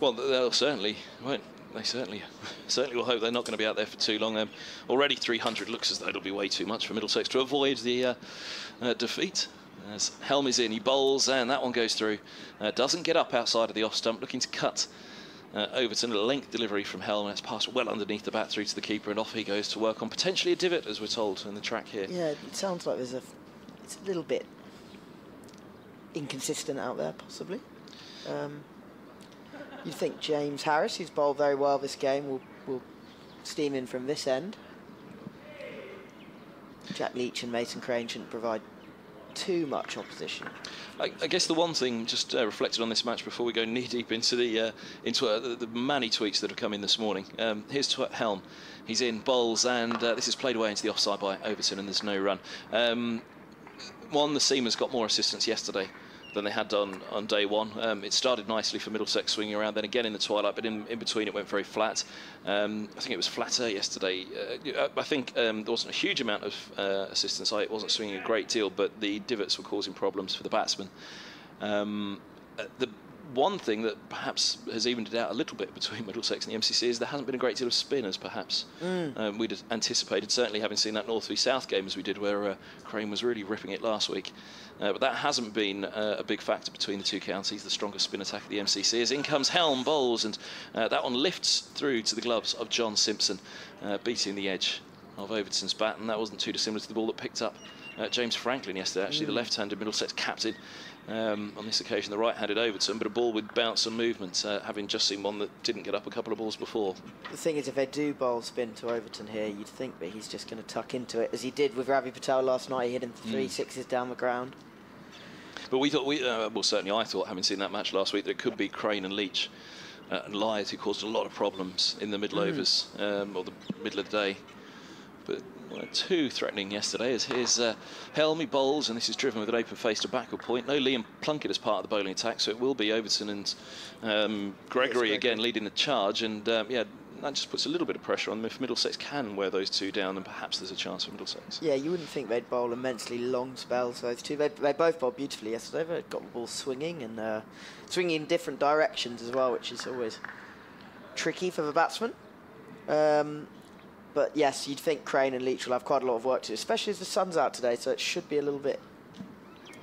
Well, they'll certainly won't. They certainly, certainly will hope they're not going to be out there for too long. Um, already 300 looks as though it'll be way too much for Middlesex to avoid the uh, uh, defeat. As Helm is in, he bowls, and that one goes through. Uh, doesn't get up outside of the off stump, looking to cut uh, Overton. A length delivery from Helm, and it's passed well underneath the bat through to the keeper, and off he goes to work on potentially a divot, as we're told in the track here. Yeah, it sounds like there's a, it's a little bit inconsistent out there, possibly. Um, you'd think James Harris, who's bowled very well this game, will, will steam in from this end. Jack Leach and Mason Crane shouldn't provide too much opposition. I, I guess the one thing just uh, reflected on this match before we go knee deep into the uh, into uh, the, the, many tweets that have come in this morning. Um, here's Helm. He's in bowls, and uh, this is played away into the offside by Overton, and there's no run. Um, one, the seamers got more assistance yesterday than they had done on day one. Um, it started nicely for Middlesex swinging around, then again in the twilight, but in, in between it went very flat. Um, I think it was flatter yesterday. Uh, I think um, there wasn't a huge amount of uh, assistance. It wasn't swinging a great deal, but the divots were causing problems for the batsmen. Um, uh, the one thing that perhaps has evened it out a little bit between Middlesex and the MCC is there hasn't been a great deal of spin as perhaps mm. um, we'd anticipated, certainly having seen that North v South game as we did where uh, Crane was really ripping it last week. Uh, but that hasn't been uh, a big factor between the two counties. The strongest spin attack of the MCC is in comes Helm bowls, and uh, that one lifts through to the gloves of John Simpson, uh, beating the edge of Overton's bat, and that wasn't too dissimilar to the ball that picked up uh, James Franklin yesterday. Actually, mm. the left-handed Middlesex captain. Um, on this occasion, the right-handed Overton, but a ball with bounce and movement, uh, having just seen one that didn't get up a couple of balls before. The thing is, if they do bowl spin to Overton here, you'd think that he's just going to tuck into it, as he did with Ravi Patel last night. He hit him three mm. sixes down the ground. But we thought, we, uh, well, certainly I thought, having seen that match last week, that it could be Crane and Leach uh, and Lyth who caused a lot of problems in the middle mm. overs um, or the middle of the day. But well, too threatening yesterday as here's uh, Helmy bowls and this is driven with an open face to backward point. No Liam Plunkett as part of the bowling attack, so it will be Overton and um, Gregory yes, again leading the charge. And um, yeah, that just puts a little bit of pressure on them. If Middlesex can wear those two down, then perhaps there's a chance for Middlesex. Yeah, you wouldn't think they'd bowl immensely long spells, those two. They, they both bowled beautifully yesterday. They got the ball swinging and uh, swinging in different directions as well, which is always tricky for the batsman. Um, but yes, you'd think Crane and Leach will have quite a lot of work to do, especially as the sun's out today, so it should be a little bit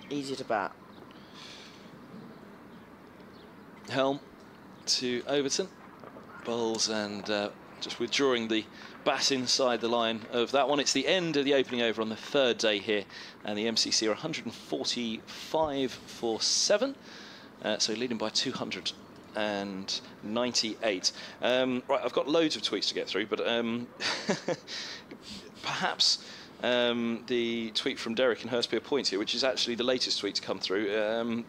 easier to bat. Helm to Overton bowls and uh, just withdrawing the bat inside the line of that one. It's the end of the opening over on the third day here, and the MCC are 145 for seven, uh, so leading by 298. Um, right, I've got loads of tweets to get through, but um, perhaps. Um, the tweet from Derek in Hurstpierpoint here, which is actually the latest tweet to come through. Um,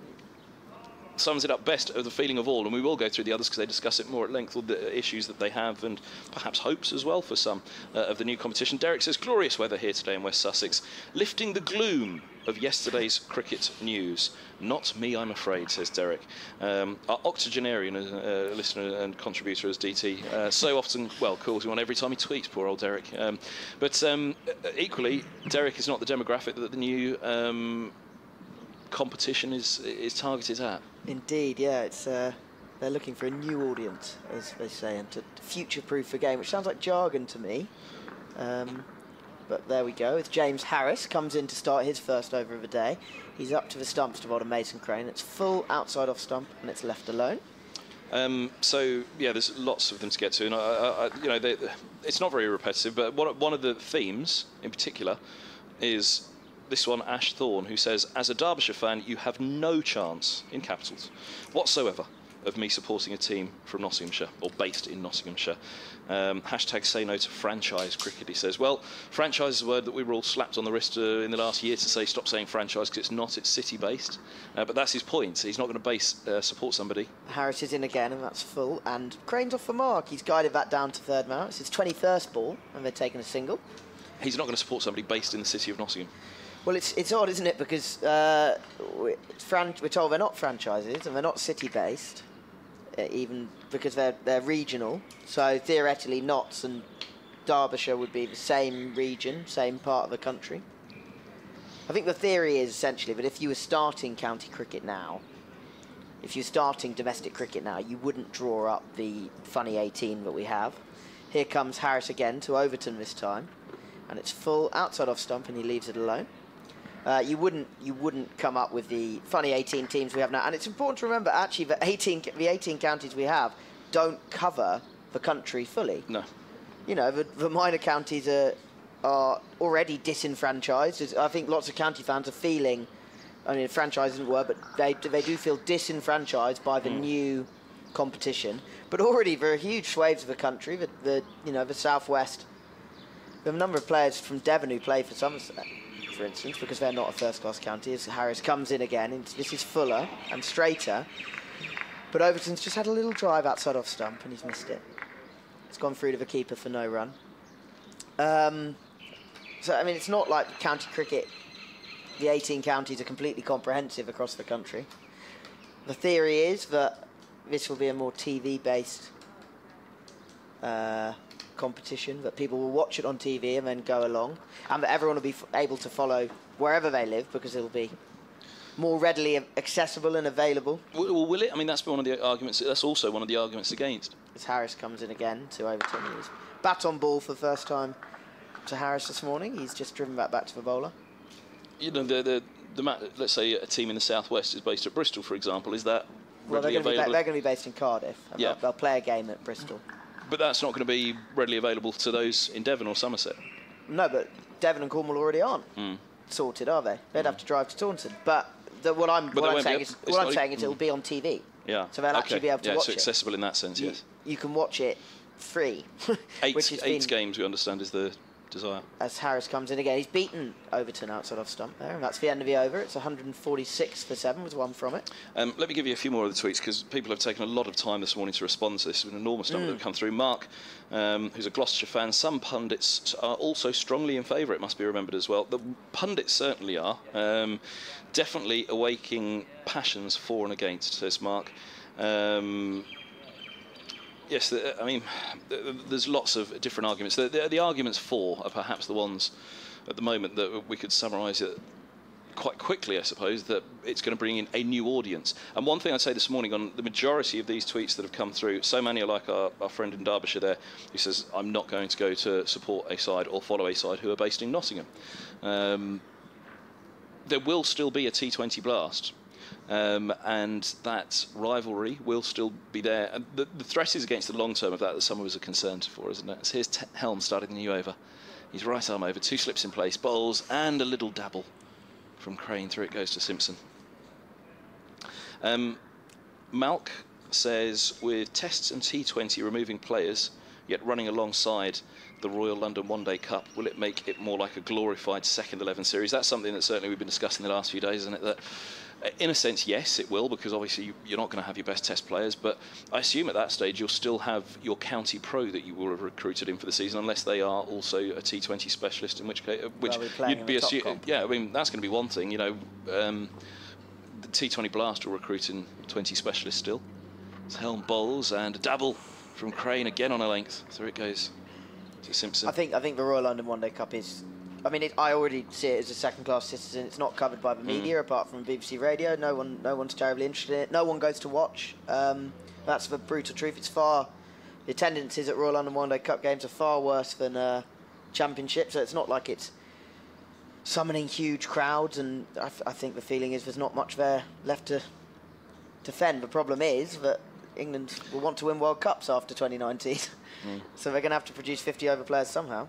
sums it up best of the feeling of all, and we will go through the others because they discuss it more at length, all the issues that they have, and perhaps hopes as well for some uh, of the new competition. Derek says, glorious weather here today in West Sussex, lifting the gloom of yesterday's cricket news. Not me, I'm afraid, says Derek. Um, our octogenarian uh, listener and contributor as DT uh, so often, well, calls you on every time he tweets, poor old Derek. Um, but um, equally, Derek is not the demographic that the new um, competition is is targeted at. Indeed, yeah, it's uh, they're looking for a new audience, as they say, and to future-proof the game, which sounds like jargon to me. Um, but there we go. It's James Harris comes in to start his first over of the day. He's up to the stumps to a Mason Crane. It's full outside off stump and it's left alone. Um, so yeah, there's lots of them to get to, and I, I, you know, they, it's not very repetitive. But one, one of the themes in particular is this one, Ash Thorne, who says, As a Derbyshire fan, you have no chance, in capitals, whatsoever, of me supporting a team from Nottinghamshire, or based in Nottinghamshire. Um, hashtag say no to franchise cricket, he says. Well, franchise is a word that we were all slapped on the wrist uh, in the last year to say stop saying franchise because it's not, it's city based. Uh, but that's his point. He's not going to base uh, support somebody. Harris is in again, and that's full. And Crane's off the mark. He's guided that down to third man. It's his 21st ball, and they're taking a single. He's not going to support somebody based in the city of Nottingham. Well, it's it's odd, isn't it? Because uh, we're, we're told they're not franchises and they're not city-based, uh, Uh, even because they're they're regional. So theoretically, Notts and Derbyshire would be the same region, same part of the country. I think the theory is essentially that if you were starting county cricket now, if you're starting domestic cricket now, you wouldn't draw up the funny 18 that we have. Here comes Harris again to Overton this time, and it's full outside off stump, and he leaves it alone. Uh, you wouldn't you wouldn't come up with the funny 18 teams we have now, and it's important to remember actually that 18 the 18 counties we have don't cover the country fully. No. You know, the, the minor counties are are already disenfranchised. I think lots of county fans are feeling. I mean, franchise isn't word, but they they do feel disenfranchised by the Mm. new competition. But already there are huge swathes of the country. The, the you know the southwest. The number of players from Devon who play for Somerset, for instance, because they're not a first-class county. As Harris comes in again, this is fuller and straighter. But Overton's just had a little drive outside off stump, and he's missed it. It's gone through to the keeper for no run. Um, so I mean, it's not like county cricket. The 18 counties are completely comprehensive across the country. The theory is that this will be a more TV-based uh, competition. That people will watch it on TV and then go along, and that everyone will be f- able to follow wherever they live because it'll be more readily accessible and available. Well, will it? I mean, that's one of the arguments. That's also one of the arguments against. As Harris comes in again to Overton, he's bat on ball for the first time to Harris this morning. He's just driven that back to the bowler. You know, the the, the let's say a team in the southwest is based at Bristol, for example. Is that Well, they're readily going, to be ba- they're going to be based in Cardiff. And Yeah. they'll, they'll play a game at Bristol. But that's not going to be readily available to those in Devon or Somerset. No, but Devon and Cornwall already aren't Mm. sorted, are they? They'd have to drive to Taunton. But the, what I'm, But what I'm saying is, what I'm saying is, mm. it'll be on TV. Yeah. So they'll okay. actually be able to yeah, watch so it. accessible in that sense. You, yes. you can watch it free, Eight eight games we understand is the desire. as Harris comes in again. He's beaten Overton outside off stump there, and that's the end of the over. It's 146 for seven with one from it. Um, let me give you a few more of the tweets because people have taken a lot of time this morning to respond to this. An enormous number that have come through. Mark, um, who's a Gloucestershire fan, some pundits are also strongly in favour. It must be remembered as well. The pundits certainly are. Um, definitely awaking passions for and against, says Mark. Um, Yes, I mean, there's lots of different arguments. The, the, the arguments for are perhaps the ones at the moment that we could summarise it quite quickly, I suppose, that it's going to bring in a new audience. And one thing I'd say this morning on the majority of these tweets that have come through, so many are like our, our friend in Derbyshire there, who says, I'm not going to go to support a side or follow a side who are based in Nottingham. Um, there will still be a T20 blast. Um, and that rivalry will still be there. And the, the threat is against the long term of that that some of us are concerned for, isn't it? So here's T- Helm starting the new over. He's right arm over, two slips in place, bowls, and a little dabble from Crane. Through it goes to Simpson. Um, Malk says with Tests and T20 removing players, yet running alongside the Royal London One Day Cup, will it make it more like a glorified second 11 series? That's something that certainly we've been discussing the last few days, isn't it? That in a sense, yes, it will, because obviously you- you're not going to have your best test players. But I assume at that stage you'll still have your county pro that you will have recruited in for the season, unless they are also a T20 specialist, in which case, uh, which Well, you'd be the top assu- comp. Yeah, I mean that's going to be one thing. You know, um, the T20 Blast will recruit in 20 specialists still. It's Helm bowls and a dabble from Crane again on a length. Through it goes to Simpson. I think I think the Royal London One Day Cup is. I mean, it, I already see it as a second-class citizen. It's not covered by the media, apart from BBC Radio. No one, no one's terribly interested in it. No one goes to watch. Um, that's the brutal truth. It's far. The attendances at Royal London One Day Cup games are far worse than uh, Championship. So it's not like it's summoning huge crowds. And I, I think the feeling is there's not much there left to defend. The problem is that England will want to win World Cups after 2019. so they're going to have to produce 50 over players somehow.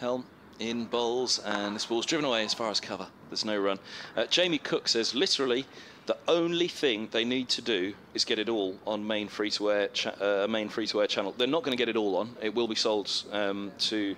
Helm in bowls, and this ball's driven away as far as cover. There's no run. Uh, Jamie Cook says literally the only thing they need to do is get it all on main free to air uh, main free to air channel. They're not going to get it all on. It will be sold um, to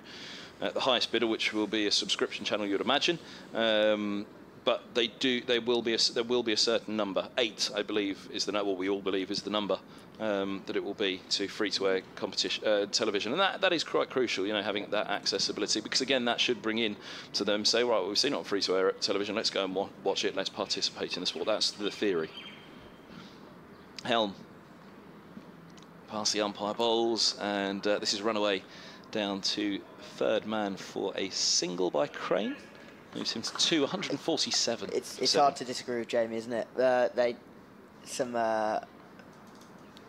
uh, the highest bidder, which will be a subscription channel, you'd imagine. Um, but they do. There will be a, there will be a certain number. Eight, I believe, is the number. What we all believe is the number um, that it will be to free-to-air competition uh, television, and that that is quite crucial. You know, having that accessibility because again, that should bring in to them say, right, well, we've seen it on free-to-air television. Let's go and wa- watch it. Let's participate in the sport. That's the theory. Helm past the umpire bowls, and uh, this is runaway down to third man for a single by Crane. Moves him to two, 147. It's it's hard to disagree with Jamie, isn't it? Uh, they some uh,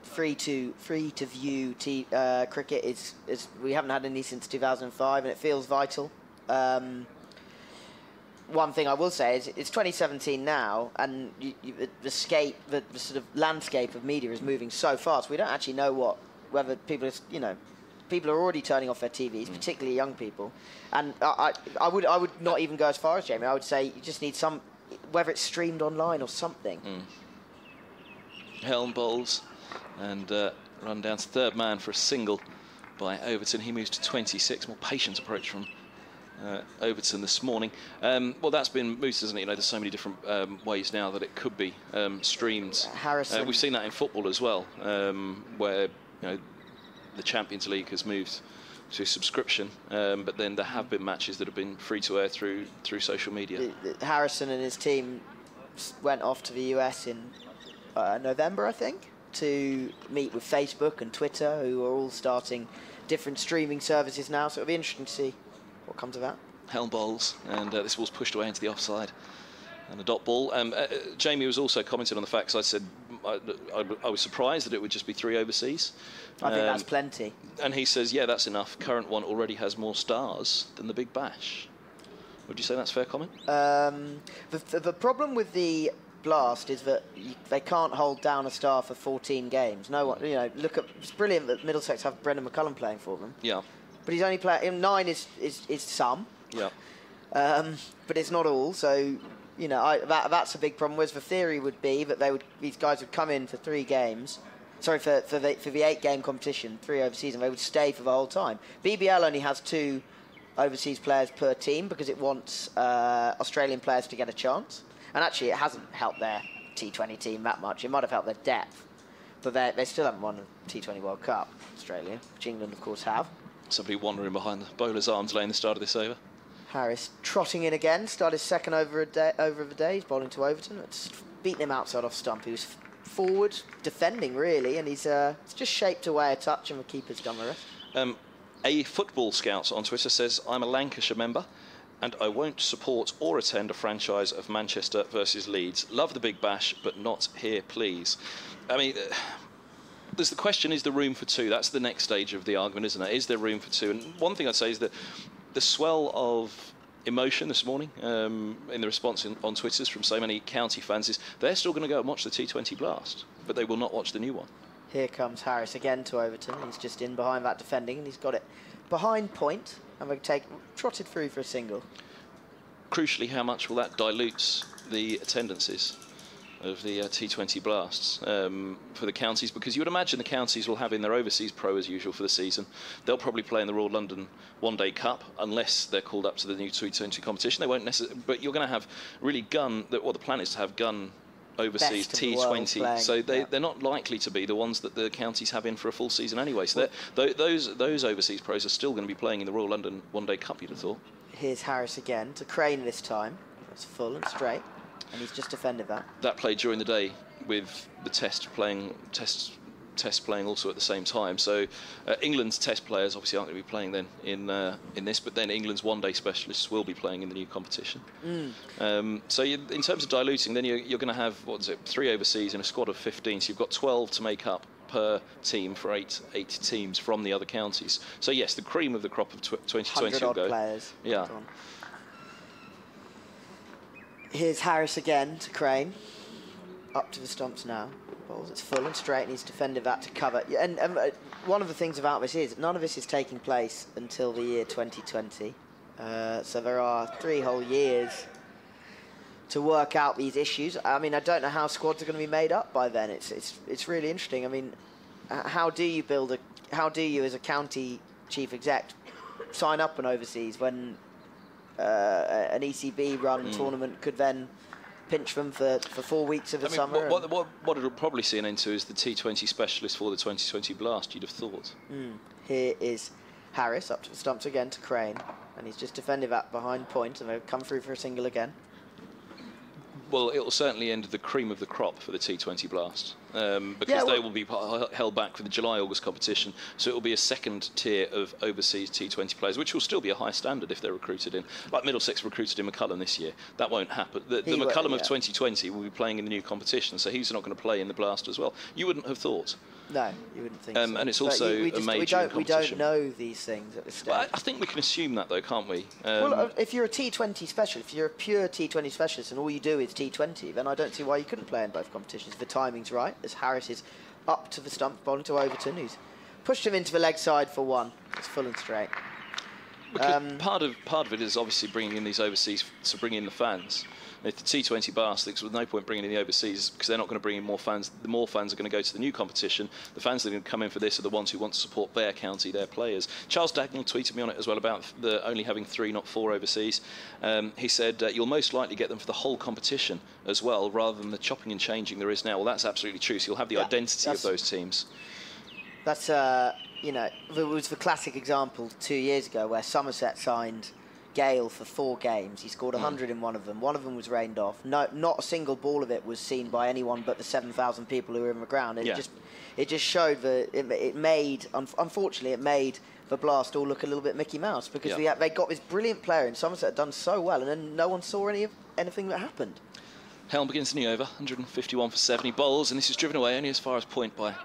free to free to view t- uh, cricket is is we haven't had any since 2005, and it feels vital. Um, one thing I will say is it's 2017 now, and you, you, the scape, the, the sort of landscape of media is moving so fast. We don't actually know what whether people, are, you know, people are already turning off their TVs, mm. particularly young people. And I, I, I, would, I would not even go as far as Jamie. I would say you just need some, whether it's streamed online or something. Mm. Helm bowls and uh, run down to third man for a single by Overton. He moves to 26. More patient approach from uh, Overton this morning. Um, well, that's been moved, isn't it? You know, there's so many different um, ways now that it could be um, streamed. Harrison. Uh, we've seen that in football as well, um, where you know the Champions League has moved to subscription, um, but then there have been matches that have been free to air through through social media. Harrison and his team went off to the US in uh, November, I think, to meet with Facebook and Twitter, who are all starting different streaming services now. So it'll be interesting to see what comes of that. Helm bowls, and uh, this ball's pushed away into the offside. And a dot ball. Um, uh, Jamie was also commenting on the facts. I said I, I, I, was surprised that it would just be three overseas. I think um, that's plenty. And he says, yeah, that's enough. Current one already has more stars than the Big Bash. Would you say that's fair comment? Um, the, the, the, problem with the Blast is that you, they can't hold down a star for 14 games. No one, you know, look at it's brilliant that Middlesex have Brendon McCullum playing for them. Yeah. But he's only playing nine is, is is some. Yeah. Um, but it's not all. So you know, I, that, that's a big problem. Whereas the theory would be that they would these guys would come in for three games. Sorry for for the, for the eight game competition, three overseas, and they would stay for the whole time. BBL only has two overseas players per team because it wants uh, Australian players to get a chance. And actually, it hasn't helped their T20 team that much. It might have helped their depth, but they still haven't won a T20 World Cup. Australia, which England, of course, have. Somebody wandering behind the bowler's arms laying the start of this over. Harris trotting in again, started second over a day, over the day. He's bowling to Overton. It's beaten him outside off stump. He was forward, defending really, and he's uh, just shaped away a touch, and the keeper's done the rest. Um, a football scout on Twitter says, "I'm a Lancashire member." And I won't support or attend a franchise of Manchester versus Leeds. Love the Big Bash, but not here, please. I mean, uh, there's the question: Is there room for two? That's the next stage of the argument, isn't it? Is there room for two? And one thing I'd say is that the swell of emotion this morning um, in the response in, on Twitter from so many county fans is they're still going to go and watch the T20 Blast, but they will not watch the new one. Here comes Harris again to Overton. He's just in behind that defending, and he's got it behind point, and we take trotted through for a single. Crucially, how much will that dilute the attendances? Of the uh, T20 blasts um, for the counties because you would imagine the counties will have in their overseas pro as usual for the season. They'll probably play in the Royal London One Day Cup unless they're called up to the new T20 competition. They won't necessarily, but you're going to have really gun. That what the plan is to have gun overseas T20. so they, yeah. they're not likely to be the ones that the counties have in for a full season anyway. So th those those overseas pros are still going to be playing in the Royal London One Day Cup. You'd have thought. Here's Harris again to Crane this time. It's full and straight and he's just defended that. That played during the day with the test playing test test playing also at the same time. So uh, England's test players obviously aren't going to be playing then in uh, in this, but then England's one-day specialists will be playing in the new competition. Mm. Um, so you, in terms of diluting, then you're, you're going to have what is it, three overseas in a squad of 15. So you've got 12 to make up per team for eight eight teams from the other counties. So yes, the cream of the crop of 2020 will go. Players. Yeah. Here's Harris again to Crane. Up to the stumps now. Balls, it's full and straight, and he's defended that to cover. And, and uh, one of the things about this is none of this is taking place until the year 2020. Uh, so there are three whole years to work out these issues. I mean, I don't know how squads are going to be made up by then. It's it's it's really interesting. I mean, how do you build a? How do you, as a county chief exec, sign up an overseas when an ECB run mm. tournament could then pinch them for, for four weeks of the I mean, summer. What, what, what, it'll probably see an end to is the T20 specialist for the 2020 Blast, you'd have thought. Mm. Here is Harris up to the stumps again to Crane, and he's just defended that behind point, and they've come through for a single again. Well, it will certainly end the cream of the crop for the T20 Blast um, because Yeah, they will be held back for the July-August competition. So it will be a second tier of overseas T20 players, which will still be a high standard if they're recruited in. Like Middlesex recruited in McCullum this year. That won't happen. The, the McCullum of 2020 will be playing in the new competition, so he's not going to play in the Blast as well. You wouldn't have thought. No, you wouldn't think Um, so. and it's also you- we a just, we major don't, we don't know these things at this stage. But I, I think we can assume that, though, can't we? Um, well, if you're a T20 specialist, if you're a pure T20 specialist and all you do is T20, then I don't see why you couldn't play in both competitions. The timing's right, as Harris is up to the stump, bowling to Overton, who's pushed him into the leg side for one. It's full and straight. Um, part of part of it is obviously bringing in these overseas to bring in the fans. If the T20 Blast thinks there's no point bringing in the overseas because they're not going to bring in more fans, the more fans are going to go to the new competition. The fans that are going to come in for this are the ones who want to support their county, their players. Charles Dagnall tweeted me on it as well about the only having three, not four overseas. Um, he said uh, you'll most likely get them for the whole competition as well, rather than the chopping and changing there is now. Well, that's absolutely true. So you'll have the Yeah, identity of those teams. That's, uh, you know, it was the classic example two years ago where Somerset signed Gayle for four games. He scored Hmm. 100 in one of them. One of them was rained off. No, not a single ball of it was seen by anyone but the 7,000 people who were in the ground. It Yeah. just, it just showed that it, it made, un- unfortunately, it made the Blast all look a little bit Mickey Mouse because Yeah. we had, they got this brilliant player in Somerset had done so well, and then no one saw any of anything that happened. Helm begins the new over, 151 for 70 bowls, and this is driven away only as far as point by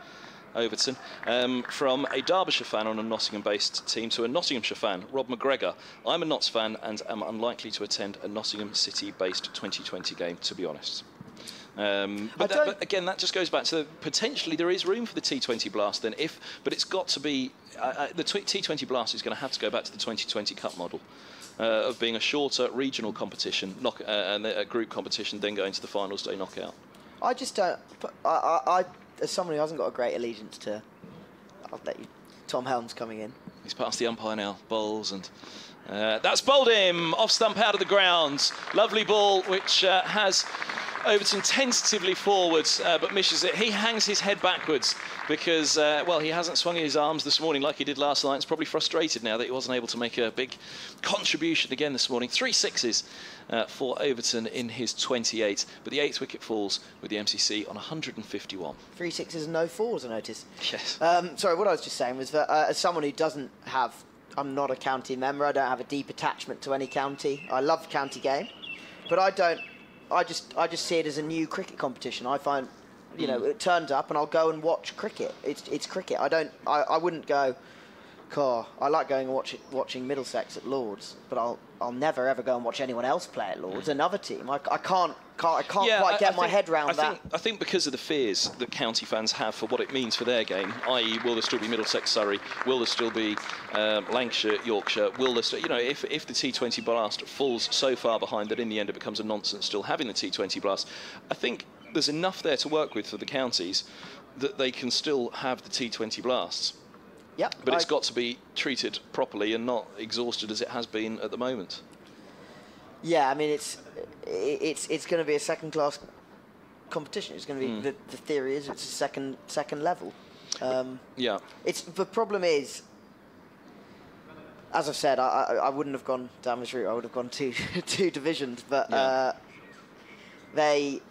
Overton. Um, from a Derbyshire fan on a Nottingham-based team to a Nottinghamshire fan, Rob McGregor. I'm a Notts fan and am unlikely to attend a Nottingham City-based 2020 game, to be honest. Um, but, that, but again, that just goes back to potentially there is room for the T20 Blast then, if but it's got to be uh, uh, the T20 Blast is going to have to go back to the 2020 Cup model. Uh, of being a shorter regional competition, knock, uh, and a group competition, then going to the finals day knockout. I just don't. I, I, as someone who hasn't got a great allegiance to, I'll let you. Tom Helms coming in. He's past the umpire now, bowls, and uh, that's bowled him off stump out of the ground. Lovely ball, which uh, has Overton tentatively forwards, uh, but misses it. He hangs his head backwards because, uh, well, he hasn't swung his arms this morning like he did last night. He's probably frustrated now that he wasn't able to make a big contribution again this morning. Three sixes uh, for Overton in his 28, but the eighth wicket falls with the MCC on 151. Three sixes and no fours, I noticed. Yes. Um, sorry, what I was just saying was that uh, as someone who doesn't have, I'm not a county member. I don't have a deep attachment to any county. I love county game, but I don't. I just, I just see it as a new cricket competition. I find, you know, hmm. it turns up and I'll go and watch cricket. It's, it's cricket. I don't, I, I wouldn't go. Car. I like going and watch, watching Middlesex at Lords, but I'll, I'll never ever go and watch anyone else play at Lords. Another team. I, I can't, can't, I can't quite I- get I my think- head round I that. Think, I think because of the fears that county fans have for what it means for their game, i.e., will there still be Middlesex, Surrey? Will there still be um, Lancashire, Yorkshire? Will there still, you know, if, if the T20 blast falls so far behind that in the end it becomes a nonsense still having the T20 blast, I think there's enough there to work with for the counties that they can still have the T20 blasts. Yep. But it's got to be treated properly and not exhausted as it has been at the moment. Yeah, I mean it's it's it's going to be a second class competition. It's going to be the, the theory is it's a second second level. Um, Yeah. it's the problem is, as I've said, I, I I wouldn't have gone down this route. I would have gone two two divisions, but Yeah. uh, they.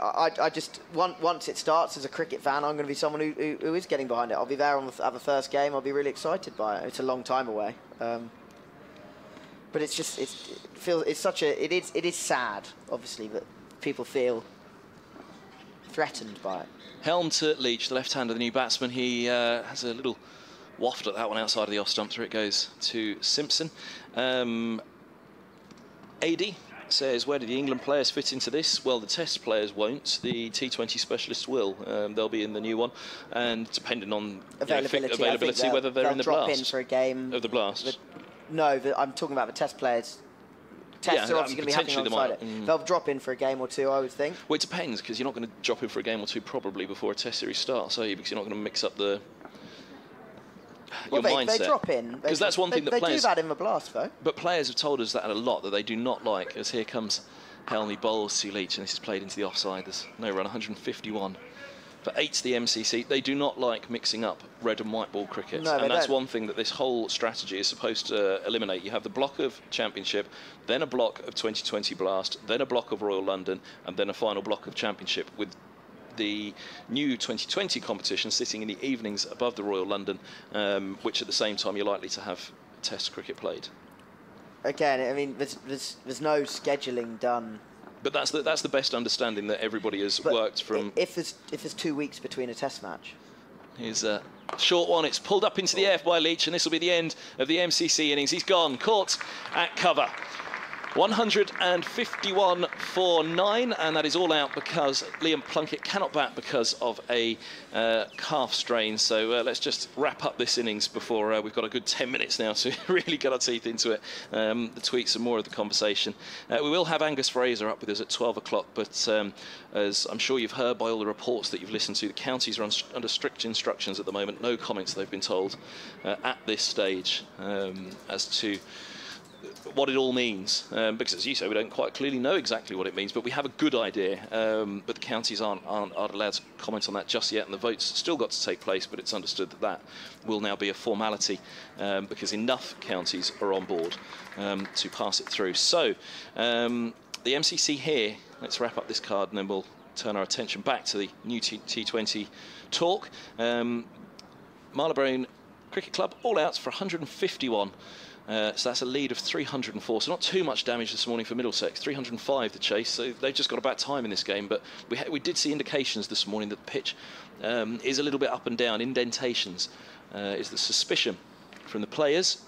I, I just once once it starts as a cricket fan, I'm going to be someone who, who, who is getting behind it. I'll be there on the, at the first game. I'll be really excited by it. It's a long time away, um, but it's just it's, it feels it's such a it is it is sad, obviously, that people feel threatened by it. Helm to Leach, the left hand of the new batsman. He uh, has a little waft at that one outside of the off stump, where it goes to Simpson. Um, AD says, where do the England players fit into this? Well, the Test players won't. The T20 specialists will. Um, they'll be in the new one, and depending on you know, fit- Availability, availability, whether they're in the drop blast in for a game of the blast. The- no, the, I'm talking about the test players. Tests Yeah, are obviously going to be happening potentially they alongside might, it. mm. They'll drop in for a game or two, I would think. Well, it depends because you're not going to drop in for a game or two probably before a Test series starts, are you? Because you're not going to mix up the Well, your they, mindset. they drop in. Because that's one they- thing that they players do that in the blast, though. But players have told us that a lot that they do not like. As here comes Helmy bowls to Leach, and this is played into the offside. There's no run, 151 for eight to the MCC. They do not like mixing up red and white ball cricket, No, and that's don't. one thing that this whole strategy is supposed to eliminate. You have the block of Championship, then a block of 2020 Blast, then a block of Royal London, and then a final block of Championship with the new 2020 competition sitting in the evenings above the Royal London, um, which at the same time you're likely to have Test cricket played. Again, I mean, there's, there's, there's no scheduling done. But that's the, that's the best understanding that everybody has But worked from. if there's if there's two weeks between a test match, Here's a short one. It's pulled up into the air by Leach, and this will be the end of the MCC innings. He's gone, caught at cover. 151 for nine, and that is all out because Liam Plunkett cannot bat because of a uh, calf strain. So uh, let's just wrap up this innings before uh, we've got a good 10 minutes now to really get our teeth into it. Um, the tweets and more of the conversation. Uh, we will have Angus Fraser up with us at 12 o'clock, but um, as I'm sure you've heard by all the reports that you've listened to, the counties are un- under strict instructions at the moment. No comments, they've been told, uh, at this stage um, as to what it all means. Um, because, as you say, we don't quite clearly know exactly what it means, but we have a good idea. Um, but the counties aren't, aren't, aren't allowed to comment on that just yet, and the votes still got to take place. But it's understood that that will now be a formality um, because enough counties are on board um, to pass it through. So, um, the MCC here. Let's wrap up this card, and then we'll turn our attention back to the new T- T20 talk. Um, Marylebone Cricket Club all outs for 151. Uh, so that's a lead of 304. So not too much damage this morning for Middlesex. 305 the chase. So they've just got about time in this game. But we we did see indications this morning that the pitch um, is a little bit up and down. Indentations uh, is the suspicion from the players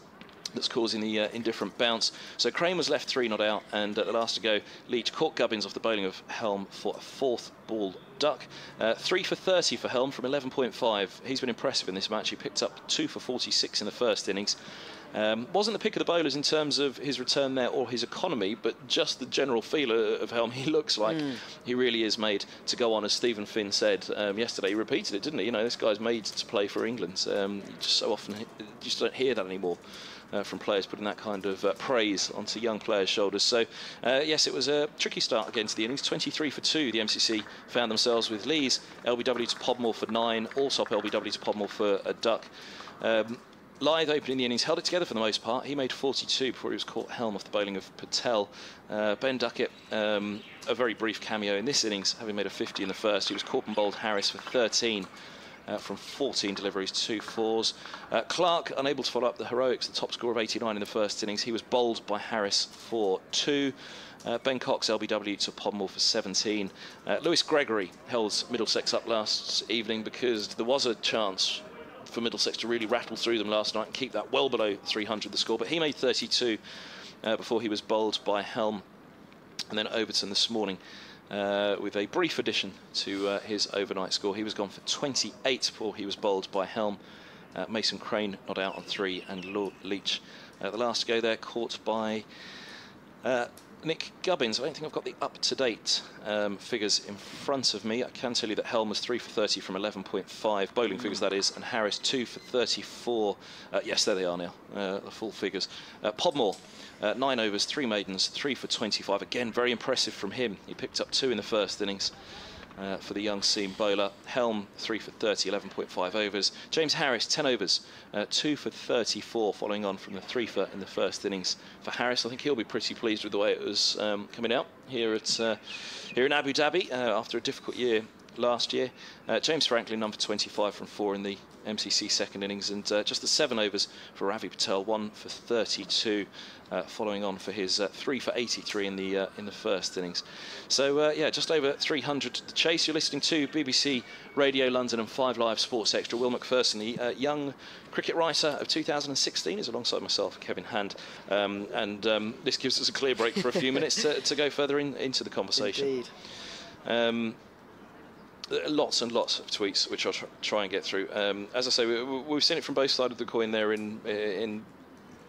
that's causing the uh, indifferent bounce. So Crane was left three not out, and at the last to go, Leach caught Gubbins off the bowling of Helm for a fourth ball duck. Uh, three for 30 for Helm from 11.5. He's been impressive in this match. He picked up two for 46 in the first innings. Um, wasn't the pick of the bowlers in terms of his return there or his economy, but just the general feel of Helm. He looks like he really is made to go on, as Steven Finn said um, yesterday. He repeated it, didn't he? You know, this guy's made to play for England. Um, you just so often you just don't hear that anymore uh, from players putting that kind of uh, praise onto young players' shoulders. So, uh, yes, it was a tricky start against the innings. 23 for two, the MCC found themselves with Lees, LBW to Podmore for nine, Alsop LBW to Podmore for a duck. Um, Lyth opening the innings, held it together for the most part. He made 42 before he was caught helm off the bowling of Patel. Uh, ben Duckett, um, a very brief cameo in this innings, having made a 50 in the first. He was caught and bowled Harris for 13 uh, from 14 deliveries, two fours. Uh, Clarke unable to follow up the heroics, the top score of 89 in the first innings. He was bowled by Harris for two. Uh, ben Cox, LBW to Podmore for 17. Uh, Lewis Gregory held Middlesex up last evening because there was a chance for Middlesex to really rattle through them last night and keep that well below 300 the score. But he made 32 uh, before he was bowled by Helm. And then Overton this morning uh, with a brief addition to uh, his overnight score. He was gone for 28 before he was bowled by Helm. Uh, Mason Crane not out on three, and Lord Leach. Uh, the last to go there caught by uh, Nick Gubbins. I don't think I've got the up-to-date um, figures in front of me. I can tell you that Helm was 3 for 30 from 11.5, bowling figures that is, and Harris 2 for 34. Uh, yes, there they are now, uh, the full figures. Uh, Podmore, uh, 9 overs, 3 maidens, 3 for 25. Again, very impressive from him. He picked up 2 in the first innings. Uh, for the young seam bowler. Helm, 3 for 30, 11.5 overs. James Harris, 10 overs, uh, 2 for 34, following on from the 3 for in the first innings. For Harris, I think he'll be pretty pleased with the way it was um, coming out here at uh, here in Abu Dhabi uh, after a difficult year last year. Uh, James Franklin, number 25 from 4 in the MCC second innings, and uh, just the 7 overs for Ravi Patel, 1 for 32. Uh, following on for his uh, three for 83 in the uh, in the first innings. So uh, yeah, just over 300 to the chase. You're listening to BBC Radio London and Five Live Sports Extra. Will Macpherson, the uh, young cricket writer of 2016, is alongside myself, Kevin Hand, um, and um, this gives us a clear break for a few minutes to, to go further in, into the conversation. indeed. Um, lots and lots of tweets, which I'll try and get through. Um, as I say, we, we've seen it from both sides of the coin there in in.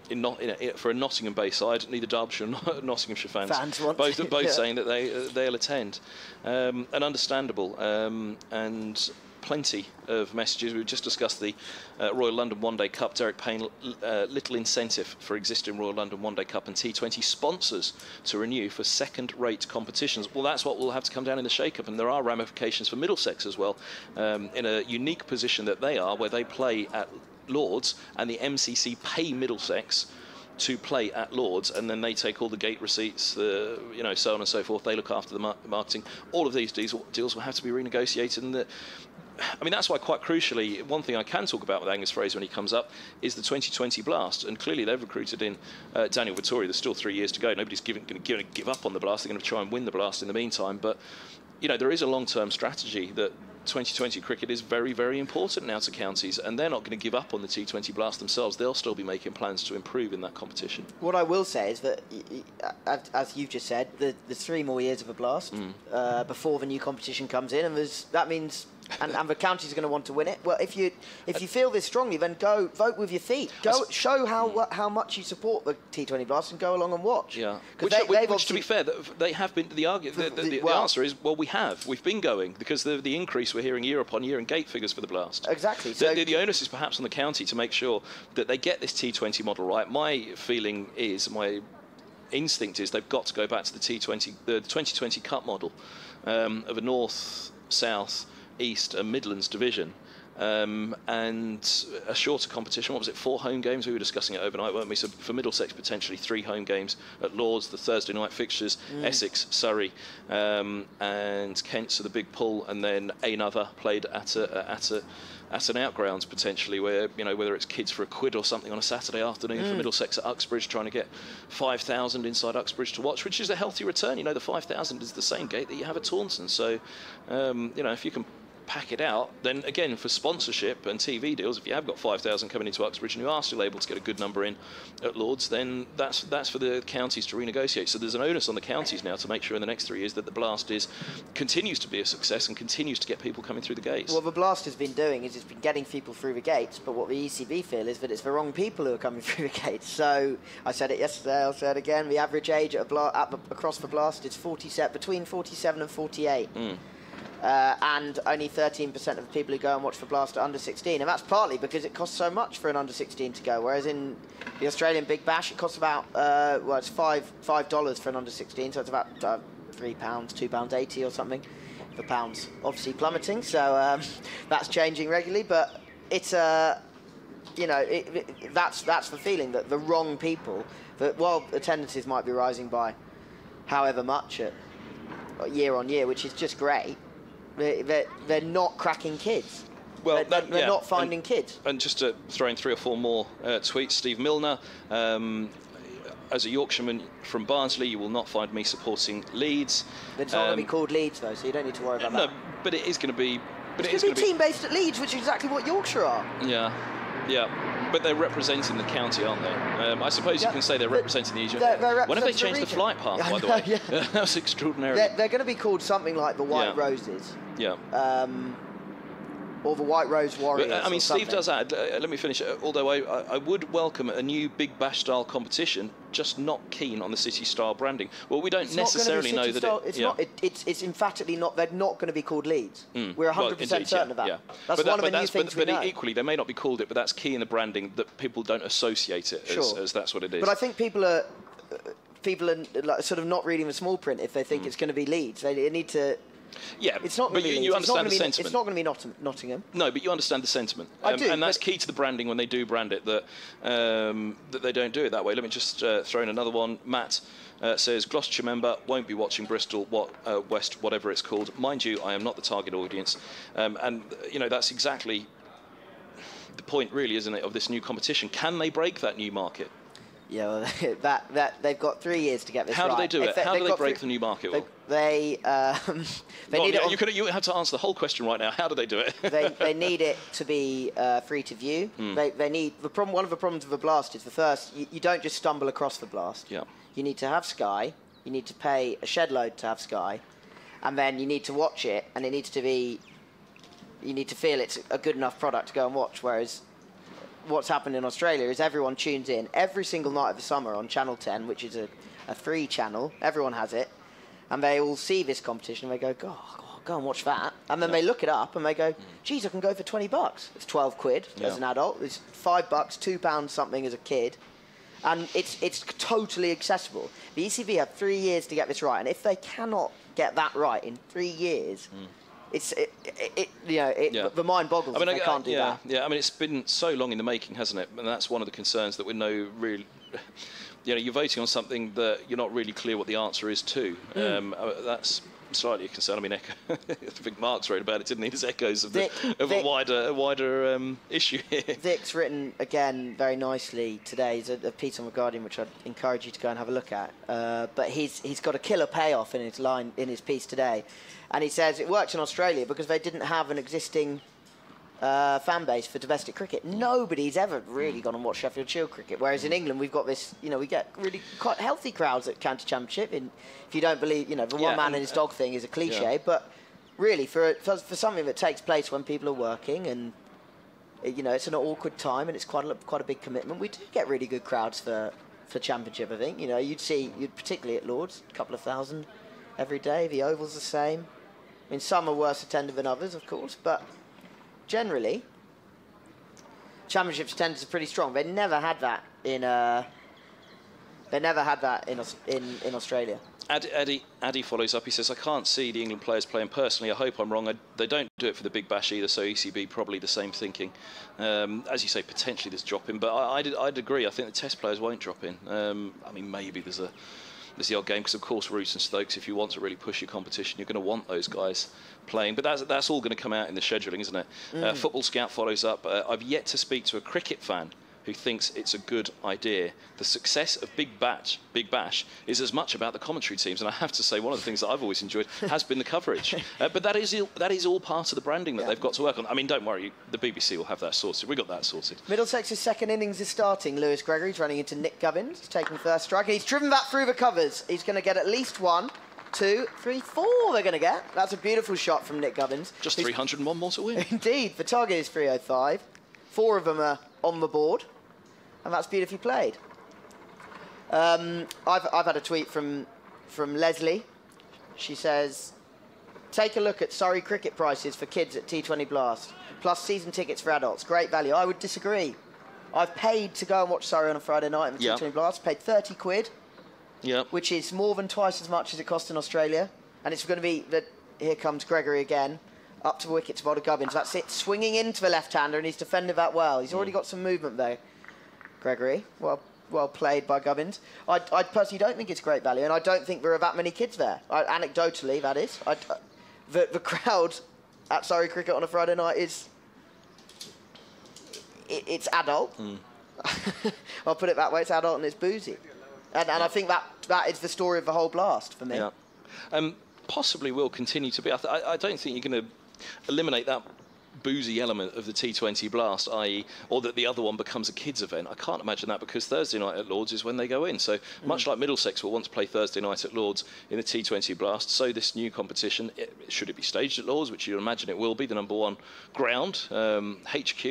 In not, in a, for a Nottingham Bay side, neither Derbyshire nor Nottinghamshire fans, Fans both to, both yeah. saying that they uh, they'll attend, um, and understandable. Um, and plenty of messages. We've just discussed the uh, Royal London One Day Cup. Derek Payne, uh, little incentive for existing Royal London One Day Cup and T20 sponsors to renew for second-rate competitions. Well, that's what will have to come down in the shake-up, and there are ramifications for Middlesex as well, um, in a unique position that they are, where they play at Lords, and the MCC pay Middlesex to play at Lords, and then they take all the gate receipts, the you know so on and so forth. They look after the mar- marketing. All of these deals, deals will have to be renegotiated, and the, I mean, that's why, quite crucially, one thing I can talk about with Angus Fraser when he comes up is the 2020 Blast. And clearly, they've recruited in uh, Daniel Vettori. There's still three years to go. Nobody's going to give up on the Blast. They're going to try and win the Blast in the meantime. But, you know, there is a long term strategy that 2020 cricket is very, very important now to counties, and they're not going to give up on the T20 Blast themselves. They'll still be making plans to improve in that competition. What I will say is that, as you've just said, there's three more years of a Blast mm. uh, before the new competition comes in, and that means and, and the counties are going to want to win it. Well, if you if you feel this strongly, then go vote with your feet. Go show how mm. how much you support the T20 Blast and go along and watch. Yeah, which, they, which, which to be fair, they have been. The, argue, the, the, the, well, the, answer is well, we have. We've been going because the the increase we're hearing year upon year in gate figures for the Blast. Exactly. So the, the onus is perhaps on the county to make sure that they get this T20 model right. My feeling is my instinct is they've got to go back to the T20, the 2020 Cup model um, of a north south East and Midlands division. Um, and a shorter competition. What was it? Four home games. We were discussing it overnight, weren't we? So for Middlesex, potentially three home games at Lords, the Thursday night fixtures, mm. Essex, Surrey, um, and Kent. So the big pull, and then another played at a, at a at an outgrounds potentially where you know whether it's kids for a quid or something on a Saturday afternoon mm. for Middlesex at Uxbridge trying to get 5,000 inside Uxbridge to watch which is a healthy return you know the 5,000 is the same gate that you have at Taunton so um, you know if you can pack it out, then again for sponsorship and TV deals, if you have got 5,000 coming into Uxbridge and you are still able to get a good number in at Lords, then that's that's for the counties to renegotiate. So there's an onus on the counties now to make sure in the next three years that the Blast is continues to be a success and continues to get people coming through the gates. What the Blast has been doing is it's been getting people through the gates, but what the ECB feel is that it's the wrong people who are coming through the gates. So I said it yesterday, I'll say it again. The average age at, at the, across the Blast is 47, between 47 and 48. Mm. Uh, and only 13% of the people who go and watch the Blast are under 16. And that's partly because it costs so much for an under 16 to go, whereas in the Australian Big Bash, it costs about, uh, well, it's five five dollars for an under 16, so it's about uh, three pounds, two pounds eighty or something. The pounds obviously plummeting, so um, that's changing regularly. But it's a, uh, you know, it, it, that's that's the feeling that the wrong people, that while attendances might be rising by however much at, year on year, which is just great they're, they're, they're not cracking kids. Well, they're, that, they're yeah. not finding and, kids. And just to throw in three or four more uh, tweets, Steve Milner. Um, as a Yorkshireman from Barnsley, you will not find me supporting Leeds. It's not um, going to be called Leeds, though, so you don't need to worry about no, that. No, but it is going to be. But it's, it going to be team based at Leeds, which is exactly what Yorkshire are. Yeah, yeah. But they're representing the county, aren't they? Um, I suppose yeah, you can say they're representing the region. They're, they're when have they changed the, the flight path, by the way? Yeah. that was extraordinary. They're, they're, going to be called something like the White yeah. Roses. Yeah. Um, or the White Rose Warriors. Uh, I mean, Steve does add. Uh, let me finish. Uh, although I, I, would welcome a new Big Bash style competition, just not keen on the city style branding. Well, we don't it's necessarily know that style, it, it's yeah. not. It, it's it's emphatically not. They're not going to be called Leeds. Mm. We're 100 well, percent certain yeah, of that. Yeah. That's but one that, of the new things but, we but equally, they may not be called it, but that's key in the branding that people don't associate it sure. as, as that's what it is. But I think people are. people are like, sort of not reading the small print if they think mm. it's going to be Leeds. They need to yeah, it's not. But you, you understand the be, sentiment. It's not going to be Not- Nottingham. No, but you understand the sentiment. Um, I do, and that's key to the branding when they do brand it. That um, that they don't do it that way. Let me just uh, throw in another one. Matt. Uh, says Gloucestershire member won't be watching Bristol what, uh, West, whatever it's called. Mind you, I am not the target audience, um, and you know that's exactly the point, really, isn't it, of this new competition? Can they break that new market? Yeah, well, that that they've got three years to get this How right. do they do it? How do they break the new market? They they, um, they need on, it. You, could, you have to answer the whole question right now. How do they do it? they, they need it to be uh, free to view. Mm. They, they need the problem. One of the problems of a blast is the first. You, you don't just stumble across the blast. Yeah. You need to have Sky. You need to pay a shed load to have Sky, and then you need to watch it, and it needs to be. You need to feel it's a good enough product to go and watch. Whereas what's happened in Australia is everyone tunes in every single night of the summer on Channel 10, which is a, a free channel. Everyone has it. And they all see this competition and they go, God, go and watch that. And then they look it up and they go, mm. geez, I can go for 20 bucks. It's 12 quid Yeah. as an adult. It's five bucks, two pounds something as a kid. And it's, it's totally accessible. The ECB have three years to get this right. And if they cannot get that right in three years, mm. It's, it, it, it, you know, it. Yeah. the mind boggles I, they can't do yeah, that. Yeah, I mean, it's been so long in the making, hasn't it? And that's one of the concerns that we know really. You know, you're voting on something that you're not really clear what the answer is to. Mm. Um, uh, that's slightly a concern. I mean, echo, I think Marks wrote about it, didn't he? There's echoes of, the, of Vic- a wider, a wider um, issue here. Vic's written again very nicely today. It's a, a piece on the Guardian, which I'd encourage you to go and have a look at. Uh, but he's he's got a killer payoff in his line in his piece today, and he says it worked in Australia because they didn't have an existing uh, fan base for domestic cricket. Nobody's ever really gone and watched Sheffield Shield cricket. Whereas in England, we've got this. You know, we get really quite healthy crowds at county championship. And if you don't believe, you know, the Yeah, one man and, and his dog thing is a cliche, yeah. but really for, for for something that takes place when people are working and you know, it's an awkward time and it's quite a, quite a big commitment. We do get really good crowds for, for Championship, I think. You know, you'd see, you'd particularly at Lords, a couple of thousand every day. The Oval's the same. I mean, some are worse attended than others, of course, but generally, Championships attendance are pretty strong. They never had that in, uh, they never had that in, in, in Australia. Ad, Addy, Addy follows up. He says, I can't see the England players playing personally. I hope I'm wrong. I, they don't do it for the Big Bash either, so ECB probably the same thinking. Um, as you say, potentially there's drop in, but I, I'd, I'd agree. I think the Test players won't drop in. Um, I mean, maybe there's a there's the odd game because, of course, Roots and Stokes. If you want to really push your competition, you're going to want those guys playing. But that's that's all going to come out in the scheduling, isn't it? Uh, Football Scout follows up. Uh, I've yet to speak to a cricket fan who thinks it's a good idea. The success of Big Bash, Big Bash, is as much about the commentary teams, and I have to say, one of the things that I've always enjoyed has been the coverage. Uh, but that is that is all part of the branding that Yeah. they've got to work on. I mean, don't worry, the BBC will have that sorted. We got that sorted. Middlesex's second innings is starting. Lewis Gregory's running into Nick Gubbins. He's taking first strike. and He's driven that through the covers. He's going to get at least one, two, three, four. They're going to get. That's a beautiful shot from Nick Gubbins. Just 301 more to win. Indeed, the target is 305. Four of them are on the board, and that's beautifully played. Um, I've, I've had a tweet from from Leslie. She says, "Take a look at Surrey cricket prices for kids at T20 Blast, plus season tickets for adults. Great value." I would disagree. I've paid to go and watch Surrey on a Friday night in the Yeah. T20 Blast. Paid 30 quid Yeah. which is more than twice as much as it cost in Australia. And it's going to be that here comes Gregory again, up to the wicket to Boulder Gubbins. That's it, swinging into the left-hander, and he's defended that well. He's already got some movement there. Gregory, well, well played by Gubbins. I, I personally don't think it's great value, and I don't think there are that many kids there. I, anecdotally, that is. I, the, the crowd at Surrey Cricket on a Friday night is it, it's adult. I'll put it that way. It's adult and it's boozy, and, and I think that that is the story of the whole blast for me. Yeah. Um, possibly will continue to be. I, th- I, I don't think you're going to eliminate that boozy element of the T20 Blast, i.e., or that the other one becomes a kids' event. I can't imagine that because Thursday night at Lords is when they go in. So much like Middlesex will want to play Thursday night at Lords in the T20 Blast, so this new competition, it, should it be staged at Lords, which you imagine it will be, the number one ground, um, HQ,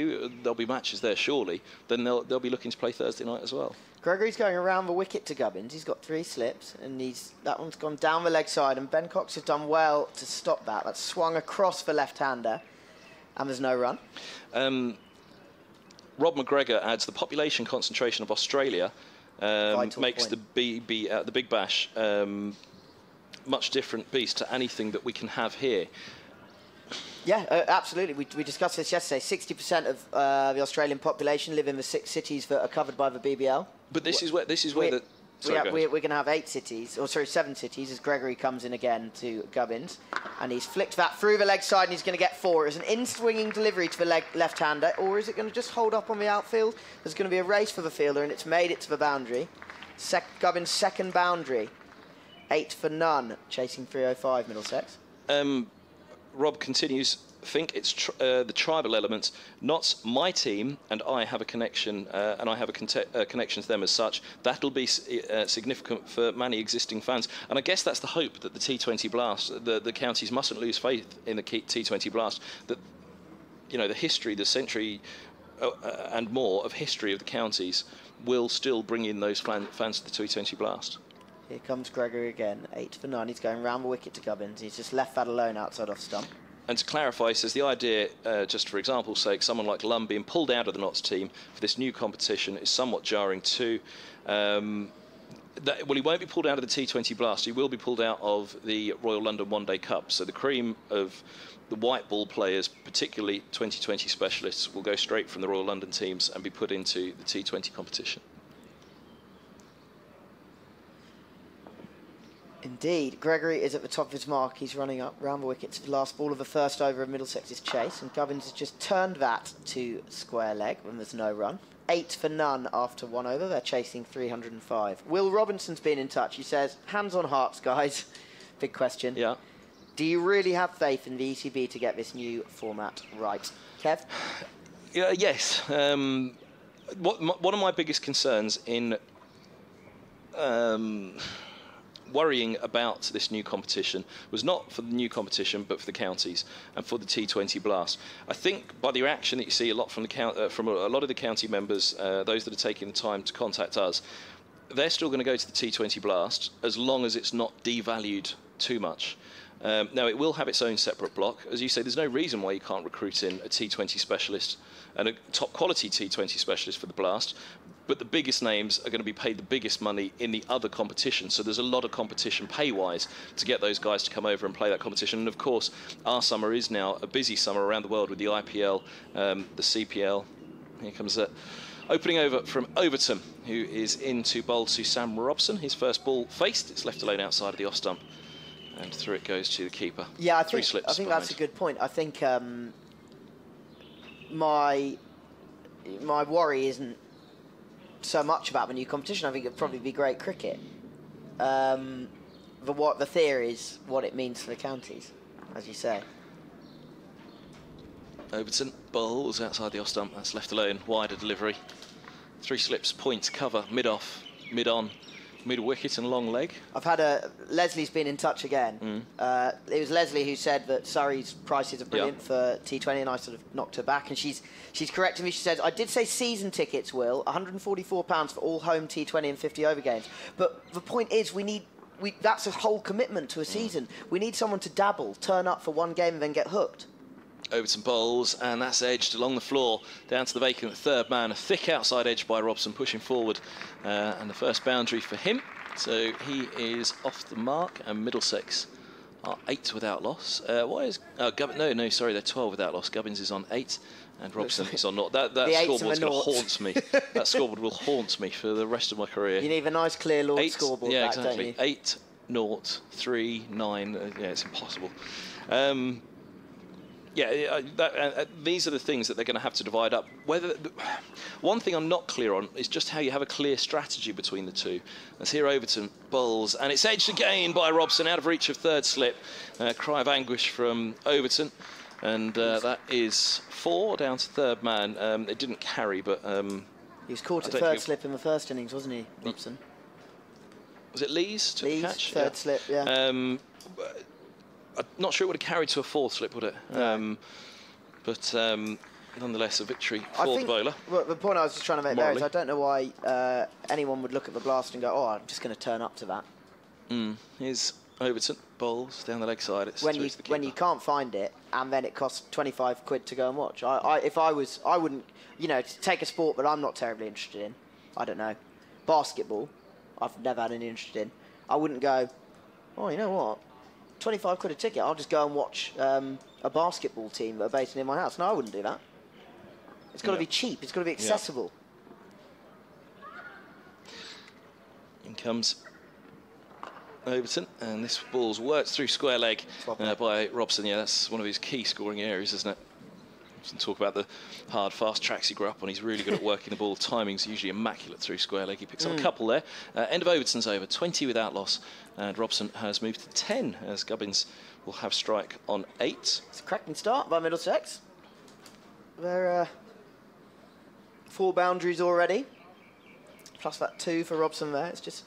there'll be matches there surely. Then they'll they'll be looking to play Thursday night as well. Gregory's going around the wicket to Gubbins. He's got three slips, and he's that one's gone down the leg side. And Ben Cox has done well to stop that. That's swung across the left-hander, and there's no run. Um, Rob McGregor adds the population concentration of Australia um, makes point. the B, B, uh, the Big Bash um, much different beast to anything that we can have here. Yeah, uh, absolutely. We, we discussed this yesterday. 60% of uh, the Australian population live in the six cities that are covered by the BBL. But this is where this is where We're, the sorry, we're, we're going to have eight cities, or sorry, seven cities, as Gregory comes in again to Gubbins. And he's flicked that through the leg side and he's going to get four. Is an in swinging delivery to the leg, left hander, or is it going to just hold up on the outfield? There's going to be a race for the fielder and it's made it to the boundary. Sec- Gubbins' second boundary. Eight for none, chasing 305 Middlesex. Um, Rob continues. Think it's tr- uh, the tribal element, not my team, and I have a connection, uh, and I have a conte- uh, connection to them as such. That'll be uh, significant for many existing fans, and I guess that's the hope that the T20 Blast, the the counties mustn't lose faith in the T20 Blast. That you know the history, the century, uh, and more of history of the counties will still bring in those fan- fans to the T20 Blast. Here comes Gregory again. Eight for nine. He's going round the wicket to Gubbins. He's just left that alone outside off stump. And to clarify, says the idea, uh, just for example's sake, someone like Lum being pulled out of the Notts team for this new competition is somewhat jarring too. Um, that, well, he won't be pulled out of the T20 Blast. He will be pulled out of the Royal London One Day Cup. So the cream of the white ball players, particularly 2020 specialists, will go straight from the Royal London teams and be put into the T20 competition. Indeed, Gregory is at the top of his mark. He's running up round the wickets. The last ball of the first over of Middlesex's chase, and Gubbins has just turned that to square leg when there's no run. Eight for none after one over. They're chasing 305. Will Robinson's been in touch. He says, "Hands on hearts, guys." Big question. Yeah. Do you really have faith in the ECB to get this new format right, Kev? Yeah, yes. Um, what, my, one of my biggest concerns in um, worrying about this new competition was not for the new competition, but for the counties and for the T20 Blast. I think by the reaction that you see a lot from the count, uh, from a, lot of the county members, uh, those that are taking the time to contact us, they're still going to go to the T20 Blast as long as it's not devalued too much. Um, now, it will have its own separate block. As you say, there's no reason why you can't recruit in a T20 specialist and a top quality T20 specialist for the Blast. But the biggest names are going to be paid the biggest money in the other competition. So there's a lot of competition pay wise to get those guys to come over and play that competition. And of course, our summer is now a busy summer around the world with the IPL, um, the CPL. Here comes that. Opening over from Overton, who is in to bowl to Sam Robson. His first ball faced. It's left alone outside of the off stump and through it goes to the keeper. Yeah, I think I think that's a good point. I think um, my my worry isn't so much about the new competition. I think it'd probably be great cricket. Um, the what the theory is what it means for the counties, as you say. Overton bowls outside the off stump. That's left alone. Wider delivery. Three slips, points, cover, mid off, mid on mid wicket and long leg. I've had a Leslie's been in touch again. Mm. Uh, it was Leslie who said that Surrey's prices are brilliant yeah. for T20, and I sort of knocked her back, and she's she's correcting me. She says I did say season tickets will 144 pounds for all home T20 and 50 over games, but the point is we need. We, that's a whole commitment to a mm. season. Mm. We need someone to dabble, turn up for one game, and then get hooked. Overton bowls, and that's edged along the floor down to the vacant third man. A thick outside edge by Robson pushing forward, uh, and the first boundary for him. So he is off the mark, and Middlesex are eight without loss. Uh, why is uh, Gubbins? No, no, sorry, they're 12 without loss. Gubbins is on eight, and Robson is on naught. That, that scoreboard's going to haunt me. that scoreboard will haunt me for the rest of my career. You need a nice clear Lord eight, scoreboard. Yeah, back, exactly. Eight, naught, three, nine. Uh, yeah, it's impossible. Um, yeah, uh, that, uh, uh, these are the things that they're going to have to divide up. Whether one thing I'm not clear on is just how you have a clear strategy between the two. Let's hear Overton bowls, and it's edged again by Robson out of reach of third slip. Uh, cry of anguish from Overton, and uh, that is four down to third man. Um, it didn't carry, but um, he was caught at third slip in the first innings, wasn't he, Robson? Was it Lees to Lees, catch? third yeah. slip, yeah. Um, I'm not sure it would have carried to a fourth slip, would it? Um, but um, nonetheless, a victory for think, the bowler. Well, the point I was just trying to make Morally. there is I don't know why uh, anyone would look at the blast and go, oh, I'm just going to turn up to that. Mm. Here's Overton, bowls down the leg side. It's when you when you can't find it, and then it costs 25 quid to go and watch. I, I if I was, I wouldn't, you know, take a sport that I'm not terribly interested in. I don't know, basketball. I've never had any interest in. I wouldn't go. Oh, you know what? 25 quid a ticket, I'll just go and watch um, a basketball team that are based in my house. No, I wouldn't do that. It's got to yeah. be cheap. It's got to be accessible. Yeah. In comes Overton, and this ball's worked through square leg uh, by Robson. Yeah, that's one of his key scoring areas, isn't it? Talk about the hard, fast tracks he grew up on. He's really good at working the ball. Timing's usually immaculate through square leg. He picks mm. up a mm. couple there. Uh, end of Overton's over, 20 without loss. And Robson has moved to 10 as Gubbins will have strike on 8. It's a cracking start by Middlesex. They're uh, four boundaries already. Plus that two for Robson there. It's just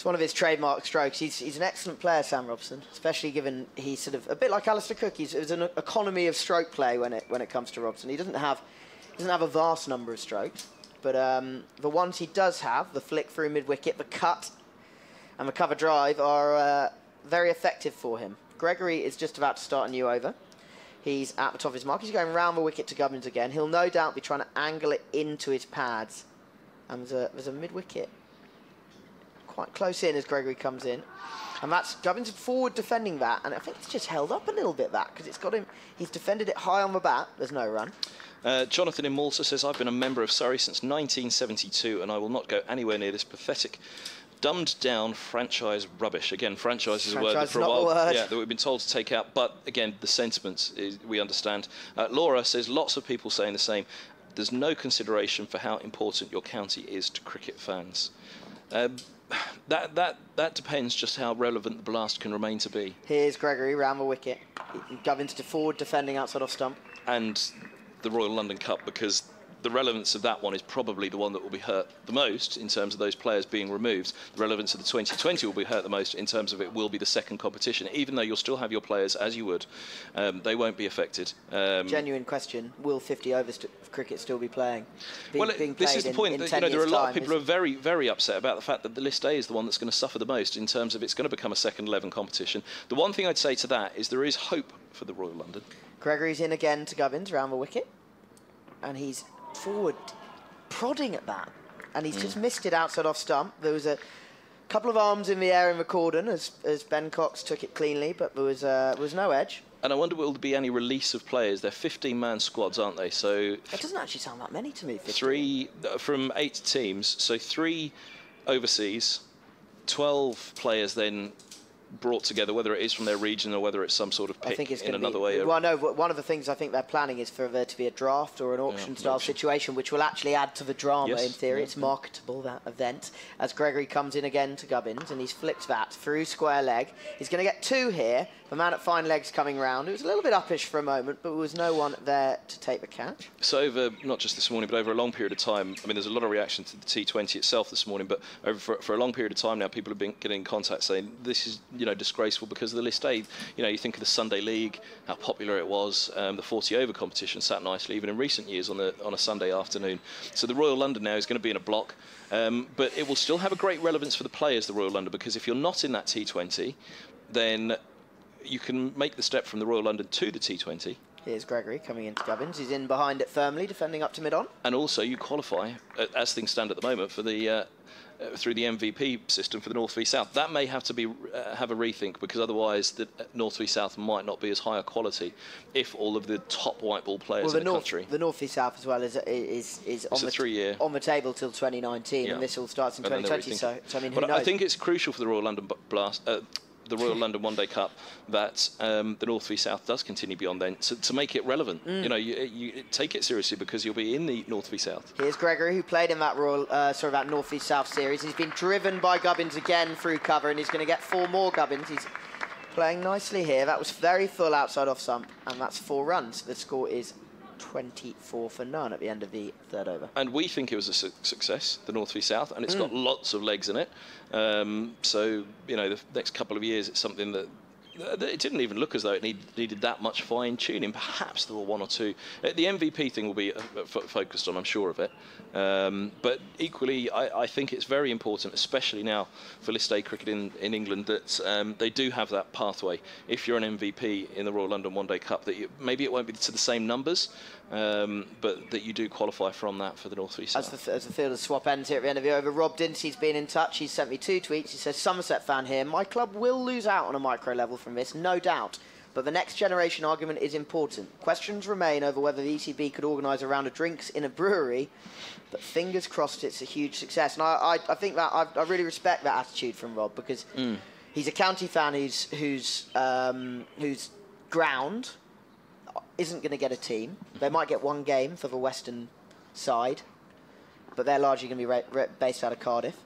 it's one of his trademark strokes. He's, he's an excellent player, Sam Robson, especially given he's sort of a bit like Alastair Cook. He's there's an economy of stroke play when it when it comes to Robson. He doesn't have he doesn't have a vast number of strokes, but um, the ones he does have, the flick through mid wicket, the cut, and the cover drive are uh, very effective for him. Gregory is just about to start a new over. He's at the top of his mark. He's going round the wicket to Gubbins again. He'll no doubt be trying to angle it into his pads. And there's a, there's a mid wicket quite close in as Gregory comes in. And that's Gubbins forward defending that, and I think it's just held up a little bit that because it's got him. He's defended it high on the bat. There's no run. Uh, Jonathan in Malta says, I've been a member of Surrey since 1972 and I will not go anywhere near this pathetic, dumbed down franchise rubbish. Again, franchise is a word that for a while word. yeah, that we've been told to take out, but again, the sentiments is, we understand. Uh, Laura says, lots of people saying the same. There's no consideration for how important your county is to cricket fans. Um, that, that, that depends just how relevant the blast can remain to be. Here's Gregory round the wicket. Gubbins to forward defending outside off stump. and the Royal London Cup because the relevance of that one is probably the one that will be hurt the most in terms of those players being removed. The relevance of the 2020 will be hurt the most in terms of it will be the second competition. Even though you'll still have your players as you would, um, they won't be affected. Um, Genuine question: Will 50 overs cricket still be playing? Being, well, it- being this is the in- point. in that, you know, there are a lot of people who are very, very upset about the fact that the list A is the one that's going to suffer the most in terms of it's going to become a second 11 competition. The one thing I'd say to that is there is hope for the Royal London. Gregory's in again to Gubbins round the wicket, and he's forward, prodding at that, and he's just missed it outside off stump. There was a couple of arms in the air in the cordon as as Ben Cox took it cleanly, but there was uh, there was no edge. And I wonder will there be any release of players? They're 15-man squads, aren't they? So That doesn't actually sound that many to me. 50. three uh, from eight teams, so three overseas, 12 players then brought together, whether it is from their region or whether it's some sort of I think it's in another be. way. Well, no. One of the things I think they're planning is for there to be a draft or an auction-style auction. situation, which will actually add to the drama. Yes, In theory, yeah, it's marketable that event. As Gregory comes in again to Gubbins, and he's flipped that through square leg. He's going to get two here. The man at fine legs coming round. It was a little bit uppish for a moment, but there was no one there to take the catch. So over not just this morning, but over a long period of time. I mean, there's a lot of reaction to the T20 itself this morning, but over for, for a long period of time now, people have been getting in contact saying this is you know disgraceful because of the list A. You know, you think of the Sunday League, how popular it was. Um, the 40 over competition sat nicely even in recent years on the on a Sunday afternoon. So the Royal London now is going to be in a block. Um, but it will still have a great relevance for the players, the Royal London, because if you're not in that T20, then you can make the step from the Royal London to the T20, Here's Gregory coming into Gubbins. He's in behind it firmly, defending up to mid-on. and also you qualify uh, as things stand at the moment for the uh, uh, through the MVP system for the North v South. That may have to be uh, have a rethink because otherwise the uh, North v South might not be as high a quality if all of the top white ball players Well, the in the north, country. the north v south as well is is is on the three-year. on the table till 2019, Yeah. and this all starts in And 2020. So, so I mean, who but knows? I think it's crucial for the Royal London Blast. Uh, the Royal London One Day Cup, that um, the North v South does continue beyond then to, to make it relevant. Mm. You know, you, you take it seriously because you'll be in the North v South. Here's Gregory, who played in that Royal, uh, sorry, that North East South series. He's been driven by Gubbins again through cover, and he's going to get four more Gubbins. He's playing nicely here. That was very full outside off stump, and that's four runs. The score is 24 for none at the end of the third over. and we think it was a su- success, the North v South, and it's got lots of legs in it. Um, so you know, the next couple of years, it's something that. It didn't even look as though it need, needed that much fine tuning. Perhaps there were one or two. Uh, The MVP thing will be uh, f- focused on, I'm sure of it. Um, but equally, I, I think it's very important, especially now for List A cricket in, in England, that um, they do have that pathway. If you're an MVP in the Royal London One Day Cup, that you, maybe it won't be to the same numbers, um, but that you do qualify from that for the North East. As the, as the fielders swap ends here at the end of the over, Rob Dinsey's been in touch. He's sent me two tweets. He says, Somerset fan here. My club will lose out on a micro level from this, no doubt. But the next generation argument is important. Questions remain over whether the ECB could organise a round of drinks in a brewery, but fingers crossed it's a huge success. And I, I, I think that I, I really respect that attitude from Rob because he's a county fan who's who's um, whose ground isn't going to get a team. They might get one game for the Western side, but they're largely going to be ra- ra- based out of Cardiff.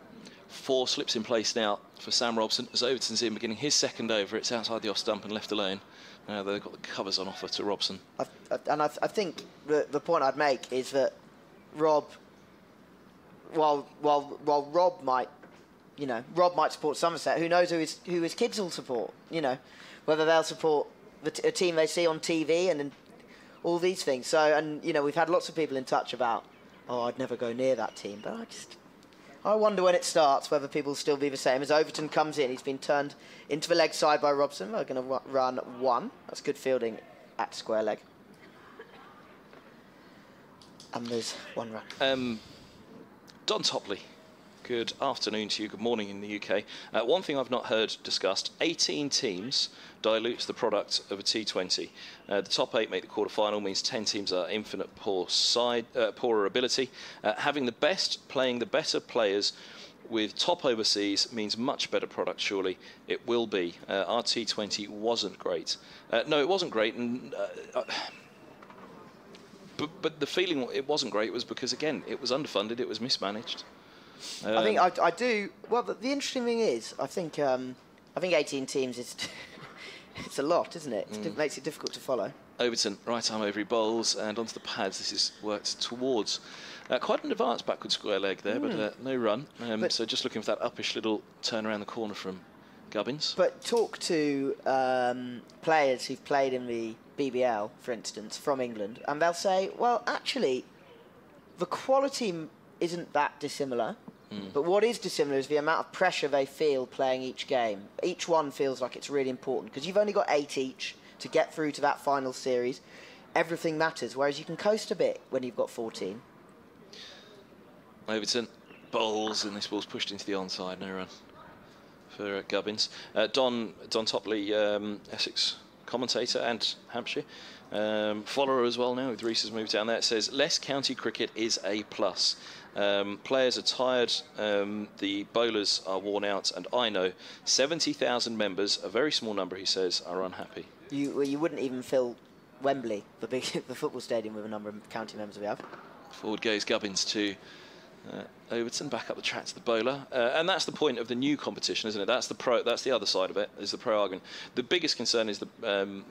Four slips in place now for Sam Robson as Overton's in beginning his second over. It's outside the off stump and left alone. Now they've got the covers on offer to Robson. I, I, and I, I think the, the point I'd make is that Rob, while while while Rob might, you know, Rob might support Somerset. Who knows who his who his kids will support? You know, whether they'll support the t- a team they see on TV and, and all these things. So, and you know, we've had lots of people in touch about, oh, I'd never go near that team, but I just. I wonder when it starts whether people will still be the same. As Overton comes in, he's been turned into the leg side by Robson. They're going to run one. That's good fielding at square leg. And there's one run. Um, Don Topley, good afternoon to you. Good morning in the UK. Uh, one thing I've not heard discussed 18 teams dilutes the product of a T20. Uh, the top eight make the quarter final, means 10 teams are infinite poor side, uh, poorer ability. Uh, having the best, playing the better players with top overseas means much better product, surely. It will be. Uh, our T20 wasn't great. Uh, no, it wasn't great. and. But, but the feeling it wasn't great was because again it was underfunded, it was mismanaged. Um, I think I, I, do. Well, the, the, interesting thing is, I think um, I think 18 teams is it's a lot, isn't it? Mm. It makes it difficult to follow. Overton, right arm over bowls and onto the pads. This is worked towards uh, quite an advanced backward square leg there, mm. but uh, no run. Um, but so just looking for that uppish little turn around the corner from Gubbins. But talk to um, players who've played in the BBL, for instance, from England, and they'll say, well, actually, the quality isn't that dissimilar. Mm. But what is dissimilar is the amount of pressure they feel playing each game. Each one feels like it's really important because you've only got eight each to get through to that final series. Everything matters, whereas you can coast a bit when you've got 14. Overton bowls, and this ball's pushed into the onside. No run for uh, Gubbins. Uh, Don Don Topley, um, Essex commentator and Hampshire. Um, follower as well now with Reece's move down there. It says less county cricket is a plus. Um, players are tired, um, the bowlers are worn out, and I know 70,000 members, a very small number, he says, are unhappy. You you wouldn't even fill Wembley, the big the football stadium, with a number of county members we have. Forward goes Gubbins to uh, Overton back up the track to the bowler, uh, and that's the point of the new competition, isn't it? That's the pro. That's the other side of it. Is the pro argument. The biggest concern is the, um,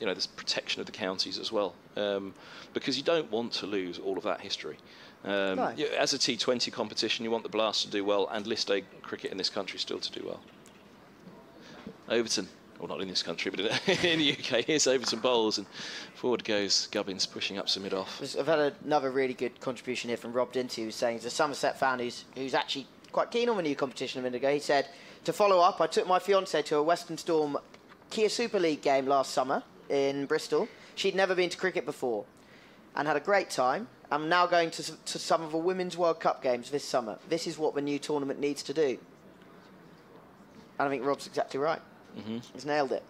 you know, this protection of the counties as well, um, because you don't want to lose all of that history. Um, no. you, as a T20 competition, you want the Blast to do well, and List A cricket in this country still to do well. Overton well, not in this country, but in the UK. Here's Overton bowls, and forward goes Gubbins, pushing up some mid off. I've had another really good contribution here from Rob Dinty, who's saying he's a Somerset fan who's, who's actually quite keen on the new competition a minute ago. He said, to follow up, I took my fiance to a Western Storm Kia Super League game last summer in Bristol. She'd never been to cricket before and had a great time. I'm now going to, to some of the Women's World Cup games this summer. This is what the new tournament needs to do. And I think Rob's exactly right. Mm-hmm. He's nailed it.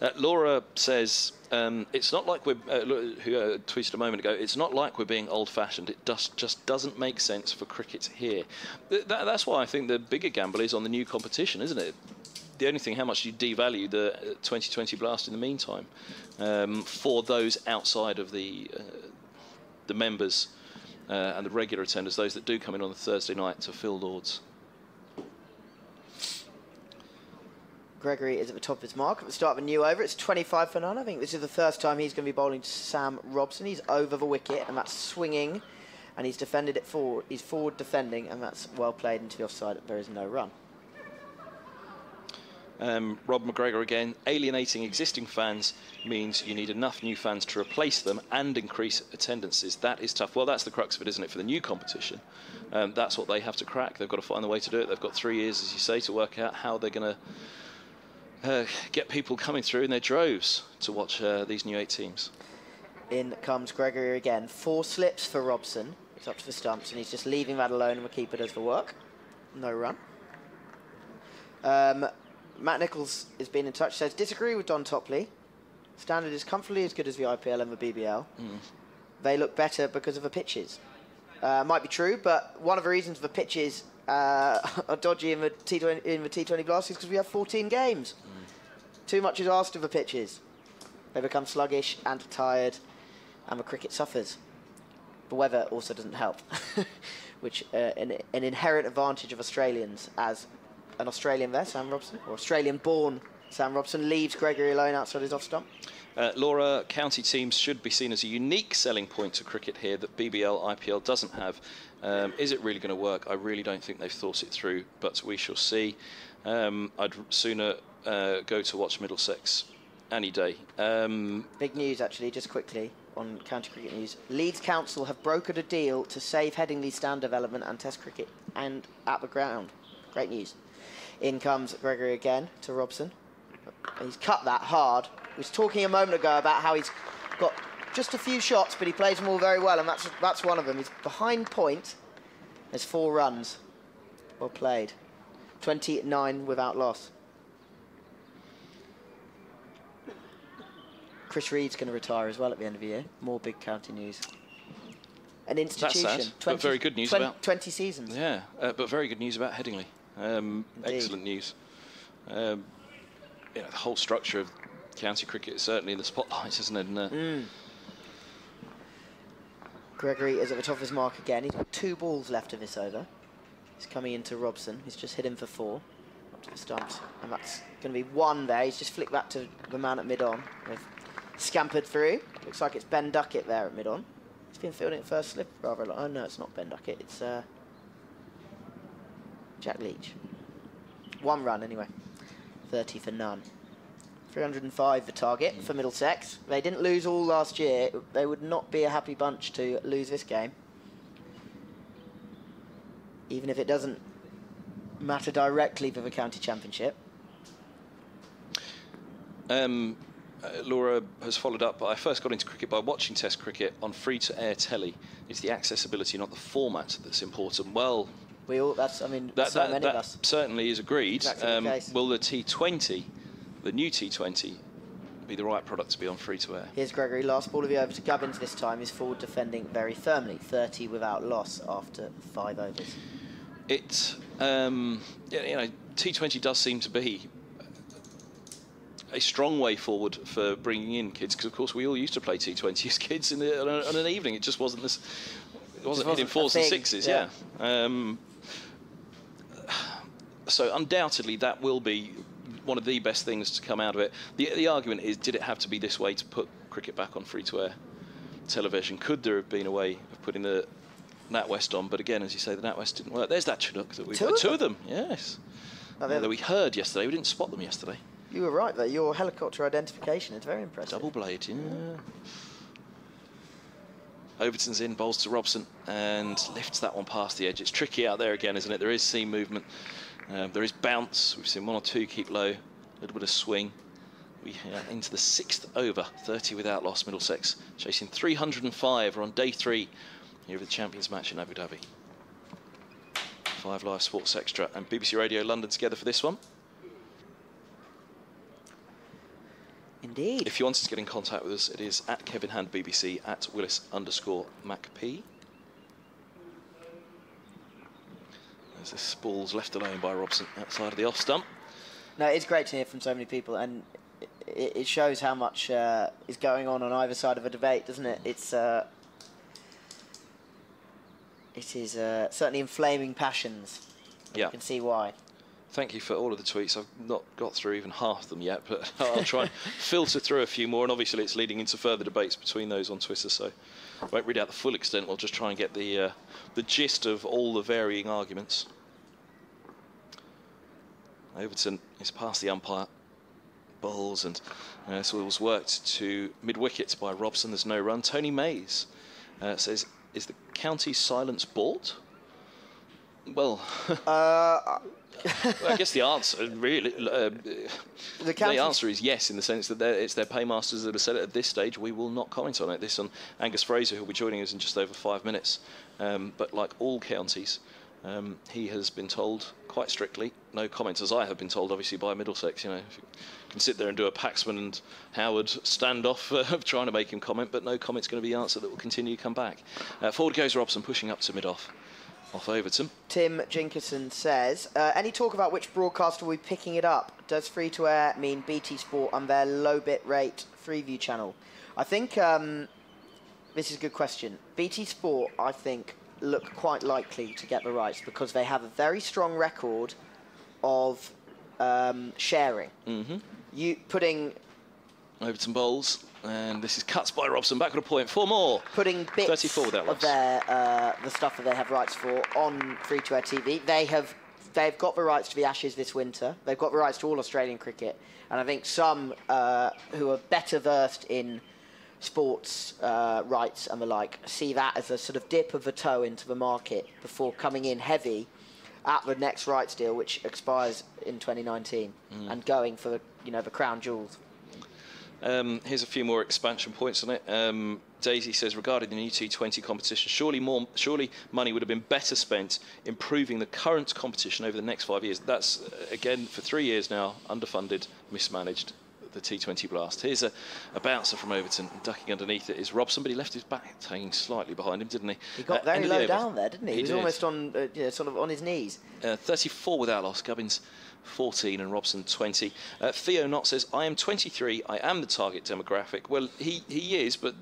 Uh, Laura says um, it's not like we're uh, who uh, tweeted a moment ago. It's not like we're being old-fashioned. It does, just doesn't make sense for cricket here. Th- that, that's why I think the bigger gamble is on the new competition, isn't it? The only thing, how much you devalue the 2020 uh, Blast in the meantime um, for those outside of the uh, the members and the regular attenders, those that do come in on the Thursday night to fill Lords. Gregory is at the top of his mark at the start of a new over. It's 25 for none. I think this is the first time he's going to be bowling to Sam Robson. He's over the wicket and that's swinging, and he's defended it forward. He's forward defending, and that's well played into the offside. There is no run. Um, Rob McGregor again. Alienating existing fans means you need enough new fans to replace them and increase attendances. That is tough. Well, that's the crux of it, isn't it, for the new competition? Um, that's what they have to crack. They've got to find the way to do it. They've got three years, as you say, to work out how they're going to uh, get people coming through in their droves to watch uh, these new eight teams. In comes Gregory again. Four slips for Robson. It's up to the stumps, and he's just leaving that alone, and the keeper does the work. No run. Um, Matt Nichols has been in touch, says, disagree with Don Topley. Standard is comfortably as good as the IPL and the BBL. Mm. They look better because of the pitches. Uh, might be true, but one of the reasons the pitches uh, are dodgy in the T20 in the T20 Blast is because we have 14 games. Mm. Too much is asked of the pitches. They become sluggish and tired, and the cricket suffers. The weather also doesn't help, which uh, an, an inherent advantage of Australians as an Australian there, Sam Robson, or Australian-born Sam Robson leaves Gregory alone outside his off stump. Uh, Laura, county teams should be seen as a unique selling point to cricket here that BBL, IPL doesn't have. Um, is it really going to work? I really don't think they've thought it through, but we shall see. Um, I'd sooner uh, go to watch Middlesex any day. Um, Big news, actually, just quickly. on County Cricket News. Leeds Council have brokered a deal to save Headingley stand development and Test cricket and at the ground. Great news. In comes Gregory again to Robson. He's cut that hard. He was talking a moment ago about how he's got just a few shots, but he plays them all very well, and that's that's one of them. He's behind point. There's four runs. Well played. 29 without loss. Chris Read's going to retire as well at the end of the year. More big county news. An institution. That's sad, but very good news 20, about- 20 seasons. Yeah, uh, but very good news about Headingley. Um, excellent news. Um, you know, the whole structure of county cricket is certainly in the spotlight, isn't it? Mm. Gregory is at the top of his mark again. He's got two balls left of this over. He's coming into Robson. He's just hit him for four. Up to the stumps. And that's going to be one there. He's just flicked back to the man at mid-on. They've scampered through. Looks like it's Ben Duckett there at mid-on. He's been fielding at first slip rather lot. Oh, no, it's not Ben Duckett. It's uh, Jack Leach. One run, anyway. 30 for none. 305 the target for Middlesex. They didn't lose all last year. They would not be a happy bunch to lose this game. Even if it doesn't matter directly for the county championship. Um, uh, Laura has followed up. I first got into cricket by watching Test cricket on free-to-air telly. It's the accessibility, not the format, that's important. Well, We all that's I mean that, so that, many that of us. certainly is agreed. Exactly the case. will the T20, the new T20, be the right product to be on free-to-air? Here's Gregory, last ball of the over to Gubbins this time. He's forward defending very firmly. 30 without loss after five overs. It, um, you know, T20 does seem to be a strong way forward for bringing in kids because, of course, we all used to play T20 as kids in the, on, a, on an evening. It just wasn't this. It wasn't hitting wasn't a fours and sixes, yeah. yeah. Um, so undoubtedly, that will be one of the best things to come out of it. The, the argument is, did it have to be this way to put cricket back on free-to-air television? Could there have been a way of putting the NatWest on? But again, as you say, the NatWest didn't work. There's that Chinook that we've Two got. of Two of them, yes. Yeah, that we heard yesterday. We didn't spot them yesterday. You were right there. Your helicopter identification is very impressive. Double blade, yeah. Overton's in, bowls to Robson, and lifts that one past the edge. It's tricky out there again, isn't it? There is seam movement. Um, there is bounce. We've seen one or two keep low. A little bit of swing. We uh, into the sixth over, 30 without loss. Middlesex chasing 305. We're on day three here of the Champions match in Abu Dhabi. Five Live Sports Extra and BBC Radio London together for this one. Indeed. If you wanted to get in contact with us, it is at Kevin Hand BBC at Willis underscore MacP. As this ball's left alone by Robson outside of the off stump. No, it's great to hear from so many people, and it, it shows how much uh, is going on on either side of a debate, doesn't it? It's uh, it is uh, certainly inflaming passions. Yeah. You can see why. Thank you for all of the tweets. I've not got through even half of them yet, but I'll try and filter through a few more. And obviously, it's leading into further debates between those on Twitter, so I won't read out the full extent. We'll just try and get the uh, the gist of all the varying arguments. Overton is past the umpire, bowls, and uh, so it was worked to mid wickets by Robson. There's no run. Tony Mays uh, says, "Is the county silence bought?" Well. Uh, Well, I guess the answer really, uh, the the answer is yes, in the sense that it's their paymasters that have said it at this stage. We will not comment on it. This on Angus Fraser, who'll be joining us in just over five minutes. Um, but like all counties, um, he has been told quite strictly no comments, as I have been told, obviously by Middlesex. You know, if you can sit there and do a Paxman and Howard standoff uh, of trying to make him comment, but no comment's going to be the answer that will continue to come back. Uh, forward goes Robson, pushing up to mid off. Off Overton. Tim Jinkerson says, uh, any talk about which broadcaster will be picking it up? Does free to air mean BT Sport and their low bit rate Freeview channel? I think um, this is a good question. BT Sport, I think, look quite likely to get the rights because they have a very strong record of um, sharing. Mm-hmm. You putting Overton bowls, and this is cuts by Robson. Back at a point. Four more. putting bits 34 without of their uh, the stuff that they have rights for on free to air TV. They have they've got the rights to the Ashes this winter. They've got the rights to all Australian cricket, and I think some uh, who are better versed in sports uh, rights and the like see that as a sort of dip of the toe into the market before coming in heavy at the next rights deal, which expires in 2019, and going for you know the crown jewels. Um, here's a few more expansion points on it. Um, Daisy says regarding the new T20 competition, surely more, surely money would have been better spent improving the current competition over the next five years. That's uh, again for three years now underfunded, mismanaged. The T20 blast. Here's a, a bouncer from Overton ducking underneath it. Is Rob. Somebody left his back hanging slightly behind him, didn't he? He got Uh, very of the low down there, didn't he? He, was did. almost on, uh, you know, sort of on his knees. Uh, 34 without loss. Gubbins 14 and Robson 20. Uh, Theo Knott says, I am 23. I am the target demographic. Well, he, he is, but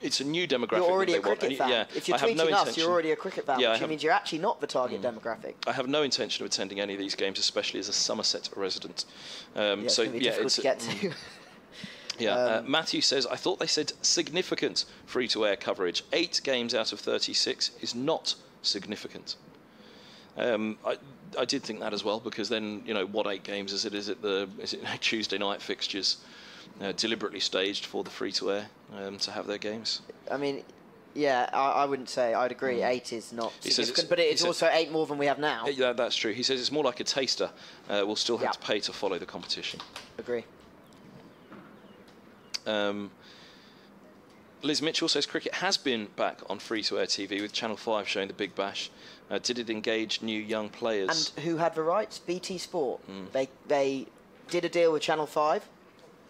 it's a new demographic. You're already a cricket fan. Yeah, if you're I tweeting no us, intention, you're already a cricket fan, Yeah, which have- Mm. means you're actually not the target demographic. I have no intention of attending any of these games, especially as a Somerset resident. Um, Yeah, so yeah, it's to get mm. to. Yeah, uh, Um, Matthew says, I thought they said significant free to air coverage. Eight games out of 36 is not significant. Um, I, I did think that as well because then, you know, what eight games is it? Is it the is it Tuesday night fixtures uh, deliberately staged for the free to air um, to have their games? I mean, yeah, I, I wouldn't say. I'd agree. Eight is not Mm. He significant, but it's says- also eight more than we have now. Yeah, that's true. He says it's more like a taster. Uh, we'll still have Yeah. to pay to follow the competition. Agree. Um, Liz Mitchell says cricket has been back on free to air TV with Channel 5 showing the Big Bash. Uh, did it engage new young players? And who had the rights? BT Sport. Mm. They they did a deal with Channel Five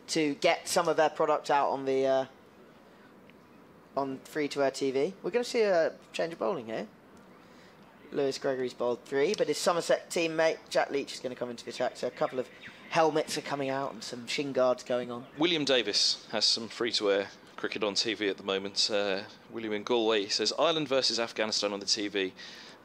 to get some of their product out on the uh, on free to air TV. We're going to see a change of bowling here. Lewis Gregory's bowled three, but his Somerset teammate Jack Leach is going to come into the attack. So a couple of helmets are coming out and some shin guards going on. William Davis has some free to air cricket on TV at the moment. Uh, William in Galway says Ireland versus Afghanistan on the TV.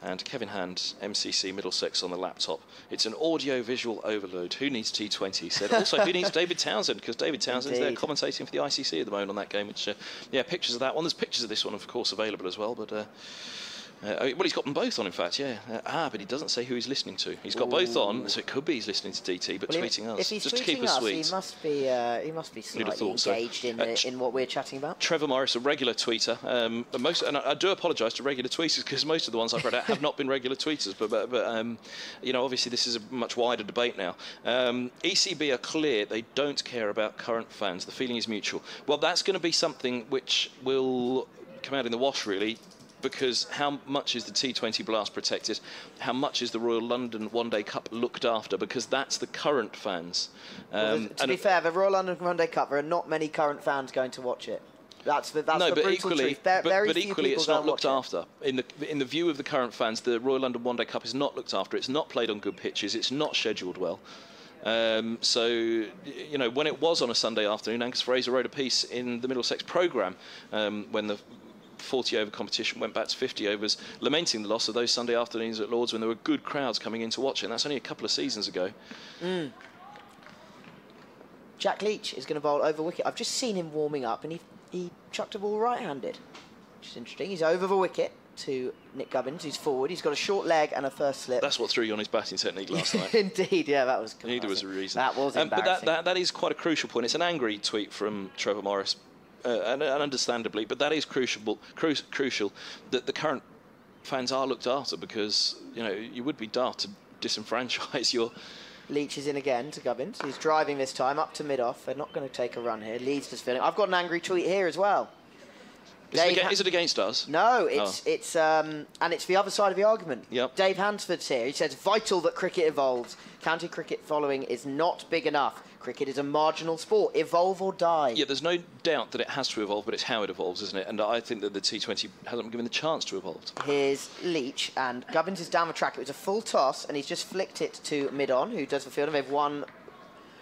And Kevin Hand, MCC Middlesex on the laptop. It's an audio visual overload. Who needs T20? He said. Also, who needs David Townsend? Because David Townsend's there Indeed. commentating for the ICC at the moment on that game. Which, uh, yeah, pictures of that one. There's pictures of this one, of course, available as well. But uh, uh, oh, well, he's got them both on, in fact. Yeah. Uh, ah, but he doesn't say who he's listening to. He's got both on, so it could be he's listening to DT, but Well, tweeting us if he's just tweeting to keep us us, sweet. he must be uh, he must be slightly thought so. engaged in Uh, the, in what we're chatting about. Trevor Morris, a regular tweeter. Um, but most, and I, I do apologise to regular tweeters because most of the ones I've read out have not been regular tweeters. But, but, but um, you know, obviously this is a much wider debate now. Um, ECB are clear they don't care about current fans. The feeling is mutual. Well, that's going to be something which will come out in the wash, really. Because how much is the T20 Blast protected? How much is the Royal London One Day Cup looked after? Because that's the current fans. Well, Um, to be fair, the Royal London One Day Cup, there are not many current fans going to watch it. That's the, that's no, the but equally, but, very but few equally, it's not looked it. after. In the in the view of the current fans, the Royal London One Day Cup is not looked after. It's not played on good pitches. It's not scheduled well. Um, so, you know, when it was on a Sunday afternoon, Angus Fraser wrote a piece in the Middlesex programme um, when the 40 over competition went back to 50 overs, lamenting the loss of those Sunday afternoons at Lords when there were good crowds coming in to watch it. And that's only a couple of seasons ago. Jack Leach is going to bowl over wicket. I've just seen him warming up, and he he chucked a ball right-handed, which is interesting. He's over the wicket to Nick Gubbins, who's forward. He's got a short leg and a first slip. That's what threw you on his batting technique last night. Indeed, yeah, that was. Neither was a reason. That was Um, but that, that, that is quite a crucial point. It's an angry tweet from Trevor Morris, and, and understandably, but that is crucial, cru- crucial that the current fans are looked after because you know you would be daft to disenfranchise your. Leach is in again to Gubbins. He's driving this time up to mid-off. They're not going to take a run here. Leeds just feeling. I've got an angry tweet here as well. Is it, Dave aga- Ha- is it against us? No, it's Oh. it's um, and it's the other side of the argument. Yep. Dave Hansford's here. He says vital that cricket evolves. County cricket following is not big enough. Cricket is a marginal sport. Evolve or die. Yeah, there's no doubt that it has to evolve, but it's how it evolves, isn't it? And I think that the T20 hasn't been given the chance to evolve. Here's Leach and Gubbins is down the track. It was a full toss, and he's just flicked it to mid-on, who does the field, and they've won.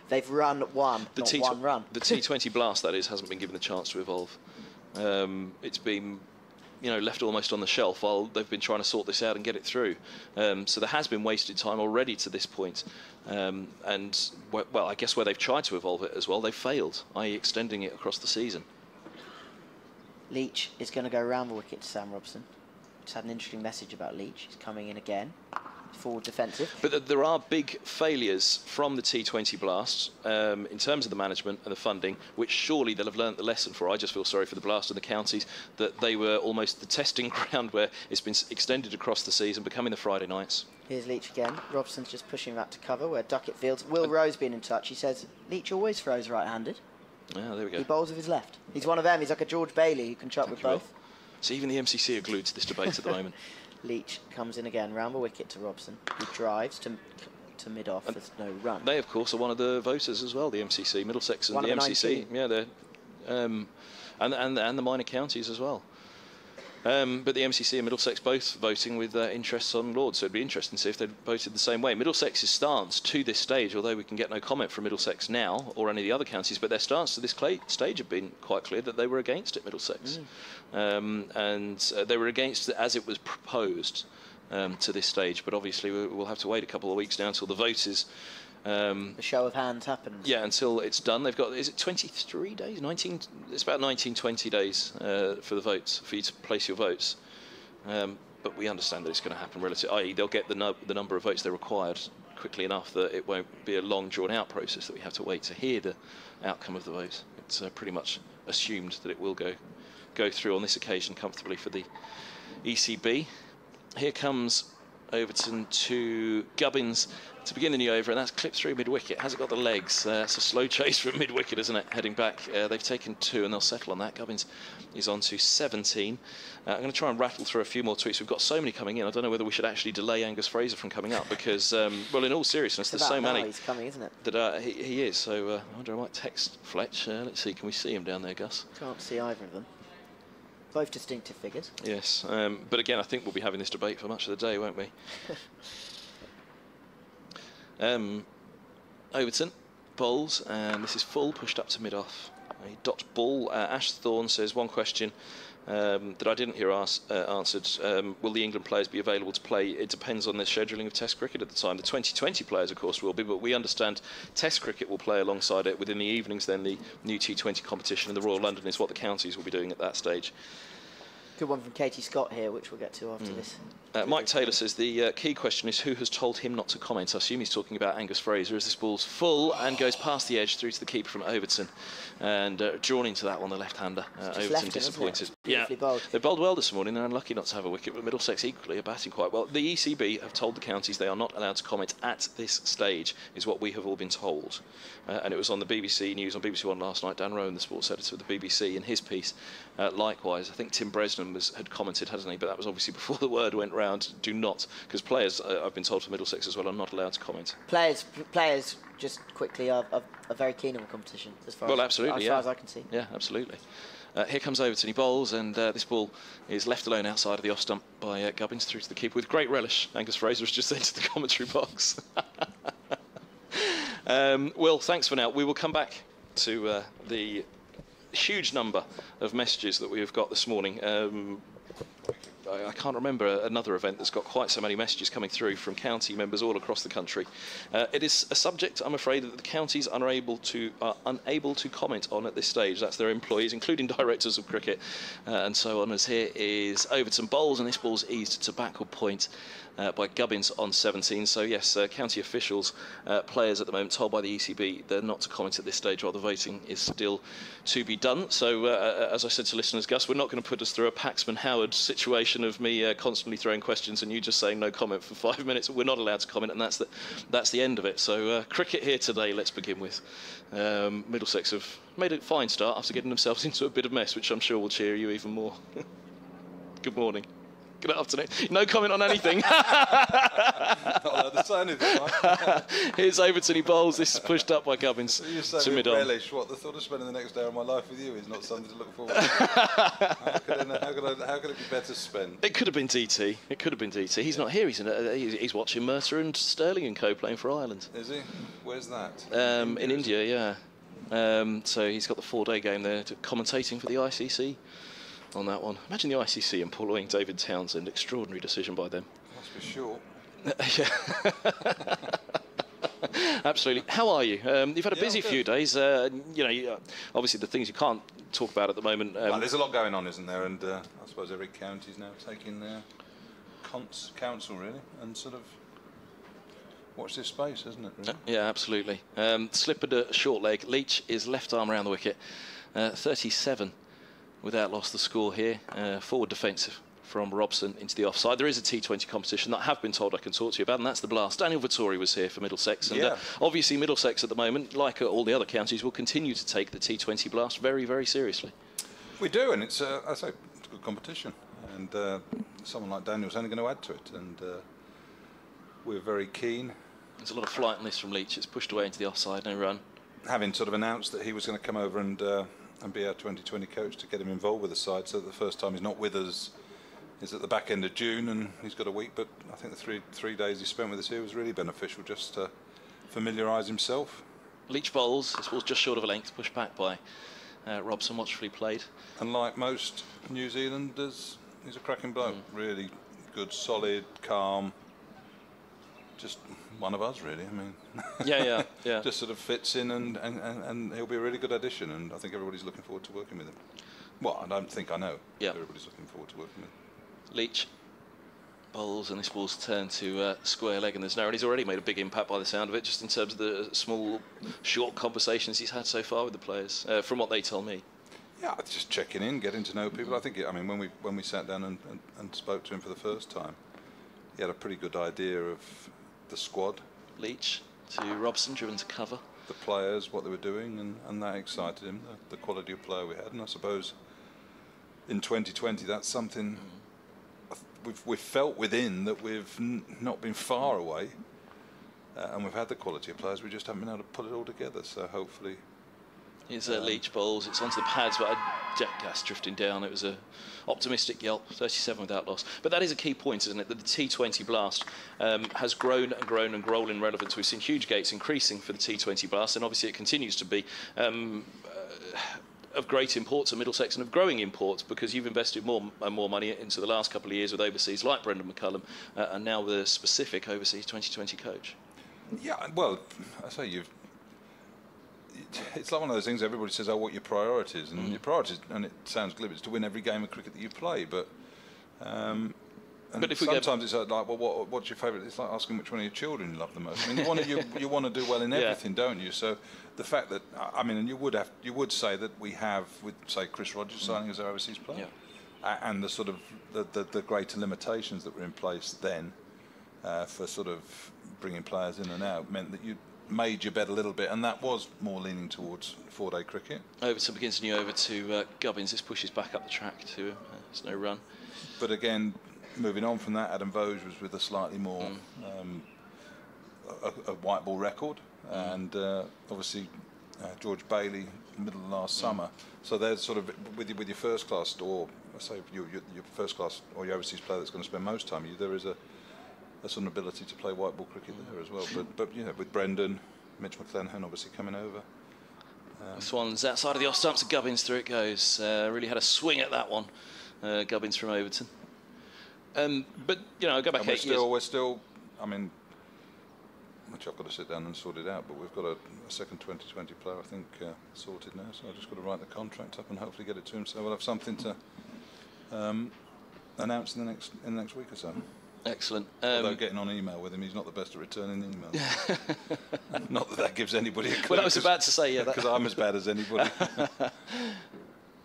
They've run one, The not T one run. the T20 blast that is hasn't been given the chance to evolve. Um, it's been you know left almost on the shelf while they've been trying to sort this out and get it through. Um, so there has been wasted time already to this point. Um, and well, I guess where they've tried to evolve it as well, they've failed, i.e., extending it across the season. Leach is going to go round the wicket to Sam Robson. Just had an interesting message about Leach. He's coming in again. Forward defensive. But there are big failures from the T20 Blast um, in terms of the management and the funding, which surely they'll have learnt the lesson for. I just feel sorry for the Blast and the counties that they were almost the testing ground where it's been extended across the season, becoming the Friday nights. Here's Leach again. Robson's just pushing that to cover where Duckett fields. Will Rose being in touch. He says Leach always throws right-handed. Yeah, there we go. He bowls with his left. He's one of them. He's like a George Bailey who can chuck Thank with you, Will. both. So even the MCC are glued to this debate at the moment. Leach comes in again, round the wicket to Robson, who drives to to mid off. And There's no run. They, of course, are one of the voters as well. The MCC, Middlesex, and One the MCC. 19. Yeah, they're um, and and and the minor counties as well. Um, but the MCC and Middlesex both voting with uh, interests on Lords, so it'd be interesting to see if they voted the same way. Middlesex's stance to this stage, although we can get no comment from Middlesex now or any of the other counties, but their stance to this stage have been quite clear that they were against it, Middlesex, um, and uh, they were against it as it was proposed um, to this stage. But obviously, we- we'll have to wait a couple of weeks now until the vote is. Um, The show of hands happens. yeah, until it's done. They've got, is it 23 days? 19, it's about 19, 20 days uh, for the votes, for you to place your votes. Um, but we understand that it's going to happen relatively, i.e., they'll get the, nu- the number of votes they're required quickly enough that it won't be a long, drawn out process that we have to wait to hear the outcome of the vote. It's uh, pretty much assumed that it will go, go through on this occasion comfortably for the ECB. Here comes Overton to Gubbins to begin the new over, and that's clipped through mid wicket. Has it got the legs? Uh, it's a slow chase from mid wicket, isn't it? Heading back, uh, they've taken two, and they'll settle on that. Gubbins is on to 17. Uh, I'm going to try and rattle through a few more tweets. We've got so many coming in. I don't know whether we should actually delay Angus Fraser from coming up because, um, well, in all seriousness, there's so many He's coming, isn't it? that uh, he, he is. So uh, I wonder I might text Fletch. Uh, let's see, can we see him down there, Gus? Can't see either of them. Both distinctive figures. Yes, um, but again, I think we'll be having this debate for much of the day, won't we? um, Overton, bowls, and this is full, pushed up to mid-off. A dot ball. Uh, Ash Thorne says one question um, that I didn't hear ask, uh, answered. Um, will the England players be available to play? It depends on the scheduling of Test cricket at the time. The 2020 players, of course, will be, but we understand Test cricket will play alongside it within the evenings. Then the new T20 competition in the Royal London is what the counties will be doing at that stage. Good one from Katie Scott here, which we'll get to after this. Uh, Mike Taylor says the uh, key question is who has told him not to comment. I assume he's talking about Angus Fraser as this ball's full and goes past the edge through to the keeper from Overton and uh, drawn into that one, the left-hander. Uh, Overton left it? disappointed. Beautifully bowled. they bowled well this morning. They're unlucky not to have a wicket, but Middlesex equally are batting quite well. The ECB have told the counties they are not allowed to comment at this stage, is what we have all been told. Uh, and it was on the BBC News on BBC One last night. Dan Roan, the sports editor of the BBC, in his piece, uh, likewise. I think Tim Bresnan was, had commented, hasn't he? But that was obviously before the word went round. Do not, because players, uh, I've been told for Middlesex as well, are not allowed to comment. Players, players, just quickly are, are, are very keen on the competition as far Well, as, absolutely, as yeah. far as I can see. Yeah, absolutely. Uh, here comes Overton. He bowls, and uh, this ball is left alone outside of the off stump by uh, Gubbins through to the keeper with great relish. Angus Fraser has just entered the commentary box. um, Will, thanks for now. We will come back to uh, the huge number of messages that we have got this morning. Um, I, can't remember another event that's got quite so many messages coming through from county members all across the country. Uh, it is a subject, I'm afraid, that the counties are unable to are unable to comment on at this stage. That's their employees, including directors of cricket uh, and so on. As here is Overton bowls, and this ball's eased to backward point. Uh, by Gubbins on 17. So yes, uh, county officials, uh, players at the moment told by the ECB they're not to comment at this stage while the voting is still to be done. So uh, as I said to listeners, Gus, we're not going to put us through a Paxman Howard situation of me uh, constantly throwing questions and you just saying no comment for five minutes. We're not allowed to comment, and that's the that's the end of it. So uh, cricket here today. Let's begin with um, Middlesex have made a fine start after getting themselves into a bit of mess, which I'm sure will cheer you even more. Good morning. Good afternoon. No comment on anything. Not allowed to say anything, right? Here's Overton. He bowls. This is pushed up by Gubbins to mid on. relish what the thought of spending the next day of my life with you is not something to look forward to. how, could I, how, could I, how could it be better spent? It could have been DT. It could have been DT. He's not here. He's in. A, he's, he's watching Mercer and Stirling and Co playing for Ireland. Is he? Where's that? Um, in? India, yeah. Um, so he's got the four-day game there, to, commentating for the ICC on that one. Imagine the ICC employing David Townsend. Extraordinary decision by them. Must be short. yeah. Absolutely. How are you? Um, you've had a Yeah, busy few days. Uh, you know, uh, obviously the things you can't talk about at the moment. Um, well, there's a lot going on, isn't there? And uh, I suppose every county's now taking their cons- council, really, and sort of watch this space, isn't it? Really? Yeah, absolutely. Um, slippered a short leg. Leach is left arm around the wicket. Uh, 37 without lost the score here. Uh, forward defensive from Robson into the offside. There is a T20 competition that I have been told I can talk to you about, and that's the Blast. Daniel Vettori was here for Middlesex, and uh, obviously Middlesex at the moment, like uh, all the other counties, will continue to take the T20 Blast very, very seriously. We do, and it's, uh, I say, it's a good competition. And uh, someone like Daniel's only going to add to it. And uh, we're very keen, There's a lot of flight on this from Leach. It's pushed away into the offside, no run. having sort of announced that he was going to come over and uh, and be our 2020 coach to get him involved with the side. So that the first time he's not with us is at the back end of June, and he's got a week. But I think the three three days he spent with us here was really beneficial, just to familiarise himself. Leach bowls. This ball's just short of a length, pushed back by uh, Robson, watchfully played. And like most New Zealanders, he's a cracking bloke. Really good, solid, calm. Just one of us, really. I mean, Yeah, yeah, yeah. just sort of fits in, and, and, and, and he'll be a really good addition. And I think everybody's looking forward to working with him. Well, I don't think I know. Yeah. Everybody's looking forward to working with him. Leach bowls and this ball's turned to uh, square leg and there's no and he's already made a big impact by the sound of it just in terms of the small short conversations he's had so far with the players uh, from what they tell me Yeah, just checking in, getting to know people. I think, I mean, when we when we sat down and, and, and spoke to him for the first time, he had a pretty good idea of the squad, Leach to Robson driven to cover the players, what they were doing, and, and that excited him, the, the quality of player we had. And I suppose in 2020, that's something we've, we've felt within that we've n- not been far away. Uh, and we've had the quality of players, we just haven't been able to put it all together. So hopefully, Here's uh, Leach bowls. It's onto the pads, but I, Gas drifting down. It was a optimistic yelp, 37 without loss. But that is a key point, isn't it? That the T20 Blast um, has grown and grown and grown in relevance. We've seen huge gates increasing for the T20 Blast, and obviously it continues to be. Um, uh, of great import to Middlesex and of growing import because you've invested more and more money into the last couple of years with overseas like Brendon McCullum uh, and now the specific overseas 2020 coach. Yeah, well, I say you've. It- It's like one of those things. Everybody says, "Oh, what your priorities?" And your priorities, and it sounds glib, is to win every game of cricket that you play. But, um, and But if sometimes it's like, well, what, what's your favourite? It's like asking which one of your children you love the most. I mean, you want to you, you want to do well in Yeah. everything, don't you? So the fact that I mean, and you would have you would say that we have with say Chris Rogers signing as our overseas player, A- and the sort of the, the, the greater limitations that were in place then uh, for sort of bringing players in and out meant that you made your bet a little bit, and that was more leaning towards four-day cricket. Overton begins a new over to uh, Gubbins. This pushes back up the track to uh, there's no run. But again, moving on from that, Adam Voges was with a slightly more um, a, a white ball record, and uh, obviously uh, George Bailey middle of last summer. So there's sort of with your, with your first class or I say your, your, your first class or your overseas player that's going to spend most time, you, there is a a an ability to play white ball cricket there as well. But but you know with Brendan, Mitch McClenaghan obviously coming over. This one's outside of the off stump to Gubbins. Through it goes. Uh, really had a swing at that one. Uh, Gubbins from Overton. Um, but you know, go back And we're still, years. we're still, I mean, which I've got to sit down and sort it out, but we've got a, a second 2020 player, I think, uh, sorted now, so I've just got to write the contract up and hopefully get it to him, so we'll have something to um, announce in the next in the next week or so. Excellent. Although Um, getting on email with him, he's not the best at returning emails. not that that gives anybody a clue. well, I was about to say, yeah. Because I'm as bad as anybody.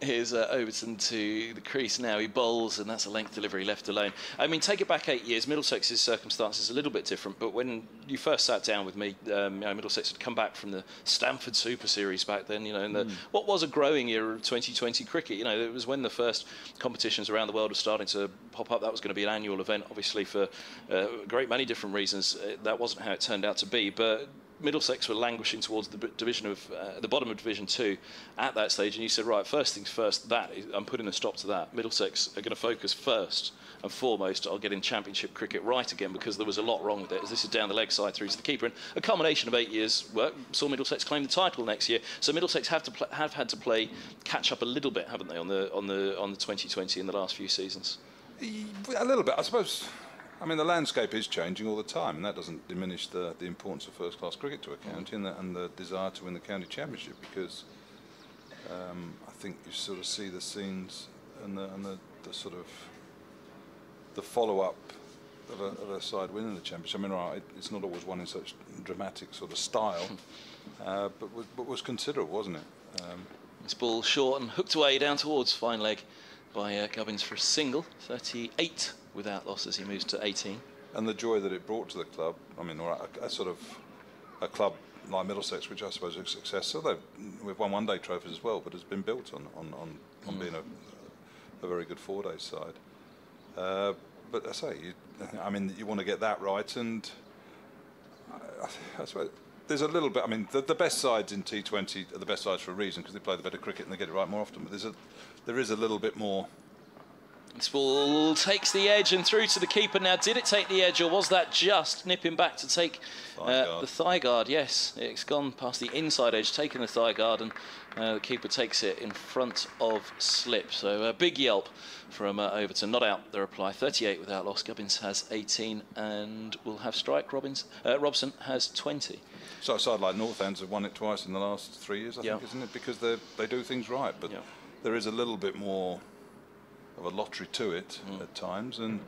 Here's uh, Overton to the crease now. He bowls, and that's a length delivery left alone. I mean, take it back eight years. Middlesex's circumstances a little bit different, but when you first sat down with me, um, you know, Middlesex had come back from the Stanford Super Series back then. You know, in the, what was a growing era of 2020 cricket. You know, it was when the first competitions around the world were starting to pop up. That was going to be an annual event, obviously for uh, a great many different reasons. Uh, that wasn't how it turned out to be, but Middlesex were languishing towards the division of uh, the bottom of Division Two at that stage, and you said, right, first things first. That is, I'm putting a stop to that. Middlesex are going to focus first and foremost on getting Championship cricket right again because there was a lot wrong with it. As this is down the leg side through to the keeper, and a culmination of eight years' work saw Middlesex claim the title next year. So Middlesex have to pl- have had to play catch up a little bit, haven't they, on the on the on the 2020 in the last few seasons? A little bit, I suppose. I mean, the landscape is changing all the time, and that doesn't diminish the, the importance of first-class cricket to a county and the, and the desire to win the county championship. Because um, I think you sort of see the scenes and the, and the, the sort of the follow-up of a, of a side winning the championship. I mean, right, it's not always won in such dramatic sort of style, uh, but, was, but was considerable, wasn't it? Um, this ball short and hooked away down towards fine leg by uh, Gubbins for a single, 38 without loss as he moves to 18. And the joy that it brought to the club, I mean, a, a sort of a club like Middlesex, which I suppose is a success. So they've we've won one day trophies as well, but it's been built on on, on, on mm. being a, a very good four day side. Uh, but I say, you, I mean, you want to get that right, and I, I suppose there's a little bit. I mean, the, the, best sides in T20 are the best sides for a reason because they play the better cricket and they get it right more often. But there's a, there is a little bit more. This ball takes the edge and through to the keeper. Now, did it take the edge, or was that just nipping back to take thigh uh, the thigh guard? Yes, it's gone past the inside edge, taking the thigh guard, and uh, the keeper takes it in front of slip. So a big yelp from uh, Overton. Not out the reply. 38 without loss. Gubbins has 18 and will have strike. Robbins, uh, Robson has 20. So a side like Northants have won it twice in the last three years, I think, isn't it? Because they they do things right, but there is a little bit more of a lottery to it mm. at times, and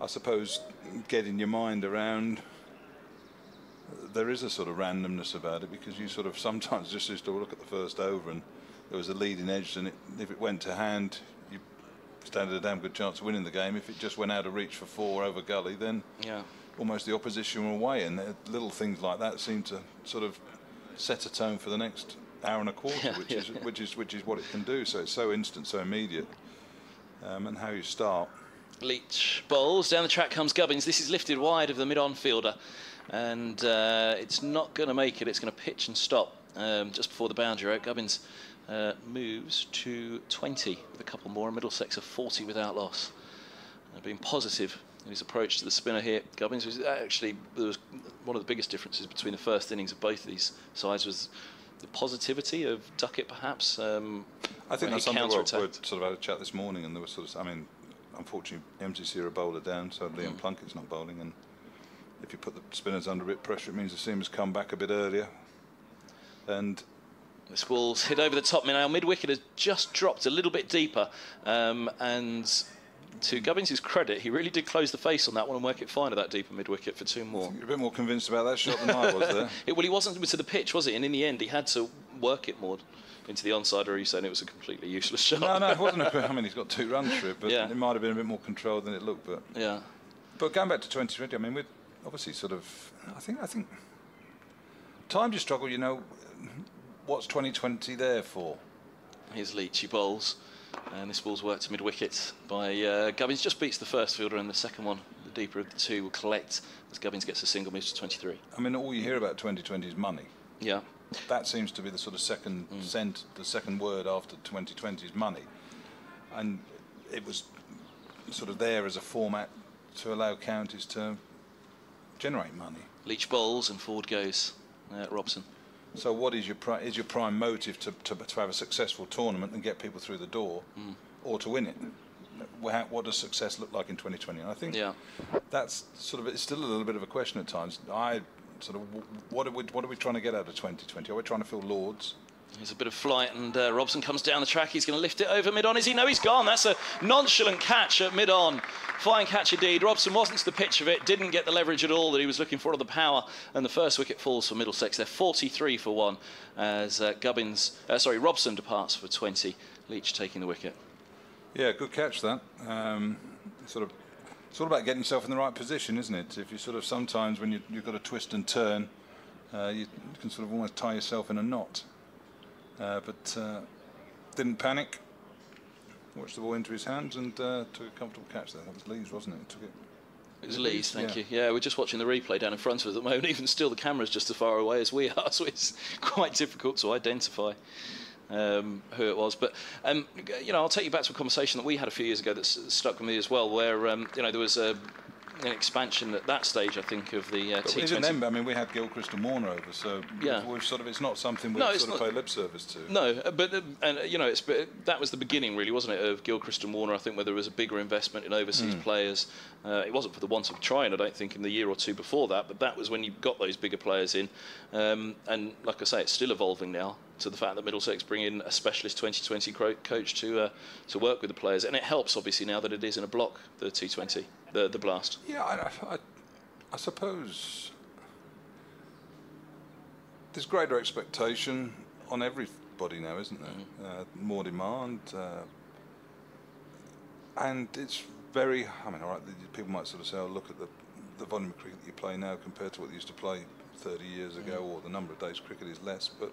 I suppose getting your mind around there is a sort of randomness about it because you sort of sometimes just used to look at the first over and there was a leading edge and it, if it went to hand you stand a damn good chance of winning the game if it just went out of reach for four over gully then yeah. almost the opposition were away and little things like that seem to sort of set a tone for the next hour and a quarter yeah, which yeah, is which is which is what it can do so it's so instant so immediate um, and how you start Leach bowls down the track comes Gubbins this is lifted wide of the mid-on fielder and uh, it's not going to make it. It's going to pitch and stop um, just before the boundary. Out. Gubbins uh, moves to 20 with a couple more. Middlesex of 40 without loss. Uh, being positive in his approach to the spinner here. Gubbins was actually there was one of the biggest differences between the first innings of both of these sides was the positivity of Duckett, perhaps. Um, I think that's something we sort of had a chat this morning, and there was sort of, I mean, unfortunately, MCC are a bowler down, so Liam mm. Plunkett's not bowling, and if you put the spinners under a bit pressure, it means the seamers come back a bit earlier. And this ball's hit over the top. Now, mid wicket has just dropped a little bit deeper. Um, and to Gubbins' credit, he really did close the face on that one and work it fine at that deeper mid wicket for two more. You're a bit more convinced about that shot than I was there. it, well, he wasn't to the pitch, was it? And in the end, he had to work it more into the onside, or are you saying it was a completely useless shot? No, no, it wasn't. A, I mean, he's got two runs for it, but yeah. it might have been a bit more controlled than it looked. But yeah. But going back to 2020, I mean, with obviously sort of, I think, I think, time to struggle. You know, what's 2020 there for? Here's Leachy bowls, and this ball's worked to mid wicket by uh, Gubbins. Just beats the first fielder, and the second one, the deeper of the two, will collect as Gubbins gets a single, moves to 23. I mean, all you hear about 2020 is money. Yeah. That seems to be the sort of second mm. cent, the second word after 2020 is money, and it was sort of there as a format to allow counties to generate money. Leach bowls and forward goes uh, Robson. So what is your is your prime motive to, to, to have a successful tournament and get people through the door, mm. or to win it? What does success look like in 2020? And I think yeah. that's sort of it's still a little bit of a question at times. I sort of what are we what are we trying to get out of 2020? Are we trying to fill Lords? There's a bit of flight, and uh, Robson comes down the track. He's going to lift it over mid on. Is he? No, he's gone. That's a nonchalant catch at mid on. Fine catch indeed. Robson wasn't to the pitch of it, didn't get the leverage at all that he was looking for, or the power. And the first wicket falls for Middlesex. They're 43 for one as uh, Gubbins, uh, sorry, Robson departs for 20. Leach taking the wicket. Yeah, good catch that. Um, sort of, it's all about getting yourself in the right position, isn't it? If you sort of sometimes when you, have got to twist and turn, uh, you can sort of almost tie yourself in a knot. Uh, but uh, didn't panic. Watched the ball into his hands and uh, took a comfortable catch there. That was Lees, wasn't it? Took it. It was Lees, thank yeah. you. Yeah, we're just watching the replay down in front of us at the moment. Even still, the camera's just as far away as we are, so it's quite difficult to identify um, who it was. But um, you know, I'll take you back to a conversation that we had a few years ago that stuck with me as well, where um, you know there was a an expansion at that stage, I think, of the uh, T20. Even then, I mean, we had Gilchrist and Warner over, so yeah. we've sort of it's not something we've no, sort of paid lip service to. No, uh, but uh, and uh, you know, it's that was the beginning, really, wasn't it, of Gilchrist and Warner? I think where there was a bigger investment in overseas mm. players. Uh, it wasn't for the want of trying, I don't think, in the year or two before that, but that was when you got those bigger players in. Um, and like I say, it's still evolving now to the fact that Middlesex bring in a specialist 2020 cro- coach to uh, to work with the players, and it helps obviously now that it is in a block the T20, the the Blast. Yeah, I, I, I suppose there's greater expectation on everybody now, isn't there? Uh, more demand, uh, and it's very. I mean, all right, the- people might sort of say, "Oh, look at the the volume of cricket that you play now compared to what you used to play 30 years ago, mm. or the number of days cricket is less." But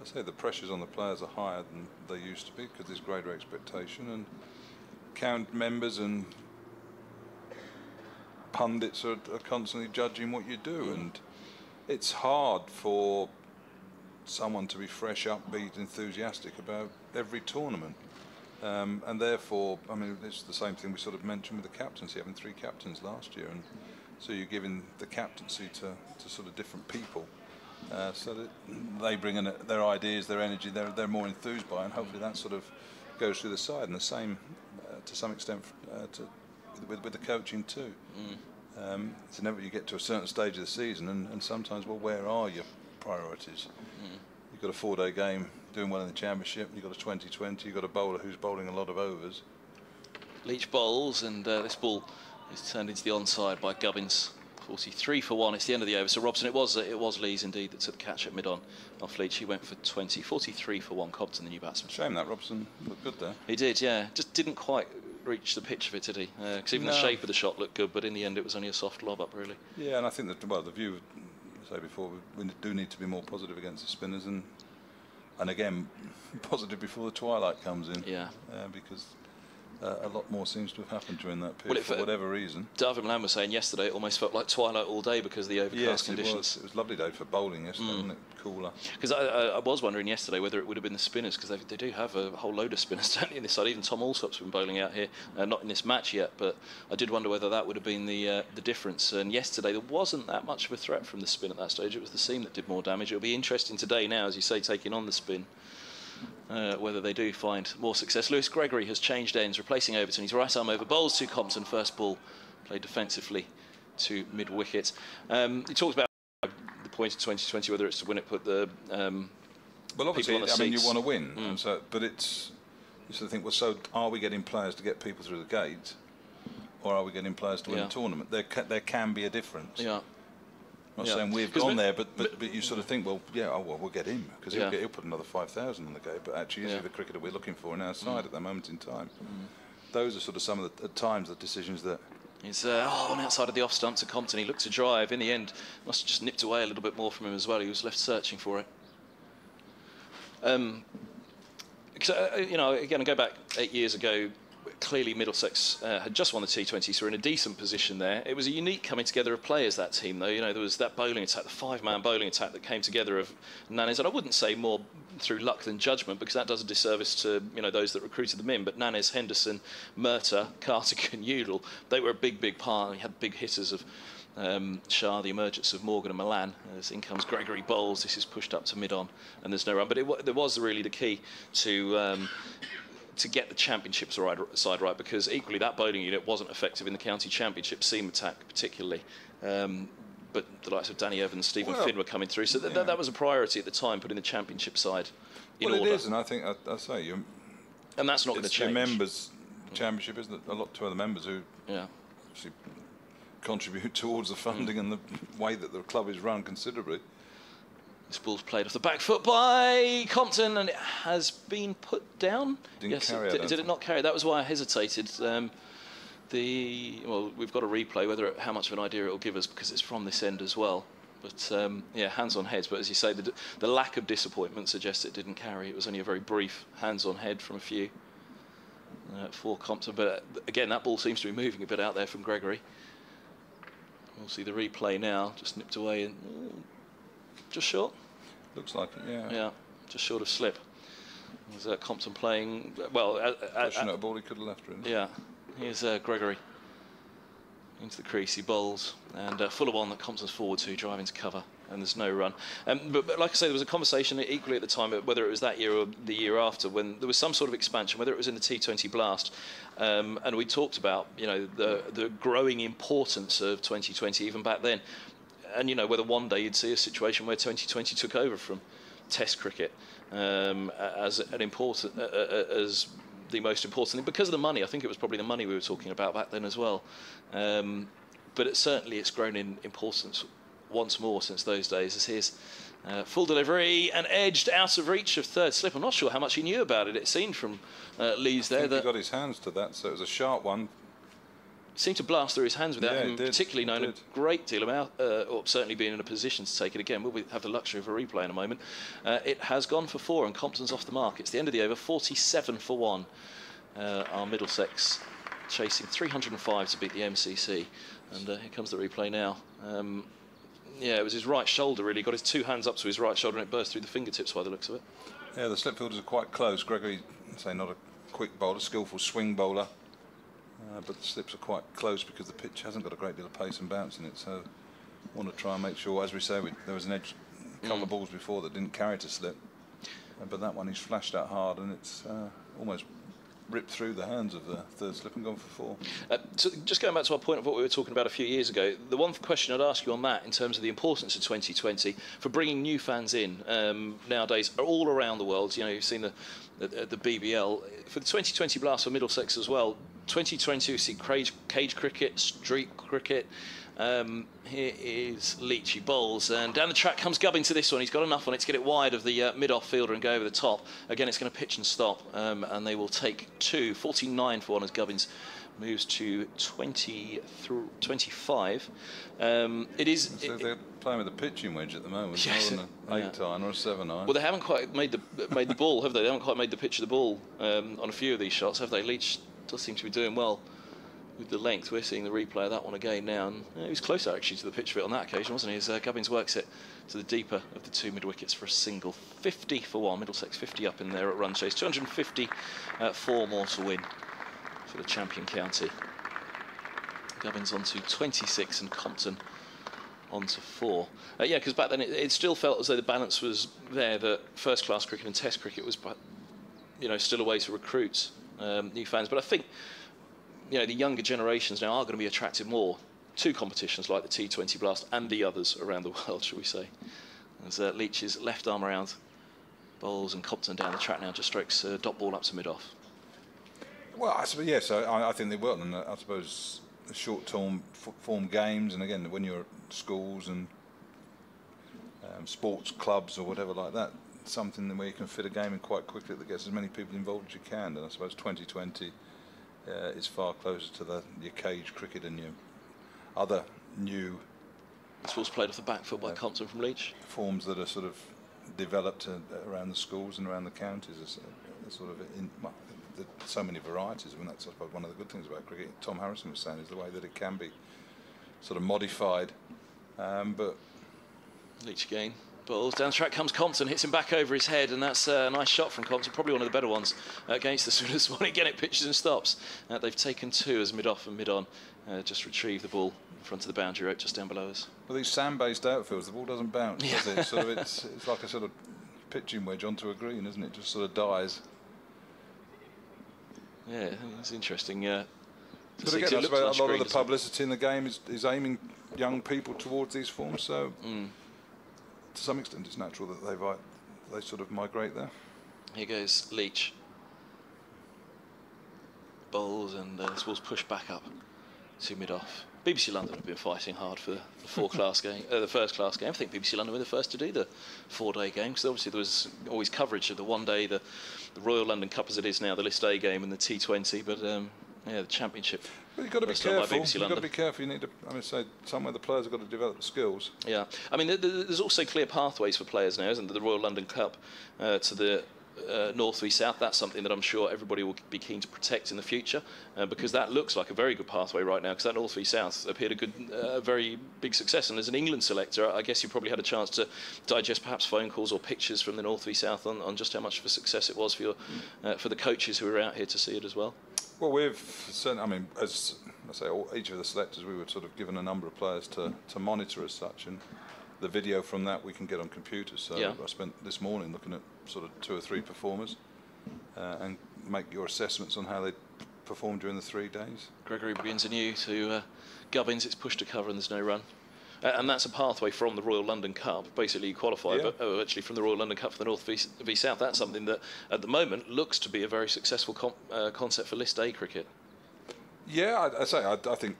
I say the pressures on the players are higher than they used to be because there's greater expectation and count members and pundits are, are constantly judging what you do, mm. and it's hard for someone to be fresh, upbeat, enthusiastic about every tournament. Um, and therefore, I mean, it's the same thing we sort of mentioned with the captaincy, having three captains last year, and so you're giving the captaincy to, to sort of different people, uh, so that they bring in their ideas, their energy, they're, they're more enthused by, and hopefully that sort of goes through the side, and the same uh, to some extent uh, to, with, with the coaching too. Um, it's never you get to a certain stage of the season, and, and sometimes, well, where are your priorities? You've got a four-day game doing well in the championship. You've got a 2020. You've got a bowler who's bowling a lot of overs. Leach bowls, and uh, this ball is turned into the onside by Gubbins. 43 for one. It's the end of the over. So Robson, it was uh, it was Lees indeed that took the catch at mid on off Leach. He went for 20. 43 for one. Compton, the new batsman. Shame that Robson looked good there. He did, yeah. Just didn't quite reach the pitch of it, did he? Because even the shape of the shot looked good, but in the end it was only a soft lob up, really. Yeah, and I think that well, the view, as I say before, we we do need to be more positive against the spinners, and and again, positive before the twilight comes in. Yeah. Uh, because uh, a lot more seems to have happened during that period it for whatever reason. David Lamb was saying yesterday it almost felt like twilight all day because of the overcast Yes, it conditions. was. It was a lovely day for bowling yesterday, wasn't it? Cooler. Because I, I, I was wondering yesterday whether it would have been the spinners because they, they do have a whole load of spinners don't they, in this side. Even Tom Alsop's been bowling out here, uh, not in this match yet, but I did wonder whether that would have been the uh, the difference. And yesterday there wasn't that much of a threat from the spin at that stage. It was the seam that did more damage. It'll be interesting today now, as you say, taking on the spin. Uh, whether they do find more success. Lewis Gregory has changed ends, replacing Overton. He's right arm over bowls to Compton. First ball played defensively to mid wicket. Um, he talked about the point of 2020, whether it's to win it, put the um, Well, obviously, I mean, you want to win, and so, but it's you sort of think, well, so are we getting players to get people through the gate, or are we getting players to win Yeah. a tournament? There, ca- there can be a difference. yeah. I'm not Yeah. saying we've gone there, but, but but you sort of think, well, yeah, oh well, we'll get him because he'll, get, he'll put another five thousand on the go. But actually, is Yeah. he the cricketer we're looking for in our side at that moment in time? Those are sort of some of the at times the decisions that He's uh, oh, on outside of the off stump to Compton. He looked to drive. In the end, must have just nipped away a little bit more from him as well. He was left searching for it. Um, 'cause, uh, you know, again, I go back eight years ago. Clearly, Middlesex uh, had just won the T20, so were in a decent position there. It was a unique coming together of players that team, though. You know, there was that bowling attack, the five-man bowling attack that came together of Nannes, and I wouldn't say more through luck than judgment because that does a disservice to you know those that recruited them in. But Nannes, Henderson, Murtagh, Cartigan, Udal, they were a big, big part. We had big hitters of um, Shah, the emergence of Morgan and Malan. As in comes Gregory Bowles. This is pushed up to mid on, and there's no run. But it, was really the key to. Um, to get the championship side, side right, because equally that bowling unit wasn't effective in the county championship seam attack particularly. Um, but the likes of Danny Evans, Stephen Well, Finn were coming through, so th- yeah. th- that was a priority at the time, putting the championship side in well, order, it is, and I think I, I say you, and that's not going to change. members' championship, isn't it? A lot to other members who Yeah. actually contribute towards the funding and the way that the club is run considerably. This ball's played off the back foot by Compton, and it has been put down. Didn't yes, carry, it did, it not carry? That was why I hesitated. Um, the well, we've got a replay. Whether it, how much of an idea it will give us because it's from this end as well. But um, yeah, hands on heads. But as you say, the, the lack of disappointment suggests it didn't carry. It was only a very brief hands on head from a few uh, for Compton. But uh, again, that ball seems to be moving a bit out there from Gregory. We'll see the replay now. Just nipped away and just short. Looks like it, yeah. Yeah, just short of slip. Was uh, Compton playing well? Uh, Pushing uh, at a ball he could have left, really. yeah, here's uh, Gregory into the crease. He bowls and uh, full of one that Compton's forward to, driving to cover, and there's no run. Um, but, but like I say, there was a conversation equally at the time, whether it was that year or the year after, when there was some sort of expansion, whether it was in the T20 Blast, um, and we talked about you know the the growing importance of 2020 even back then, and you know whether one day you'd see a situation where 2020 took over from Test cricket um, as an important, uh, as the most important thing because of the money. I think it was probably the money we were talking about back then as well. Um, but it, certainly it's grown in importance once more since those days. As here's uh, full delivery and edged out of reach of third slip. I'm not sure how much he knew about it. It seemed from uh, Lees there that he got his hands to that, so it was a sharp one. Seemed to blast through his hands without Yeah, him did, particularly knowing a great deal about, uh, or certainly being in a position to take it again. We'll have the luxury of a replay in a moment. Uh, it has gone for four, and Compton's off the mark. It's the end of the over, 47 for one. Uh, our Middlesex chasing 305 to beat the MCC, and uh, here comes the replay now. Um, yeah, it was his right shoulder really. Got his two hands up to his right shoulder, and it burst through the fingertips by the looks of it. Yeah, the slip fielders are quite close. Gregory, say not a quick bowler, skillful swing bowler, uh, but the slips are quite close because the pitch hasn't got a great deal of pace and bounce in it. So, want to try and make sure, as we say, we, there was an edge, a couple of balls before that didn't carry to slip, uh, but that one he's flashed out hard and it's uh, almost ripped through the hands of the third slip and gone for four. Uh, so just going back to our point of what we were talking about a few years ago, the one question I'd ask you on that in terms of the importance of 2020 for bringing new fans in um, nowadays are all around the world. You know, you've seen the, the, the BBL. For the 2020 Blast for Middlesex as well, 2020 we see cage, cage cricket, street cricket. Um, here is Leachy bowls, and down the track comes Gubbin to this one. He's got enough on it to get it wide of the uh, mid-off fielder and go over the top. Again, it's going to pitch and stop, um, and they will take two. 49 for one as Gubbins moves to 20 through 25. Um, it is. So it- they're playing with a pitching wedge at the moment, Yes, an yeah. eight iron or a seven iron. well, they haven't quite made the made the ball, have they? They haven't quite made the pitch of the ball um, on a few of these shots, have they? Leach does seem to be doing well with the length. We're seeing the replay of that one again now, and he was closer actually to the pitch of it on that occasion, wasn't he? As uh, Gubbins works it to the deeper of the two mid wickets for a single, 50 for one. Middlesex 50 up in there at run chase, 250 uh, four more to win for the champion county. Gubbins on to 26 and Compton on to four. Uh, yeah, because back then it, it still felt as though the balance was there that first class cricket and test cricket was, you know, still a way to recruit um, new fans. But I think, you know, the younger generations now are going to be attracted more to competitions like the T20 Blast and the others around the world, shall we say. As uh, Leach's left arm around bowls and Compton down the track now just strokes uh, dot ball up to mid off. Well, I suppose yes, I, I think they will, and uh, I suppose short term form games, and again, when you're at schools and um, sports clubs or whatever like that, something where you can fit a game in quite quickly that gets as many people involved as you can. And I suppose 2020 uh, is far closer to the your cage cricket and your other new This was played off the back foot by Compton from Leach. forms that are sort of developed uh, around the schools and around the counties. Is, uh, sort of in, well, so many varieties. I mean, that's I suppose one of the good things about cricket. Tom Harrison was saying is the way that it can be sort of modified. Um, but Leach again. Balls down the track comes Compton, hits him back over his head, and that's uh, a nice shot from Compton, probably one of the better ones uh, against the Sooners one. Again, it pitches and stops. Uh, they've taken two as mid off and mid on. Uh, just retrieve the ball in front of the boundary rope just down below us. with these sand-based outfields, the ball doesn't bounce, does it? Sort of it's, it's like a sort of pitching wedge onto a green, isn't it? Just sort of dies. Yeah, it's interesting. Uh, But again, 'cause it I suppose a lot of the publicity in the game is, is aiming young people towards these forms. So Mm. To some extent, it's natural that they they sort of migrate there. Here goes Leach. Bowls and uh, this ball's pushed back up to mid off. BBC London have been fighting hard for the four class game, uh, the first class game. I think BBC London were the first to do the four day game because obviously there was always coverage of the one day, the, the Royal London Cup as it is now, the List A game and the T20. But um, yeah, the Championship. But you've got to be First done by careful. You've got to be careful. You need to. I mean, say somewhere the players have got to develop the skills. Yeah, I mean, th- th- there's also clear pathways for players now, isn't there? The Royal London Cup uh, to the uh, North v South. That's something that I'm sure everybody will be keen to protect in the future uh, because that looks like a very good pathway right now. Because that North v South appeared a good, uh, very big success. And as an England selector, I guess you probably had a chance to digest perhaps phone calls or pictures from the North v South on, on just how much of a success it was for your, uh, for the coaches who were out here to see it as well. Well, we've. I mean, as I say, all, each of the selectors, we were sort of given a number of players to, to monitor as such, and the video from that we can get on computers. So Yeah. I spent this morning looking at sort of two or three performers, uh, and make your assessments on how they performed during the three days. Gregory begins anew to uh, Gubbins. It's pushed to cover and there's no run. Uh, and that's a pathway from the Royal London Cup. Basically, you qualify, Yeah. but oh, actually from the Royal London Cup for the North v, v South. That's something that, at the moment, looks to be a very successful com- uh, concept for List A cricket. Yeah, I, I say I, I think.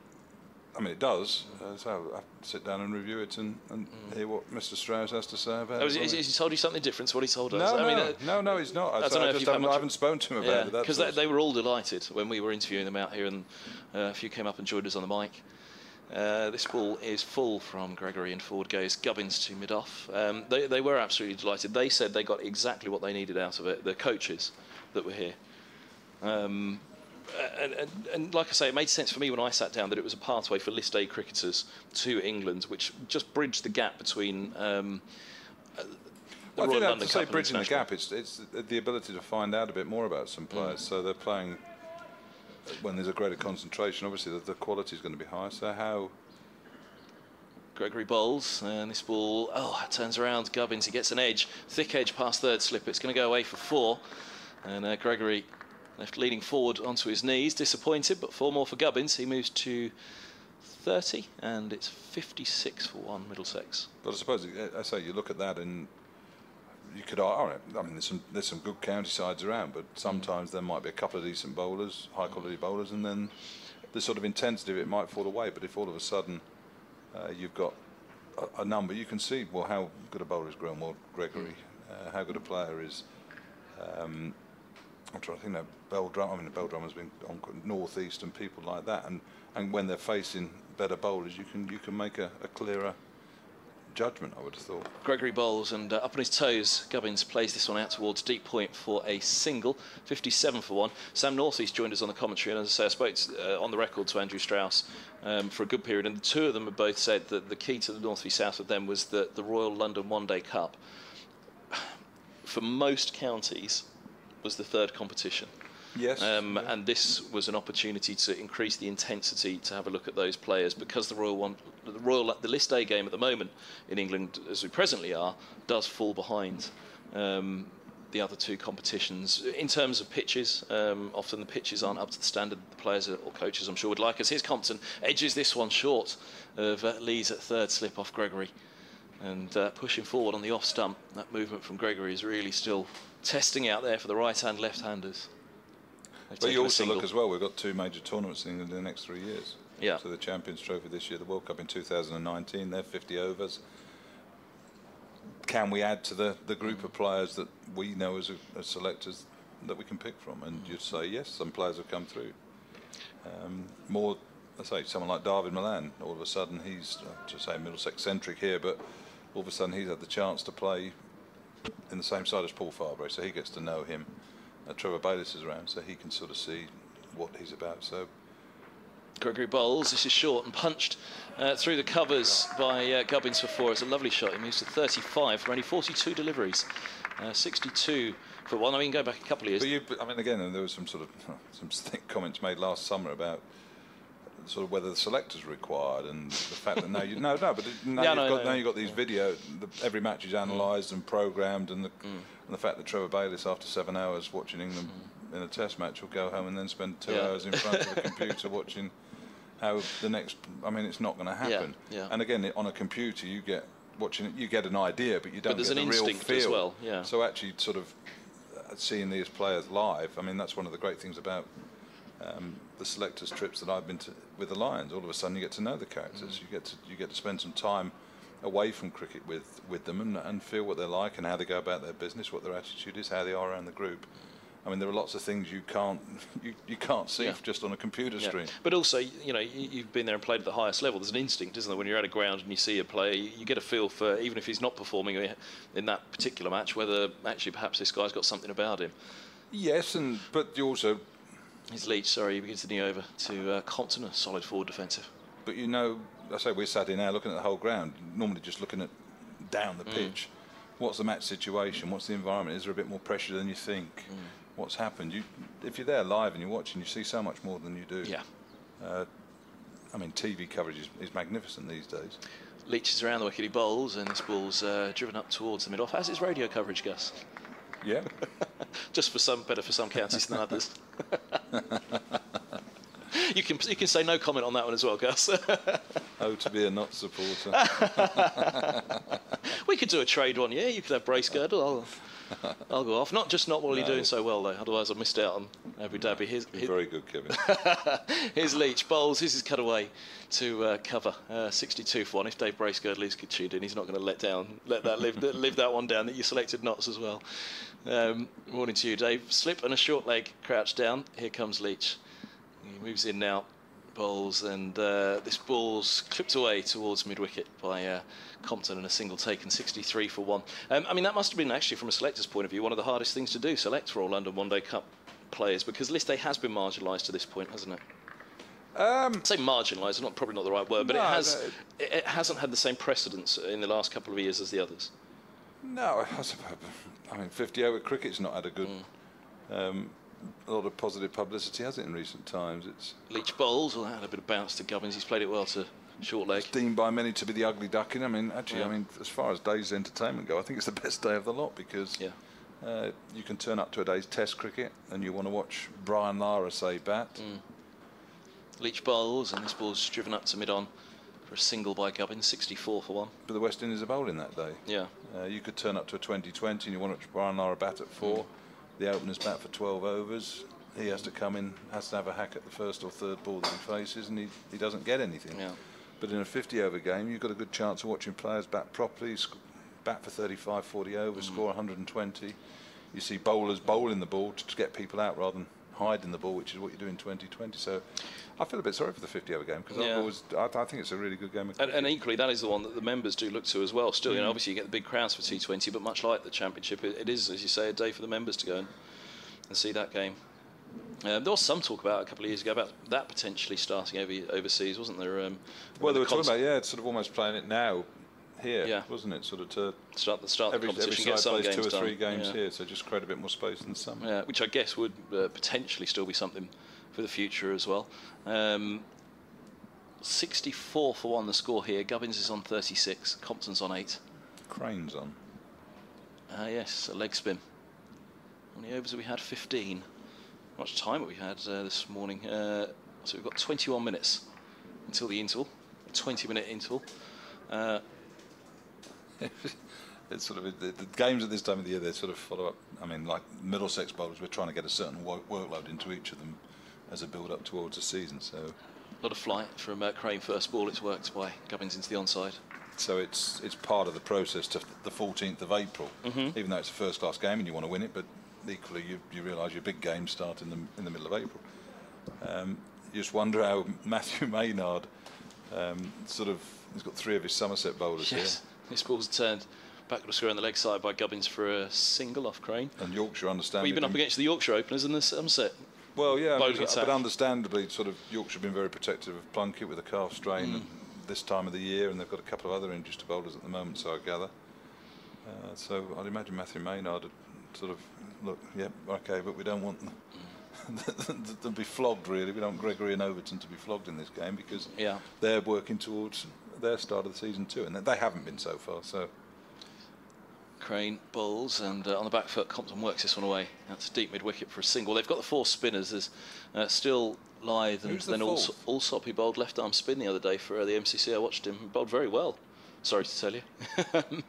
I mean, it does. Uh, so I sit down and review it and, and hear what Mr. Strauss has to say about Oh, it. has, he told you something different to what he told us? no, I mean, no, uh, no, no, he's not. I, I don't know I if just haven't, I haven't spoken to him about Yeah, it. because they, they were all delighted when we were interviewing them out here, and uh, a few came up and joined us on the mic. Uh, this ball is full from Gregory, and forward goes Gubbins to mid off. Um, they, they were absolutely delighted. They said they got exactly what they needed out of it, the coaches that were here. Um, and, and, and like I say, it made sense for me when I sat down that it was a pathway for List A cricketers to England, which just bridged the gap between um, the I I have London to say, Cup bridging the gap. It's it's the ability to find out a bit more about some players. So they're playing when there's a greater concentration. Obviously, the, the quality is going to be higher. So how? Gregory bowls, and this ball, oh, turns around. Gubbins, he gets an edge, thick edge past third slip. It's going to go away for four. And uh, Gregory left leading forward onto his knees, disappointed, but four more for Gubbins. He moves to 30, and it's 56 for one, Middlesex. But I suppose I say you look at that and you could. I mean, there's some there's some good county sides around, but sometimes there might be a couple of decent bowlers, high quality bowlers, and then the sort of intensity of it might fall away. But if all of a sudden uh, you've got a, a number, you can see well how good a bowler is Graham Gregory, uh, how good a player is. Um, I'm trying to think that Bell Drum. I mean, Bell Drum has been on Northeast and people like that, and, and when they're facing better bowlers, you can you can make a, a clearer judgment. I would have thought. Gregory bowls and uh, up on his toes, Gubbins plays this one out towards deep point for a single, 57 for one. Sam Northeast joined us on the commentary, and as I say, I spoke uh, on the record to Andrew Strauss um, for a good period, and the two of them have both said that the key to the North v South of them was that the Royal London One Day Cup, for most counties, was the third competition. Yes. Um, and this was an opportunity to increase the intensity to have a look at those players because the Royal one, the Royal the List A game at the moment in England, as we presently are, does fall behind um, the other two competitions in terms of pitches. Um, often the pitches aren't up to the standard the players or coaches, I'm sure, would like. As here's Compton edges this one short of uh, Lees at third slip off Gregory. And uh, pushing forward on the off stump, that movement from Gregory is really still testing out there for the right hand, left handers. But you also look as well. We've got two major tournaments in the next three years. Yeah. So the Champions Trophy this year, the World Cup in 2019. They're 50 overs. Can we add to the, the group of players that we know as, a, as selectors that we can pick from? And you'd say yes, some players have come through. Um, more, let's say, someone like Dawid Malan. All of a sudden, he's uh, to say Middlesex centric here, but all of a sudden he's had the chance to play in the same side as Paul Farbrace, so he gets to know him. Uh, Trevor Bayliss is around, so he can sort of see what he's about. So Gregory Bowles. This is short and punched uh, through the covers by uh, Gubbins for four. It's a lovely shot. He moves to 35 from only 42 deliveries, uh, 62 for one. I mean, go back a couple of years. But you, I mean, again, there was some sort of some thick comments made last summer about sort of whether the selectors are required and the fact that now you no no, but now Yeah, you've no, got no, now no. you've got these video. The, every match is analysed and programmed, and the and the fact that Trevor Bayliss, after seven hours watching England in a Test match, will go home and then spend two Yeah. hours in front of a computer watching how the next. I mean, it's not going to happen. yeah. And again, on a computer, you get watching it, you get an idea, but you don't but there's get an the real instinct as well, yeah. So actually, sort of uh, seeing these players live, I mean, that's one of the great things about um, the selectors' trips that I've been to with the Lions. All of a sudden, you get to know the characters. Mm. You get to you get to spend some time away from cricket with, with them and, and feel what they're like and how they go about their business, what their attitude is, how they are around the group. I mean, there are lots of things you can't you, you can't see Yeah. just on a computer Yeah. screen. But also, you know, you, you've been there and played at the highest level. There's an instinct, isn't there? When you're at a ground and you see a player, you, you get a feel for, even if he's not performing in that particular match, whether actually perhaps this guy's got something about him. Yes, and but you also His Leach, sorry, he begins the knee over to uh, Compton, a solid forward defensive. But you know, I say we're sat here now looking at the whole ground, normally just looking at down the pitch. What's the match situation? What's the environment? Is there a bit more pressure than you think? What's happened? You, if you're there live and you're watching, you see so much more than you do. Yeah. I mean, TV coverage is, is magnificent these days. Leach is around the wicket, he bowls, and this ball's uh, driven up towards the mid-off. How's his radio coverage, Gus? Yeah. Just for some, better for some counties than others. you can you can say no comment on that one as well, Gus. Oh, to be a not supporter. we could do a trade one, yeah. You could have Bracegirdle. I'll, I'll go off. Not just not while you're doing so well though. Otherwise, I missed out on Abu Dhabi. Here's, You're very good, Kevin. here's Leach bowls. Is cut away to uh, cover uh, 62 for one. If Dave Bracegirdle is tuned in, he's not going to let down let that live live that one down. That you selected Notts as well. Um, morning to you, Dave. Slip and a short leg, crouch down. Here comes Leach. He moves in now, bowls, and uh, this ball's clipped away towards mid wicket by uh, Compton and a single taken, 63 for one. Um, I mean, that must have been actually, from a selector's point of view, one of the hardest things to do, select for all London One Day Cup players, because List A has been marginalised to this point, hasn't it? Um, say marginalised, not probably not the right word, but it has. no. It, it hasn't had the same precedence in the last couple of years as the others. No, I suppose. I mean, 50 over cricket's not had a good, um, a lot of positive publicity, has it, in recent times? It's Leach bowls, well, that had a bit of bounce to Gubbins. He's played it well to short leg. It's deemed by many to be the ugly duckling. I mean, actually, Yeah. I mean, as far as days entertainment go, I think it's the best day of the lot because Yeah. uh, you can turn up to a day's Test cricket and you want to watch Brian Lara say bat. Mm. Leach bowls, and this ball's driven up to mid on for a single by Gubbins, 64 for one. But the West Indies are bowling that day. Yeah. Uh, you could turn up to a 2020 and you want to watch Brian Lara bat at four. Mm. The openers bat for 12 overs. He has to come in, has to have a hack at the first or third ball that he faces, and he, he doesn't get anything. Yeah. But in a 50 over game, you've got a good chance of watching players bat properly, sc- bat for 35, 40 overs, Mm. score 120. You see bowlers bowling the ball to, to get people out rather than hiding the ball, which is what you do in 2020. So I feel a bit sorry for the 50 over game because Yeah. Always, I, I think it's a really good game And, and equally, that is the one that the members do look to as well. Still, you know, obviously you get the big crowds for T20, but much like the Championship, it, it is, as you say, a day for the members to go and, and see that game. Um, there was some talk about a couple of years ago about that potentially starting over, overseas, wasn't there? Um, well, they the were talking about, yeah, it's sort of almost playing it now here, Yeah. wasn't it? Sort of to start the start of the every, every competition, side get some plays games two or done. three games yeah. here, so just create a bit more space in the summer. Yeah, which I guess would uh, potentially still be something for the future as well. Um, 64 for one, the score here. Gubbins is on 36, Compton's on 8. Cranes on. Uh, yes, a leg spin. How many overs have we had? 15. How much time have we had uh, this morning? Uh, so we've got 21 minutes until the interval, a 20 minute interval. Uh, It's sort of the, the games at this time of the year. They sort of follow up. I mean, like Middlesex bowlers, we're trying to get a certain work, workload into each of them as a build up towards the season. So, a lot of flight from uh, Crane first ball. It's worked by Gubbins into the onside. so it's it's part of the process to the 14th of April. Even though it's a first class game and you want to win it, but equally you, you realise your big games start in the in the middle of April. Um, you just wonder how Matthew Maynard um, sort of he's got three of his Somerset bowlers Yes, this ball's turned back to the square on the leg side by Gubbins for a single off Crane. and Yorkshire understandably. Well, you've been up against the Yorkshire openers and the Somerset. Well, yeah, but, understandably, sort of Yorkshire have been very protective of Plunkett with a calf strain Mm. this time of the year, and they've got a couple of other injuries to bowlers at the moment, so I gather. Uh, so I'd imagine Matthew Maynard would sort of look, yep, okay, but we don't want them to be flogged really. We don't want Gregory and Overton to be flogged in this game because Yeah. they're working towards their start of the season too, and they haven't been so far. So Crane bowls and uh, on the back foot, Compton works this one away. That's deep mid wicket for a single. They've got the four spinners. There's uh, still Lyth and Who's the then Alsop, fourth? Alsop who bowled left arm spin the other day for uh, the MCC. I watched him. He bowled very well. Sorry to tell you.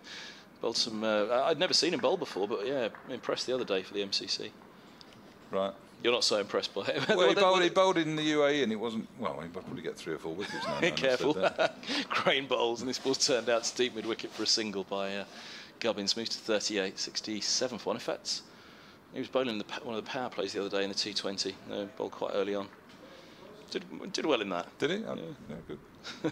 bowled some. Uh, I'd never seen him bowl before, but yeah, impressed the other day for the MCC. right. You're not so impressed by him. Well, he bowled, he bowled in the UAE, and it wasn't. Well, he'd probably get three or four wickets now. Be careful. having said that. Crane bowls, and this ball's turned out to deep mid wicket for a single by uh, Gubbins. Moves to 38, 67 for one. In he was bowling the, one of the power plays the other day in the T20. Uh, bowled quite early on. Did, did well in that. Did he? Oh, yeah, good.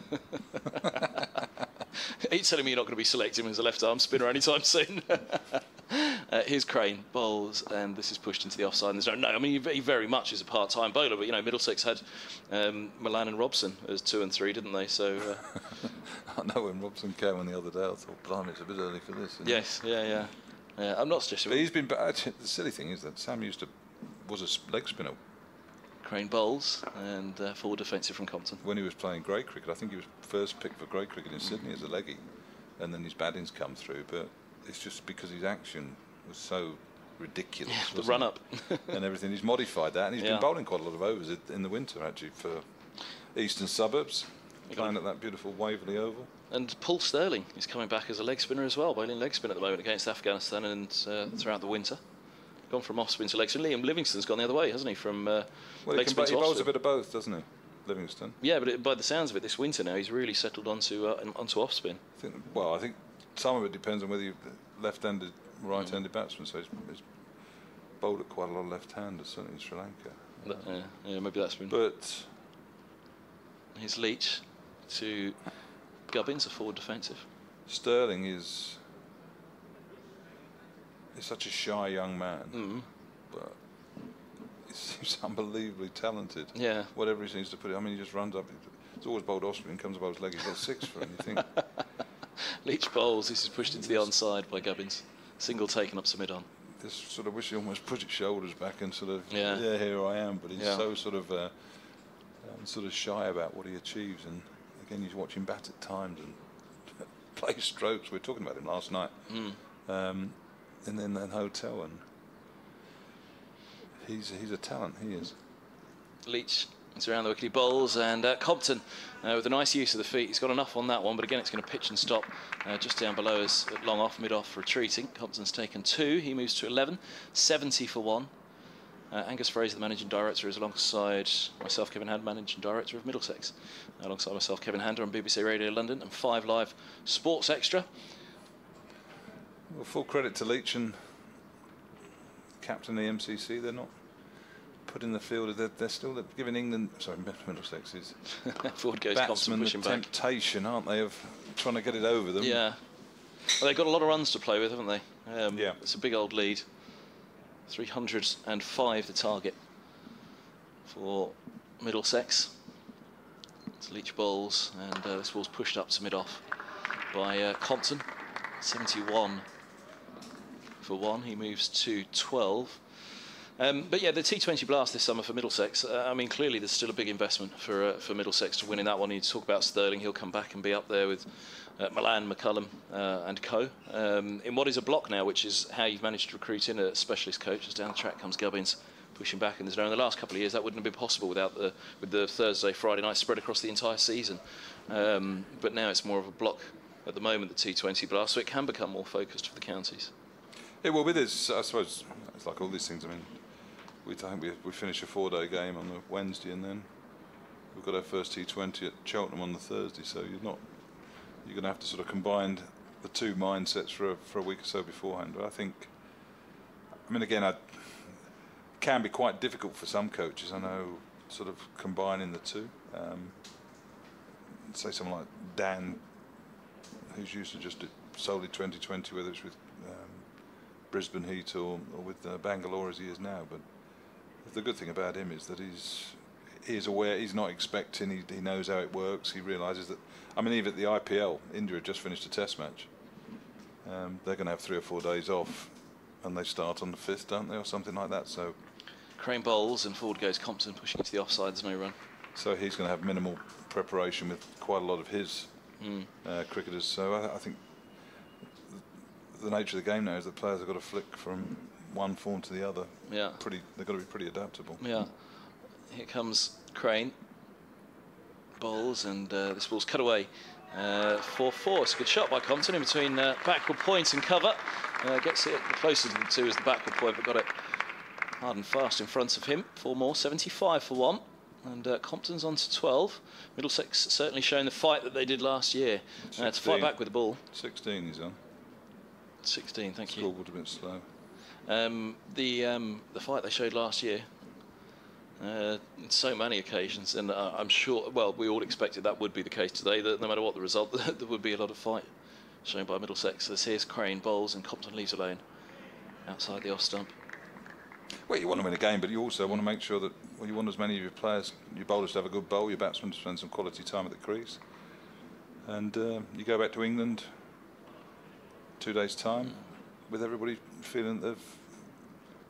Are you telling me you're not going to be selecting him as a left arm spinner anytime soon? uh, here's Crane bowls, and this is pushed into the offside. And there's no, no, I mean, he, very much is a part-time bowler, but you know, Middlesex had um, Malan and Robson as two and three, didn't they? So. Uh, I know when Robson came on the other day, I thought, blimey, it's a bit early for this. isn't it?" Yes, yeah, yeah. Yeah, I'm not suggesting But he's been bad. The silly thing is that Sam used to was a leg spinner Crane bowls and uh, forward defensive from Compton. when he was playing grade cricket. I think he was first picked for grade cricket in Sydney as a leggy, and then his batting's come through. But it's just because his action was so ridiculous. the run up and everything. He's modified that, and he's Yeah. been bowling quite a lot of overs in the winter actually for Eastern Suburbs, got playing at that beautiful Waverley Oval. And Paul Stirling is coming back as a leg spinner as well, bowling leg spin at the moment against Afghanistan and uh, throughout the winter. Gone from off spin to leg spin. Liam Livingstone's gone the other way, hasn't he? From uh, Well, he, leg spin he to off bowls a bit of both, doesn't he, Livingston? Yeah, but it, by the sounds of it, this winter now he's really settled onto uh, onto off spin. I think, well, I think some of it depends on whether you're left-handed, right-handed batsman. So he's, he's bowled at quite a lot of left-handers, certainly in Sri Lanka. But, uh, yeah, maybe that's been But his Leach to Gubbins, a forward defensive. Stirling is is such a shy young man, Mm. but he seems unbelievably talented. Yeah. Whatever he seems to put it, I mean, he just runs up. It's always bowled off spin, comes above his leg, he's got six for him. You think, Leach bowls. This is pushed into the onside by Gubbins. Single taken up to mid on. just sort of wish he almost put his shoulders back and sort of, Yeah. here I am. But he's Yeah. so sort of, uh, um, sort of shy about what he achieves. And again, he's watching bat at times and play strokes. We were talking about him last night, Mm. um, in in that hotel, and he's he's a talent. He is. Leach is around the wicket, he bowls, and uh, Compton uh, with a nice use of the feet. He's got enough on that one, but again, it's going to pitch and stop uh, just down below us long off, mid off, retreating. Compton's taken two. He moves to 11, 70 for one. Uh, Angus Fraser, the managing director, is alongside myself, Kevin Hand, managing director of Middlesex, alongside myself, Kevin Hander, on BBC Radio London, and Five Live Sports Extra. Well, full credit to Leach and captain the MCC. They're not put in the field. They're, they're still giving England, sorry, Middlesex is Forward goes the pushing back. temptation, aren't they, of trying to get it over them? Yeah. Well, they've got a lot of runs to play with, haven't they? Um, Yeah. It's a big old lead. 305 the target for Middlesex. It's Leach bowls, and uh, this ball's pushed up to mid off by uh, Compton. 71 for one. He moves to 12. Um, but yeah, the T20 Blast this summer for Middlesex. Uh, I mean, clearly there's still a big investment for uh, for Middlesex to win in that one. You talk about Stirling; he'll come back and be up there with uh, Malan, McCullum, uh, and co. Um, in what is a block now, which is how you've managed to recruit in a specialist coach. As down the track comes Gubbins, pushing back in the zone. In the last couple of years, that wouldn't have been possible without the with the Thursday, Friday night spread across the entire season. Um, but now it's more of a block at the moment, the T20 Blast, so it can become more focused for the counties. Yeah, well, with this, I suppose it's like all these things. I mean, we I think we, we finish a four-day game on the Wednesday, and then we've got our first T20 at Cheltenham on the Thursday. So you're not you're going to have to sort of combine the two mindsets for a, for a week or so beforehand. But I think, I mean, again, I can be quite difficult for some coaches. I know, sort of combining the two. Um, say someone like Dan, who's used to just solely 2020, whether it's with um, Brisbane Heat or, or with uh, Bangalore as he is now. But the good thing about him is that he's he's aware. He's not expecting. He, he knows how it works. He realises that. I mean, even at the IPL, India had just finished a Test match. Um, they're going to have three or four days off, and they start on the fifth, don't they, or something like that. So, Crane bowls and forward goes Compton, pushing into the offside. There's no run. so he's going to have minimal preparation with quite a lot of his Mm. uh, cricketers. So I, I think the, the nature of the game now is that players have got to flick from one form to the other. Yeah. Pretty, they've got to be pretty adaptable. Yeah. Here comes Crane. Bowls and uh, this ball's cut away. Uh, 4-4. It's a good shot by Compton in between uh, backward point and cover. Uh, gets it closer to the two as the backward point, but got it hard and fast in front of him. Four more, 75 for one. And uh, Compton's on to 12. Middlesex certainly showing the fight that they did last year uh, to fight back with the ball. 16 he's on. 16, thank you. Scoreboard a bit slow. Um, the um, the fight they showed last year, uh, in so many occasions, and uh, I'm sure. Well, we all expected that would be the case today. That no matter what the result, there would be a lot of fight shown by Middlesex. This here's Crane bowls and Compton leaves alone outside the off stump. Well, you want to win a game, but you also want to make sure that well, you want as many of your players, your bowlers to have a good bowl, your batsmen to spend some quality time at the crease. And uh, you go back to England two days' time with everybody feeling they're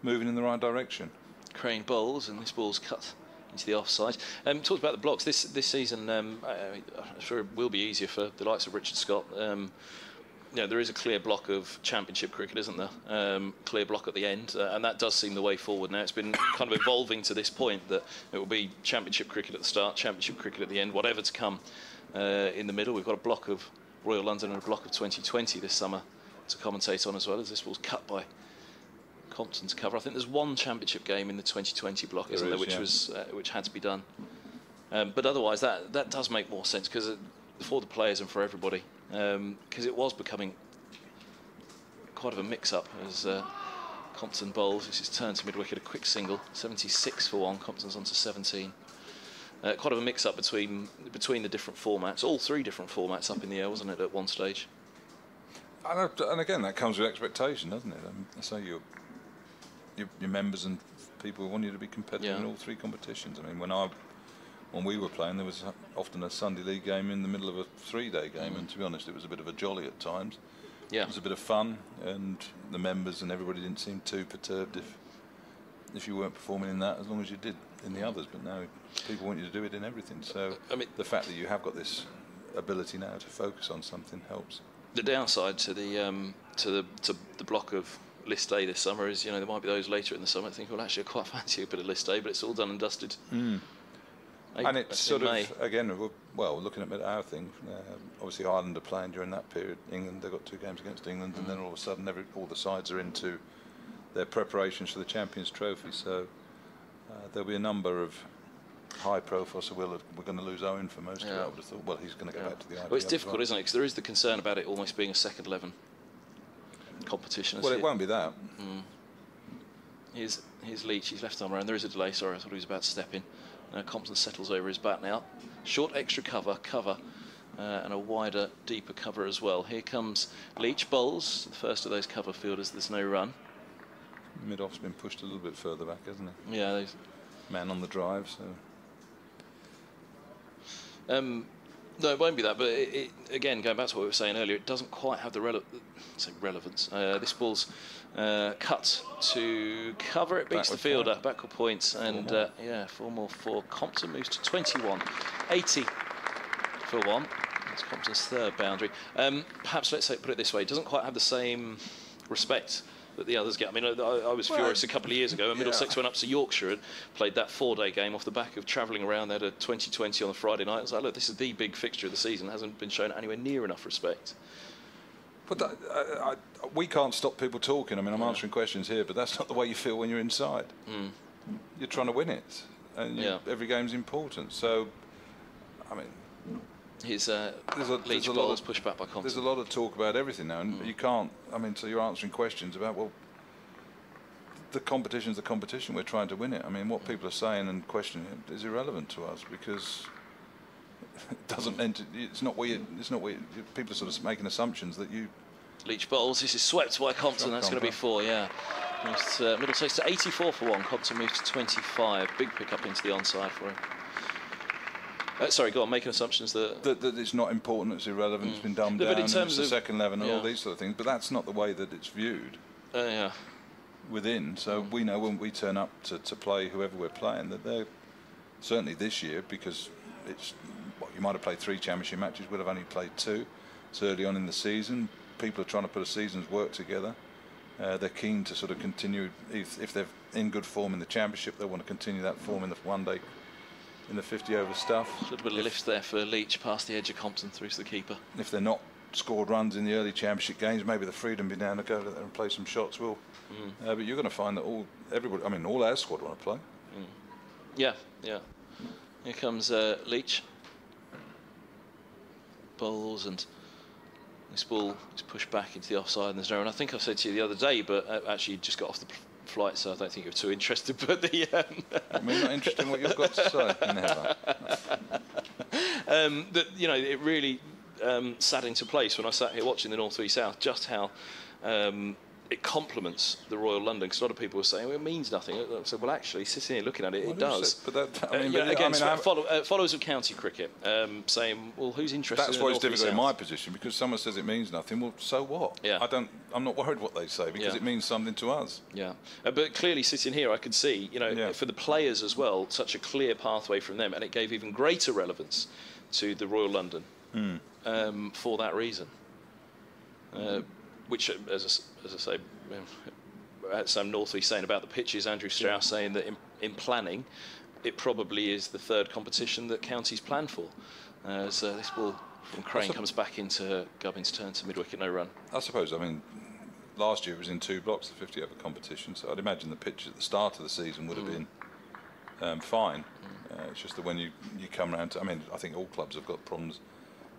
moving in the right direction. Crane bowls and this ball's cut into the offside. Um, talked about the blocks this this season. Um, I, I'm sure it will be easier for the likes of Richard Scott. Um, you know, there is a clear block of championship cricket, isn't there? Um, clear block at the end, uh, and that does seem the way forward now. It's been kind of evolving to this point that it will be championship cricket at the start, championship cricket at the end, whatever to come uh, in the middle. We've got a block of Royal London and a block of 2020 this summer to commentate on as well, as this was cut by Compton to cover. I think there's one championship game in the 2020 block, There isn't there, is, which yeah. was uh, which had to be done. Um, but otherwise, that that does make more sense because for the players and for everybody, because it was becoming quite of a mix-up as uh, Compton bowls. This is turned to mid-wicket, a quick single, 76 for one. Compton's on to 17. Uh, quite of a mix-up between between the different formats, all three different formats up in the air, wasn't it, at one stage? And, and again, that comes with expectation, doesn't it? Um, so your, your your members and people want you to be competitive Yeah. in all three competitions. I mean, when I when we were playing, there was often a Sunday league game in the middle of a three-day game, and to be honest, it was a bit of a jolly at times. Yeah. It was a bit of fun, and the members and everybody didn't seem too perturbed if if you weren't performing in that, as long as you did in the others. But now people want you to do it in everything. So I mean- the fact that you have got this ability now to focus on something helps. The downside to the um, to the to the block of list A this summer is you know there might be those later in the summer that think well actually I quite fancy a bit of list A but it's all done and dusted. and April- it's sort May. of again, well, looking at our thing. Uh, obviously, Ireland are playing during that period. England, they've got two games against England, and then all of a sudden, every, all the sides are into their preparations for the Champions Trophy. So uh, there'll be a number of high profile. So we'll, we're going to lose Owen for most of it. I would have thought. Well, he's going to go Yeah. back to the IPL. Well, it's difficult, well. isn't it? Because there is the concern about it almost being a second eleven competition. Well, it won't be that. Here's, here's Leach, he's left arm around. There is a delay, sorry, I thought he was about to step in. Uh, Compton settles over his bat now. Short extra cover, cover, uh, and a wider, deeper cover as well. Here comes Leach bowls, the first of those cover fielders, there's no run. Mid off's been pushed a little bit further back, hasn't he? Yeah, Man on the drive. So Um, no, it won't be that. But it, it, again, going back to what we were saying earlier, it doesn't quite have the rele- say relevance. Uh, this ball's uh, cut to cover. It beats the Backward fielder. point. Backward points, and uh, yeah, four more for Compton moves to 21, 80 for one. That's Compton's third boundary. Um, perhaps let's say, put it this way: it doesn't quite have the same respect. That the others get. I mean, I, I was Well, furious a couple of years ago when yeah. Middlesex went up to Yorkshire and played that four-day game off the back of travelling around there to 2020 on the Friday night. I was like, look, this is the big fixture of the season. It hasn't been shown anywhere near enough respect. But that, I, I, we can't stop people talking. I mean, I'm answering questions here, but that's not the way you feel when you're inside. Mm. You're trying to win it, and you, Yeah. every game's important. So, I mean, His uh, There's a- there's a lot of- pushed back by Compton. there's a lot of talk about everything now, and you can't. I mean, so you're answering questions about well, the competition's the competition. We're trying to win it. I mean, what people are saying and questioning it is irrelevant to us because it doesn't enter. It's not where you, it's not where you, people are sort of making assumptions that you Leach bowls. This is swept by Compton. That's going to be four. Yeah. To, uh, Middlesex to 84 for one. Compton moves to 25. Big pick up into the onside for him. Uh, sorry, go on. Making assumptions that. that, that it's not important, it's irrelevant, it's been dumbed No, down, in terms it's the of- second eleven, and all these sort of things. But that's not the way that it's viewed Uh, yeah. within. So Mm. we know when we turn up to, to play whoever we're playing that they're certainly this year because it's well, you might have played three championship matches, we'll have only played two. It's early on in the season. People are trying to put a season's work together. Uh, they're keen to sort of continue if, if they're in good form in the championship, they want to continue that form in the one day, in the 50 over stuff. A little bit of lift there for Leach past the edge of Compton through to the keeper. if they're not scored runs in the early championship games, maybe the freedom be down to go there and play some shots will. Mm. Uh, but you're going to find that all everybody, I mean, all our squad want to play. Yeah, yeah. Here comes uh, Leach. Bowls and this ball is pushed back into the offside and there's no. And I think I said to you the other day, but uh, actually just got off the flight, so I don't think you're too interested. But the um, I mean, not interested in what you've got to say. Never. um, that you know it really um, sat into place when I sat here watching the North Three South just how um, it complements the Royal London because a lot of people were saying well, it means nothing. I said well actually sitting here looking at it, it Well, does. said- but that- I Uh, mean, you but know, I again, mean, follow, uh, followers of county cricket um, saying well who's interested That's in why it's difficult in my position because someone says it means nothing. Well, so what? Yeah. I don't. I'm not worried what they say because Yeah. it means something to us. Yeah, uh, but clearly sitting here, I could see, you know, Yeah. for the players as well, such a clear pathway from them, and it gave even greater relevance to the Royal London Hmm. um, for that reason. uh, which, as I, as I say, Sam Northeast saying about the pitches, Andrew Strauss saying that in, in planning, it probably is the third competition that counties plan for. Uh, so this ball from Crane comes back into Gubbins' turn to mid wicket, no run. I suppose, I mean, last year it was in two blocks, the 50 over competition, so I'd imagine the pitch at the start of the season would have been um, fine. Uh, it's just that when you, you come round to, I mean, I think all clubs have got problems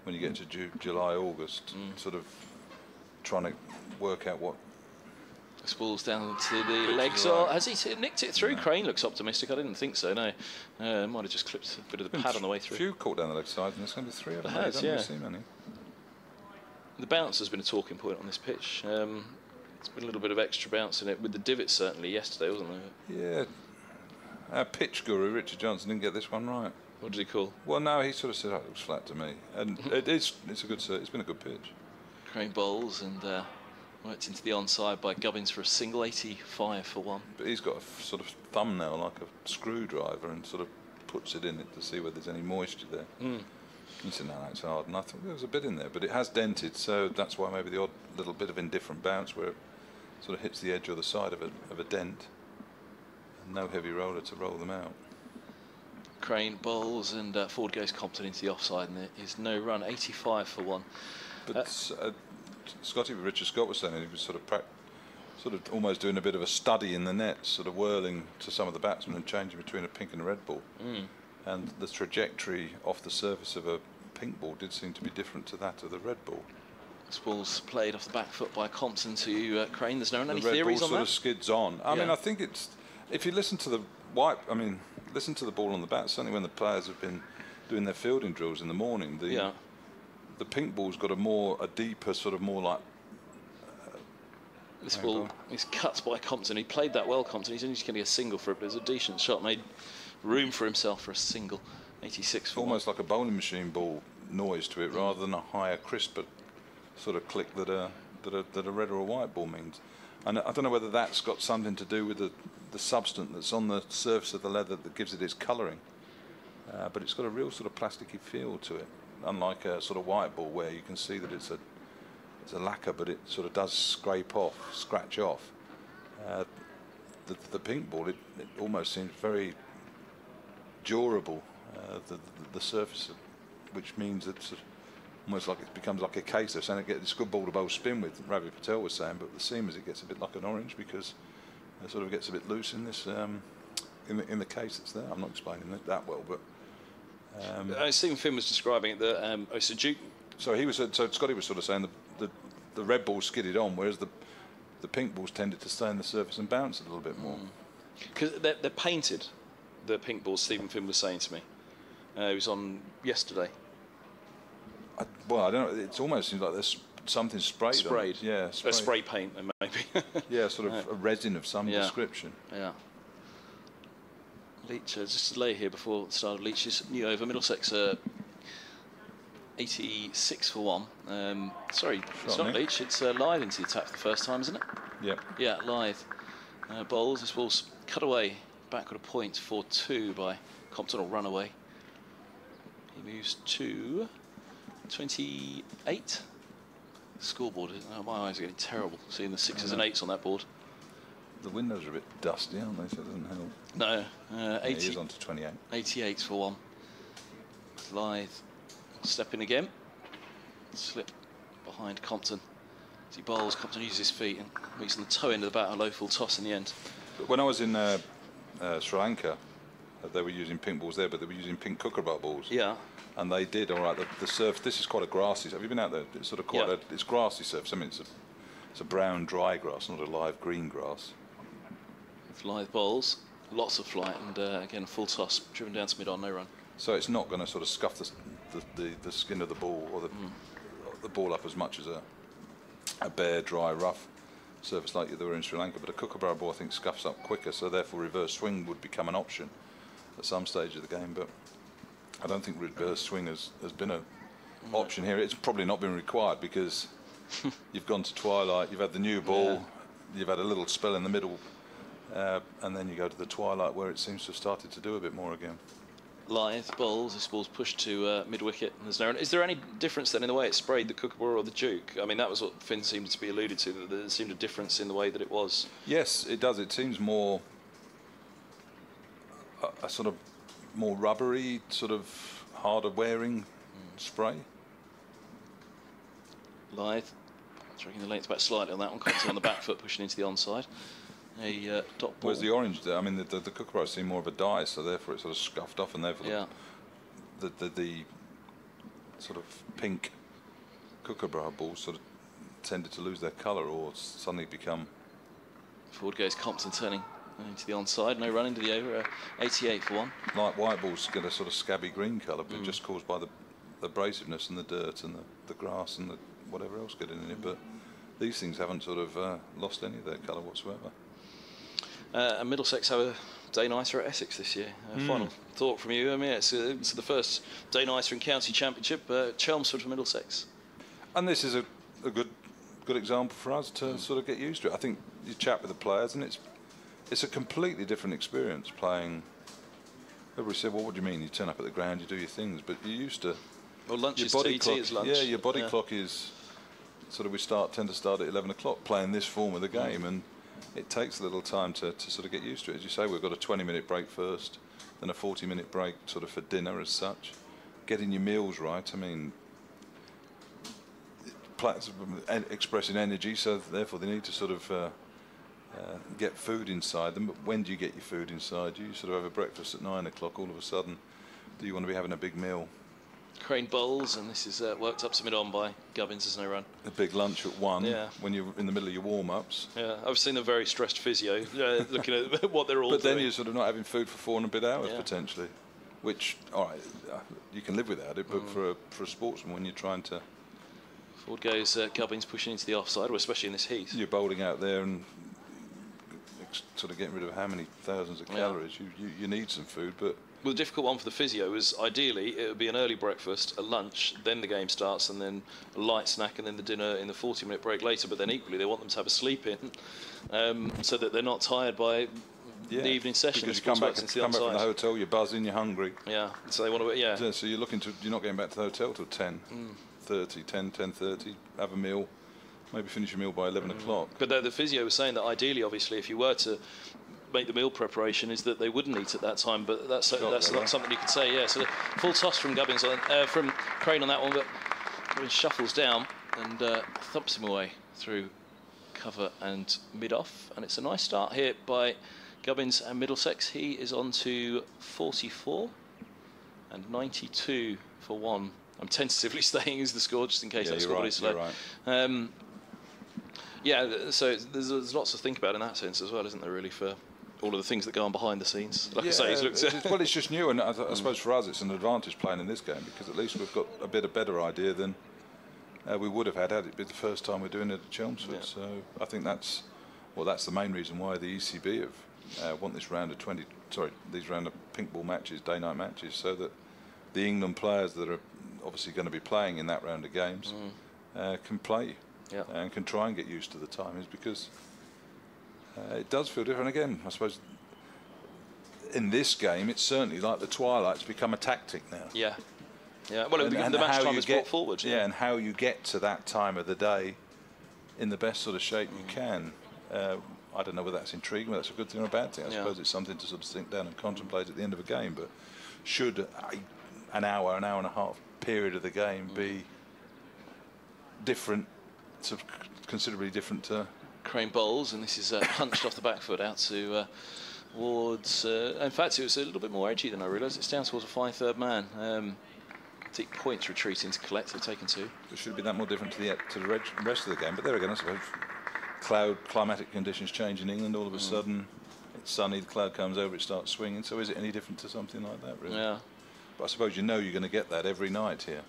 when you get into Ju- July, August, sort of trying to work out what. This ball's down to the legs. right. Oh, has he nicked it through? Crane looks optimistic. I didn't think so. No, uh, might have just clipped a bit of the pad on the way A through. few caught down the leg side, and there's going to be three of them. Has, I don't really see many. The bounce has been a talking point on this pitch. Um, it's been a little bit of extra bounce in it with the divot certainly yesterday, wasn't there? Yeah. Our pitch guru, Richard Johnson, didn't get this one right. What did he call? Well, no, he sort of said, oh, it looks flat to me. And it is, it's a good, it's been a good pitch. Crane bowls and uh, worked into the onside by Gubbins for a single 85 for one. But he's got a f- sort of thumbnail like a screwdriver and sort of puts it in it to see whether there's any moisture there. Mm. He said, no, no, it's hard. And I thought there was a bit in there, but it has dented, so that's why maybe the odd little bit of indifferent bounce where it sort of hits the edge or the side of a, of a dent. And no heavy roller to roll them out. Crane bowls and uh, forward goes Compton into the offside and there is no run. 85 for one. But uh, Scotty, Richard Scott was saying he was sort of prac- sort of almost doing a bit of a study in the net, sort of whirling to some of the batsmen and changing between a pink and a red ball. Mm. And the trajectory off the surface of a pink ball did seem to be different to that of the red ball. This ball's played off the back foot by Compton to uh, Crane. There's no any the red theories ball on sort that. of skids on. I mean, I think it's if you listen to the wipe. I mean, listen to the ball on the bat. Certainly, when the players have been doing their fielding drills in the morning, the yeah. The pink ball's got a more a deeper sort of more like This ball is cut by Compton. He played that well, Compton. He's only just getting a single for it, but it's a decent shot. Made room for himself for a single. 86 for almost like a bowling machine ball noise to it, rather than a higher, crisper sort of click that a that a that a red or a white ball means. And I don't know whether that's got something to do with the the substance that's on the surface of the leather that gives it its colouring. Uh, but it's got a real sort of plasticky feel to it, unlike a sort of white ball where you can see that it's a it's a lacquer, but it sort of does scrape off, scratch off. Uh, the, the pink ball, it, it almost seems very durable, uh, the, the, the surface, which means it's almost like it becomes like a case of saying it gets it's good ball to bowl spin with. Ravi Patel was saying, but the seam is it gets a bit like an orange because it sort of gets a bit loose in this um, in the in the case that's there. I'm not explaining it that well, but um, Uh, Steven Finn was describing it that um, oh, so Duke. so he was so Scotty was sort of saying the the, the red ball skidded on, whereas the the pink balls tended to stay on the surface and bounce a little bit more. Because they're, they're painted, the pink balls, Steven Finn was saying to me. Uh, he was on yesterday. I, well, I don't know. It almost seems like there's something sprayed. Sprayed. Yeah, A spray paint, maybe. Yeah, sort of a resin of some Yeah. description. yeah. Leach, uh, just to lay here before the start of Leach's new over. Middlesex uh, 86 for one. Um, sorry, it's not Nick. Leach, it's uh, Lyth into the attack for the first time, isn't it? Yep. Yeah, Lyth. Uh, bowls. This ball's cut away backward a point for two by Compton or run away. He moves to 28. Scoreboard. Oh, my eyes are getting terrible seeing the sixes and eights on that board. The windows are a bit dusty, aren't they? So it doesn't help. No, uh, Yeah, he 80, is on to 28. 88 for one. Lyth step in again. Slip behind Compton. As he bowls, Compton uses his feet and meets on the toe end of the bat, a low full toss in the end. But when I was in uh, uh, Sri Lanka, uh, they were using pink balls there, but they were using pink kookaburra balls. Yeah. And they did all right. The, the surf. This is quite a grassy. Have you been out there? It's sort of quite Yeah. a. It's grassy surface. I mean, it's a, it's a brown dry grass, not a live green grass. Live bowls, lots of flight, and uh, again full toss, driven down to mid on, no run. So it's not going to sort of scuff the, the, the, the skin of the ball or the, the ball up as much as a, a bare, dry, rough surface like they were in Sri Lanka. But a kookaburra ball, I think, scuffs up quicker, so therefore reverse swing would become an option at some stage of the game. But I don't think reverse swing has, has been an option here. It's probably not been required because you've gone to twilight, you've had the new ball, you've had a little spell in the middle, uh, and then you go to the twilight where it seems to have started to do a bit more again. Lyth bowls. This ball's pushed to uh, mid wicket. There's no. Is there any difference then in the way it sprayed the Kookaburra or the Duke? I mean, that was what Finn seemed to be alluded to. That there seemed a difference in the way that it was. Yes, it does. It seems more a, a sort of more rubbery, sort of harder wearing spray. Lyth, dragging the length back slightly on that one. Compton on the back foot, pushing into the onside. A uh, dot ball. Whereas the orange there, I mean, the, the, the Kookaburra seemed more of a dye, so therefore it's sort of scuffed off, and therefore Yeah. the, the, the, the sort of pink Kookaburra balls sort of tended to lose their colour or suddenly become. Forward goes Compton turning into the onside. No run into the over. Uh, 88 for one. Like white balls get a sort of scabby green colour, but just caused by the, the abrasiveness and the dirt and the, the grass and the whatever else getting in it. But these things haven't sort of uh, lost any of their colour whatsoever. Uh, and Middlesex have a day nighter at Essex this year. Uh, Final thought from you. I mean, it's, uh, it's the first day nighter in county championship. Uh, Chelmsford for Middlesex. And this is a, a good good example for us to sort of get used to it. I think you chat with the players, and it's it's a completely different experience playing. Everybody said, "Well, what do you mean? You turn up at the ground, you do your things, but you're used to Well, lunch your is body tea, clock. is lunch. Yeah, your body Yeah. clock is sort of we start tend to start at 11 o'clock playing this form of the game, and it takes a little time to, to sort of get used to it. As you say, we've got a 20 minute break first, then a 40 minute break sort of for dinner as such. Getting your meals right. I mean, expressing energy, so therefore they need to sort of. Uh, uh, get food inside them, but when do you get your food inside you? You sort of have a breakfast at nine o'clock. All of a sudden, do you want to be having a big meal? Crane bowls, and this is uh, worked up to mid on by Gubbins. There's no run. a big lunch at one Yeah. when you're in the middle of your warm ups. Yeah, I've seen a very stressed physio uh, looking at what they're all doing. But then you're sort of not having food for four and a bit hours Yeah. potentially, which all right, uh, you can live without it. But Mm. for a, for a sportsman, when you're trying to Forward goes uh, Gubbins pushing into the offside, especially in this heat. you're bowling out there and sort of getting rid of how many thousands of calories. Yeah. you, you you need some food. But Well, the difficult one for the physio is ideally it would be an early breakfast, a lunch, then the game starts, and then a light snack, and then the dinner in the 40 minute break later. But then equally, they want them to have a sleep in um, so that they're not tired by yeah, the evening session. because you come back, to the back from the hotel, you're buzzing, you're hungry. Yeah, so they want to, yeah. So you're looking to you're not getting back to the hotel till 10, Mm. 30, 10, 10.30, have a meal, maybe finish your meal by 11 Mm. o'clock. But the, the physio was saying that ideally, obviously, if you were to make the meal preparation, is that they wouldn't eat at that time. But that's that's that, not something you could say. Yeah. So full toss from Gubbins on uh, from Crane on that one, but Gubbins shuffles down and uh, thumps him away through cover and mid off, and it's a nice start here by Gubbins and Middlesex. He is on to 44 and 92 for one. I'm tentatively staying as the score just in case Yeah, that score right, is right. Um, yeah, so there's, there's lots to think about in that sense as well, isn't there? Really, for all of the things that go on behind the scenes. Like I say, it looks. it's- well, it's just new, and I, I suppose for us it's an advantage playing in this game because at least we've got a bit of better idea than uh, we would have had had it been the first time we're doing it at Chelmsford. Yeah. So I think that's well, that's the main reason why the ECB have uh, want this round of 20, sorry, these round of pink ball matches, day night matches, so that the England players that are obviously going to be playing in that round of games uh, can play Yeah. and can try and get used to the timings because uh, it does feel different again. I suppose in this game, it's certainly like the twilight's become a tactic now. yeah, yeah. Well, And- became and the match how time you is get- brought forward. Yeah, and how you get to that time of the day in the best sort of shape you can. Uh, I don't know whether that's intriguing, whether that's a good thing or a bad thing. I Yeah. suppose it's something to sort of think down and contemplate at the end of a game. But should a, an hour, an hour and a half period of the game be different, sort of considerably different to Crane bowls, and this is uh, punched off the back foot out to uh, towards. Uh, in fact, it was a little bit more edgy than I realised. It's down towards a five third man. Um, deep points retreating to collect. They've taken two. It should be that more different to the to the rest of the game. But there again, I suppose cloud climatic conditions change in England. All of a sudden, it's sunny. The cloud comes over. It starts swinging. So is it any different to something like that? Really? Yeah. But I suppose you know you're going to get that every night here.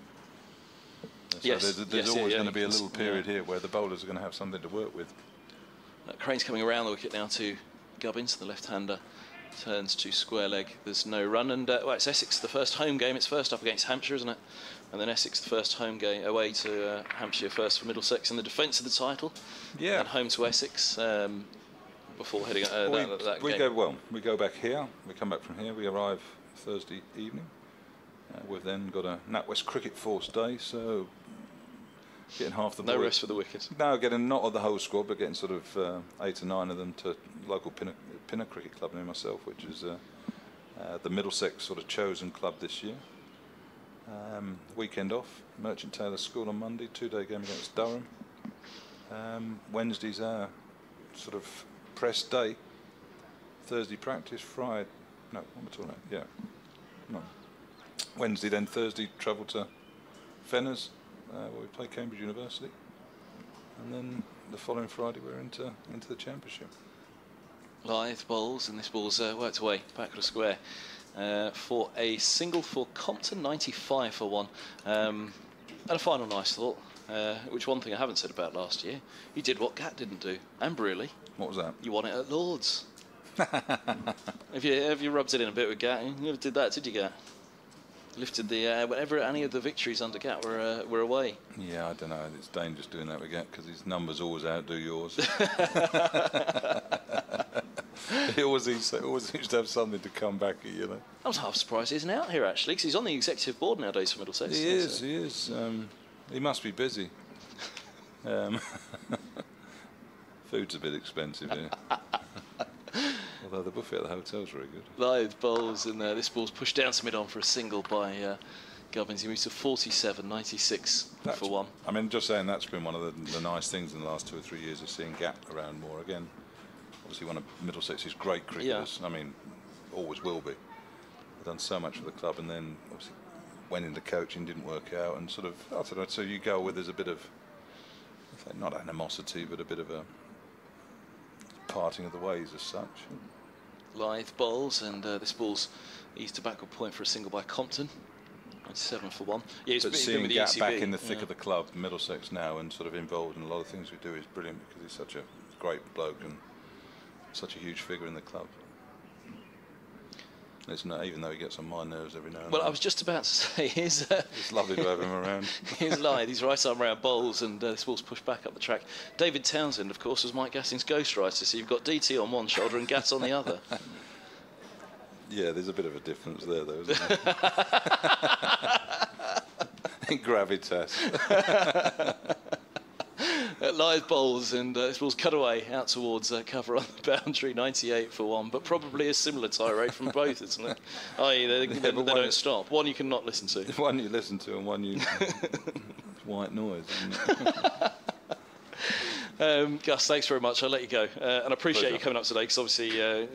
So Yes, there's, there's yes, yeah, always yeah, going to be a little period yeah. here where the bowlers are going to have something to work with. Uh, Crane's coming around the wicket now to Gubbins, the left-hander. Turns to square leg. There's no run, and uh, well, it's Essex the first home game. It's first up against Hampshire, isn't it? And then Essex the first home game away to uh, Hampshire first for Middlesex in the defence of the title. Yeah. And home to Essex um, before heading uh, we, that, that we game. go well. We go back here. We come back from here. We arrive Thursday evening. Uh, we've then got a NatWest Cricket Force Day, so getting half the No rest for the wicked. No, getting not of the whole squad, but getting sort of uh, eight or nine of them to local Pinner, Pinner Cricket Club near myself, which is uh, uh, the Middlesex sort of chosen club this year. Um, weekend off, Merchant Taylor School on Monday, two-day game against Durham. Um, Wednesday's our sort of press day. Thursday practice, Friday. No, what am I talking about? Yeah, no. Wednesday, then Thursday travel to Fenners, uh, where we play Cambridge University, and then the following Friday we're into into the championship. Lyth bowls, and this ball's uh, worked away back to square uh, for a single for Compton, 95 for one. Um, and a final nice thought, uh, which one thing I haven't said about last year, you did what Gat didn't do, and Brearley, What was that? you won it at Lords. have you have you rubbed it in a bit with Gat? You never did that, did you, Gat? Lifted the uh, whenever any of the victories under Gat were uh, were away. Yeah, I don't know. It's dangerous doing that with Gat because his numbers always outdo yours. he always used, to, always used to have something to come back at, you know. I was half surprised he isn't out here actually, because he's on the executive board nowadays for Middlesex. He is, he is. Um, he must be busy. Um, food's a bit expensive here. Although the buffet at the hotel's very good. Lyth bowls, and uh, this ball's pushed down to mid on for a single by uh, Gubbins. He moves to 47, 96 That's- for one. I mean, just saying that's been one of the, the nice things in the last two or three years of seeing Gat around more again. Obviously, one of Middlesex's great cricketers. I mean, always will be. Done so much for the club, and then obviously went into coaching, didn't work out, and sort of I don't know. So you go where there's a bit of not animosity, but a bit of a parting of the ways as such. Lyth bowls, and uh, this ball's eased to backward point for a single by Compton. Seven for one. Yeah, he's But seeing Gat ECB. back in the thick yeah. of the club, Middlesex now, and sort of involved in a lot of things we do is brilliant because he's such a great bloke and such a huge figure in the club. It's not, even though he gets on my nerves every now and then. Well, then. I was just about to say, he's. uh, It's lovely to have him around. he's Lyth. He's right arm round bowls, and uh, this ball's pushed back up the track. David Townsend, of course, was Mike Gatting's ghostwriter, so you've got DT on one shoulder and Gass on the other. Yeah, there's a bit of a difference there, though, isn't there? in gravitas. Uh, Lyth bowls, and uh, this ball's cut away out towards uh, cover on the boundary, 98 for one, but probably a similar tirade from both, isn't it? I.e., they, they, they don't stop. One you cannot listen to. one you listen to and one you. white noise. Um, Gus, thanks very much. I'll let you go. Uh, and I appreciate Pleasure. you coming up today because obviously uh,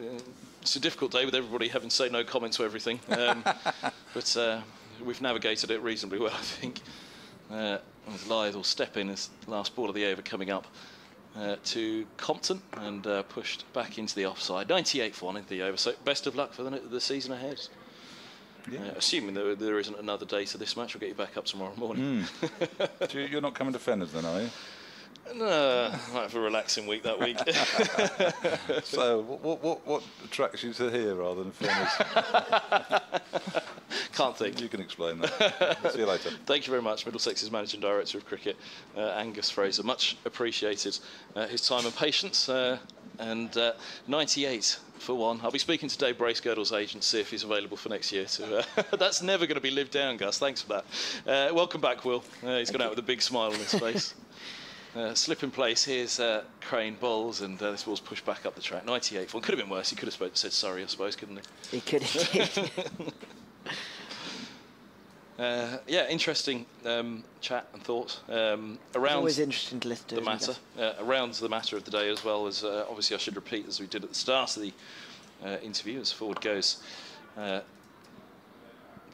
it's a difficult day with everybody having to say no comment to everything. Um, but uh, we've navigated it reasonably well, I think. As Lyth will step in as the last ball of the over coming up uh, to Compton and uh, pushed back into the offside. 98 for one in the over. So best of luck for the, the season ahead. Yeah. Uh, assuming there, there isn't another day to this match, we'll get you back up tomorrow morning. You, you're not coming to Fenners then, are you? No, might have a relaxing week that week. So, what, what, what, attracts you to here rather than Fenners? Can't think. you can explain that. See you later. Thank you very much, Middlesex's Managing Director of Cricket, uh, Angus Fraser. Much appreciated uh, his time and patience. Uh, and uh, 98 for one. I'll be speaking to Dave Bracegirdle's agent, see if he's available for next year. To, uh, that's never going to be lived down, Gus. Thanks for that. Uh, welcome back, Will. Uh, he's gone out with a big smile on his face. Uh, slip in place. Here's uh, Crane bowls, and uh, this ball's pushed back up the track. 98 for one. Could have been worse. He could have spoke, said sorry, I suppose, couldn't he? He could. Uh, yeah, interesting um, chat and thoughts um, it's around always interesting to listen to. the matter, uh, around the matter of the day as well as uh, obviously I should repeat as we did at the start of the uh, interview as forward goes.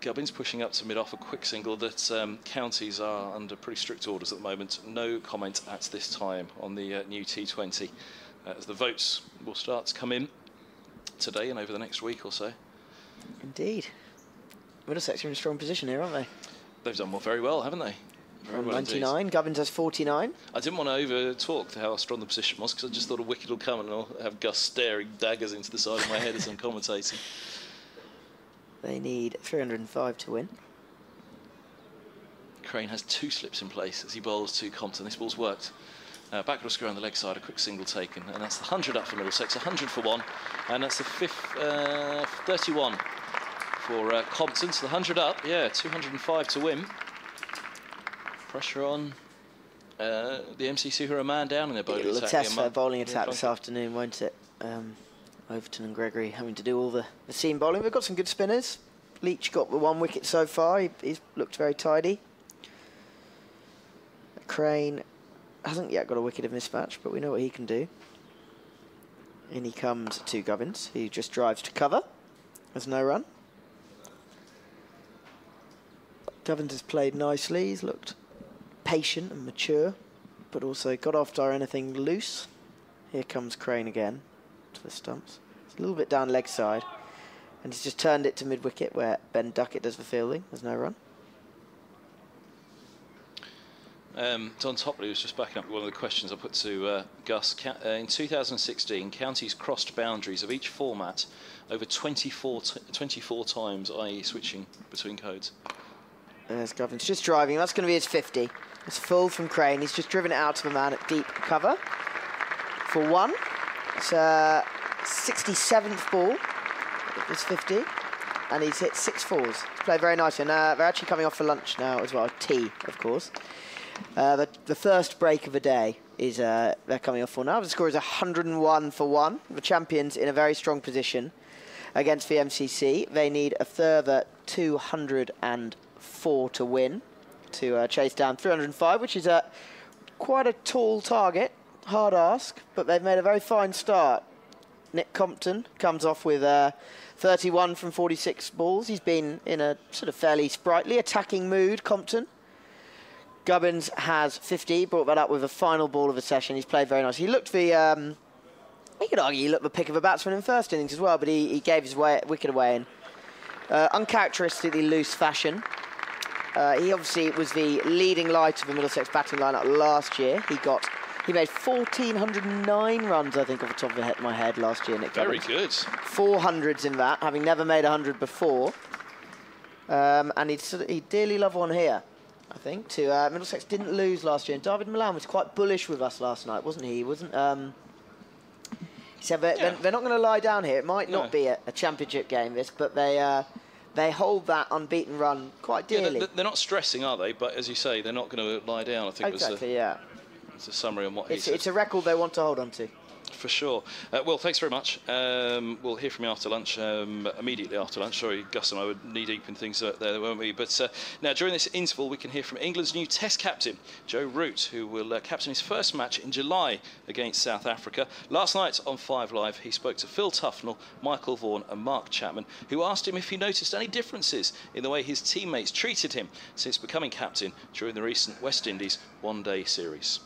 Gubbins pushing up to mid off a quick single that um, counties are under pretty strict orders at the moment. No comment at this time on the uh, new T20 uh, as the votes will start to come in today and over the next week or so. Indeed. Middlesex are in a strong position here, aren't they? They've done well, very well, haven't they? Very well indeed. 99. Gubbins has 49. I didn't want to over talk to how strong the position was because I just thought a wicket will come and I'll have Gus staring daggers into the side of my head as I'm commentating. They need 305 to win. Crane has two slips in place as he bowls to Compton. This ball's worked. Uh, backward square on the leg side, a quick single taken, and that's the 100 up for Middlesex, 100 for one, and that's the fifth, uh, 31 for uh, Compton So the 100 up. Yeah, 205 to win. Pressure on uh, the MCC who are a man down in their bowling It'll attack. test their bowling attack this afternoon, won't it? Um, Overton and Gregory having to do all the, the seam bowling. We've got some good spinners. Leach got the one wicket so far. He, he's looked very tidy. Crane hasn't yet got a wicket of this match, but we know what he can do. In he comes to Gubbins. He just drives to cover. There's no run. Gubbins has played nicely. He's looked patient and mature, but also got after anything loose. Here comes Crane again to the stumps. It's a little bit down leg side. And he's just turned it to mid wicket where Ben Duckett does the fielding. There's no run. Um, Don Topley was just backing up one of the questions I put to uh, Gus. Uh, in 2016, counties crossed boundaries of each format over 24, t- 24 times, i.e., switching between codes. There's Gubbins just driving. That's going to be his 50. It's full from Crane. He's just driven it out to the man at deep cover for one. It's a 67th ball. It was 50. And he's hit six fours. He's played very nicely. And uh, they're actually coming off for lunch now as well. Tea, of course. Uh, the, the first break of the day is uh, they're coming off for now. The score is 101 for one. The champions in a very strong position against the MCC. They need a further 204 to win to uh, chase down 305, which is a quite a tall target, hard ask, but they've made a very fine start. Nick Compton comes off with uh, 31 from 46 balls. He's been in a sort of fairly sprightly attacking mood, Compton. Gubbins has 50, brought that up with a final ball of the session. He's played very nice. He looked the, um, you could argue he looked the pick of a batsman in first innings as well, but he, he gave his way, wicket away in uh, uncharacteristically loose fashion. Uh, he obviously was the leading light of the Middlesex batting lineup last year. He got he made 1,409 runs, I think, off the top of my head last year. Nick Very good. Four hundreds in that, having never made hundred before. Um, and he'd, he'd dearly love one here, I think. To uh, Middlesex didn't lose last year, and Dawid Malan was quite bullish with us last night, wasn't he? He wasn't. Um, he said they're, Yeah. they're, not going to lie down here. It might No. not be a, a championship game, this, but they uh, they hold that unbeaten run quite Yeah, dearly. they're, they're not stressing, are they? But as you say, they're not going to lie down. I think was exactly, yeah. Was a summary on what It's, he said. it's a record they want to hold on to. For sure. Uh, well, thanks very much. Um, we'll hear from you after lunch, um, immediately after lunch. Sorry, Gus and I were knee deep in things there, weren't we? But uh, now, during this interval, we can hear from England's new Test captain, Joe Root, who will uh, captain his first match in July against South Africa. Last night on Five Live, he spoke to Phil Tufnell, Michael Vaughan, and Mark Chapman, who asked him if he noticed any differences in the way his teammates treated him since becoming captain during the recent West Indies one day series.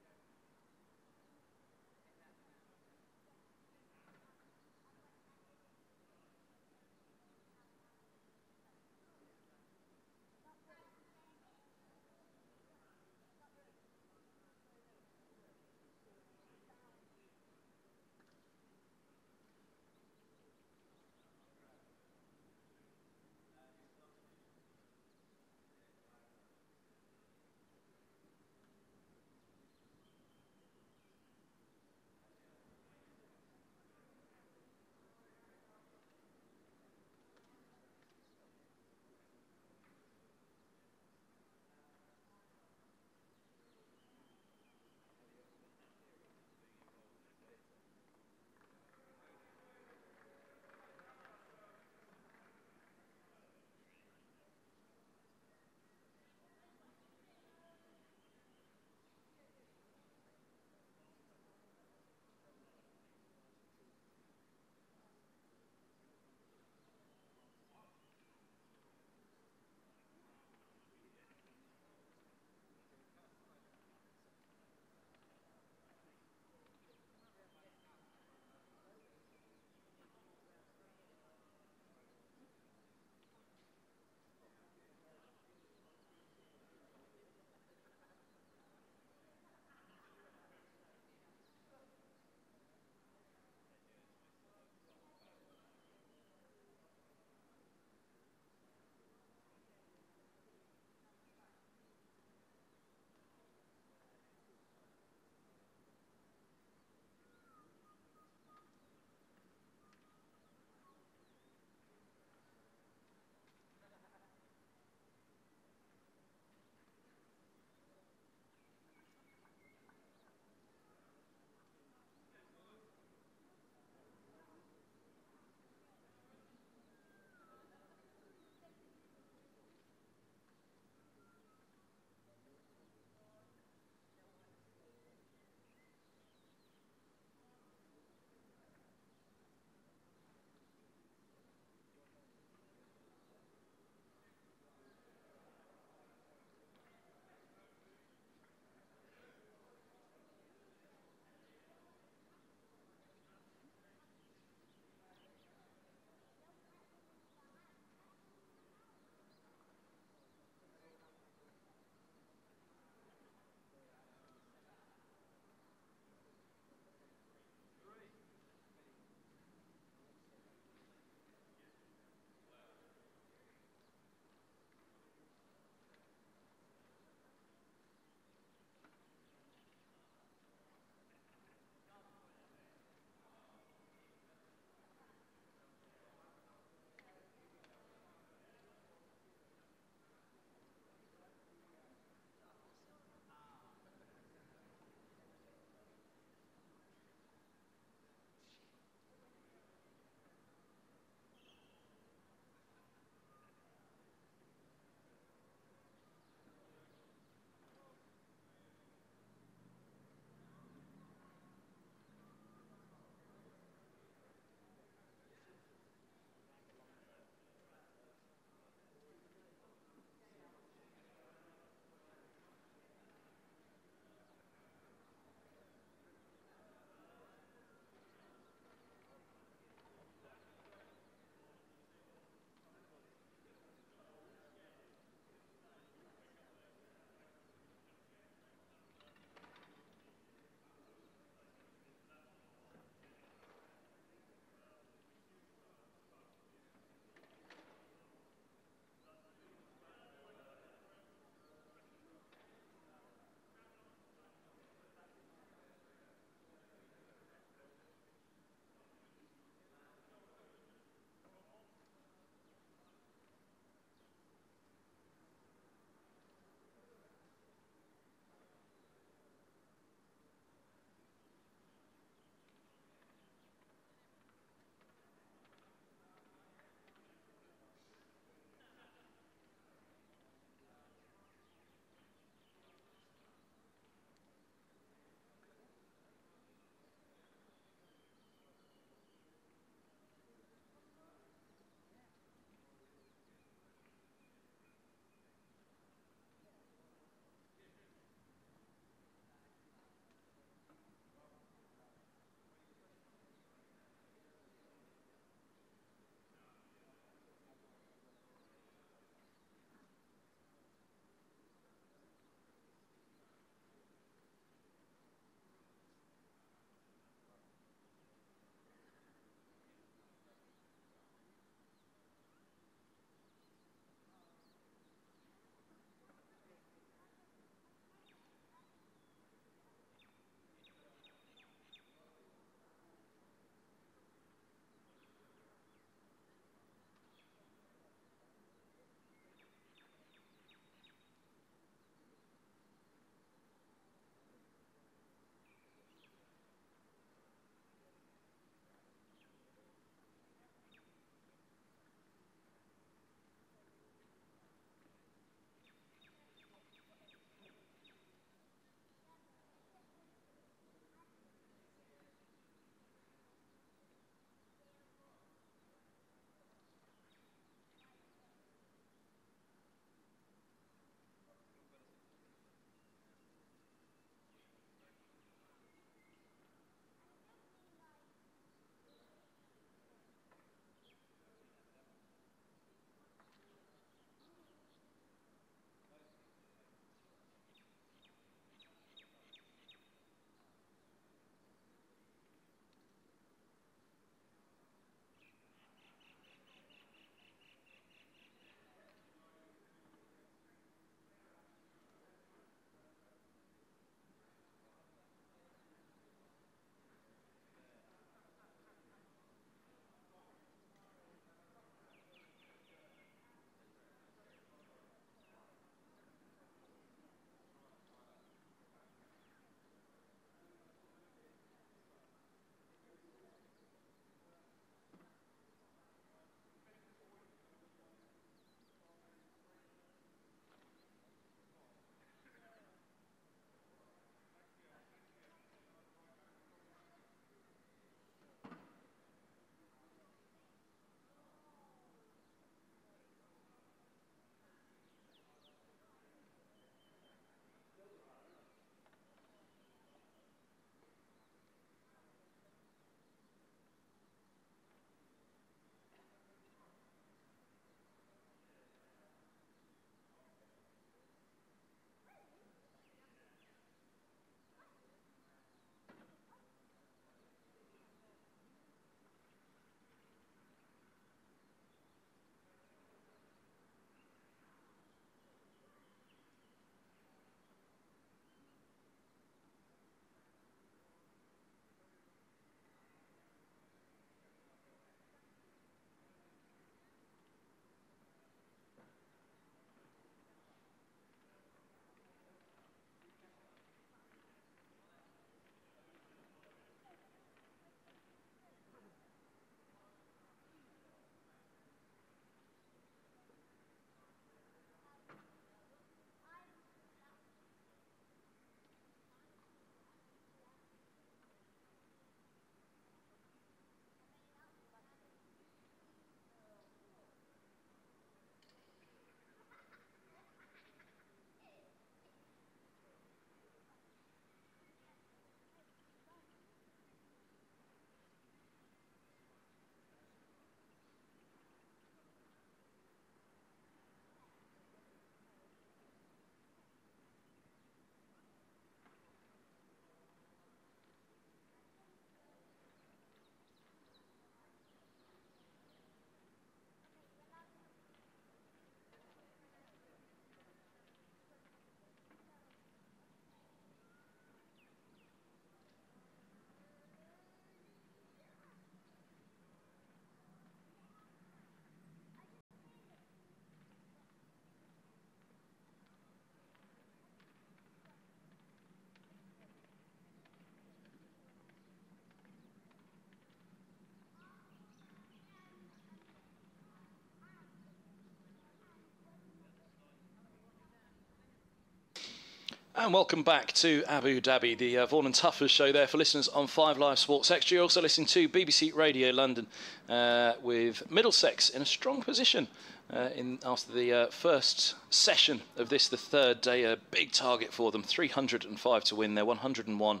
And welcome back to Abu Dhabi, the uh, Vaughan and Tuffers show there for listeners on 5 Live Sports Extra. You're also listening to BBC Radio London uh, with Middlesex in a strong position uh, in after the uh, first session of this, the third day. A big target for them 305 to win, they're 101.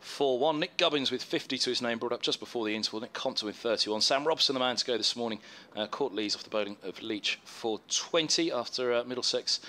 4 1. Nick Gubbins with 50 to his name, brought up just before the interval. Nick Compton with 31. Sam Robson, the man to go this morning, uh, caught Lees off the bowling of Leach for 20 after uh, Middlesex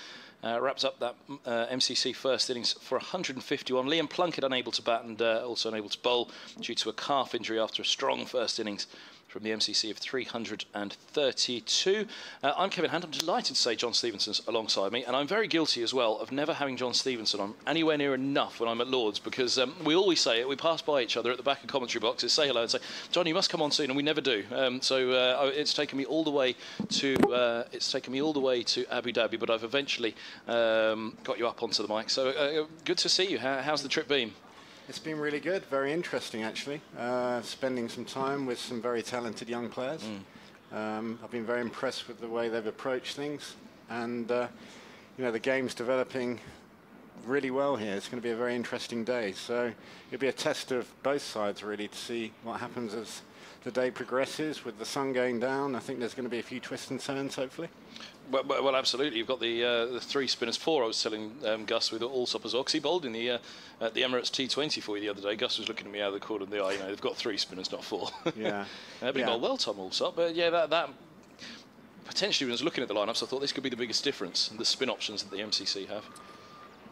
uh, wraps up that uh, MCC first innings for 151. Liam Plunkett unable to bat and uh, also unable to bowl due to a calf injury after a strong first innings from the MCC of 332. Uh, I'm Kevin Hand. I'm delighted to say John Stevenson's alongside me, and I'm very guilty as well of never having John Stevenson on anywhere near enough when I'm at Lords because um, we always say it. We pass by each other at the back of commentary boxes, say hello, and say, "John, you must come on soon," and we never do. Um, so uh, it's taken me all the way to uh, it's taken me all the way to Abu Dhabi, but I've eventually um, got you up onto the mic. So uh, good to see you. How, how's the trip been? It's been really good, very interesting actually. Uh, spending some time with some very talented young players. Mm. Um, I've been very impressed with the way they've approached things, and uh, you know the game's developing really well here. It's going to be a very interesting day. So it'll be a test of both sides really to see what happens as the day progresses with the sun going down. I think there's going to be a few twists and turns, hopefully. Well, well, absolutely. You've got the uh, the three spinners. Four. I was telling um, Gus with Alsop as. Cause bowled in the uh, the Emirates T20 for you the other day. Gus was looking at me out of the corner of the eye. You know, they've got three spinners, not four. Yeah. uh, but yeah. he bowled well, Tom Alsop. But yeah, that that potentially when I was looking at the lineups, I thought this could be the biggest difference the spin options that the MCC have.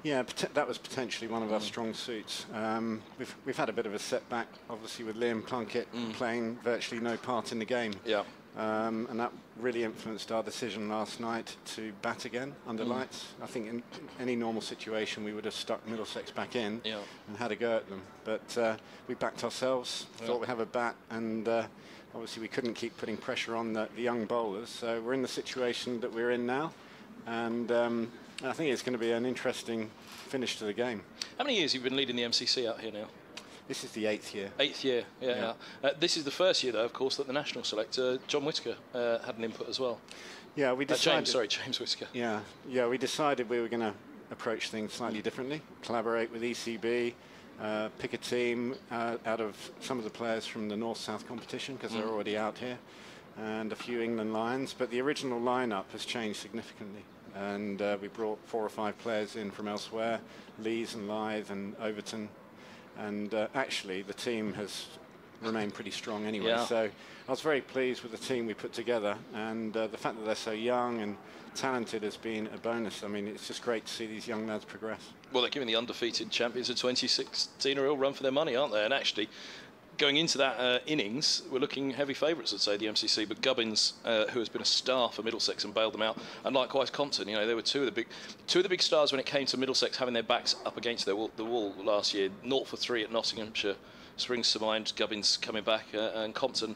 Yeah, that was potentially one of our mm. strong suits. Um, we've we've had a bit of a setback, obviously, with Liam Plunkett mm. playing virtually no part in the game. Yeah. Um, and that really influenced our decision last night to bat again under mm. lights. I think in any normal situation we would have stuck Middlesex back in yeah. and had a go at them. But uh, we backed ourselves, yeah. thought we'd have a bat, and uh, obviously we couldn't keep putting pressure on the, the, young bowlers. So we're in the situation that we're in now, and um, I think it's going to be an interesting finish to the game. How many years have you been leading the MCC out here now? This is the eighth year. Eighth year, yeah. yeah. Uh, this is the first year, though, of course, that the national selector John Whitaker uh, had an input as well. Yeah, we decided. Uh, James, sorry, James Whitaker. Yeah, yeah, we decided we were going to approach things slightly differently, collaborate with ECB, uh, pick a team uh, out of some of the players from the North-South competition because mm. they're already out here, and a few England Lions. But the original lineup has changed significantly, and uh, we brought four or five players in from elsewhere: Lees and Lyth and Overton and uh, actually the team has remained pretty strong anyway. Yeah. So I was very pleased with the team we put together, and uh, the fact that they're so young and talented has been a bonus. I mean, it's just great to see these young lads progress. Well, they're giving the undefeated champions of 2016 a real run for their money, aren't they? And actually, going into that uh, innings, we're looking heavy favourites, I'd say, the MCC. But Gubbins, uh, who has been a star for Middlesex and bailed them out, and likewise Compton. You know, they were two of the big, two of the big stars when it came to Middlesex having their backs up against their wall, the wall last year. Naught for three at Nottinghamshire springs to mind. Gubbins coming back, uh, and Compton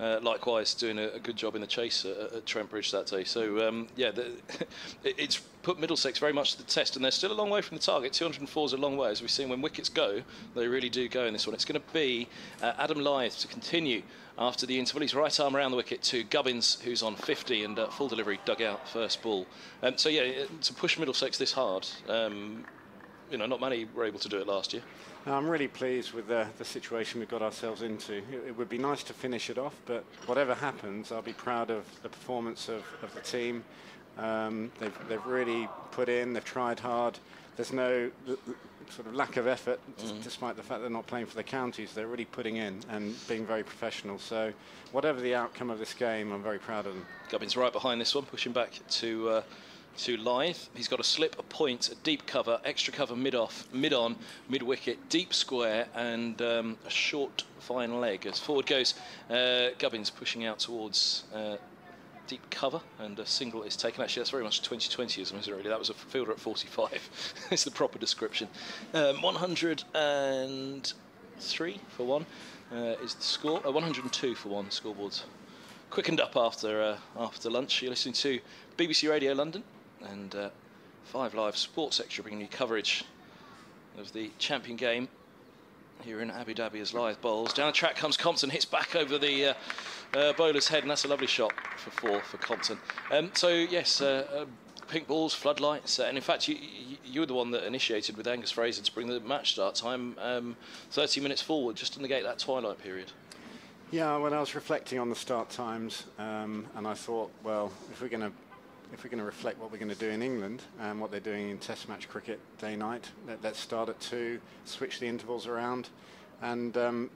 uh, likewise, doing a, a, good job in the chase at, at Trent Bridge that day. So, um, yeah, the, it's put Middlesex very much to the test, and they're still a long way from the target. 204 is a long way. As we've seen, when wickets go, they really do go in this one. It's going to be uh, Adam Lyth to continue after the interval. He's right arm around the wicket to Gubbins, who's on 50 and uh, full delivery, dug out first ball. Um, so, yeah, to push Middlesex this hard, um, you know, not many were able to do it last year. I'm really pleased with the, the situation we've got ourselves into. It, it, would be nice to finish it off, but whatever happens, I'll be proud of the performance of, of the team. Um, they've, they've really put in, they've tried hard. There's no sort of lack of effort, mm. despite the fact they're not playing for the counties. They're really putting in and being very professional. So, whatever the outcome of this game, I'm very proud of them. Gubbins right behind this one, pushing back to. Uh, to Lyth. He's got a slip, a point, a deep cover, extra cover mid off, mid on, mid wicket, deep square, and um, a short fine leg. As forward goes, uh, Gubbins pushing out towards. Uh, deep cover and a single is taken. Actually, that's very much 2020 isn't it? Really, that was a fielder at 45. it's the proper description. Um, 103 for one uh, is the score. Uh, 102 for one. Scoreboards quickened up after uh, after lunch. You're listening to BBC Radio London and uh, Five Live Sports Extra bringing you coverage of the champion game here in Abu Dhabi as Lyth bowls. Down the track comes Compton, hits back over the uh, uh, bowler's head, and that's a lovely shot for four for Compton. Um, so, yes, uh, pink balls, floodlights, uh, and in fact, you, you, you were the one that initiated with Angus Fraser to bring the match start time um, 30 minutes forward just to negate that twilight period. Yeah, when I was reflecting on the start times, um, and I thought, well, if we're going to if we're going to reflect what we're going to do in England and what they're doing in Test match cricket day night, let, us start at two, switch the intervals around, and um,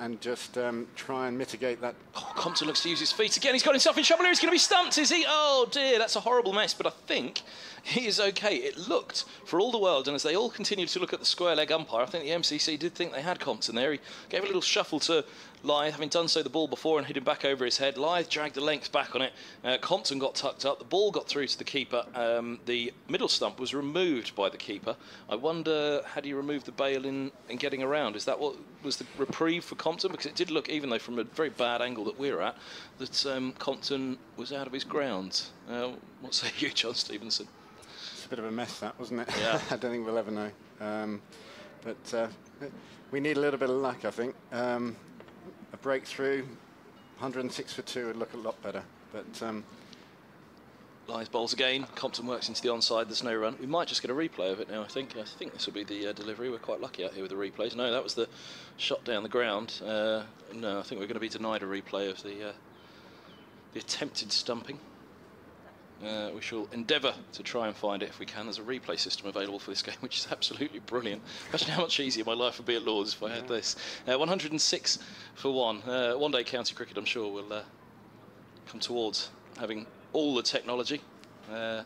and just um, try and mitigate that. Oh, Compton looks to use his feet again. He's got himself in trouble here. He's going to be stumped, is he? Oh dear, that's a horrible mess. But I think he is okay. It looked, for all the world, and as they all continued to look at the square leg umpire, I think the MCC did think they had Compton there. He gave a little shuffle to Lyth, having done so the ball before and hit him back over his head. Lyth dragged the length back on it. Uh, Compton got tucked up. The ball got through to the keeper. Um, the middle stump was removed by the keeper. I wonder, had he removed the bail in, in getting around? Is that what was the reprieve for Compton? Because it did look, even though from a very bad angle that we're at, that um, Compton was out of his ground. Uh, what say you, John Stevenson? It's a bit of a mess, that, wasn't it? Yeah. I don't think we'll ever know. Um, but uh, we need a little bit of luck, I think. Um, breakthrough, 106 for two would look a lot better. But um, Lyth bowls again. Compton works into the onside. There's no run. We might just get a replay of it now. I think. I think this will be the uh, delivery. We're quite lucky out here with the replays. No, that was the shot down the ground. Uh, no, I think we're going to be denied a replay of the uh, the attempted stumping. Uh, we shall endeavour to try and find it if we can. There's a replay system available for this game, which is absolutely brilliant. Imagine how much easier my life would be at Lords if I had this. Uh, 106 for one. Uh, one day county cricket, I'm sure, will uh, come towards having all the technology uh,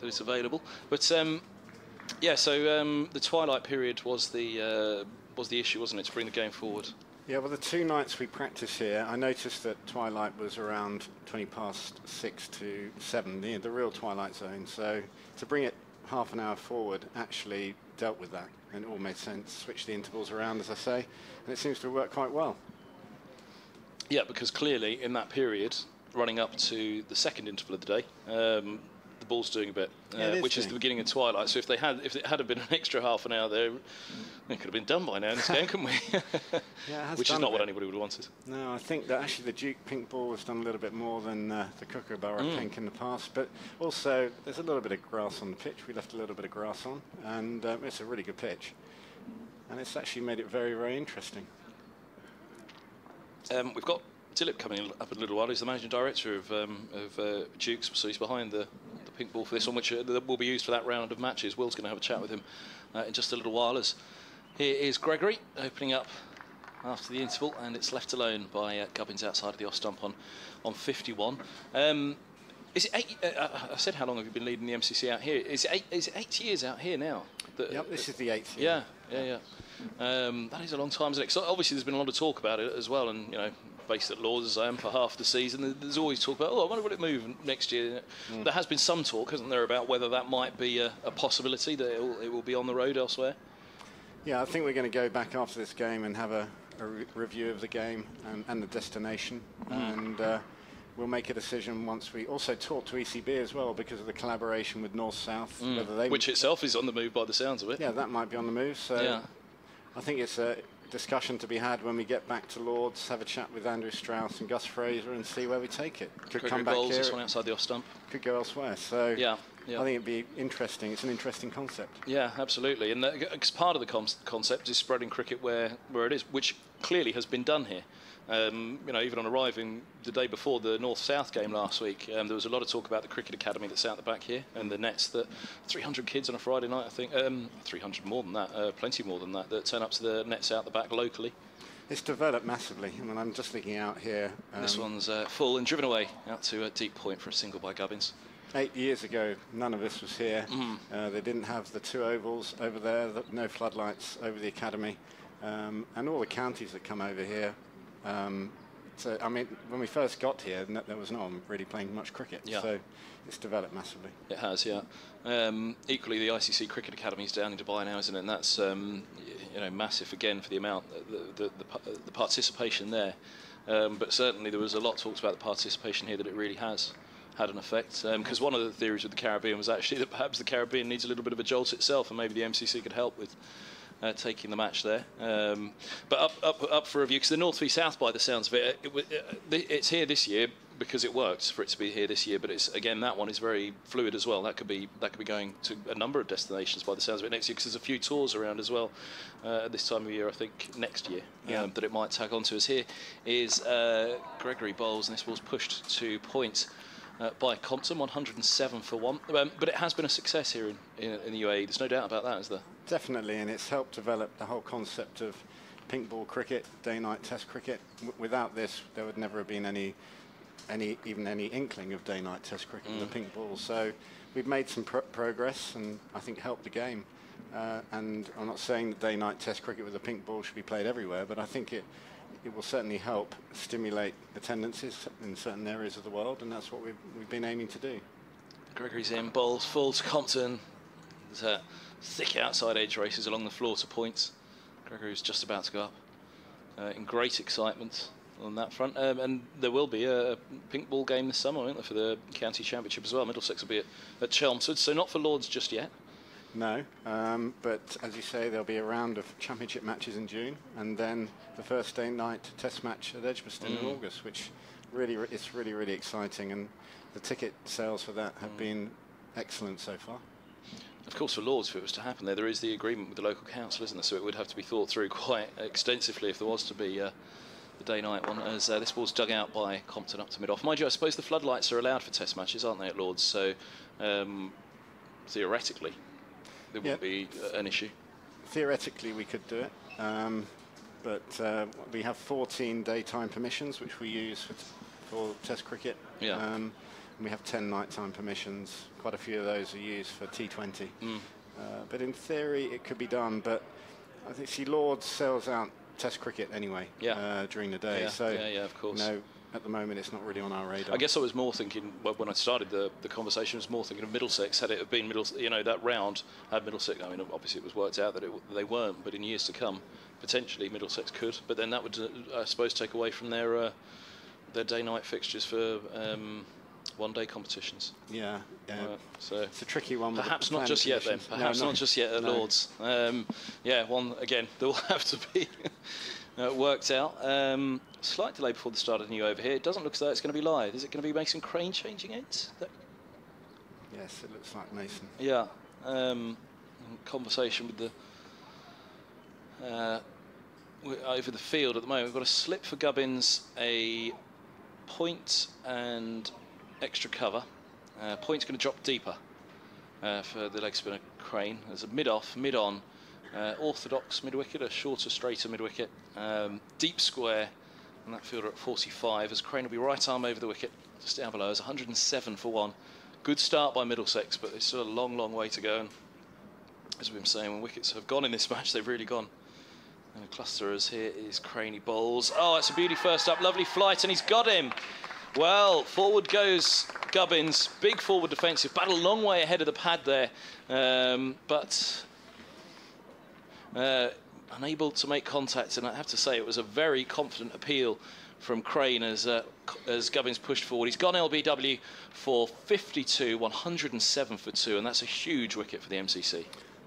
that is available. But um, yeah, so um, the twilight period was the uh, was the issue, wasn't it, to bring the game forward? Yeah, well, the two nights we practiced here, I noticed that twilight was around 20 past 6 to 7, the, the real twilight zone. So to bring it half an hour forward actually dealt with that, and it all made sense. Switch the intervals around, as I say, and it seems to work quite well. Yeah, because clearly in that period, running up to the second interval of the day, um, ball's doing a bit, uh, Yeah, it is which is the beginning of twilight. So if they had, if it had been an extra half an hour there, it could have been done by now in this game, couldn't we? Yeah, which is not what anybody would have wanted. No, I think that actually the Duke pink ball has done a little bit more than uh, the Kookaburra Mm. pink in the past. But also, there's a little bit of grass on the pitch. We left a little bit of grass on, and um, it's a really good pitch. And it's actually made it very, very interesting. Um, we've got Dilip coming in up in a little while. He's the managing director of, um, of uh, Dukes, so he's behind the, the pink ball for this one, which uh, will be used for that round of matches. Will's going to have a chat with him uh, in just a little while. As here is Gregory opening up after the interval, and it's left alone by uh, Gubbins outside of the off stump on on 51. Um, is it eight, uh, uh, I said, how long have you been leading the MCC out here? Is it eight, is it eight years out here now? that- Yep, this is the eighth. year. yeah, yeah, yeah. Um, that is a long time, isn't it? 'Cause obviously, there's been a lot of talk about it as well, and you know, based at Lords as I am for half the season, there's always talk about, oh, I wonder will it move next year. Mm. There has been some talk, hasn't there, about whether that might be a, a possibility that it will, it will be on the road elsewhere. Yeah, I think we're going to go back after this game and have a, a re- review of the game and, and the destination, mm. and uh, we'll make a decision once we also talk to ECB as well because of the collaboration with North South. Mm. Whether they Which itself is on the move by the sounds of it. yeah, that might be on the move. So Yeah. I think it's a discussion to be had when we get back to Lords, have a chat with Andrew Strauss and Gus Fraser and see where we take it. Could Gregory come back bowls, here, this one outside the off stump. could go elsewhere. So Yeah, yeah. I think it'd be interesting. It's an interesting concept. Yeah, absolutely. And 'cause part of the concept is spreading cricket where, where it is, which clearly has been done here. Um, you know, even on arriving the day before the North-South game last week, um, there was a lot of talk about the cricket academy that's out the back here and the nets that 300 kids on a Friday night, I think, um, 300 more than that, uh, plenty more than that, that turn up to the nets out the back locally. It's developed massively. I mean, I'm just looking out here. this um, one's uh, full and driven away out to a deep point for a single by Gubbins. Eight years ago, none of this was here. Mm. Uh, they didn't have the two ovals over there, the, no floodlights over the academy, um, and all the counties that come over here. Um, so, I mean, when we first got here, there was no one really playing much cricket. Yeah. So it's developed massively. It has, yeah. Um, equally, the ICC Cricket Academy is down in Dubai now, isn't it? And that's um, you know massive again for the amount, the the, the, pa- the participation there. Um, but certainly, there was a lot talked about the participation here that it really has had an effect. Because one of the theories with the Caribbean was actually that perhaps the Caribbean needs a little bit of a jolt itself, and maybe the MCC could help with. Uh, taking the match there, um, but up, up, up for review because the North v South, by the sounds of it, it, wa- uh, it's here this year because it worked for it to be here this year. But it's again that one is very fluid as well. That could be that could be going to a number of destinations by the sounds of it next year because there's a few tours around as well uh, this time of year. I think next year Yeah. um, that it might tag onto us. Here is uh, Gregory bowls, and this was pushed to point. Uh, by Compton, 107 for one. Um, but it has been a success here in, in, in the UAE. There's no doubt about that, is there? Definitely, and it's helped develop the whole concept of pink ball cricket, day-night Test cricket. W- without this, there would never have been any, any even any inkling of day-night Test cricket with the pink ball. So we've made some pro- progress, and I think helped the game. Uh, and I'm not saying that day-night Test cricket with a pink ball should be played everywhere, but I think it it will certainly help stimulate attendances in certain areas of the world, and that's what we've, we've been aiming to do. Gregory's in, bowls full to Compton. There's a thick outside edge races along the floor to points. Gregory's just about to go up uh, in great excitement on that front. Um, and there will be a pink ball game this summer, won't there, for the county championship as well. Middlesex will be at, at Chelmsford, so not for Lords just yet. No, um, but as you say, there'll be a round of championship matches in June, and then the first day night test match at Edgbaston in August, which really re- it's really really exciting, and the ticket sales for that have been excellent so far. Of course, for Lords, if it was to happen there, there is the agreement with the local council, isn't there? So it would have to be thought through quite extensively if there was to be uh, the day-night one. As uh, this ball's dug out by Compton up to mid-off. Mind you, I suppose the floodlights are allowed for Test matches, aren't they, at Lords? So um, theoretically, there Yeah. wouldn't be uh, an issue. Theoretically, we could do it, um, but uh, we have 14 daytime permissions, which we use for, for Test cricket. Yeah. Um, and we have 10 nighttime permissions. Quite a few of those are used for T20. Mm. Uh, but in theory, it could be done. But I think see Lords sells out Test cricket anyway Yeah. uh, during the day. Yeah, so yeah, yeah, of course. No, at the moment, it's not really on our radar. I guess I was more thinking well, when I started the, the conversation. I was more thinking of Middlesex. Had it been Middlesex, you know, that round had Middlesex. I mean, obviously it was worked out that it, they weren't, but in years to come, potentially Middlesex could. But then that would, uh, I suppose, take away from their uh, their day-night fixtures for um, one-day competitions. Yeah. yeah. Uh, so it's a tricky one. perhaps not just yet then. conditions. No, Perhaps not, just yet at no. Lords. Um, yeah, one again. There will have to be uh, worked out. Um, slight delay before the start of the new over here. It doesn't look as though it's going to be live. Is it going to be Mason Crane changing ends? That- Yes, it looks like Mason. yeah. Um, conversation with the uh, over the field at the moment. We've got a slip for Gubbins, a point and extra cover. Uh, point's going to drop deeper uh, for the leg spinner Crane. There's a mid off, mid on, uh, orthodox mid wicket, a shorter, straighter mid wicket, um, deep square, and that fielder at 45 as Crane will be right arm over the wicket, just down below. It's 107 for one. Good start by Middlesex, but it's still a long, long way to go. And as we've been saying, when wickets have gone in this match, they've really gone. And a cluster as here is Craney bowls. Oh, it's a beauty first up, lovely flight, and he's got him. Well, forward goes Gubbins. Big forward defensive battle, long way ahead of the pad there, um, but uh, unable to make contact. And I have to say, it was a very confident appeal from Crane as uh, as Gubbins pushed forward. He's gone LBW for 52, 107 for two, and that's a huge wicket for the MCC.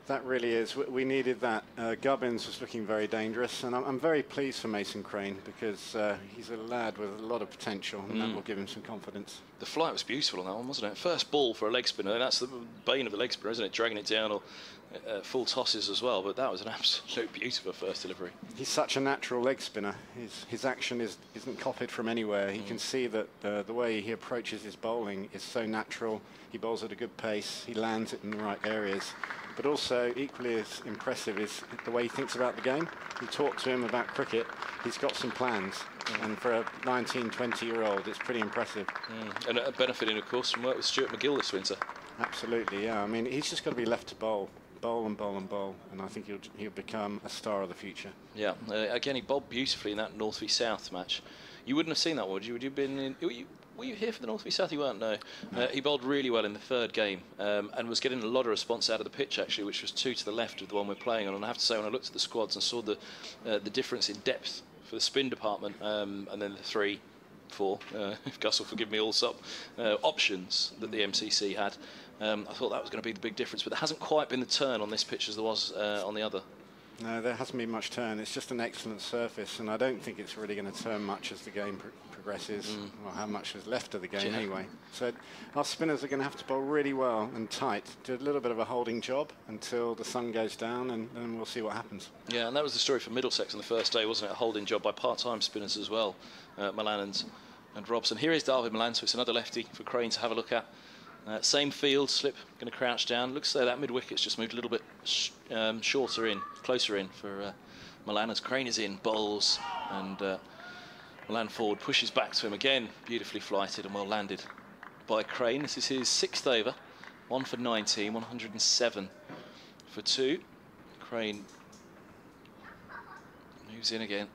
That really is. We- needed that. Uh, Gubbins was looking very dangerous, and I'm, I'm very pleased for Mason Crane because uh, he's a lad with a lot of potential, and Mm. that will give him some confidence. The flight was beautiful on that one, wasn't it? First ball for a leg spinner, that's the bane of the leg spinner, isn't it? Dragging it down or uh, full tosses as well, but that was an absolute beauty of a first delivery. He's such a natural leg spinner. His, his action is, isn't copied from anywhere. He can see that uh, the way he approaches his bowling is so natural. He bowls at a good pace. He lands it in the right areas. But also, equally as impressive is the way he thinks about the game. You talk to him about cricket, he's got some plans. And for a 19, 20 year old, it's pretty impressive. And uh, benefiting, of course, from work with Stuart MacGill this winter. Absolutely, yeah. I mean, he's just got to be left to bowl, bowl and bowl and bowl. And I think he'll, he'll become a star of the future. Yeah, uh, again, he bowled beautifully in that North v South match. You wouldn't have seen that, would you? Would you have been in, were, you, were you here for the North v South? You weren't, no. Uh, he bowled really well in the third game um, and was getting a lot of response out of the pitch, actually, which was two to the left of the one we're playing on. And I have to say, when I looked at the squads and saw the, uh, the difference in depth for the spin department um, and then the three, four, uh, if Gus will forgive me, also uh, options that the MCC had, um, I thought that was going to be the big difference. But there hasn't quite been the turn on this pitch as there was uh, on the other. No, there hasn't been much turn. It's just an excellent surface, and I don't think it's really going to turn much as the game pr- progresses, mm. or how much is left of the game yeah. anyway. So our spinners are going to have to bowl really well and tight, do a little bit of a holding job until the sun goes down, and then we'll see what happens. Yeah, and that was the story for Middlesex on the first day, wasn't it? A holding job by part-time spinners as well, uh, Malan and, and Robson. Here is Dawid Malan, so it's another lefty for Crane to have a look at. Uh, same field, slip, going to crouch down. Looks like that mid wicket's just moved a little bit sh um, shorter in, closer in for uh, Malan as Crane is in, bowls, and uh, Malan forward pushes back to him again, beautifully flighted and well landed by Crane. This is his sixth over, one for 19, 107 for two. Crane moves in again.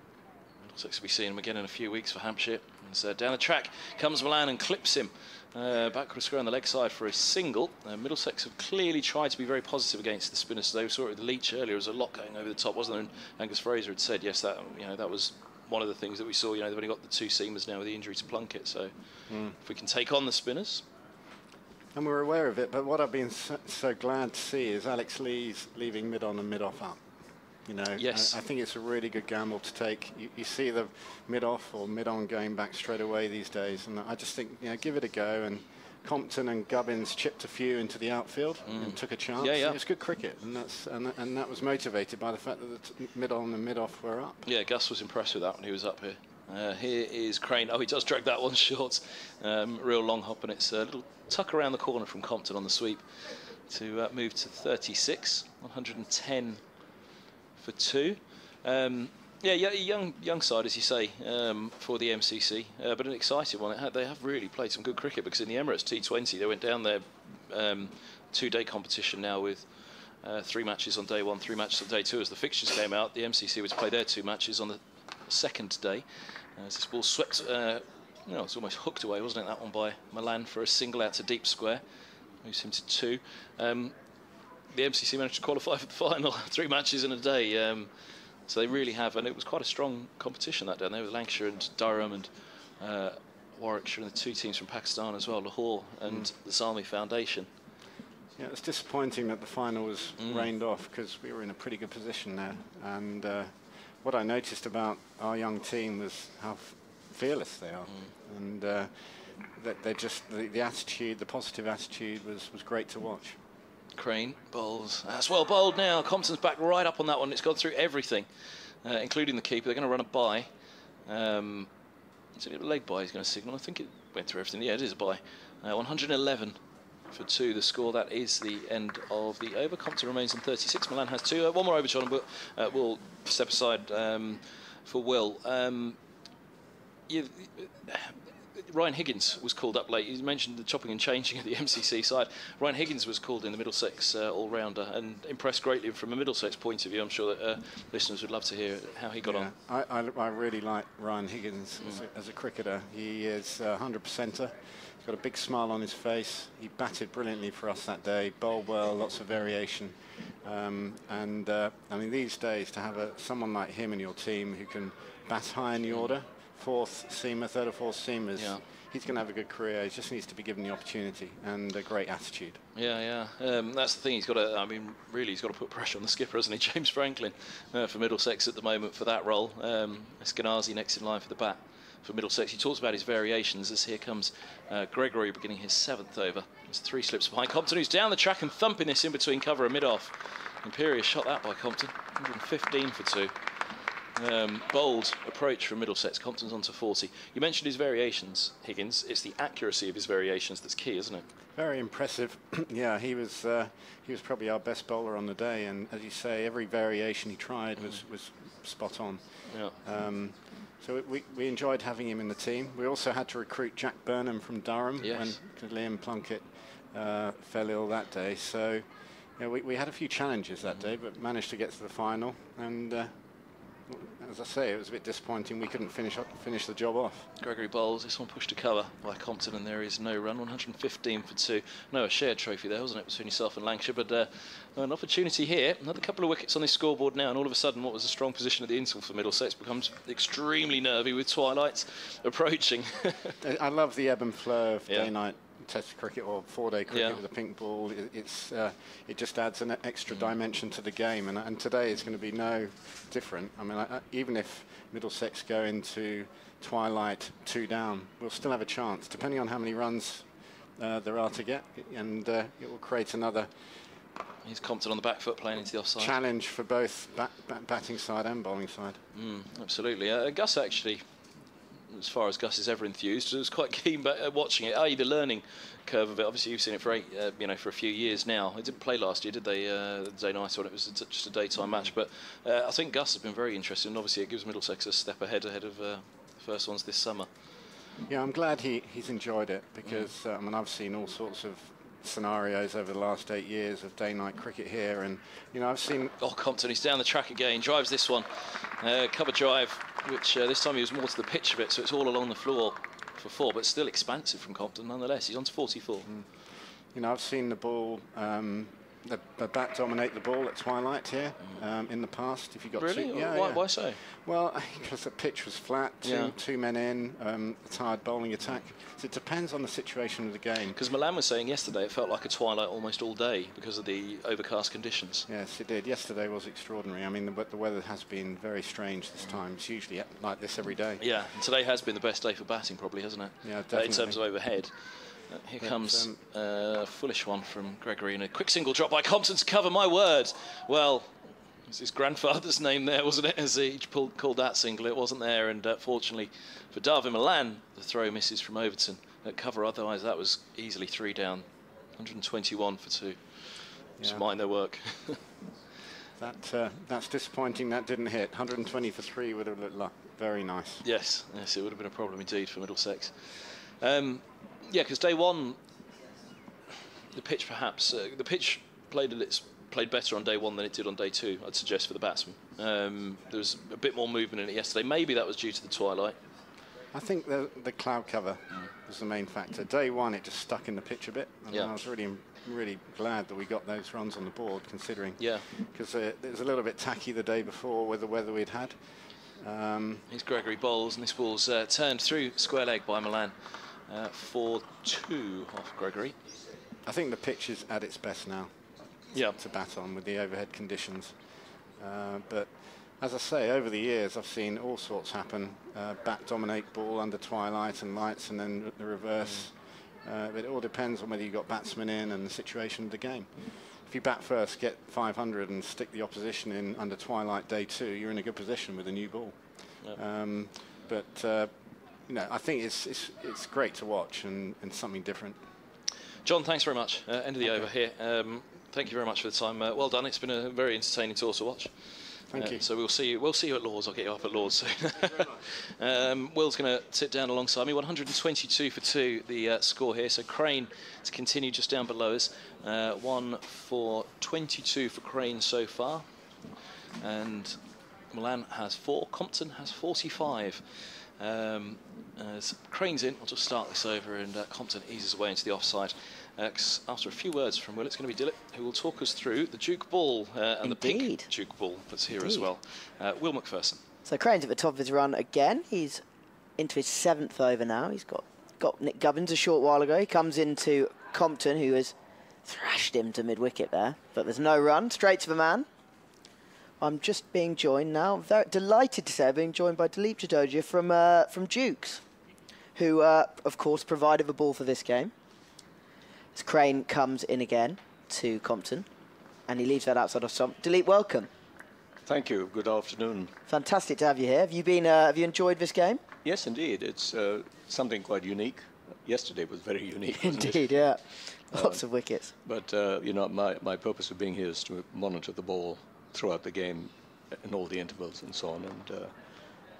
Looks like we'll be seeing him again in a few weeks for Hampshire. And so down the track comes Malan and clips him uh, backward square on the leg side for a single. Uh, Middlesex have clearly tried to be very positive against the spinners today. We saw it with Leach earlier. There was a lot going over the top, wasn't there? And Angus Fraser had said, yes, that you know that was one of the things that we saw. You know, they've only got the two seamers now with the injury to Plunkett. So mm. if we can take on the spinners. And we're aware of it, but what I've been so, so glad to see is Alex Lees leaving mid on and mid off up. You know, yes. I, I, think it's a really good gamble to take. You, you see the mid off or mid on going back straight away these days, and I just think you know, give it a go and Compton and Gubbins chipped a few into the outfield mm. and took a chance. Yeah, yeah. It's good cricket, and that's and, and that was motivated by the fact that the mid on and mid off were up. Yeah, Gus was impressed with that when he was up here. Uh, here is Crane. Oh, he does drag that one short. Um, real long hop, and it's a little tuck around the corner from Compton on the sweep to uh, move to 36, 110 for two. Um, yeah, young young side, as you say, um, for the MCC, uh, but an exciting one. Had, they have really played some good cricket because in the Emirates T20, they went down their um, two-day competition now with uh, three matches on day one, three matches on day two. As the fixtures came out, the MCC would play their two matches on the second day. As this ball swept, uh, you know, it's almost hooked away, wasn't it? That one by Malan for a single out to deep square, moves him to two. Um, the MCC managed to qualify for the final, three matches in a day. Um, so they really have, and it was quite a strong competition that day. And there was Lancashire and Durham and uh, Warwickshire and the two teams from Pakistan as well, Lahore and mm. the Zalmi Foundation. Yeah, it's disappointing that the final was mm. rained off because we were in a pretty good position there. And uh, what I noticed about our young team was how fearless they are, mm. and uh, that they're just the, the attitude, the positive attitude was was great to watch. Crane bowls. That's well bowled now. Compton's back right up on that one. It's gone through everything, uh, including the keeper. They're going to run a bye. Um, is it a leg bye he's going to signal? I think it went through everything. Yeah, it is a bye. Uh, 111 for two. The score, that is the end of the over. Compton remains on 36. Malan has two. Uh, one more over, John, but uh, we'll step aside um, for Will. Um, you, Ryan Higgins was called up late. You mentioned the chopping and changing at the MCC side. Ryan Higgins was called in the Middlesex uh, all-rounder and impressed greatly from a Middlesex point of view. I'm sure that uh, listeners would love to hear how he got yeah, on. I, I, I, really like Ryan Higgins mm. as, a, as, a, cricketer. He is a 100%er. He's got a big smile on his face. He batted brilliantly for us that day, bowled well, lots of variation. Um, and uh, I mean, these days to have a, someone like him in your team who can bat high in the order fourth seamer, third or fourth seamers. Yeah. He's going to have a good career. He just needs to be given the opportunity and a great attitude. Yeah, yeah. Um, that's the thing. He's got to. I mean, really, he's got to put pressure on the skipper, hasn't he, James Franklin, uh, for Middlesex at the moment for that role. Um, Eskinazi next in line for the bat for Middlesex. He talks about his variations as here comes uh, Gregory beginning his seventh over. There's three slips behind Compton, who's down the track and thumping this in between cover and mid off. Imperious shot that by Compton, 115 for two. Um, bold approach from Middlesex. Compton's on to 40. You mentioned his variations, Higgins. It's the accuracy of his variations that's key, isn't it? Very impressive. yeah, he was uh, he was probably our best bowler on the day, and as you say, every variation he tried was mm. was spot on. Yeah. Um, so we, we enjoyed having him in the team. We also had to recruit Jack Burnham from Durham yes. when Liam Plunkett uh, fell ill that day. So yeah, we, we had a few challenges that mm. day, but managed to get to the final and. Uh, as I say, it was a bit disappointing we couldn't finish up, finish the job off. Gregory bowls, this one pushed to cover by Compton, and there is no run, 115 for two. No, a shared trophy there, wasn't it, between yourself and Lancashire? But uh, an opportunity here. Another couple of wickets on this scoreboard now, and all of a sudden, what was a strong position at the interval for Middlesex becomes extremely nervy with twilight approaching. I love the ebb and flow of yeah. day-night Test cricket or four-day cricket Yeah. with a pink ball. It, it's uh, it just adds an extra Mm. dimension to the game, and, and today is going to be no different. I mean, I, I, even if Middlesex go into twilight two down, we'll still have a chance, depending on how many runs uh, there are to get, and uh, it will create another He's Compton on the back foot playing into the offside. challenge for both bat, bat, batting side and bowling side. Mm, absolutely. Uh, Gus actually, as far as Gus is ever enthused, was quite keen about uh, watching it. A, the learning curve of it. Obviously, you've seen it for eight, uh, you know, for a few years now. It didn't play last year, did they? Uh, the day night when it was a- just a daytime match. But uh, I think Gus has been very interested, and obviously it gives Middlesex a step ahead ahead of uh, the first ones this summer. Yeah, I'm glad he, he's enjoyed it because uh, I mean I've seen all sorts of scenarios over the last eight years of day-night cricket here, and you know I've seen Oh, Compton, he's down the track again, drives this one. Uh, cover drive, which uh, this time he was more to the pitch of it, so it's all along the floor for four, but still expansive from Compton nonetheless. He's on to 44. you know I've seen the ball. Um, the, the bat dominate the ball at twilight here um, in the past. If you got Really? two, yeah, why, yeah. why so? Well, because the pitch was flat, two, Yeah. two men in, um, a tired bowling attack. So it depends on the situation of the game. Because Malan was saying yesterday it felt like a twilight almost all day because of the overcast conditions. Yes, it did. Yesterday was extraordinary. I mean, the, the weather has been very strange this time. It's usually like this every day. Yeah, and today has been the best day for batting, probably, hasn't it? Yeah, Uh, in terms of overhead. Uh, here But, comes um, a foolish one from Gregory and a quick single drop by Compton to cover my word. Well, it's his grandfather's name there, wasn't it? As he pulled, called that single, it wasn't there. And uh, fortunately for Dawid Malan, the throw misses from Overton at cover. Otherwise, that was easily three down. 121 for two. Just Yeah. mind their work. That uh, that's disappointing. That didn't hit. 120 for three would have looked like very nice. Yes, yes, it would have been a problem indeed for Middlesex. Um, yeah, because day one, the pitch perhaps uh, the pitch played its played better on day one than it did on day two. I'd suggest for the batsman. Um, there was a bit more movement in it yesterday. Maybe that was due to the twilight. I think the the cloud cover was the main factor. Day one, it just stuck in the pitch a bit, and Yeah. I was really really glad that we got those runs on the board, considering Yeah, because uh, it was a little bit tacky the day before with the weather we'd had. Um, here's Gregory bowls, and this ball's uh, turned through square leg by Malan uh, for two off Gregory. I think the pitch is at its best now. Yeah. to bat on with the overhead conditions. Uh, but as I say, over the years, I've seen all sorts happen. Uh, bat dominate ball under twilight and lights, and then the reverse. Uh, but it all depends on whether you've got batsmen in and the situation of the game. If you bat first, get 500 and stick the opposition in under twilight day two, you're in a good position with a new ball. Um, but uh, you know, I think it's, it's, it's great to watch and, and something different. John, thanks very much. Uh, end of the over here. Um, thank you very much for the time. Uh, well done. It's been a very entertaining tour to watch. Thank Uh, you. So we'll see you. We'll see you at Lords. I'll get you up at Lords soon. um, Will's going to sit down alongside me. 122 for two. The uh, score here. So Crane to continue just down below us. Uh, one for 22 for Crane so far, and Malan has four. Compton has 45. Um, as Crane's in, I'll just start this over, and uh, Compton eases away into the offside. Uh, after a few words from Will, it's going to be Dilip who will talk us through the Duke Ball uh, and the pink Indeed. Duke Ball that's here as well. Uh, Will Macpherson. So Crane's at the top of his run again. He's into his seventh over now. He's got got Nick Gubbins a short while ago. He comes into Compton, who has thrashed him to mid wicket there, but there's no run. Straight to the man. I'm just being joined now. Very delighted to say, I'm being joined by Dilip Jajodia from uh, from Dukes, who uh, of course provided the ball for this game. As Crane comes in again to Compton, and he leaves that outside of stump. Dilip, welcome. Thank you. Good afternoon. Fantastic to have you here. Have you been? Uh, have you enjoyed this game? Yes, indeed. It's uh, something quite unique. Yesterday was very unique. Indeed, yeah. Lots of wickets. But, uh, you know, my, my purpose of being here is to monitor the ball throughout the game in all the intervals and so on. And, uh,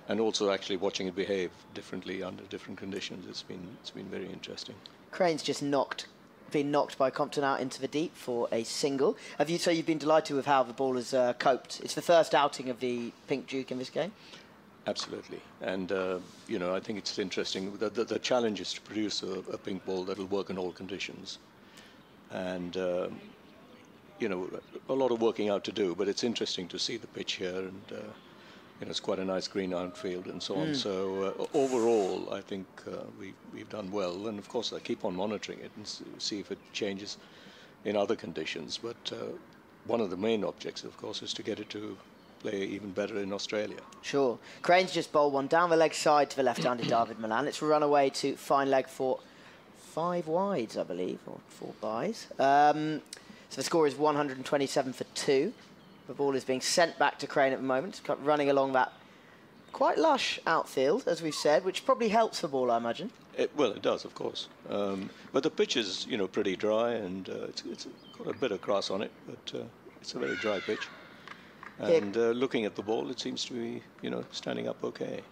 and also actually watching it behave differently under different conditions. It's been, it's been very interesting. Crane's just knocked, been knocked by Compton out into the deep for a single. Have you? So you've been delighted with how the ball has uh, coped. It's the first outing of the Pink Duke in this game. Absolutely. And, uh, you know, I think it's interesting. The, the, the challenge is to produce a, a pink ball that will work in all conditions. And, um you know, a lot of working out to do, but it's interesting to see the pitch here. And, uh, you know, it's quite a nice green outfield and so on. So uh, overall, I think uh, we, we've done well. And of course, I keep on monitoring it and see if it changes in other conditions. But uh, one of the main objects, of course, is to get it to play even better in Australia. Sure. Crane's just bowled one down the leg side to the left-handed Dawid Malan. It's run away to fine leg for five wides, I believe, or four byes. Um, so the score is 127 for two. The ball is being sent back to Crane at the moment, running along that quite lush outfield, as we've said, which probably helps the ball, I imagine. It, well, it does, of course. Um, but the pitch is, you know, pretty dry, and uh, it's, it's got a bit of grass on it, but uh, it's a very dry pitch. And uh, looking at the ball, it seems to be, you know, standing up okay.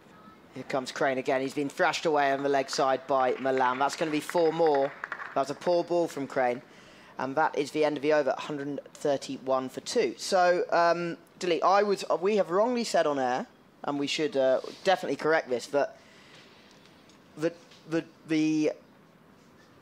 Here comes Crane again. He's been thrashed away on the leg side by Malan. That's going to be four more. That was a poor ball from Crane. And that is the end of the over, 131 for two. So, um, Dilly, I was, we have wrongly said on air, and we should uh, definitely correct this, that the, the, the,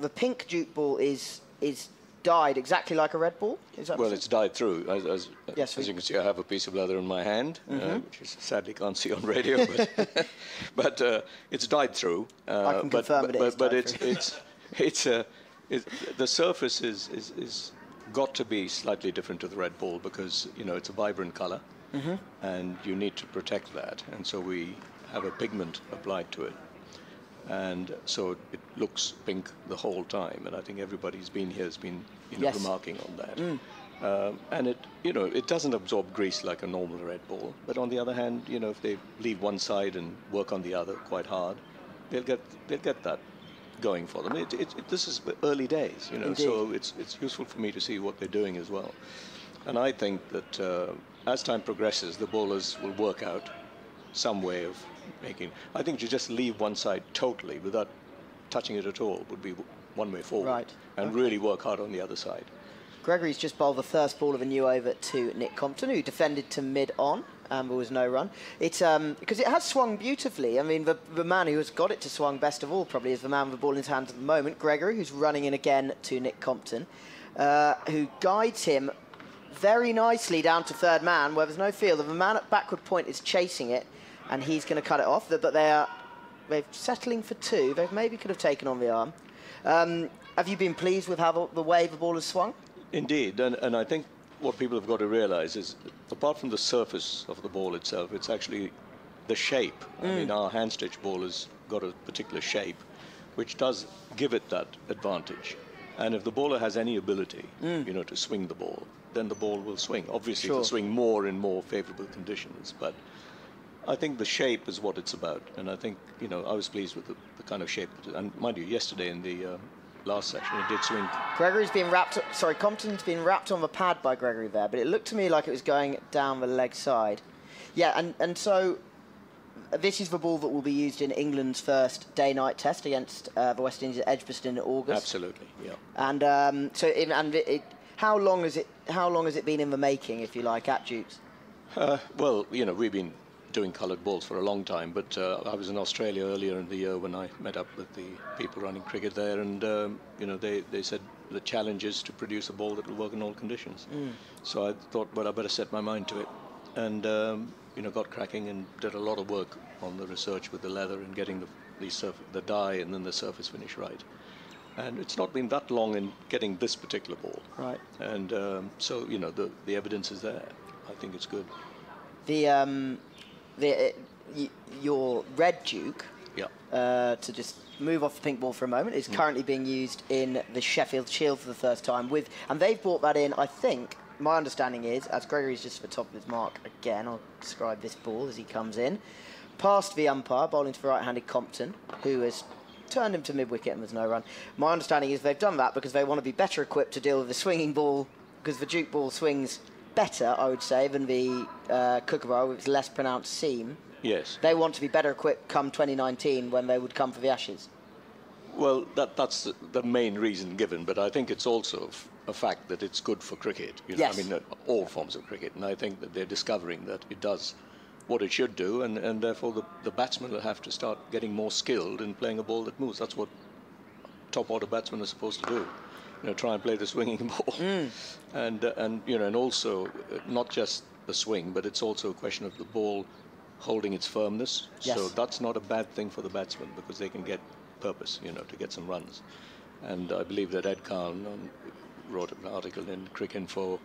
the pink Duke ball is, is dyed exactly like a red ball? Is that Well, it's dyed through. As, as, Yes, as you can see, I have a piece of leather in my hand, uh, Mm-hmm. which you sadly can't see on radio, but, but uh, it's dyed through. Uh, I can but, confirm but, it is but, but it's, it's, it's, uh, it, the surface is, is, is got to be slightly different to the red ball because, you know, it's a vibrant color, Mm-hmm. and you need to protect that. And so we have a pigment applied to it. And so it looks pink the whole time, and I think everybody's been here has been you know, Yes. remarking on that. Um, and it, you know, it doesn't absorb grease like a normal red ball. But on the other hand, you know, if they leave one side and work on the other quite hard, they'll get they'll get that going for them. It, it, it, this is early days, you know, so it's it's useful for me to see what they're doing as well. And I think that uh, as time progresses, the bowlers will work out some way of making. I think to just leave one side totally without touching it at all would be one way forward. Right. And really work hard on the other side. Gregory's just bowled the first ball of a new over to Nick Compton, who defended to mid on, and there was no run. It's um, because it has swung beautifully. I mean, the, the man who has got it to swung best of all probably is the man with the ball in his hands at the moment, Gregory, who's running in again to Nick Compton, uh, who guides him very nicely down to third man, where there's no field. The man at backward point is chasing it, and he's going to cut it off. But they are they're settling for two. They maybe could have taken on the arm. Um, have you been pleased with how the, the way the ball has swung? Indeed, and, and I think what people have got to realize is, apart from the surface of the ball itself, it's actually the shape. I mean, our hand stitch ball has got a particular shape, which does give it that advantage. And if the bowler has any ability, you know, to swing the ball, then the ball will swing. Obviously, Sure. it'll swing more in more favourable conditions, but I think the shape is what it's about. And I think, you know, I was pleased with the, the kind of shape. That, and mind you, yesterday in the uh, last section, it did swing Gregory's been wrapped. Sorry, Compton's been wrapped on the pad by Gregory there, but it looked to me like it was going down the leg side. Yeah, and and so this is the ball that will be used in England's first day-night test against uh, the West Indies at Edgbaston in August. Absolutely, yeah. And um, so, it, and it, it, how long has it? How long has it been in the making, if you like, at Duke's? Uh, well, you know, we've been doing coloured balls for a long time, but uh, I was in Australia earlier in the year when I met up with the people running cricket there, and um, you know, they, they said the challenge is to produce a ball that will work in all conditions. So I thought, well, I better set my mind to it, and um, you know, got cracking and did a lot of work on the research with the leather and getting the the, surf- the dye and then the surface finish right. And it's not been that long in getting this particular ball. Right. And um, so, you know, the, the evidence is there. I think it's good. The um, the y- your red Duke. Yeah. uh, to just move off the pink ball for a moment, is currently being used in the Sheffield Shield for the first time. With and they've brought that in. I think my understanding is, as Gregory's just at the top of his mark again, I'll describe this ball as he comes in, past the umpire, bowling to the right-handed Compton, who has turned him to mid-wicket and there's no run. My understanding is they've done that because they want to be better equipped to deal with the swinging ball, because the Duke ball swings better, I would say, than the uh, Kookaburra with its less pronounced seam. Yes. They want to be better equipped come 2019 when they would come for the Ashes. Well, that, that's the, main reason given, but I think it's also f- a fact that it's good for cricket. You know, Yes. I mean, uh, all forms of cricket, and I think that they're discovering that it does what it should do, and, and therefore the, the batsman will have to start getting more skilled in playing a ball that moves. That's what top order batsmen are supposed to do. You know, try and play the swinging ball, and uh, and you know, and also uh, not just the swing, but it's also a question of the ball holding its firmness. Yes. So that's not a bad thing for the batsman because they can get purpose, you know, to get some runs. And I believe that Ed Cowan um, wrote an article in Cricinfo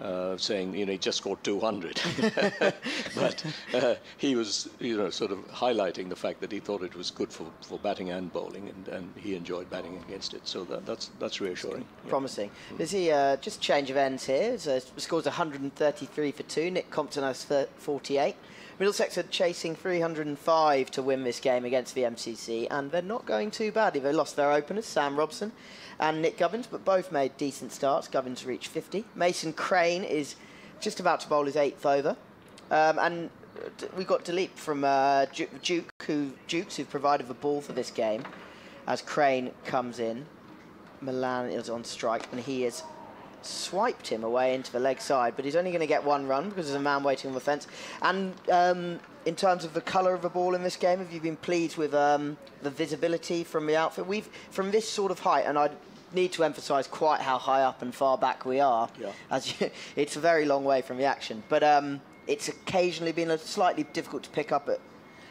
uh, saying, you know, he just scored 200. but uh, he was, you know, sort of highlighting the fact that he thought it was good for, for batting and bowling, and, and he enjoyed batting against it. So that, that's that's reassuring. Yeah. Promising. There's the uh, just change of ends here. So scores 133 for two. Nick Compton has 48. Middlesex are chasing 305 to win this game against the MCC, and they're not going too badly. They lost their openers, Sam Robson and Nick Gubbins, but both made decent starts. Gubbins reached 50. Mason Crane is just about to bowl his eighth over. Um, and uh, d- we got Dilip from uh, Duke, who Dukes, who provided the ball for this game, as Crane comes in. Malan is on strike, and he has swiped him away into the leg side, but he's only going to get one run because there's a man waiting on the fence. And um, in terms of the colour of the ball in this game, have you been pleased with um, the visibility from the outfit? We've from this sort of height, and I need to emphasise quite how high up and far back we are. Yeah. As you, it's a very long way from the action, but um, it's occasionally been a slightly difficult to pick up at.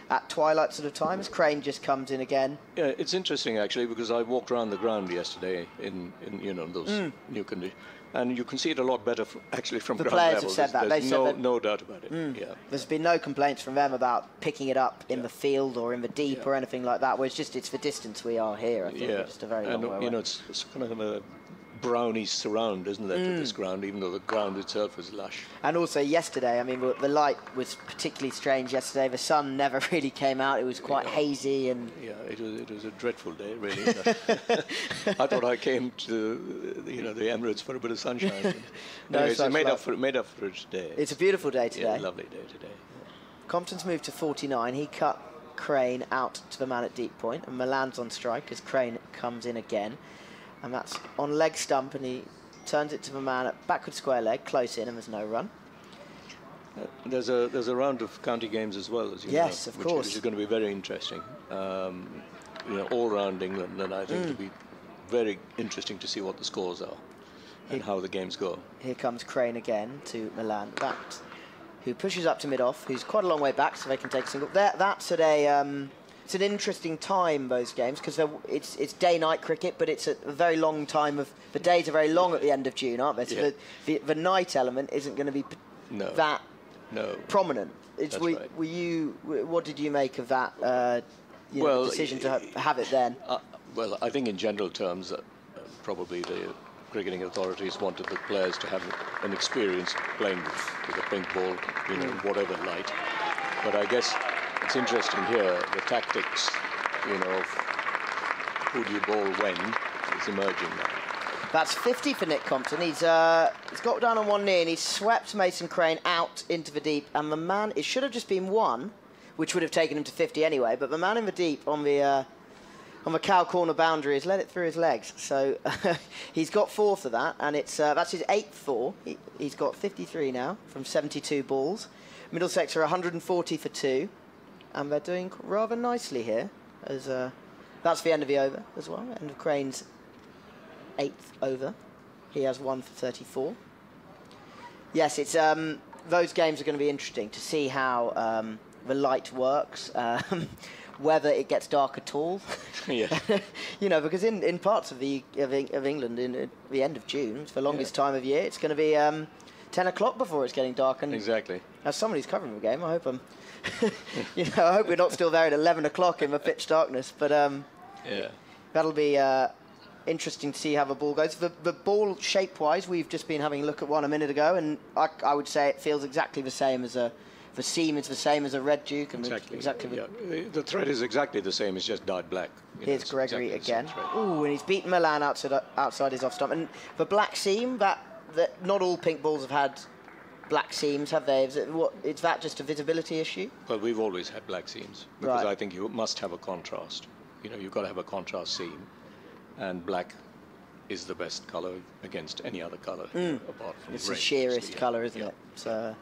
At twilight sort of times, Crane just comes in again. Yeah, it's interesting actually because I walked around the ground yesterday in, in you know those new conditions, and you can see it a lot better f- actually from Mm. The ground players level. have said There's- that. There's They've said no that- Mm. no doubt about it. Yeah. There's been no complaints from them about picking it up in the field or in the deep Yeah. or anything like that. Where it's just it's the distance we are here. I think Yeah, just a very and long way you know it's, it's kind of a brownish surround, isn't it, to Mm. this ground, even though the ground itself is lush. And also yesterday, I mean, the light was particularly strange yesterday. The sun never really came out. It was quite Yeah. hazy and Yeah, it was it was a dreadful day, really. I thought I came to you know the Emirates for a bit of sunshine. No Anyways, such made luck. up for made up for it today. it's a beautiful day today. yeah, lovely day today. Compton's moved to 49. He cut Crane out to the man at deep point, and Malan's on strike as Crane comes in again, and that's on leg stump, and he turns it to the man at backward square leg, close in, and there's no run. Uh, There's a there's a round of county games as well, as you Yes, know, of which, course. which is going to be very interesting. Um, you know, all round England, and I think Mm. it'll be very interesting to see what the scores are and how the games go. Here comes Crane again to Malan. That who pushes up to mid off, who's quite a long way back, so they can take a single. That, that's at a um, it's an interesting time those games because it's it's day night cricket, but it's a, very long time of the days are very long at the end of June, aren't they? So Yeah. the, the the night element isn't going to be p- No. that No. prominent. It's, were, right. were you? What did you make of that uh, you know, decision to ha- have it then? Uh, well, I think in general terms, uh, probably the cricketing authorities wanted the players to have an experience playing with, with a pink ball, you know, in whatever light. But I guess it's interesting here, the tactics, you know, who do you bowl when is emerging now. That's 50 for Nick Compton. He's uh, he's got down on one knee and he's swept Mason Crane out into the deep. And the man, it should have just been one, which would have taken him to 50 anyway. But the man in the deep on the uh, on the cow corner boundary has let it through his legs. So he's got four for that, and it's uh, that's his eighth four. He, he's got 53 now from 72 balls. Middlesex are 140 for two, and they're doing rather nicely here. As uh, that's the end of the over as well. End of Crane's eighth over. He has one for 34. Yes, it's um, those games are going to be interesting to see how um, the light works, um, whether it gets dark at all. Yeah. you know, because in, in parts of the of, of England, in uh, the end of June, it's the longest time of year, it's going to be um, 10 o'clock before it's getting dark. And Exactly. as somebody who's covering the game, I hope I'm, you know, I hope we're not still there at 11 o'clock in the pitch darkness. But um, Yeah. That'll be uh, interesting to see how the ball goes. The, the ball shape-wise, we've just been having a look at one a minute ago, and I, I would say it feels exactly the same as a. The seam is the same as a red duke, and the- Exactly. exactly. the- Yeah. The- The thread is exactly the same. It's just dyed black. You Here's it's Gregory exactly again. thread. Ooh, and he's beaten Malan outside outside his off stump. And the black seam, that that not all pink balls have had black seams, have they? Is, it, what, is that just a visibility issue? Well, we've always had black seams because Right. I think you must have a contrast. You know, you've got to have a contrast seam, and black is the best color against any other color apart from Mm. It's the sheerest obviously, yeah. colour, isn't Yeah. it? So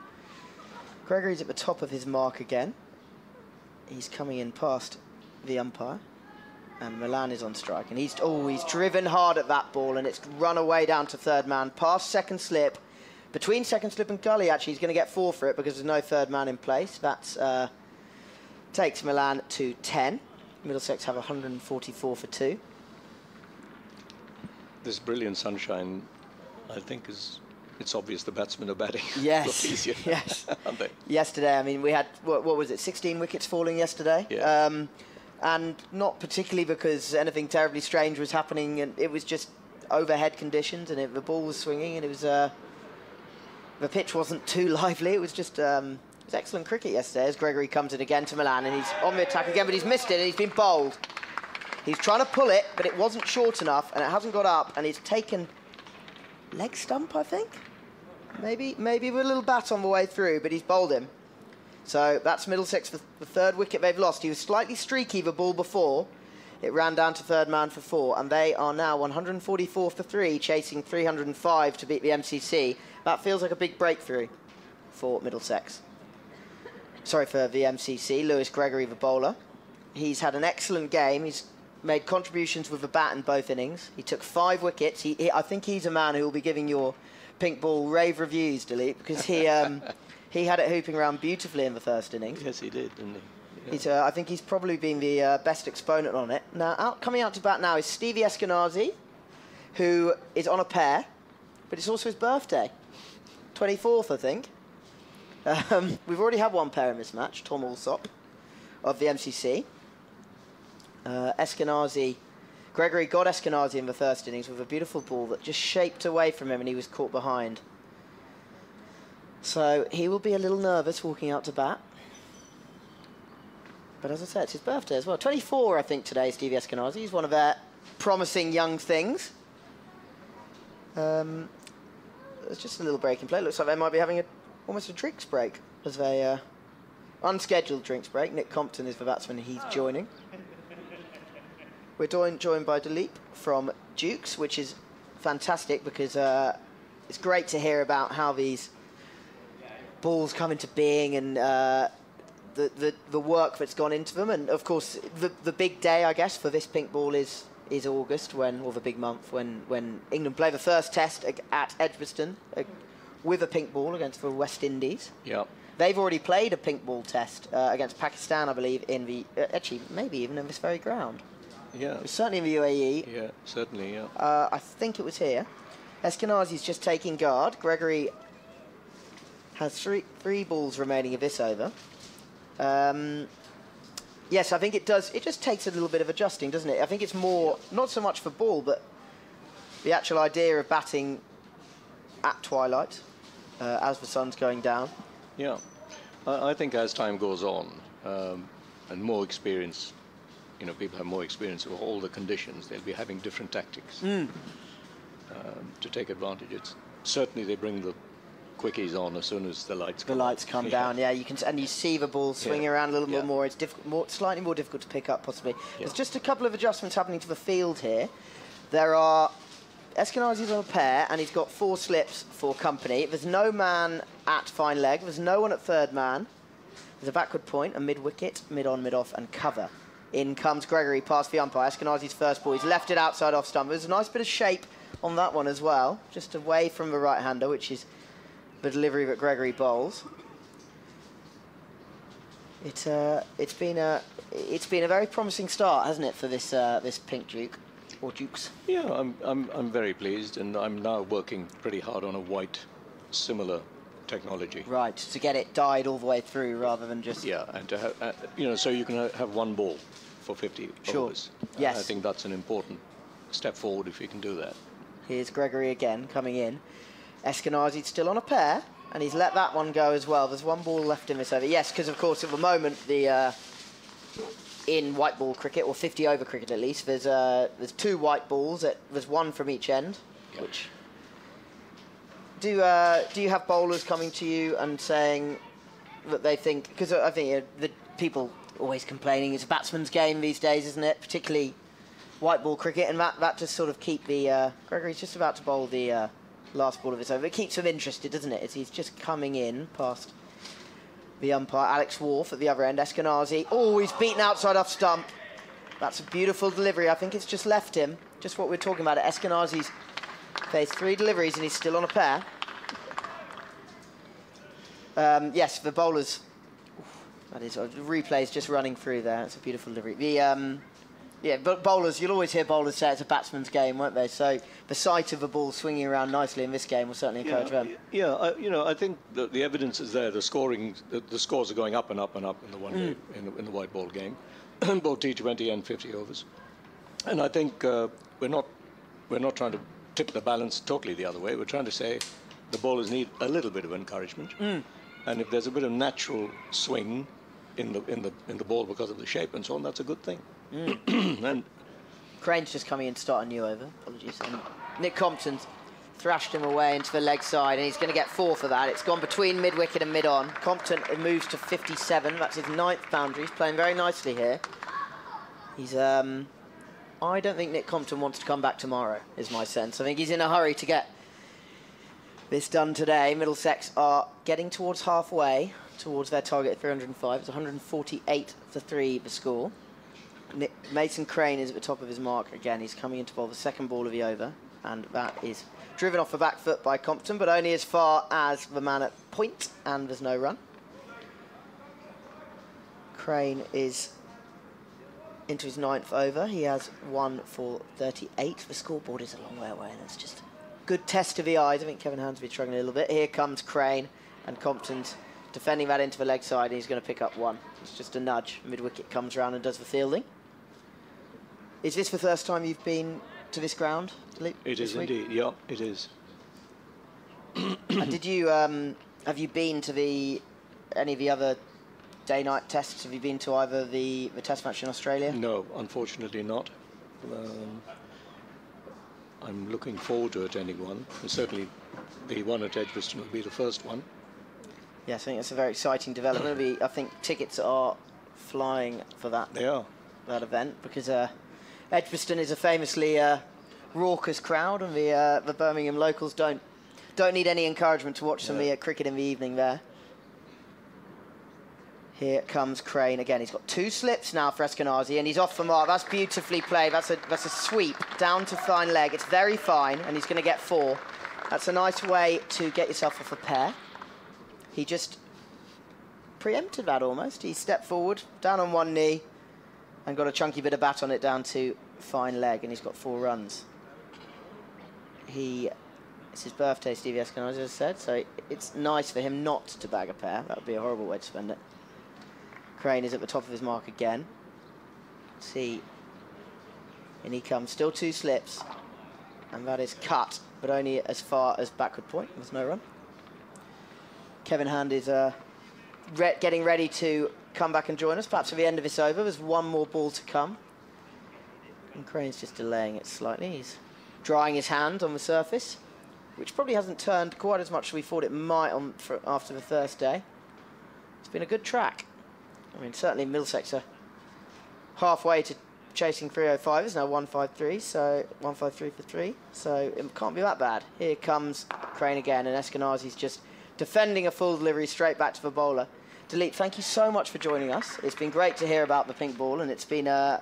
Gregory's at the top of his mark again. He's coming in past the umpire, and Malan is on strike. And he's oh, he's driven hard at that ball, and it's run away down to third man, past second slip, between second slip and gully. Actually, he's going to get four for it because there's no third man in place. That uh, takes Malan to 10. Middlesex have 144 for two. This brilliant sunshine, I think, is it's obvious the batsmen are batting. Yes, yes. Yesterday, I mean, we had what, what was it? 16 wickets falling yesterday. Yeah. Um, and not particularly because anything terribly strange was happening, and it was just overhead conditions, and it, the ball was swinging, and it was uh, the pitch wasn't too lively. It was just um, it was excellent cricket yesterday. As Gregory comes in again to Malan, and he's on the attack again, but he's missed it, and he's been bowled. He's trying to pull it, but it wasn't short enough, and it hasn't got up, and he's taken leg stump, I think. Maybe, maybe with a little bat on the way through, but he's bowled him. So that's Middlesex for the third wicket they've lost. He was slightly streaky the ball before. It ran down to third man for four, and they are now 144 for three, chasing 305 to beat the MCC. That feels like a big breakthrough for Middlesex. Sorry for the MCC, Lewis Gregory, the bowler. He's had an excellent game. He's made contributions with the bat in both innings. He took five wickets. He, he, I think he's a man who will be giving your pink ball rave reviews, Dilip, because he um, he had it hooping around beautifully in the first innings. Yes, he did, didn't he? Yeah. He's, uh, I think he's probably been the uh, best exponent on it. Now, out, coming out to bat now is Stevie Eskinazi, who is on a pair, but it's also his birthday, 24th, I think. Um, we've already had one pair in this match, Tom Alsop of the MCC. Uh, Eskinazi, Gregory got Eskinazi in the first innings with a beautiful ball that just shaped away from him and he was caught behind. So he will be a little nervous walking out to bat. But as I said, it's his birthday as well. 24, I think, today, Stevie Eskinazi. He's one of their promising young things. Um, there's just a little break in play. Looks like they might be having a, almost a drinks break as they uh, unscheduled drinks break. Nick Compton is the batsman. He's joining. We're joined, joined by Dilip from Dukes, which is fantastic because uh, it's great to hear about how these balls come into being and uh, the, the, the work that's gone into them. And of course, the, the big day, I guess, for this pink ball is is August, when or the big month when when England play the first test at Edgbaston uh, with a pink ball against the West Indies. Yeah. They've already played a pink ball test uh, against Pakistan, I believe, in the uh, actually maybe even in this very ground. Yeah. Certainly in the UAE. Yeah, certainly, yeah. Uh, I think it was here. Eskinazi's just taking guard. Gregory has three three balls remaining of this over. Um, yes, I think it does. It just takes a little bit of adjusting, doesn't it? I think it's more not so much for ball, but the actual idea of batting at twilight uh, as the sun's going down. Yeah. I, I think as time goes on um, and more experience, you know, people have more experience of all the conditions, they'll be having different tactics um, to take advantage. It's, certainly they bring the quickies on as soon as the lights The come lights come down, yeah. You can, and you see the ball swinging Yeah. around a little Yeah. bit more. It's diff- more, slightly more difficult to pick up, possibly. Yeah. There's just a couple of adjustments happening to the field here. There are Eskinazi's on a pair, and he's got four slips for company. There's no man at fine leg. There's no one at third man. There's a backward point, a mid wicket, mid on, mid off, and cover. In comes Gregory past the umpire. Eskinazi's first ball. He's left it outside off stump. There's a nice bit of shape on that one as well, just away from the right hander, which is the delivery that Gregory bowls. It, uh, it's been a it's been a very promising start, hasn't it, for this uh, this pink Duke or Dukes? Yeah, I'm, I'm, I'm very pleased, and I'm now working pretty hard on a white similar technology. Right, to get it dyed all the way through rather than just Yeah, and to have, uh, you know, so you can have one ball for 50 Sure. overs. Yes. I think that's an important step forward if you can do that. Here's Gregory again coming in. Eskinazi's still on a pair, and he's let that one go as well. There's one ball left in this over. Yes, because of course at the moment the uh, in white ball cricket or 50 over cricket at least, there's uh, there's two white balls. At, there's one from each end, which. Do uh, do you have bowlers coming to you and saying that they think because I think the people always complaining it's a batsman's game these days, isn't it? Particularly white ball cricket, and that, that just sort of keep the uh, Gregory's just about to bowl the uh, last ball of his over. It keeps him interested, doesn't it? As he's just coming in past the umpire, Alex Wharf at the other end, Eskinazi. Oh, he's beaten outside off stump. That's a beautiful delivery. I think it's just left him. Just what we're talking about. Eskinazi's faced three deliveries and he's still on a pair. Um, yes, the bowlers. That is uh, replays just running through there. It's a beautiful delivery. The um, yeah, but bowlers. You'll always hear bowlers say it's a batsman's game, won't they? So the sight of a ball swinging around nicely in this game will certainly encourage yeah, them. Yeah, I, you know, I think the, the evidence is there. The scoring, the, the scores are going up and up and up in the one day in, the, in the white ball game, both T20 and 50 overs. And I think uh, we're not we're not trying to tip the balance totally the other way. We're trying to say the bowlers need a little bit of encouragement, and if there's a bit of natural swing in the in the in the ball because of the shape and so on, that's a good thing. and Crane's just coming in to start a new over. Apologies. And Nick Compton's thrashed him away into the leg side, and he's going to get four for that. It's gone between mid wicket and mid on. Compton moves to 57. That's his ninth boundary. He's playing very nicely here. He's um, I don't think Nick Compton wants to come back tomorrow. Is my sense. I think he's in a hurry to get this done today. Middlesex are getting towards halfway towards their target of 305. It's 148 for three the score. Nick, Mason Crane is at the top of his mark again. He's coming into bowl the second ball of the over, and that is driven off the back foot by Compton, but only as far as the man at point, and there's no run. Crane is into his ninth over. He has one for 38. The scoreboard is a long way away, and it's just a good test of the eyes. I think Kevin Hansby struggling a little bit. Here comes Crane, and Compton's defending that into the leg side, and he's going to pick up one. It's just a nudge. Mid wicket comes round and does the fielding. Is this the first time you've been to this ground? Philippe, it is week? indeed, yeah, it is. and did you um, have you been to the any of the other day-night tests? Have you been to either the the test match in Australia? No, unfortunately not. Um, I'm looking forward to attending one. And certainly, the one at Edgbaston will be the first one. Yes, I think it's a very exciting development. Be- I think tickets are flying for that They are. that event because uh, Edgbaston is a famously uh, raucous crowd, and the uh, the Birmingham locals don't don't need any encouragement to watch some of the uh, cricket in the evening there. Here comes Crane again. He's got two slips now for Eskinazi, and he's off the mark. That's beautifully played. That's a that's a sweep down to fine leg. It's very fine, and he's going to get four. That's a nice way to get yourself off a pair. He just preempted that almost. He stepped forward, down on one knee, and got a chunky bit of bat on it down to fine leg, and he's got four runs. He, it's his birthday, Stevie I said, so it's nice for him not to bag a pair. That would be a horrible way to spend it. Crane is at the top of his mark again. See, and he comes, still two slips, and that is cut, but only as far as backward point. There's no run. Kevin Hand is uh, re- getting ready to come back and join us. Perhaps at the end of this over, there's one more ball to come. And Crane's just delaying it slightly. He's drying his hand on the surface, which probably hasn't turned quite as much as we thought it might on after the first day. It's been a good track. I mean, certainly Middlesex are halfway to chasing 305. It's now 153, so 153 for three. So it can't be that bad. Here comes Crane again, and Eskinazi's just defending a full delivery straight back to the bowler. Dilip, thank you so much for joining us. It's been great to hear about the pink ball, and it's been a,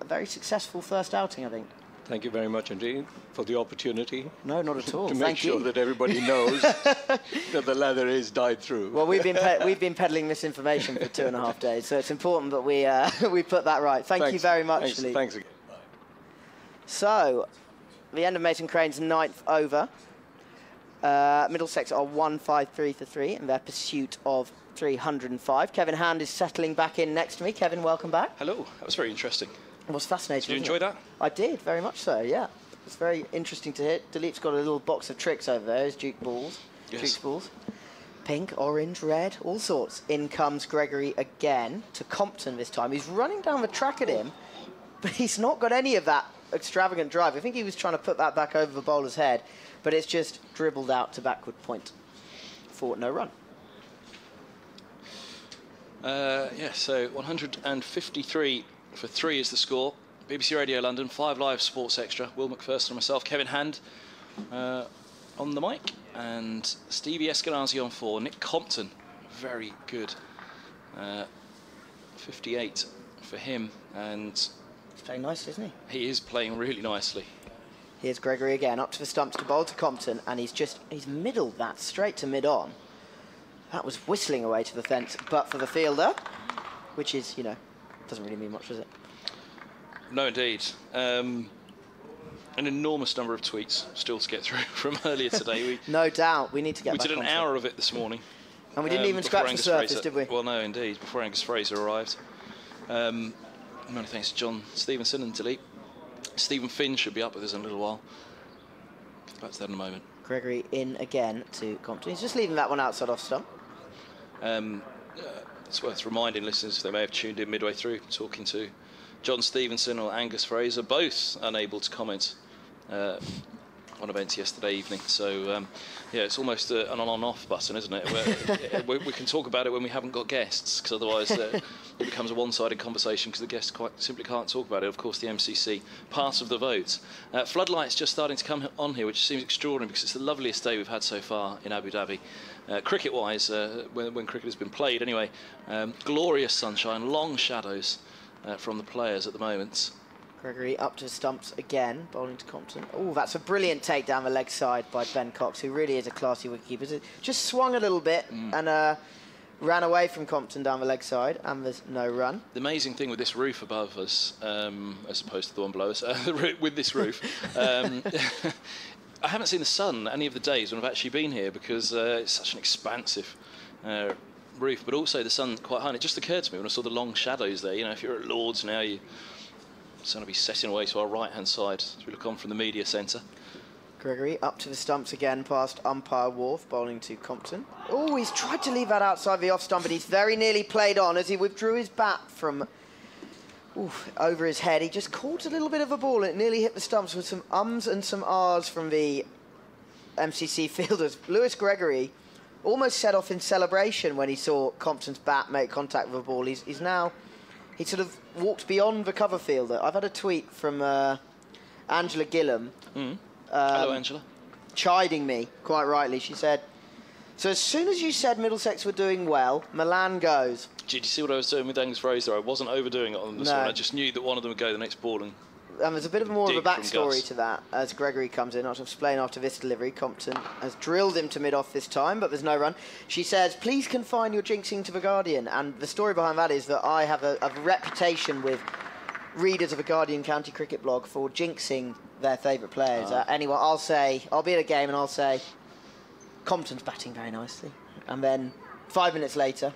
a very successful first outing, I think. Thank you very much indeed for the opportunity No, not at all. to make thank sure you. that everybody knows that the leather is dyed through. Well, we've been we've been peddling misinformation for two and a half days, so it's important that we uh, we put that right. Thank you very much, Thanks, thanks again. So, the end of Mason Crane's ninth over. Uh, Middlesex are 153 for 3 in their pursuit of 305. Kevin Hand is settling back in next to me. Kevin, welcome back. Hello, that was very interesting. It was fascinating. Did you enjoy it? that? I did, very much so, yeah. It's very interesting to hear. Dilip's got a little box of tricks over there, his Duke balls. Yes. Duke's balls. Pink, orange, red, all sorts. In comes Gregory again to Compton this time. He's running down the track at him, but he's not got any of that extravagant drive. I think he was trying to put that back over the bowler's head, but it's just dribbled out to backward point for no run. Uh, yeah, so 153 for three is the score. BBC Radio London, Five Live Sports Extra. Will Macpherson and myself, Kevin Hand uh, on the mic, and Stevie Eskinazi on four. Nick Compton, very good. Uh, 58 for him, and He's playing nicely, isn't he? he is playing really nicely. Here's Gregory again, up to the stumps to bowl to Compton, and he's just he's middled that straight to mid on. That was whistling away to the fence, but for the fielder, which is, you know, doesn't really mean much, does it? No, indeed. Um, an enormous number of tweets still to get through from earlier today. We, No doubt. We need to get we back did an onto it. hour of it this morning. And we didn't um, even scratch the surface, Fraser- did we? Well, no, indeed. Before Angus Fraser arrived. Um, many thanks to John Stevenson and Dilip. Stephen Finn should be up with us in a little while. Back to that in a moment. Gregory in again to Compton. He's just leaving that one outside off stump. Um, uh, it's worth reminding listeners they may have tuned in midway through talking to John Stevenson or Angus Fraser, both unable to comment uh, on events yesterday evening. So um, yeah, it's almost uh, an on-off button, isn't it? We, we can talk about it when we haven't got guests, because otherwise uh, it becomes a one-sided conversation because the guests quite simply can't talk about it. Of course, the MCC part of the vote. Uh, floodlights just starting to come on here, which seems extraordinary because it's the loveliest day we've had so far in Abu Dhabi. Uh, cricket-wise, uh, when, when cricket has been played, anyway, um, glorious sunshine, long shadows uh, from the players at the moment. Gregory up to stumps again, bowling to Compton. Oh, that's a brilliant take down the leg side by Ben Cox, who really is a classy wicketkeeper. Just swung a little bit Mm. and uh, ran away from Compton down the leg side, and there's no run. The amazing thing with this roof above us, um, as opposed to the one below us, uh, with this roof, um, I haven't seen the sun any of the days when I've actually been here because uh, it's such an expansive uh, roof, but also the sun quite high. And it just occurred to me when I saw the long shadows there. You know, if you're at Lords now, you it's going to be setting away to our right-hand side as we look on from the media centre. Gregory up to the stumps again, past umpire Wharf, bowling to Compton. Oh, he's tried to leave that outside the off stump, but he's very nearly played on as he withdrew his bat from oof, over his head. He just caught a little bit of a ball and it nearly hit the stumps with some ums and some ahs from the MCC fielders. Lewis Gregory almost set off in celebration when he saw Compton's bat make contact with a ball. He's, he's now, he sort of walked beyond the cover fielder. I've had a tweet from uh, Angela Gillam Hello, Um, Angela. chiding me, quite rightly. She said, So as soon as you said Middlesex were doing well, Malan goes. Did you see what I was doing with Angus Fraser? I wasn't overdoing it on this No. one. I just knew that one of them would go the next ball and And there's a bit of more of a backstory to that as Gregory comes in. I'll explain after this delivery. Compton has drilled him to mid off this time, but there's no run. She says, Please confine your jinxing to The Guardian. And the story behind that is that I have a, a reputation with readers of a Guardian County Cricket blog for jinxing their favourite players. Ah. Uh, anyway, I'll say, I'll be at a game and I'll say, Compton's batting very nicely. And then five minutes later,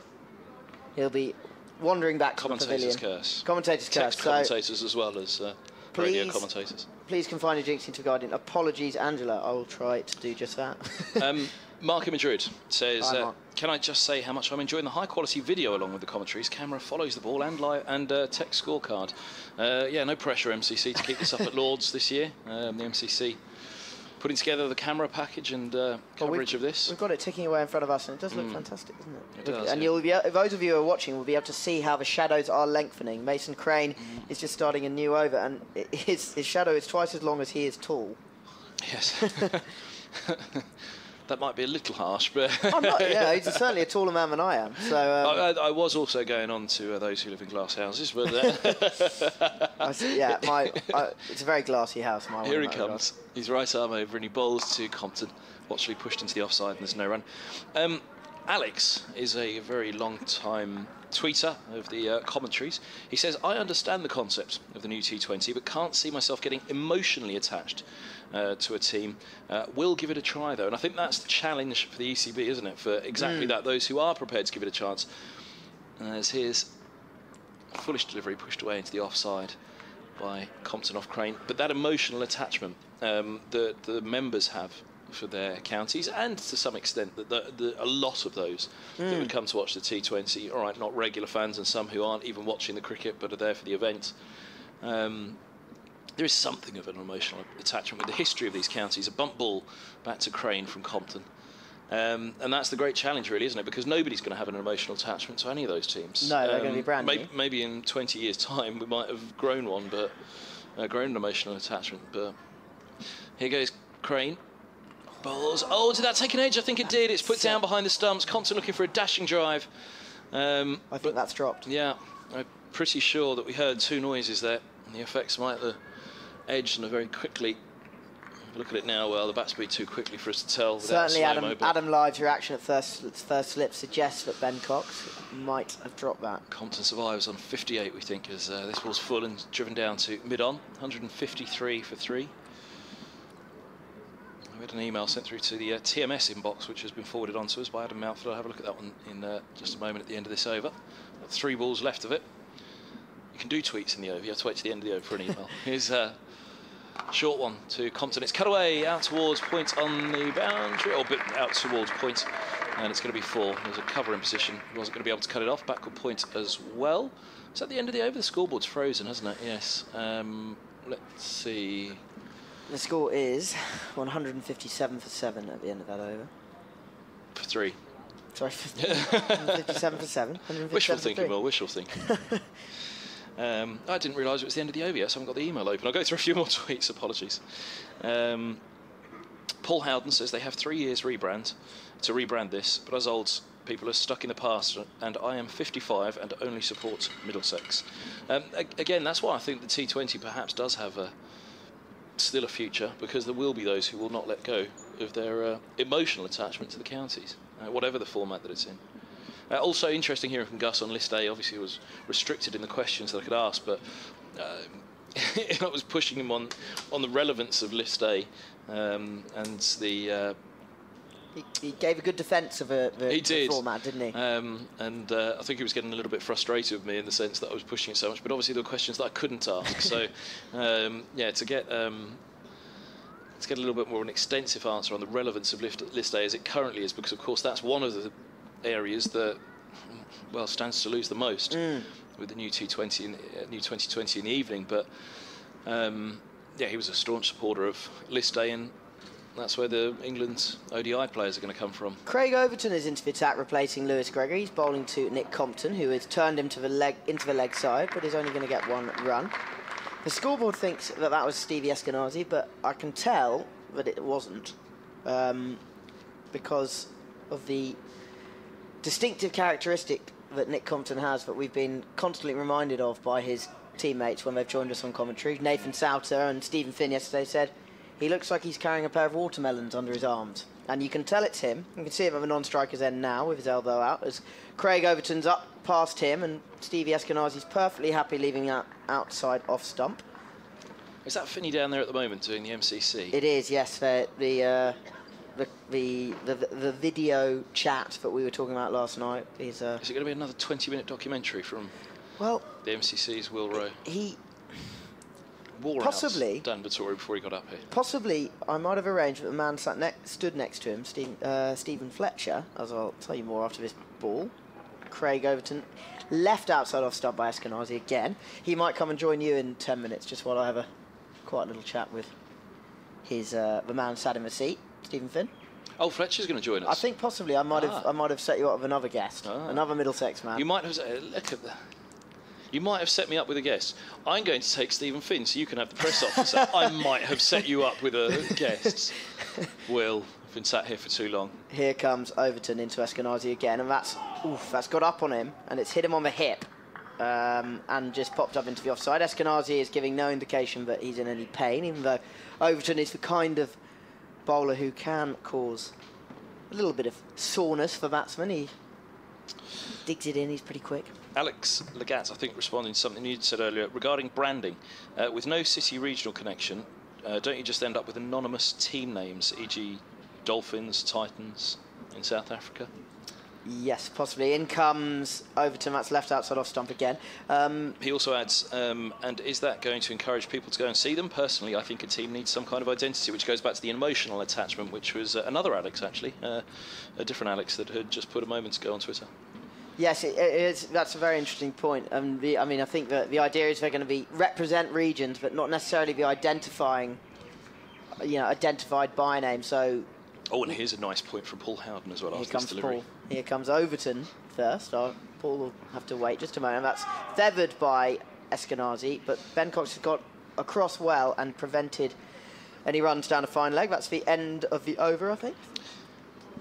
he'll be wandering back to the commentators pavilion. curse. Commentators curse. Text So commentators as well as uh, radio commentators. please confine your jinxing to Guardian. Apologies, Angela. I will try to do just that. Um, Mark in Madrid says, Hi, uh, Mark. "Can I just say how much I'm enjoying the high quality video along with the commentaries? Camera follows the ball and live and uh, text scorecard. Uh, yeah, no pressure, MCC, to keep this up at Lords this year. Um, the MCC putting together the camera package and uh, Well, coverage of this. We've got it ticking away in front of us, and it does look fantastic, doesn't it? Mm. It does, and yeah. you'll be, those of you who are watching will be able to see how the shadows are lengthening. Mason Crane Mm. is just starting a new over, and his, his shadow is twice as long as he is tall. Yes. that might be a little harsh, but I'm not, yeah, he's certainly a taller man than I am. So um, I, I- I was also going on to uh, those who live in glass houses, but uh, I s- yeah, my I, it's a very glassy house. My Here he comes. He's right arm over and he bowls to Compton. Be pushed into the offside and there's no run. Um, Alex is a very long time tweeter of the uh, commentaries. He says, I understand the concept of the new T20, but can't see myself getting emotionally attached uh, to a team. Uh, will give it a try, though. And I think that's the challenge for the ECB, isn't it? For exactly that, those who are prepared to give it a chance. As here's foolish delivery pushed away into the offside by Compton off Crane. But that emotional attachment um, that the members have for their counties, and to some extent, that the, the, a lot of those that would come to watch the T20, all right, not regular fans, and some who aren't even watching the cricket but are there for the event. Um, there is something of an emotional attachment with the history of these counties. A bump ball back to Crane from Compton. Um, and that's the great challenge, really, isn't it? Because nobody's going to have an emotional attachment to any of those teams. No, they're gonna be brand may- new. Maybe in 20 years' time we might have grown one, but uh, grown an emotional attachment. But here goes Crane. Balls. Oh, did that take an edge? I think it did. It's put down behind the stumps. Compton looking for a dashing drive. Um, I think that's dropped. yeah, I'm pretty sure that we heard two noises there. And the effects might have edged and very quickly Look at it now. Well, the bat speed too quickly for us to tell. Certainly, Adam, Adam Lyth's reaction at first first slip suggests that Ben Cox might have dropped that. Compton survives on 58, we think, as uh, this ball's full and driven down to mid-on. 153 for three. Had an email sent through to the uh, TMS inbox, which has been forwarded on to us by Adam Mountford. I'll have a look at that one in uh, just a moment at the end of this over. Got three balls left of it. You can do tweets in the over. You have to wait to the end of the over for an email. Here's a short one to Compton. It's cut away out towards point on the boundary, or a bit out towards point, and it's going to be four. There's a cover in position. He wasn't going to be able to cut it off. Backward point as well. It's at the end of the over. The scoreboard's frozen, hasn't it? Yes. Um, let's see. The score is 157 for 7 at the end of that over. For three. Sorry, 157 for 7. 157 Wishful for thinking, well, wishful thinking. um, I didn't realise it was the end of the over yet, so I haven't got the email open. I'll go through a few more tweets, apologies. Um, Paul Howden says they have three years rebrand to rebrand this, but as old people are stuck in the past, and I am 55 and only support Middlesex. Um, again, that's why I think the T20 perhaps does have a still a future because there will be those who will not let go of their uh, emotional attachment to the counties, uh, whatever the format that it's in. Uh, also interesting hearing from Gus on list A. Obviously, was restricted in the questions that I could ask, but uh, I was pushing him on on the relevance of list A um, and the. He, he gave a good defence of a, the, he the did. format, didn't he? Um, and uh, I think he was getting a little bit frustrated with me in the sense that I was pushing it so much. But obviously, there were questions that I couldn't ask. so, um, yeah, to get um, to get a little bit more of an extensive answer on the relevance of list, list A as it currently is, because of course that's one of the areas that well stands to lose the most Mm. with the new T20 in, uh, new 2020 in the evening. But um, yeah, he was a staunch supporter of list A, and that's where the England ODI players are going to come from. Craig Overton is into the attack, replacing Lewis Gregory. He's bowling to Nick Compton, who has turned him to the leg into the leg side, but is only going to get one run. The scoreboard thinks that that was Stevie Eskinazi, but I can tell that it wasn't, um, because of the distinctive characteristic that Nick Compton has that we've been constantly reminded of by his teammates when they've joined us on commentary. Nathan Sowter and Stephen Finn yesterday said he looks like he's carrying a pair of watermelons under his arms. And you can tell it's him. You can see him at the non-striker's end now with his elbow out as Craig Overton's up past him and Stevie Eskinazi's perfectly happy leaving that outside off stump. Is that Finney down there at the moment doing the MCC? It is, yes. The the, uh, the the the the video chat that we were talking about last night is uh, Is it going to be another 20-minute documentary from well the MCC's Will Rowe? he Possibly. Dan Vettori before he got up here. possibly I might have arranged that the man sat ne- stood next to him, Steve, uh, Stephen Fletcher, as I'll tell you more after this ball. Craig Overton left outside off stump by Eskinazi again. He might come and join you in 10 minutes just while I have a quiet little chat with his uh, the man sat in the seat, Stephen Finn. Oh, Fletcher's going to join us. I think possibly I might have Ah. I might have set you up with another guest, Ah. another Middlesex man. You might have uh, look at that. You might have set me up with a guest. I'm going to take Stephen Finn, so you can have the press officer. I might have set you up with a guest. Will, I've been sat here for too long. Here comes Overton into Eskinazi again, and that's oof, that's got up on him, and it's hit him on the hip, um, and just popped up into the offside. Eskinazi is giving no indication that he's in any pain, even though Overton is the kind of bowler who can cause a little bit of soreness for batsmen. He digs it in. He's pretty quick. Alex Legat, I think, responding to something you said earlier regarding branding. Uh, with no city regional connection, uh, don't you just end up with anonymous team names, e.g., Dolphins, Titans in South Africa? Yes, possibly. In comes Overton. That's left outside off stump again. Um, He also adds, um, and is that going to encourage people to go and see them? Personally, I think a team needs some kind of identity, which goes back to the emotional attachment, which was uh, another Alex, actually, uh, a different Alex that had just put a moment ago on Twitter. Yes, it, it is. That's a very interesting point. Um, the, I mean, I think that the idea is they're going to be represent regions, but not necessarily be identifying, you know, identified by name. So Oh, and here's a nice point from Paul Howden as well here comes delivery. Paul. Here comes Overton first. Oh, Paul will have to wait just a moment. That's feathered by Eskinazi, but Ben Cox has got across well and prevented any runs down a fine leg. That's the end of the over, I think.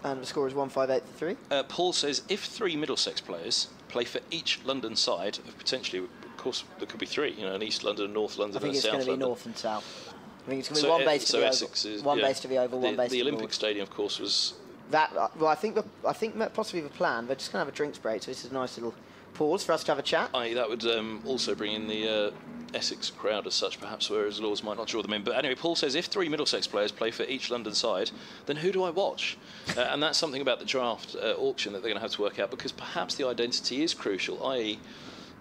And the score is 158 for three. Uh, Paul says if three Middlesex players play for each London side, of potentially, of course, there could be three, you know, an East London, North London, I think it's going to be London. north and south. I think it's going to be So, one base to so the Essex is one yeah. base to the oval, the, base The to the Olympic board. Stadium, of course, was That well, I think the, I think possibly the plan. They're just going to have a drinks break, so this is a nice little pause for us to have a chat. I that would um, also bring in the uh, Essex crowd as such, perhaps, whereas Lord's might not draw them in. But anyway, Paul says if three Middlesex players play for each London side, then who do I watch? Uh, and that's something about the draft uh, auction that they're going to have to work out because perhaps the identity is crucial, i.e.,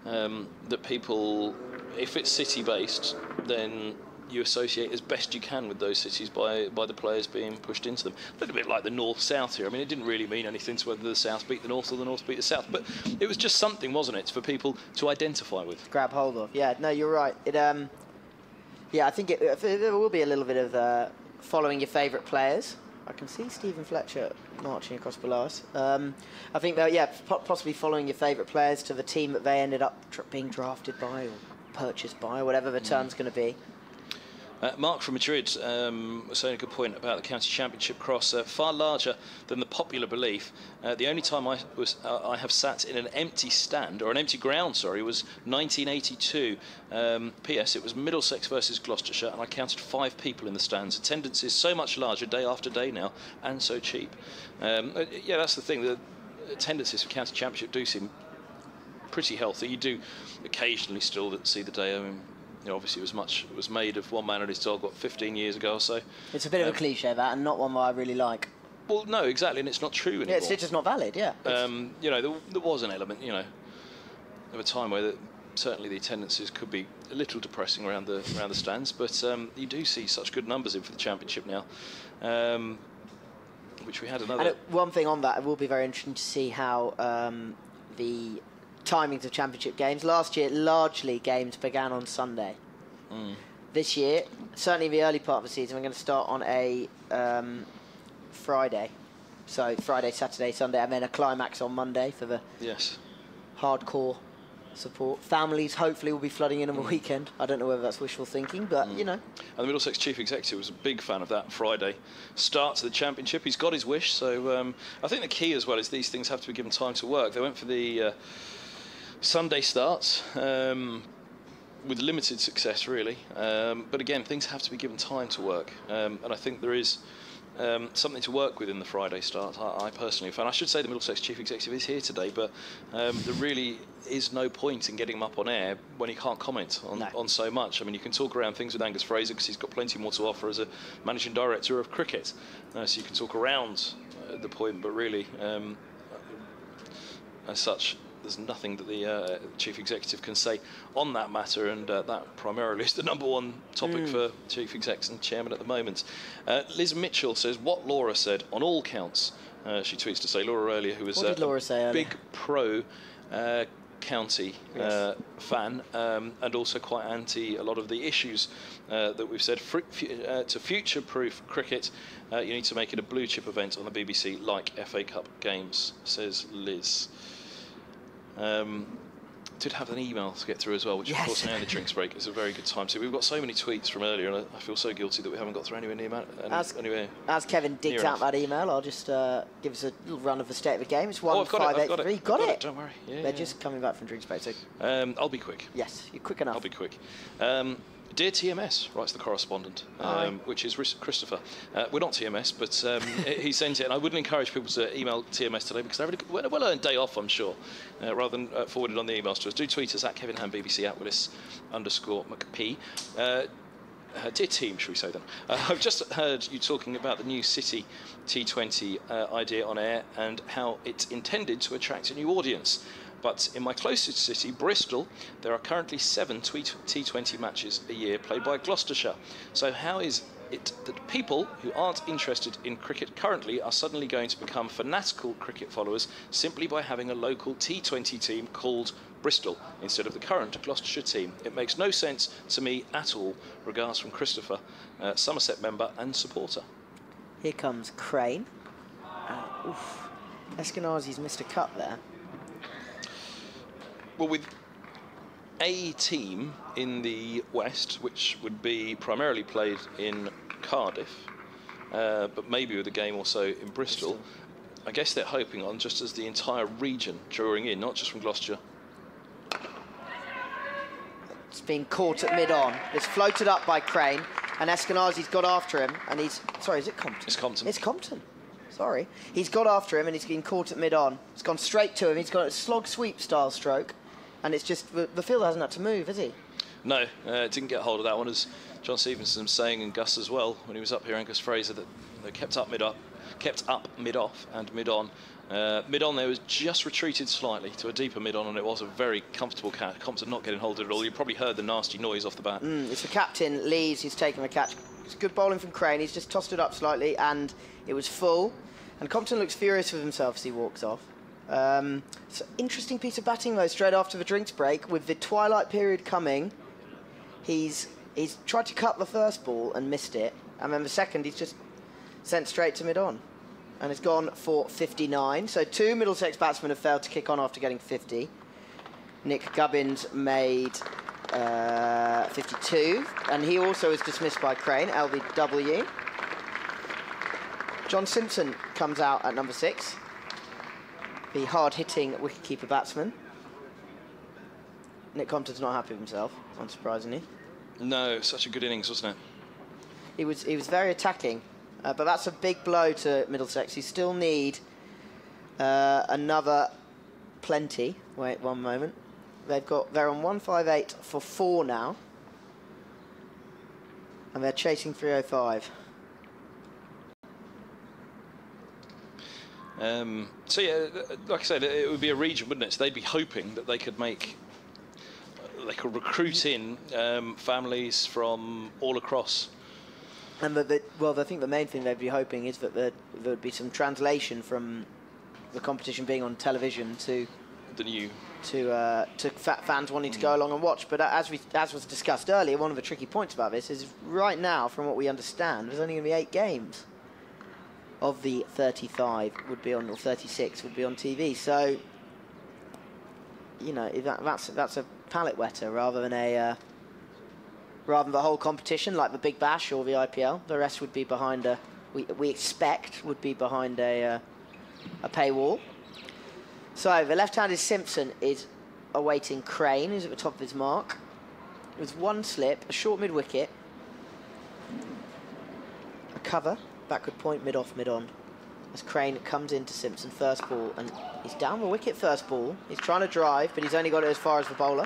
um, that people, if it's city based, then you associate as best you can with those cities by by the players being pushed into them. A little bit like the north south here. I mean, it didn't really mean anything to whether the south beat the north or the north beat the south, but it was just something, wasn't it, for people to identify with. grab hold of. Yeah, no, you're right. It um, yeah, I think it, there will be a little bit of uh, following your favourite players. I can see Stephen Fletcher marching across below us. Um, I think that yeah, possibly following your favourite players to the team that they ended up being drafted by or purchased by, or whatever the term's going to be. Uh, Mark from Madrid um, was saying a good point about the county championship cross, uh, far larger than the popular belief. Uh, the only time I was uh, I have sat in an empty stand or an empty ground, sorry, was 1982. Um, P.S. It was Middlesex versus Gloucestershire, and I counted five people in the stands. Attendance is so much larger day after day now, and so cheap. Um, uh, yeah, that's the thing. The attendances for county championship do seem pretty healthy. You do occasionally still see the day. I mean, you know, obviously, it was much. It was made of one man and his dog, what, 15 years ago or so. It's a bit of a Um, cliche that, and not one that I really like. Well, no, exactly, and it's not true anymore. Yeah, it's just not valid. Yeah. Um, you know, there, there was an element, you know, of a time where the, certainly the attendances could be a little depressing around the around the stands, but um, you do see such good numbers in for the championship now, um, which we had another. it, one thing on that, it will be very interesting to see how um, the timings of championship games. Last year, largely games began on Sunday. Mm. This year, certainly in the early part of the season, we're going to start on a um, Friday. So Friday, Saturday, Sunday, and then a climax on Monday for the Yes. hardcore support. Families hopefully will be flooding in on Mm. the weekend. I don't know whether that's wishful thinking, but you know, And the Middlesex chief executive was a big fan of that Friday start to the championship. He's got his wish, so um, I think the key as well is these things have to be given time to work. They went for the uh, Sunday starts um, with limited success, really. Um, but again, things have to be given time to work, um, and I think there is. Um, something to work with in the Friday start. I, I personally found. I should say the Middlesex chief executive is here today, but um, there really is no point in getting him up on air when he can't comment on, No. on so much. I mean, you can talk around things with Angus Fraser because he's got plenty more to offer as a managing director of cricket. Uh, so you can talk around uh, the point, but really, um, as such, there's nothing that the uh, chief executive can say on that matter, and uh, that primarily is the number one topic for chief execs and chairman at the moment. Uh, Liz Mitchell says what Laura said on all counts. Uh, she tweets to say Laura earlier, who was uh, a big pro. Uh, county uh, fan um, and also quite anti a lot of the issues uh, that we've said uh, to future proof cricket uh, you need to make it a blue chip event on the BBC like FA Cup games says Liz um, did have an email to get through as well, which Yes. of course now in the drinks break is a very good time. So we've got so many tweets from earlier, and I, I feel so guilty that we haven't got through anywhere near any, As- anywhere. as Kevin digs out that email, I'll just uh, give us a little run of the state of the game. It's one Oh, got it, five I've eight got it, three. Got got it. it, don't worry. Yeah, They're yeah. just coming back from drinks break. So Um, I'll be quick. yes, you're quick enough. I'll be quick. Um, Dear TMS, writes the correspondent, um, which is Ris- Christopher. Uh, we're not TMS, but um, he sends it, and I wouldn't encourage people to email TMS today because they're having a well- well earned day off, I'm sure, uh, rather than uh, forward it on the emails to us. Do tweet us at Kevin Hand BBC at Willis underscore McP. Uh, uh, dear team, shall we say then? Uh, I've just heard you talking about the new City T20 uh, idea on air and how it's intended to attract a new audience. But in my closest city, Bristol, there are currently seven T20 matches a year played by Gloucestershire. So how is it that people who aren't interested in cricket currently are suddenly going to become fanatical cricket followers simply by having a local T20 team called Bristol instead of the current Gloucestershire team? It makes no sense to me at all. Regards from Christopher, uh, Somerset member and supporter. Here comes Crane. Uh, oof. Eskinazi's missed a cut there. Well, with a team in the West, which would be primarily played in Cardiff, uh, but maybe with a game or so in Bristol, I guess they're hoping on just as the entire region drawing in, not just from Gloucestershire. It's been caught at mid-on. It's floated up by Crane. And Eskinazi's got after him, and he's sorry, is it Compton? It's Compton. It's Compton. Sorry, he's got after him, and he's been caught at mid-on. It's gone straight to him. He's got a slog sweep style stroke, and it's just the, the fielder hasn't had to move, has he? No, uh, didn't get hold of that one, as John Stevenson was saying, and Gus as well when he was up here, and Gus Fraser, that they kept up mid up, kept up mid off and mid on. Uh, mid on there was just retreated slightly to a deeper mid on, and it was a very comfortable catch. Compton not getting hold of it at all. You probably heard the nasty noise off the bat. Mm, it's the captain, Lees, who's taken the catch. It's good bowling from Crane. He's just tossed it up slightly, and it was full. And Compton looks furious with himself as he walks off. Um, an interesting piece of batting, though, straight after the drinks break. With the twilight period coming, he's he's tried to cut the first ball and missed it. And then the second, he's just sent straight to mid-on. And it's gone for 59. So two Middlesex batsmen have failed to kick on after getting 50. Nick Gubbins made uh, 52, and he also was dismissed by Crane, LBW. John Simpson comes out at number six, the hard-hitting wicketkeeper batsman. Nick Compton's not happy with himself, unsurprisingly. No, such a good innings, wasn't it? He was he was very attacking, uh, but that's a big blow to Middlesex. You still need uh, another plenty. Wait one moment. They've got they're on 158 for four now, and they're chasing 305. Um, so yeah, like I said, it would be a region, wouldn't it? So they'd be hoping that they could make, they could recruit in um, families from all across. And the, well, I think the main thing they'd be hoping is that there there would be some translation from the competition being on television to The new, to uh, to fa- fans wanting to go along and watch. But uh, as we as was discussed earlier, one of the tricky points about this is right now, from what we understand, there's only going to be eight games of the 35 would be on or 36 would be on TV. So you know that, that's that's a palate wetter rather than a uh, rather than the whole competition like the Big Bash or the IPL. The rest would be behind a we we expect would be behind a uh, a paywall. So the left-handed Simpson is awaiting Crane, who's at the top of his mark. With one slip, a short mid-wicket, a cover, backward point, mid-off, mid-on. As Crane comes into Simpson, first ball, and he's down the wicket first ball. He's trying to drive, but he's only got it as far as the bowler.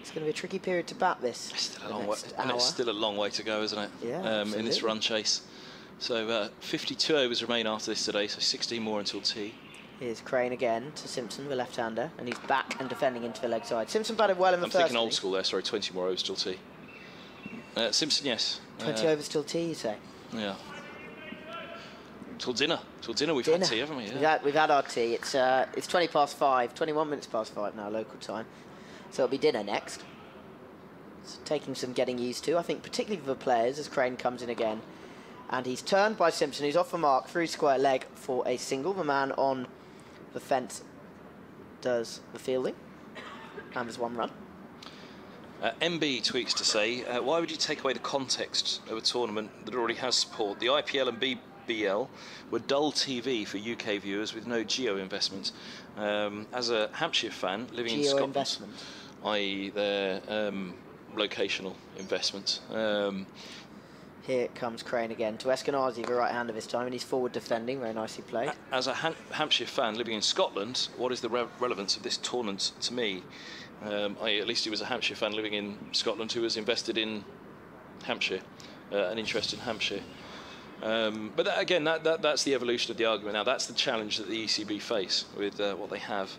It's going to be a tricky period to bat this. it's still a long way, and it's still a long way to go, isn't it? Yeah, Um, in this run chase. So uh, 52 overs remain after this today, so 16 more until tea. Here's Crane again to Simpson, the left-hander, and he's back and defending into the leg side. Simpson batted well in the I'm first. thinking old school there. Sorry, 20 more overs till tea. Uh, Simpson, yes. 20 Uh, overs till tea, you say? Yeah. Till dinner. Till dinner we've Dinner. had tea, haven't we? We've, Yeah. had, we've had our tea. It's uh, it's 20 past five, 21 minutes past five now, local time. So it'll be dinner next. It's taking some getting used to, I think, particularly for the players as Crane comes in again. And he's turned by Simpson, who's off the mark through square leg for a single. The man on the fence does the fielding. And there's one run. Uh, MB tweets to say, uh, why would you take away the context of a tournament that already has support? The IPL and BBL were dull TV for UK viewers with no geo investment. Um, as a Hampshire fan living in Geo Scotland, investment. i.e. their um, locational investment, um, Here comes Crane again to Eskinazi, the right hander this time, and he's forward defending, very nicely played. as a Han- Hampshire fan living in Scotland, what is the re- relevance of this tournament to me? Um, I, at least he was a Hampshire fan living in Scotland who was invested in Hampshire, uh, an interest in Hampshire. Um, but that, again, that, that, that's the evolution of the argument. Now, that's the challenge that the ECB face with uh, what they have.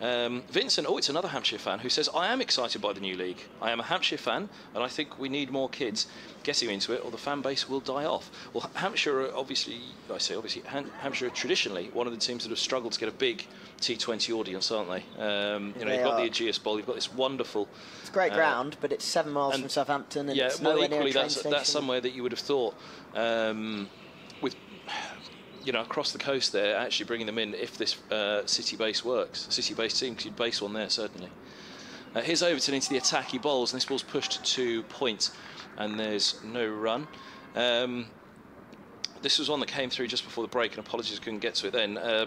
Um, Vincent, oh, it's another Hampshire fan who says, I am excited by the new league. I am a Hampshire fan, and I think we need more kids getting into it, or the fan base will die off. Well, Hampshire, are obviously, I say obviously, Han- Hampshire are traditionally one of the teams that have struggled to get a big T20 audience, aren't they? Um, you know, They you've got are. the Ageas Bowl, you've got this wonderful. It's great uh, ground, but it's seven miles from Southampton, and yeah, it's well, nowhere near a equally, train that's, station. that's somewhere that you would have thought, um, with, you know, across the coast there, actually bringing them in if this uh, city base works, city base team, because you'd base one there certainly. Uh, here's Overton into the attack. He bowls, and this ball's pushed to point, and there's no run. Um, this was one that came through just before the break, and apologies couldn't get to it then. Uh,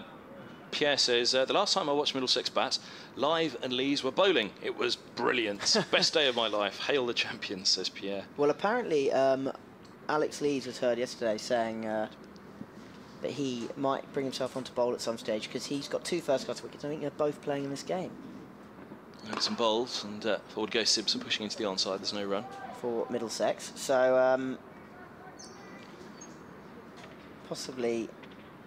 Pierre says, uh, the last time I watched Middlesex bat, Lyth and Lees were bowling. It was brilliant. Best day of my life. Hail the champions, says Pierre. Well, apparently, um, Alex Lees was heard yesterday saying uh, that he might bring himself onto bowl at some stage because he's got two first-class wickets. I think they're both playing in this game Some bowls, and uh, forward goes Simpson pushing into the onside. There's no run. for Middlesex. So um, possibly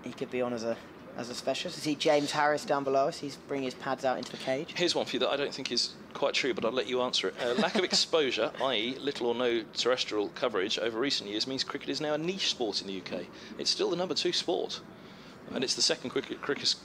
he could be on as a as a specialist. I see James Harris down below us. He's bringing his pads out into the cage. Here's one for you that I don't think is quite true, but I'll let you answer it. Uh, lack of exposure, i.e., little or no terrestrial coverage over recent years, means cricket is now a niche sport in the UK. It's still the number two sport, and it's the second cricket. cricket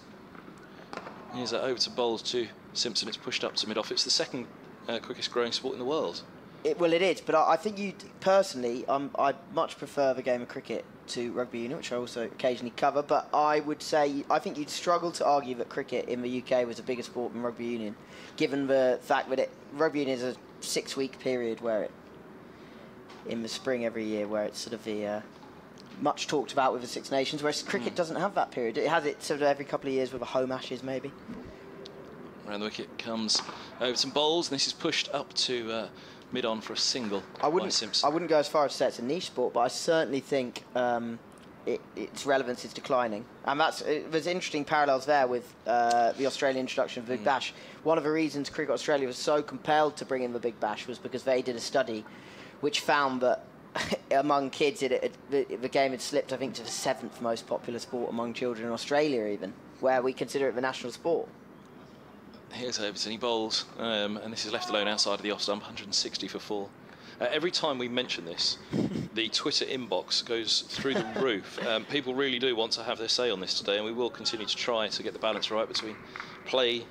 Here's that over to bowls to Simpson. It's pushed up to mid off. It's the second uh, quickest growing sport in the world. It, well, it is, but I, I think you personally, um, I much prefer the game of cricket to rugby union, which I also occasionally cover. But I would say I think you'd struggle to argue that cricket in the UK was a bigger sport than rugby union, given the fact that it, rugby union is a six-week period where it, in the spring every year, where it's sort of the uh, much talked about with the Six Nations, whereas cricket doesn't have that period. It has it sort of every couple of years with the home ashes, maybe. Around the wicket comes over some bowls, and this is pushed up to uh, mid on for a single I wouldn't. I wouldn't go as far as to say it's a niche sport, but I certainly think um, it, its relevance is declining, and that's uh, there's interesting parallels there with uh, the Australian introduction of the Big Bash. One of the reasons Cricket Australia was so compelled to bring in the Big Bash was because they did a study, which found that. among kids, it, it, the, the game had slipped, I think, to the seventh most popular sport among children in Australia, even where we consider it the national sport. Here's Overton, he bowls, um, and this is left alone outside of the off stump, 160 for four. Uh, every time we mention this, the Twitter inbox goes through the roof. Um, people really do want to have their say on this today, and we will continue to try to get the balance right between play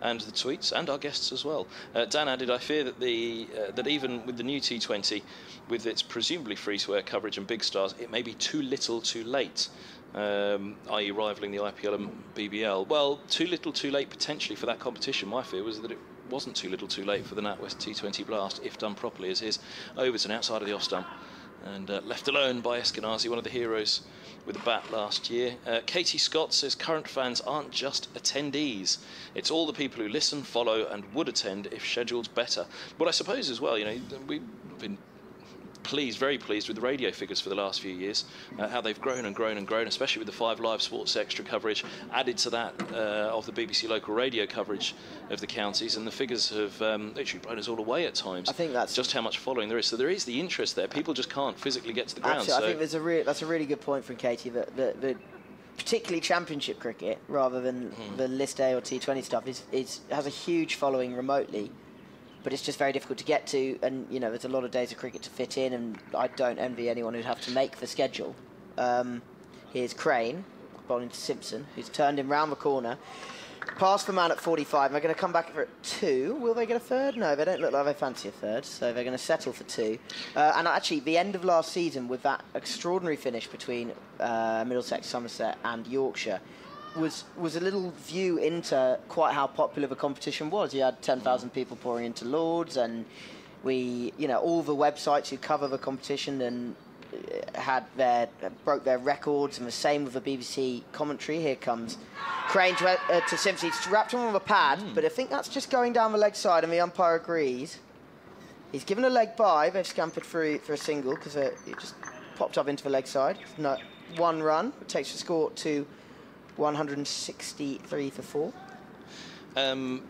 and the tweets and our guests as well. Uh, Dan added, "I fear that the uh, that even with the new T20, with its presumably free-to-air coverage and big stars, it may be too little, too late." Um, i.e., rivaling the IPL and BBL. Well, too little, too late potentially for that competition. My fear was that it wasn't too little, too late for the NatWest T20 Blast if done properly, as is Overton outside of the off stump and uh, left alone by Eskinazi, one of the heroes with the bat last year. Uh, Katie Scott says current fans aren't just attendees. It's all the people who listen, follow, and would attend if scheduled better. But I suppose as well, you know, we've been pleased, very pleased with the radio figures for the last few years, uh, how they've grown and grown and grown, especially with the five live sports extra coverage added to that uh, of the BBC local radio coverage of the counties, and the figures have um, literally blown us all away at times. I think that's- just how much following there is. So there is the interest there. People just can't physically get to the ground. Actually, so I think there's a re- that's a really good point from Katie that the, particularly Championship cricket rather than Hmm. the List A or T20 stuff is, is has a huge following remotely, but it's just very difficult to get to. And you know, there's a lot of days of cricket to fit in, and I don't envy anyone who'd have to make the schedule. Um, here's Crane bowling to Simpson, who's turned him round the corner. Pass the man at 45. They're going to come back for two. Will they get a third? No, they don't look like they fancy a third, so they're going to settle for two. Uh, and actually, the end of last season with that extraordinary finish between uh, Middlesex, Somerset, and Yorkshire was was a little view into quite how popular the competition was. You had 10,000 people pouring into Lords, and we, you know, all the websites who cover the competition and uh, had their broke their records, and the same with the BBC commentary. Here comes Crane to, uh, to Simpson. He's wrapped him on the pad, but I think that's just going down the leg side, and the umpire agrees. He's given a leg by. They've scampered for for a single because it just popped up into the leg side. No, one run it takes the score to 163 for four. Um,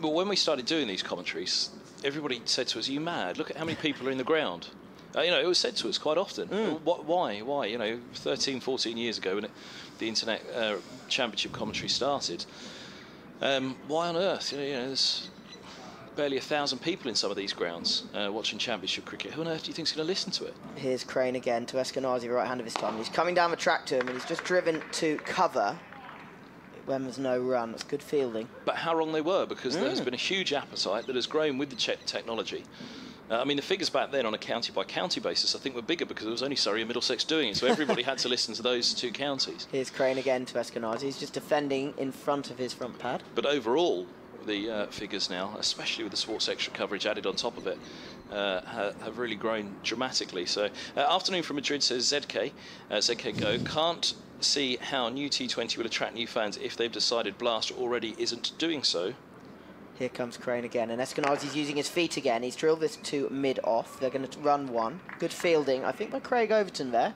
well, when we started doing these commentaries, everybody said to us, "Are you mad? Look at how many people are in the ground." Uh, you know, it was said to us quite often. Wh- Why? Why? You know, 13, 14 years ago when it, the internet uh, championship commentary started. Um, why on earth? You know, you know, there's barely a thousand people in some of these grounds uh, watching championship cricket. Who on earth do you think's going to listen to it? Here's Crane again to Eskinazi, right hand of his time. He's coming down the track to him, and he's just driven to cover when there's no run. That's good fielding. but how wrong they were because Mm. there's been a huge appetite that has grown with the technology. Uh, I mean, the figures back then on a county by county basis, I think, were bigger because there was only Surrey and Middlesex doing it, so everybody had to listen to those two counties. Here's Crane again to Eskinazi. He's just defending in front of his front pad. But overall, the uh, figures now, especially with the sports extra coverage added on top of it, uh, ha- have really grown dramatically. So, uh, afternoon from Madrid says ZK, uh, ZK Go can't see how new T20 will attract new fans if they've decided Blast already isn't doing so. Here comes Crane again, and Eskinazi's using his feet again. He's drilled this to mid-off. They're going to run one. Good fielding, I think, by Craig Overton there.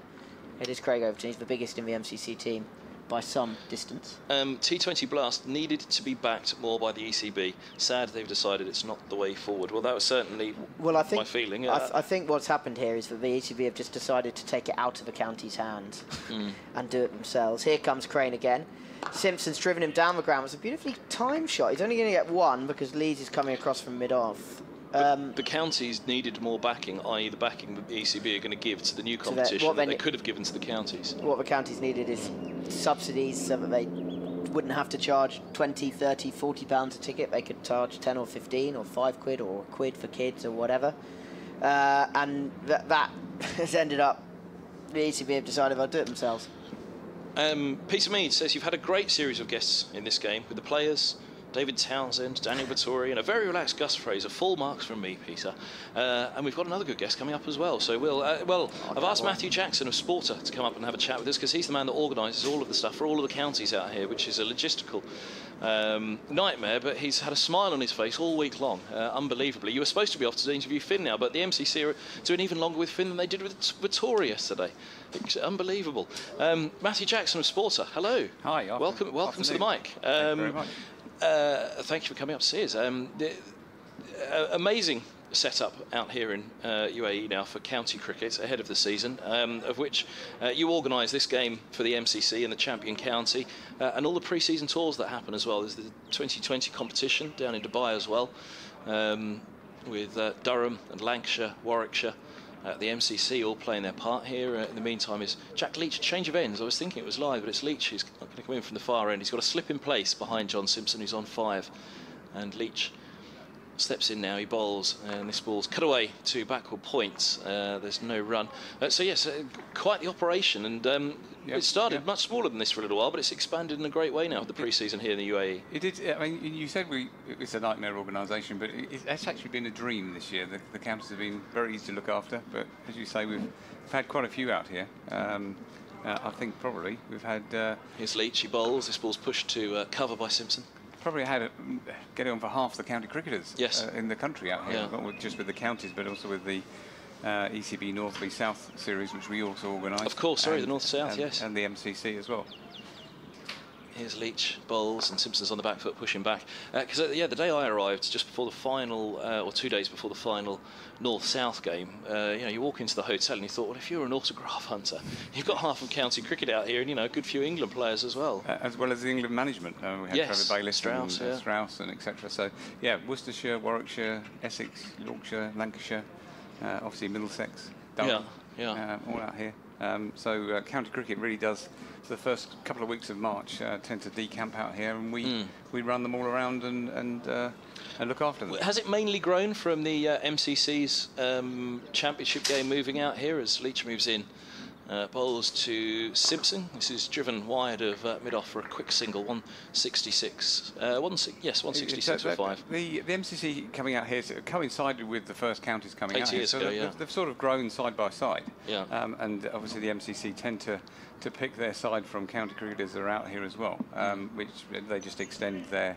It is Craig Overton. He's the biggest in the MCC team by some distance. Um, T20 Blast needed to be backed more by the ECB. Sad they've decided it's not the way forward. Well, that was certainly Well, I think my feeling. I, Uh, th- I think what's happened here is that the ECB have just decided to take it out of the county's hands Hmm. and do it themselves. Here comes Crane again. Simpson's driven him down the ground. It's a beautifully timed shot. He's only going to get one because Lees is coming across from mid-off. Um, the counties needed more backing, i.e., the backing that the ECB are going to give to the new competition what that they they could have given to the counties. what the counties needed is subsidies so that they wouldn't have to charge 20, 30, 40 pounds a ticket. They could charge 10 or 15 or 5 quid or a quid for kids or whatever. Uh, and that, that has ended up, the ECB have decided they'll do it themselves. Um, Peter Mead says you've had a great series of guests in this game with the players. David Townsend, Daniel Vettori, and a very relaxed Gus Fraser. Full marks from me, Peter. Uh, and we've got another good guest coming up as well. So we'll, uh, well, I've asked Matthew Jackson of Sporter to come up and have a chat with us because he's the man that organises all of the stuff for all of the counties out here, which is a logistical um, nightmare. But he's had a smile on his face all week long, uh, unbelievably. You were supposed to be off to interview Finn now, but the MCC are doing even longer with Finn than they did with Vettori yesterday. It's unbelievable. Um, Matthew Jackson of Sporter, hello. Hi, after- Welcome, welcome to the afternoon. mic. Thank you very Um, much. Uh, thank you for coming up to see us. Um, the, uh, amazing setup out here in uh, UAE now for county cricket ahead of the season, um, of which uh, you organise this game for the MCC and the champion county, uh, and all the pre-season tours that happen as well. There's the 2020 competition down in Dubai as well, um, with uh, Durham and Lancashire, Warwickshire. Uh, the MCC all playing their part here. Uh, in the meantime, is Jack Leach change of ends? I was thinking it was Lyth, but it's Leach who's going to come in from the far end. He's got a slip in place behind John Simpson, who's on five, and Leach steps in now. He bowls, and this ball's cut away to backward points. Uh, there's no run. Uh, so yes, uh, quite the operation, and um, Yep, it started yep. much smaller than this for a little while, but it's expanded in a great way now with the pre-season here in the. UAE. It did. I mean, you said we it's a nightmare organisation, but it, it's actually been a dream this year. The, the counties have been very easy to look after, but as you say, we've, had quite a few out here. Um, uh, I think probably we've had uh, Here's Leach. He bowls. This ball's pushed to uh, cover by Simpson. probably had it, get on for half the county cricketers Yes. uh, in the country out here, Yeah. not with, just with the counties, but also with the uh, ECB North v South series, which we also organise. Of course, sorry, the and- North-South, and- yes. and the MCC as well. Here's Leach, bowls, and Simpson's on the back foot pushing back. Because, uh, yeah, the day I arrived, just before the final, uh, or two days before the final North-South game, uh, you know, you walk into the hotel and you thought, well, if you're an autograph hunter, you've got half of county cricket out here and, you know, a good few England players as well. Uh, as well as the England management. Uh, we had Yes, Trevor Bayliss Strauss, and uh, yeah. Strauss and etc. So yeah, Worcestershire, Warwickshire, Essex, Yorkshire, Lancashire, uh, obviously Middlesex, Yeah, yeah. um, all out here. Um, so uh, county cricket really does. For the first couple of weeks of March, uh, tend to decamp out here, and we Hmm. we run them all around and and uh, and look after them. Has it mainly grown from the uh, MCC's um, championship game moving out here as Leach moves in? Uh, bowls to Simpson. This is driven wide of uh, mid off for a quick single, 166. Uh, one, yes, 166 It's, uh, for five. The, the MCC coming out here coincided with the first counties coming Eight out here, so ago, they've, yeah. they've, they've sort of grown side by side. Yeah. Um, and obviously the MCC tend to, to pick their side from county cricketers that are out here as well, um, Mm. which they just extend their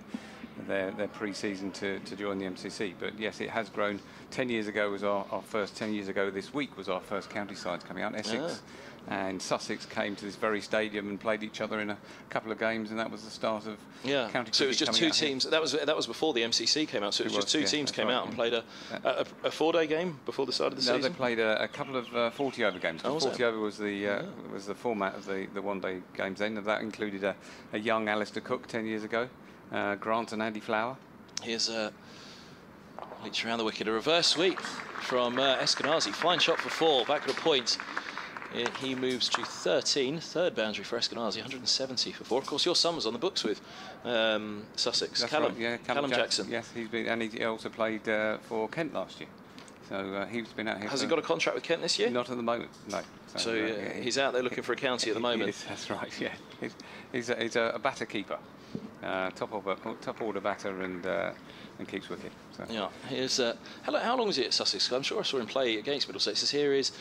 their, their pre-season to, to join the MCC. But yes, it has grown. Ten years ago was our, our first. Ten years ago this week was our first county sides coming out. Essex and Sussex came to this very stadium and played each other in a couple of games, and that was the start of Yeah. county So it was just two teams. That was that was before the MCC came out. So it was, It just two yeah, teams came right, out and yeah. played a, a, a four-day game before the start of the No, season. No, they played a, a couple of uh, 40 over games. Forty-over was the uh, was the format of the, the one day games then, and that included a, a young Alastair Cook 10 years ago, uh, Grant and Andy Flower. Here's a Leach around the wicket. A reverse sweep from uh, Eskinazi. Fine shot for four. Back at a point. Uh, He moves to 13. Third boundary for Eskinazi. 170 for four. Of course, your son was on the books with um, Sussex. That's Callum, right, yeah, Callum Jackson. Yes, he's been, and he also played uh, for Kent last year. So uh, he's been out here. Has he got a contract with Kent this year? Not at the moment, no. So uh, uh, yeah, he's out there looking for a county at the moment. is, that's right. Yeah, he's, he's, a, he's a, a batter keeper, uh, top of top order batter, and uh, and keeps wicket. So. Yeah, here's uh, how, how long was he at Sussex? I'm sure I saw him play against Middlesex. This here is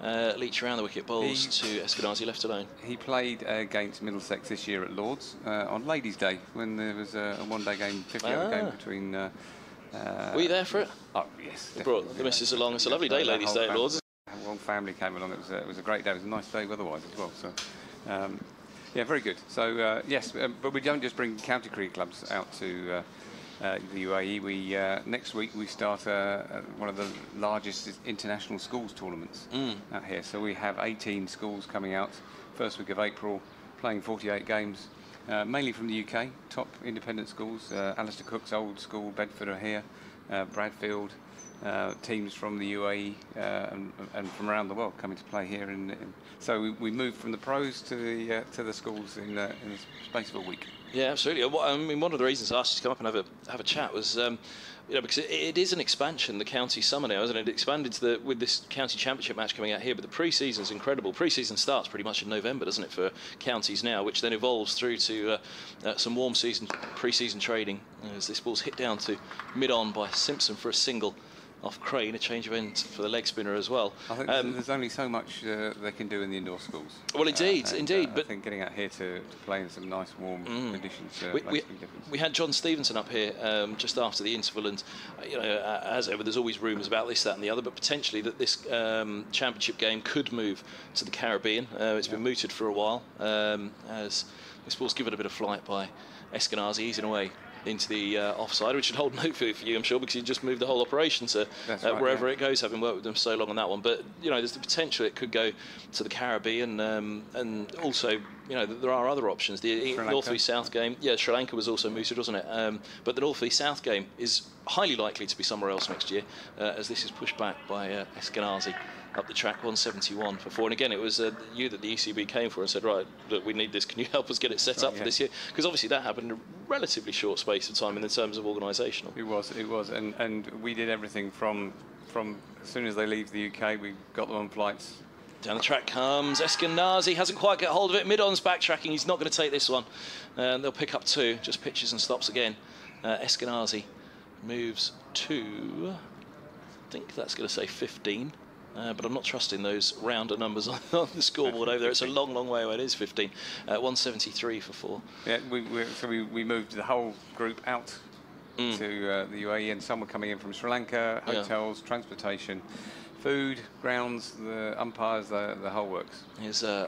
uh, Leach around the wicket, bowls He- to Eskinazi left alone. He played against Middlesex this year at Lords uh, on Ladies' Day when there was a, one-day game, 50-over Ah. game between. Uh, uh, Were you there for it? Oh yes. You brought the missus along. It's a lovely day, ladies' day at Lords. Whole family came along. It was a, it was a great day. It was a nice day weather-wise as well. So, um, yeah, very good. So uh, yes, um, but we don't just bring county cricket clubs out to. Uh, uh, the UAE. We uh, next week we start uh, uh, one of the largest international schools tournaments Mm. out here. So we have 18 schools coming out first week of April, playing 48 games, uh, mainly from the UK. Top independent schools. Uh, Alastair Cook's old school, Bedford are here, uh, Bradfield. Uh, teams from the UAE uh, and, and from around the world coming to play here, in, in so we, we moved from the pros to the uh, to the schools in, uh, in the space of a week. Yeah, absolutely. I mean, one of the reasons I asked you to come up and have a have a chat was, um, you know, because it, is an expansion, the county summer now, isn't it? It expanded to the with this county championship match coming out here, but the pre-season is incredible. Pre-season starts pretty much in November, doesn't it, for counties now, which then evolves through to uh, uh, some warm season pre-season trading as this ball's hit down to mid-on by Simpson for a single. Off Crane, a change of end for the leg spinner as well. I think Um, there's only so much uh, they can do in the indoor schools. Well, indeed, and, indeed, I but- think getting out here to, to play in some nice warm conditions uh, we, makes we, a big difference. we had John Stephenson up here um, just after the interval, and uh, you know, uh, as ever, there's always rumours about this, that, and the other, but potentially that this um, championship game could move to the Caribbean. Uh, it's been mooted for a while, um, as this ball's given a bit of flight by Eskinazi, easing away into the uh, offside, which should hold no fear for you, I'm sure, because you just moved the whole operation to uh, right, wherever yeah. it goes, having worked with them so long on that one. But you know, there's the potential it could go to the Caribbean, um, and also, you know, there are other options. The North East South game, yeah, Sri Lanka was also mooted, wasn't it? Um, but the North East South game is highly likely to be somewhere else next year, uh, as this is pushed back by uh, Eskinazi up the track, 171 for four. And again, it was uh, you that the ECB came for and said, right, look, we need this. Can you help us get it set Right, up for yeah. this year? Because obviously that happened in a relatively short space of time in the terms of organisational. It was, it was, and, and we did everything from from as soon as they leave the UK, we got them on flights. Down the track comes Eskinazi, hasn't quite got hold of it. Mid-on's backtracking, he's not going to take this one. And they'll pick up two, just pitches and stops again. Uh, Eskinazi moves to, I think that's going to say 15. Uh, but I'm not trusting those rounder numbers on, on the scoreboard over there. It's a long, long way away. It is 15. Uh, 173 for four. Yeah, we, we, so we, we moved the whole group out Mm. to uh, the UAE, and some were coming in from Sri Lanka, Yeah. hotels, transportation, food, grounds, the umpires, the, the whole works. Here's uh,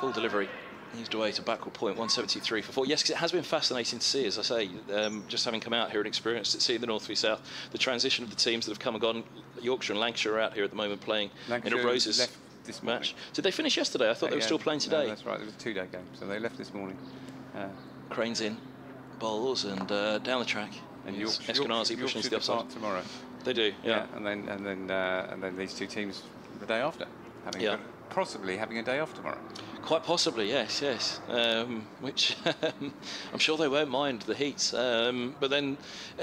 full delivery. Used away to backward point, 173 for four. Yes, because it has been fascinating to see, as I say, um, just having come out here and experienced it, seeing the North v South, the transition of the teams that have come and gone. Yorkshire and Lancashire are out here at the moment playing in Lancashire a Roses left this morning. match. Did they finish yesterday? I thought they were Yeah, still playing no, today. that's right, it was a two-day game, so they left this morning. Uh, Cranes in, bowls, and uh, down the track. and Yorkshire, Eskinazi Yorkshire, pushing to Yorkshire the offside. depart tomorrow. They do, yeah. and then and then uh, and then these two teams the day after, having Yeah. possibly having a day off tomorrow. Quite possibly, yes, yes. Um, which I'm sure they won't mind the heat. Um, but then,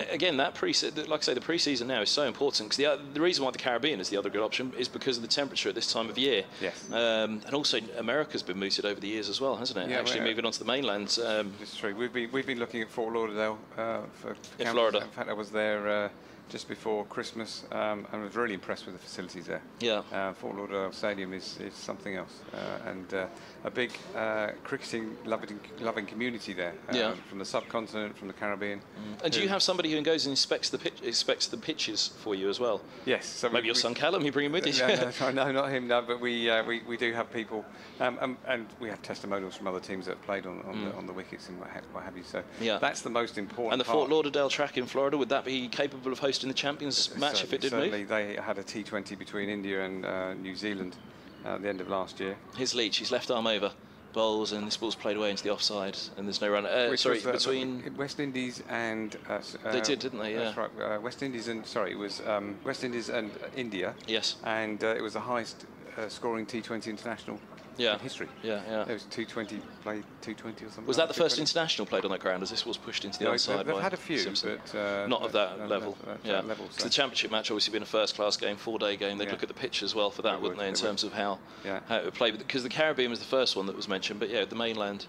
again, that pre like I say, the pre-season now is so important because the, the reason why the Caribbean is the other good option is because of the temperature at this time of year. Yes. Um, and also, America's been mooted over the years as well, hasn't it? Yeah, Actually, moving on to the mainland. Um, It's true. We've been we've been looking at Fort Lauderdale uh, for In. Florida. In fact, I was there uh, just before Christmas um, and was really impressed with the facilities there. Yeah. Uh, Fort Lauderdale Stadium is, is something else, uh, and uh, a big uh, cricketing loving loving community there. uh, Yeah. From the subcontinent, from the Caribbean. and do you have somebody who goes and inspects the pitch, inspects the pitches for you as well? Yes. So Maybe we- your son Callum, you bring him with you. no, no, no, not him. No, but we uh, we, we do have people, um, um, and we have testimonials from other teams that have played on, on, the, on the wickets and what have, you. So Mm. Yeah. that's the most important. and the part. Fort Lauderdale track in Florida, would that be capable of hosting the Champions match if it did certainly, move? they had a T20 between India and uh, New Zealand uh, at the end of last year. His Leach, his left arm over, bowls, and this ball's played away into the offside, and there's no run. Uh, Which sorry, uh, between. West Indies and uh, They uh, did, didn't they? That's Yeah. right. Uh, West Indies and sorry, it was um, West Indies and India. Yes. And uh, it was the highest uh, scoring T20 international Yeah. in history. Yeah, yeah. It was 220 played 220 or something. Was that the first international played on that ground as this was pushed into the No, outside? they've, they've had a few, Simpson? but uh, not of that no, level. no, yeah, that level. so- the championship match obviously been a first class game, four day game. They'd Yeah. look at the pitch as well for that, They wouldn't would, they? In they terms of how Yeah. how it would play, because the Caribbean was the first one that was mentioned, but yeah, the mainland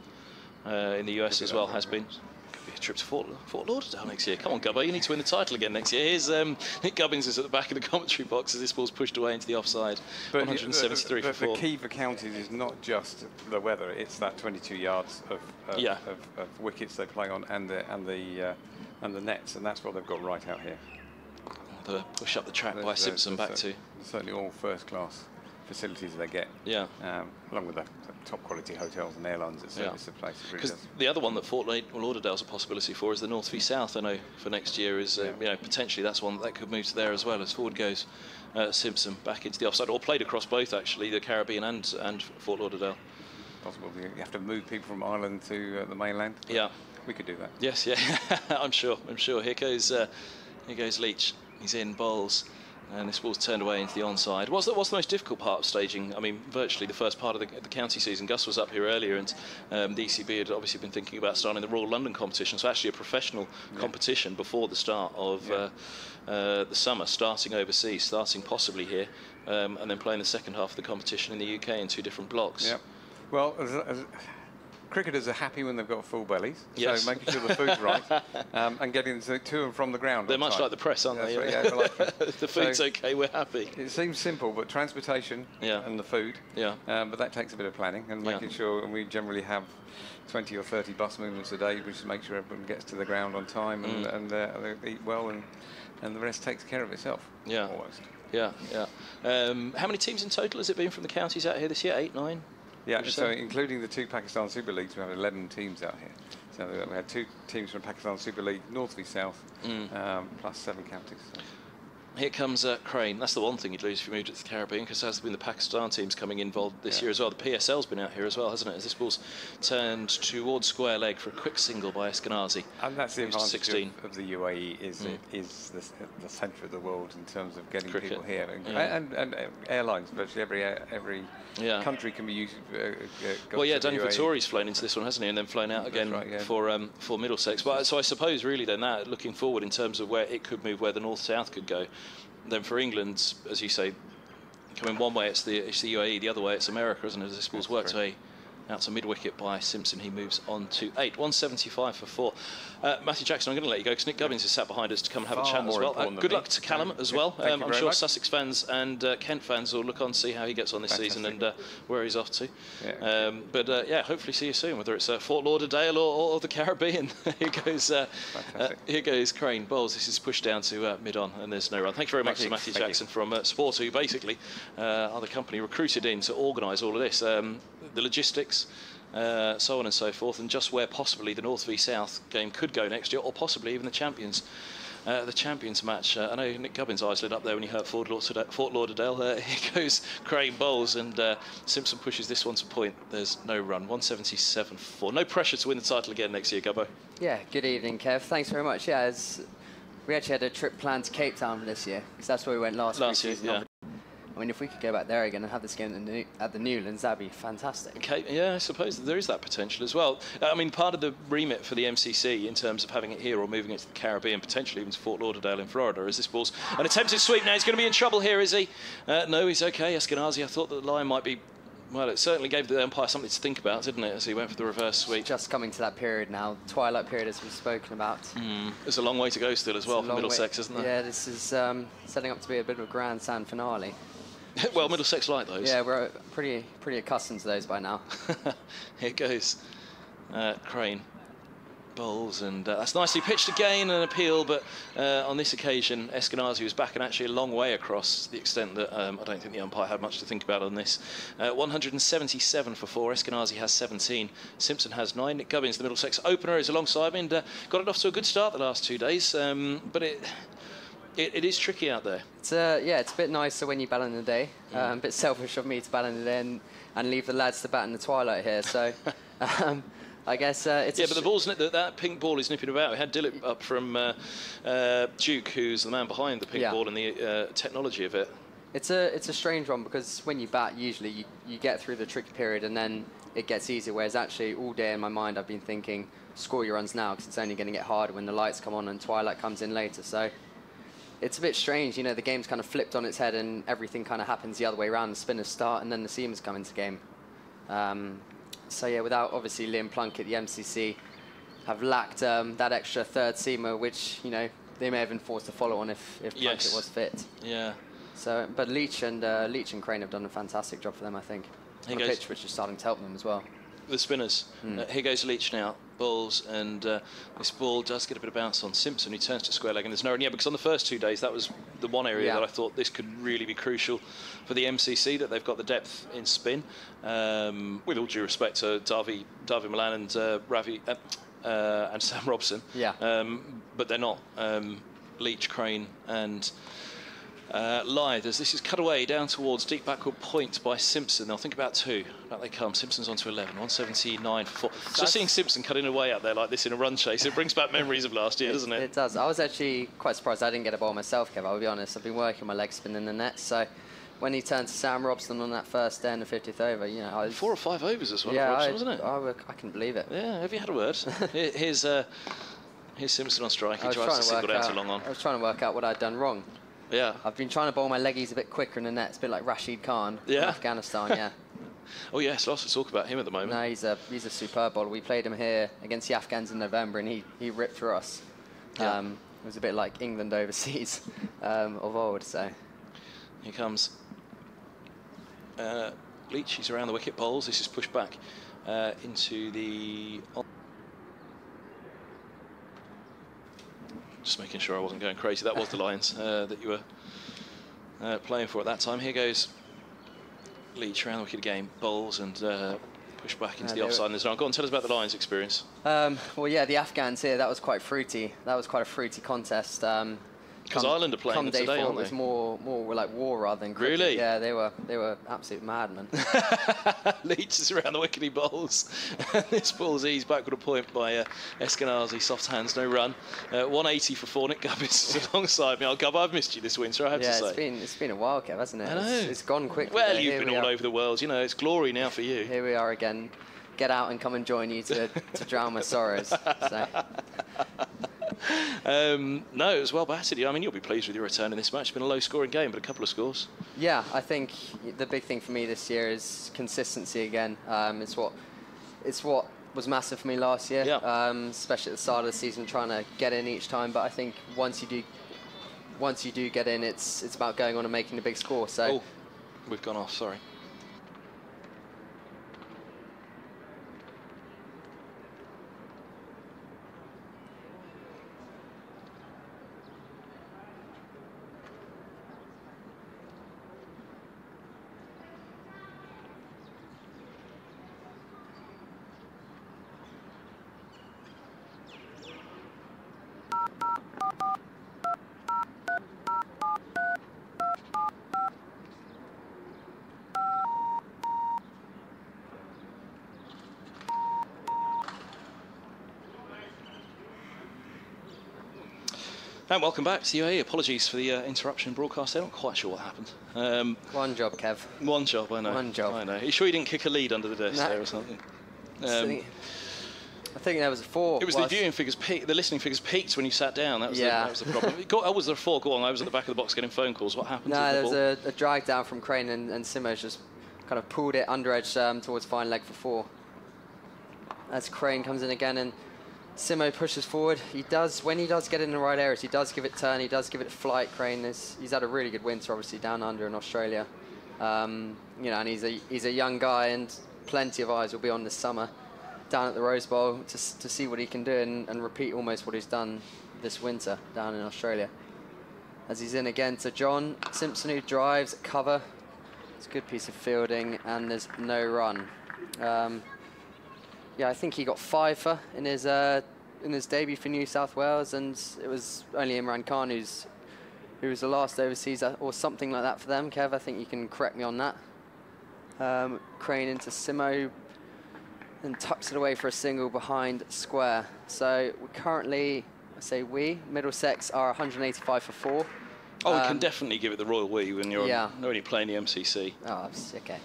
uh, in the US as well has been. A trip to Fort, Fort Lauderdale next year. Come on, Gubbo, you need to win the title again next year. Here's um, Nick Gubbins is at the back of the commentary box as this ball's pushed away into the offside. But 173 the, the, for four. the key for counties is not just the weather; it's that 22 yards of, of, Yeah. of, of wickets they play on and the and the uh, and the nets, and that's what they've got right out here. The push up the track by Simpson back to. certainly all first-class facilities they get. Yeah. Um, along with the, the top-quality hotels and airlines that service the place. It really the other one that Fort La- Lauderdale's a possibility for is the North v South. I know for next year is uh, Yeah. you know potentially that's one that could move to there as well as forward goes. Uh, Simpson back into the offside, or played across both actually, the Caribbean and and Fort Lauderdale. possible you have to move people from Ireland to uh, the mainland. Yeah. we could do that. Yes, yeah, I'm sure. I'm sure. Here goes uh, here goes Leach. He's in bowls. And this ball's turned away into the onside. What's the, what's the most difficult part of staging? I mean, virtually the first part of the, the county season. Gus was up here earlier, and um, the ECB had obviously been thinking about starting the Royal London competition. So actually, a professional competition before the start of Yeah. uh, uh, the summer, starting overseas, starting possibly here, um, and then playing the second half of the competition in the UK in two different blocks. Yeah. Well, as, as, cricketers are happy when they've got full bellies. Yes. So making sure the food's right um, and getting to, and from the ground. They're much time. like the press, aren't That's they? right, yeah, like- the food's so okay. We're happy. It seems simple, but transportation Yeah. and the food. Yeah. Um, but that takes a bit of planning and Yeah. making sure. And we generally have 20 or 30 bus movements a day, which makes sure everyone gets to the ground on time and, Mm. and uh, they eat well, and and the rest takes care of itself. Yeah. Almost. Yeah, yeah. Um, how many teams in total has it been from the counties out here this year? Eight, nine? Yeah, so including the two Pakistan Super Leagues, we have 11 teams out here. So we had two teams from Pakistan Super League, North v South, Mm. um, plus seven counties. So. Here comes uh, Crane. That's the one thing you'd lose if you moved it to the Caribbean, because there's been the Pakistan teams coming involved this Yeah. year as well. The PSL's been out here as well, hasn't it? As this ball's turned towards square leg for a quick single by Eskinazi. And that's the advantage 16. of, of the UAE is Mm. it is the, the centre of the world in terms of getting Cricket. people here, and, Yeah. and, and, uh, airlines. Virtually every every Yeah. country can be used. Uh, uh, Well, yeah, Danny Vettori's flown into this one, hasn't he? And then flown out again right, for um, for Middlesex. But so I suppose really then that looking forward in terms of where it could move, where the north south could go. Then for England, as you say, coming one way it's the it's the UAE, the other way it's America, isn't it? As this ball's That's worked away out to mid wicket by Simpson. He moves on to eight, 175 for four. Uh, Matthew Jackson, I'm going to let you go because Nick Gubbins is sat behind us to come and have a chat as well. Uh, good me. luck to Callum as well. Um, I'm sure much. Sussex fans and uh, Kent fans will look on see how he gets on this season and uh, where he's off to. Yeah. Um, but uh, yeah, hopefully see you soon, whether it's uh, Fort Lauderdale or, or the Caribbean. here goes here goes Crane bowls. This is pushed down to uh, mid on, and there's no run. Thank you very much Thank to. Matthew Thank you. Jackson from uh, Sport, who basically uh, are the company recruited in to organise all of this, um, the logistics. Uh, so on and so forth, and just where possibly the North v South game could go next year, or possibly even the champions, uh, the champions match. Uh, I know Nick Gubbins' eyes lit up there when he heard Fort Lauderdale. Fort Lauderdale. Uh, here goes Crane bowls, and uh, Simpson pushes this one to point. There's no run. 177-4. No pressure to win the title again next year, Gubbo. Yeah, good evening, Kev. Thanks very much. Yeah, it's, we actually had a trip planned to Cape Town this year because that's where we went last, Last year, yeah. I mean, if we could go back there again and have this game at the, New- at the Newlands, that'd be fantastic. Okay, yeah, I suppose there is that potential as well. Uh, I mean, part of the remit for the MCC in terms of having it here or moving it to the Caribbean, potentially even to Fort Lauderdale in Florida, is this ball's an attempted sweep now. He's going to be in trouble here, is he? Uh, no, he's okay. Eskinazi, I thought that the line might be. Well, it certainly gave the umpire something to think about, didn't it, as he went for the reverse sweep? Just coming to that period now, twilight period, as we've spoken about. Mm, there's a long way to go still as well It's a for long way- Middlesex, isn't there? Yeah, this is um, setting up to be a bit of a grandstand finale. well, Middlesex like those. Yeah, we're pretty pretty accustomed to those by now. Here goes uh, Crane. Bowls, and uh, that's nicely pitched again, an appeal, but uh, on this occasion, Eskinazi was back and actually a long way across the extent that um, I don't think the umpire had much to think about on this. Uh, 177 for four, Eskinazi has 17, Simpson has nine. Nick Gubbins, the Middlesex opener, is alongside me and uh, got it off to a good start the last two days, um, but it, it, it is tricky out there. It's uh, yeah, it's a bit nicer when you bat in the day. Um, a bit selfish of me to bat in the day and, and leave the lads to bat in the twilight here. So, um, I guess uh, it's Yeah, but the ball's that, that pink ball is nipping about. We had Dilip up from uh, uh, Duke, who's the man behind the pink Yeah. ball and the uh, technology of it. It's a it's a strange one because when you bat, usually you, you get through the tricky period and then it gets easier. Whereas actually, all day in my mind, I've been thinking, score your runs now because it's only going to get harder when the lights come on and twilight comes in later. So it's a bit strange. You know, the game's kind of flipped on its head and everything kind of happens the other way around. The spinners start and then the seamers come into game. Um, so yeah, without obviously Liam Plunkett, the MCC have lacked um, that extra third seamer, which you know they may have been forced to follow on if if Yes. Plunkett was fit. Yeah. So, but Leach and uh, Leach and Crane have done a fantastic job for them, I think. He On a goes- pitch which is starting to help them as well. the spinners. Hmm. Uh, here goes Leach now, balls, and uh, this ball does get a bit of bounce on Simpson, who turns to square leg, and there's no run. Yeah, because on the first two days, that was the one area Yeah. that I thought this could really be crucial for the MCC, that they've got the depth in spin. Um, with all due respect to Darby, Dawid Malan and uh, Ravi uh, uh, and Sam Robson, Yeah. um, but they're not. Um, Leach, Crane, and uh, Lyth, as this is cut away down towards deep backward point by Simpson. They'll think about two. Back they come. Simpson's on to 11, 179 for four. Just seeing Simpson cutting away out there like this in a run chase, it brings back memories of last year, doesn't it? It does. I was actually quite surprised I didn't get a ball myself, Kev. I'll be honest. I've been working my leg spin in the net, so when he turned to Sam Robson on that first day in the 50th over, you know, I was Four or five overs as well, yeah, Robson, I, wasn't it? I, I couldn't believe it. yeah, have you had a word? Here- here's, uh, here's Simpson on strike. He drives the to single down to out, long on. I was trying to work out what I'd done wrong. Yeah. I've been trying to bowl my leggies a bit quicker in the net. It's a bit like Rashid Khan Yeah. Afghanistan, yeah. Oh, yes, lots to talk about him at the moment. No, he's a he's a superb bowler. We played him here against the Afghans in November, and he, he ripped through us. Yeah. Um, it was a bit like England overseas um, of old. So Here comes uh, Leach. He's around the wicket bowls. This is pushed back uh, into the. Just making sure I wasn't going crazy. That was the Lions uh, that you were uh, playing for at that time. Here goes Leach around the wicket again. Bowls and uh, push back into the offside. And there's no. Go on, tell us about the Lions experience. um, well, yeah, the Afghans here. That was quite fruity. That was quite a fruity contest. Um, 'Cause come- Ireland are playing them day today, aren't it was more more like war rather than cricket. Really? Yeah, they were they were absolute madmen. Leach is around the wicket, he bowls. this ball's eased backward a point by uh, Eskenazi, soft hands, no run. Uh, 180 for four. Nick Gubbins is alongside me. Oh, Gubb, I've missed you this winter, I have yeah, to say. it's been it's been a while, Kev, hasn't it? I know. It's, it's gone quickly. well, you've here been we all are. over the world. You know, it's glory now for you. Here we are again. Get out and come and join you to, to drown my sorrows. So, Um, no, it was well batted. I mean, you'll be pleased with your return in this match. It's been a low-scoring game, but a couple of scores. yeah, I think the big thing for me this year is consistency again. Um, it's what it's what was massive for me last year, Yeah. um, especially at the start of the season, trying to get in each time. But I think once you do, once you do get in, it's it's about going on and making a big score. So Oh, we've gone off. Sorry. And welcome back to UAE. Apologies for the uh, interruption in broadcast. I'm not quite sure what happened. Um, one job, Kev. one job, I know. One job. I know. Are you sure you didn't kick a lead under the desk No. there or something? So Um, the- I think there was a four. It was the viewing figures, peak, the listening figures peaked when you sat down. That was, the, Yeah. that was the problem. Oh, was there a four? Go on, I was at the back of the box getting phone calls. What happened No, to there the was a, a drag down from Crane and, and Simo's just kind of pulled it under edge um, towards fine leg for four. As Crane comes in again and Simo pushes forward. He does when he does get in the right areas. He does give it turn. He does give it flight. Crane is he's had a really good winter, obviously down under in Australia. Um, you know, and he's a he's a young guy, and plenty of eyes will be on this summer down at the Rose Bowl to to see what he can do and, and repeat almost what he's done this winter down in Australia as he's in again to John Simpson who drives cover. It's a good piece of fielding and there's no run. Um, yeah, I think he got five for in his uh, in his debut for New South Wales, and it was only Imran Khan who's who was the last overseas uh, or something like that for them. Kev, I think you can correct me on that. Um, Crane into Simo and tucks it away for a single behind square. So we currently, I say we, Middlesex are 185 for four. Oh, you can Um, definitely give it the royal we when you're yeah. on, you're playing the MCC. Oh, okay.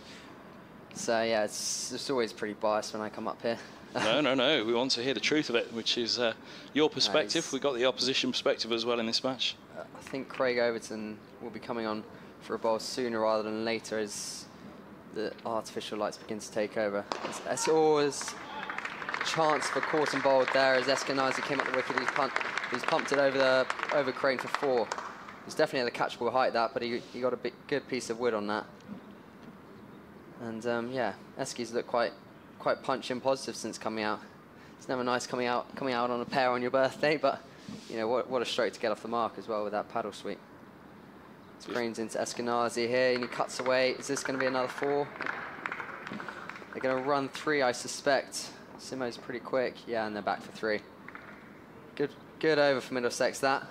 So yeah, it's it's always pretty biased when I come up here. no, no, no. We want to hear the truth of it, which is uh, your perspective. Nice. We got the opposition perspective as well in this match. Uh, I think Craig Overton will be coming on for a bowl sooner rather than later as the artificial lights begin to take over. It's, it's always a chance for caught and bowled there as Eskinazi came up the wicket. He's, punt, he's pumped it over the over Crane for four. It's definitely at the catchable height that, but he, he got a big, good piece of wood on that. And um, yeah, Eskies look quite quite punchy and positive since coming out. It's never nice coming out coming out on a pair on your birthday, but you know what what a stroke to get off the mark as well with that paddle sweep. Screens into Eskinazi here, and he cuts away. Is this going to be another four? They're going to run three, I suspect. Simo's pretty quick. Yeah, and they're back for three. Good, good over for Middlesex that.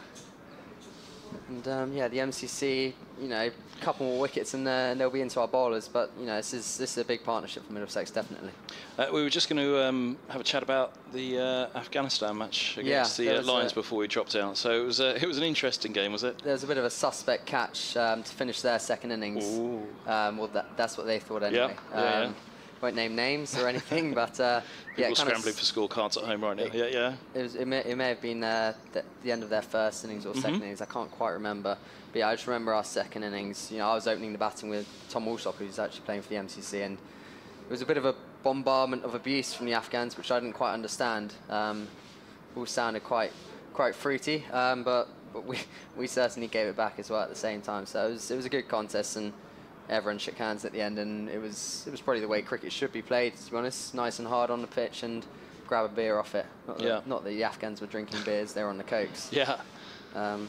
And um, yeah, the MCC, you know, a couple more wickets and, uh, and they'll be into our bowlers. But you know, this is this is a big partnership for Middlesex, definitely. Uh, we were just going to um, have a chat about the uh, Afghanistan match against Yeah, the uh, Lions a- before we dropped out. So it was uh, it was an interesting game, was it? There was a bit of a suspect catch um, to finish their second innings. Um, well, that, that's what they thought anyway. Yeah, yeah, yeah. Won't name names or anything, but uh, yeah, People it scrambling for scorecards at home right now. Yeah, yeah. It, was, it, may, it may have been uh, the, the end of their first innings or second Mhm. innings. I can't quite remember. But yeah, I just remember our second innings. You know, I was opening the batting with Tom Alsop, who's actually playing for the MCC, and it was a bit of a bombardment of abuse from the Afghans, which I didn't quite understand. Um, all sounded quite quite fruity, um, but but we we certainly gave it back as well at the same time. So it was it was a good contest, and everyone shook hands at the end, and it was it was probably the way cricket should be played. To be honest, nice and hard on the pitch, and grab a beer off it. Not that, not that the Afghans were drinking beers; they were on the cokes. Yeah. Um,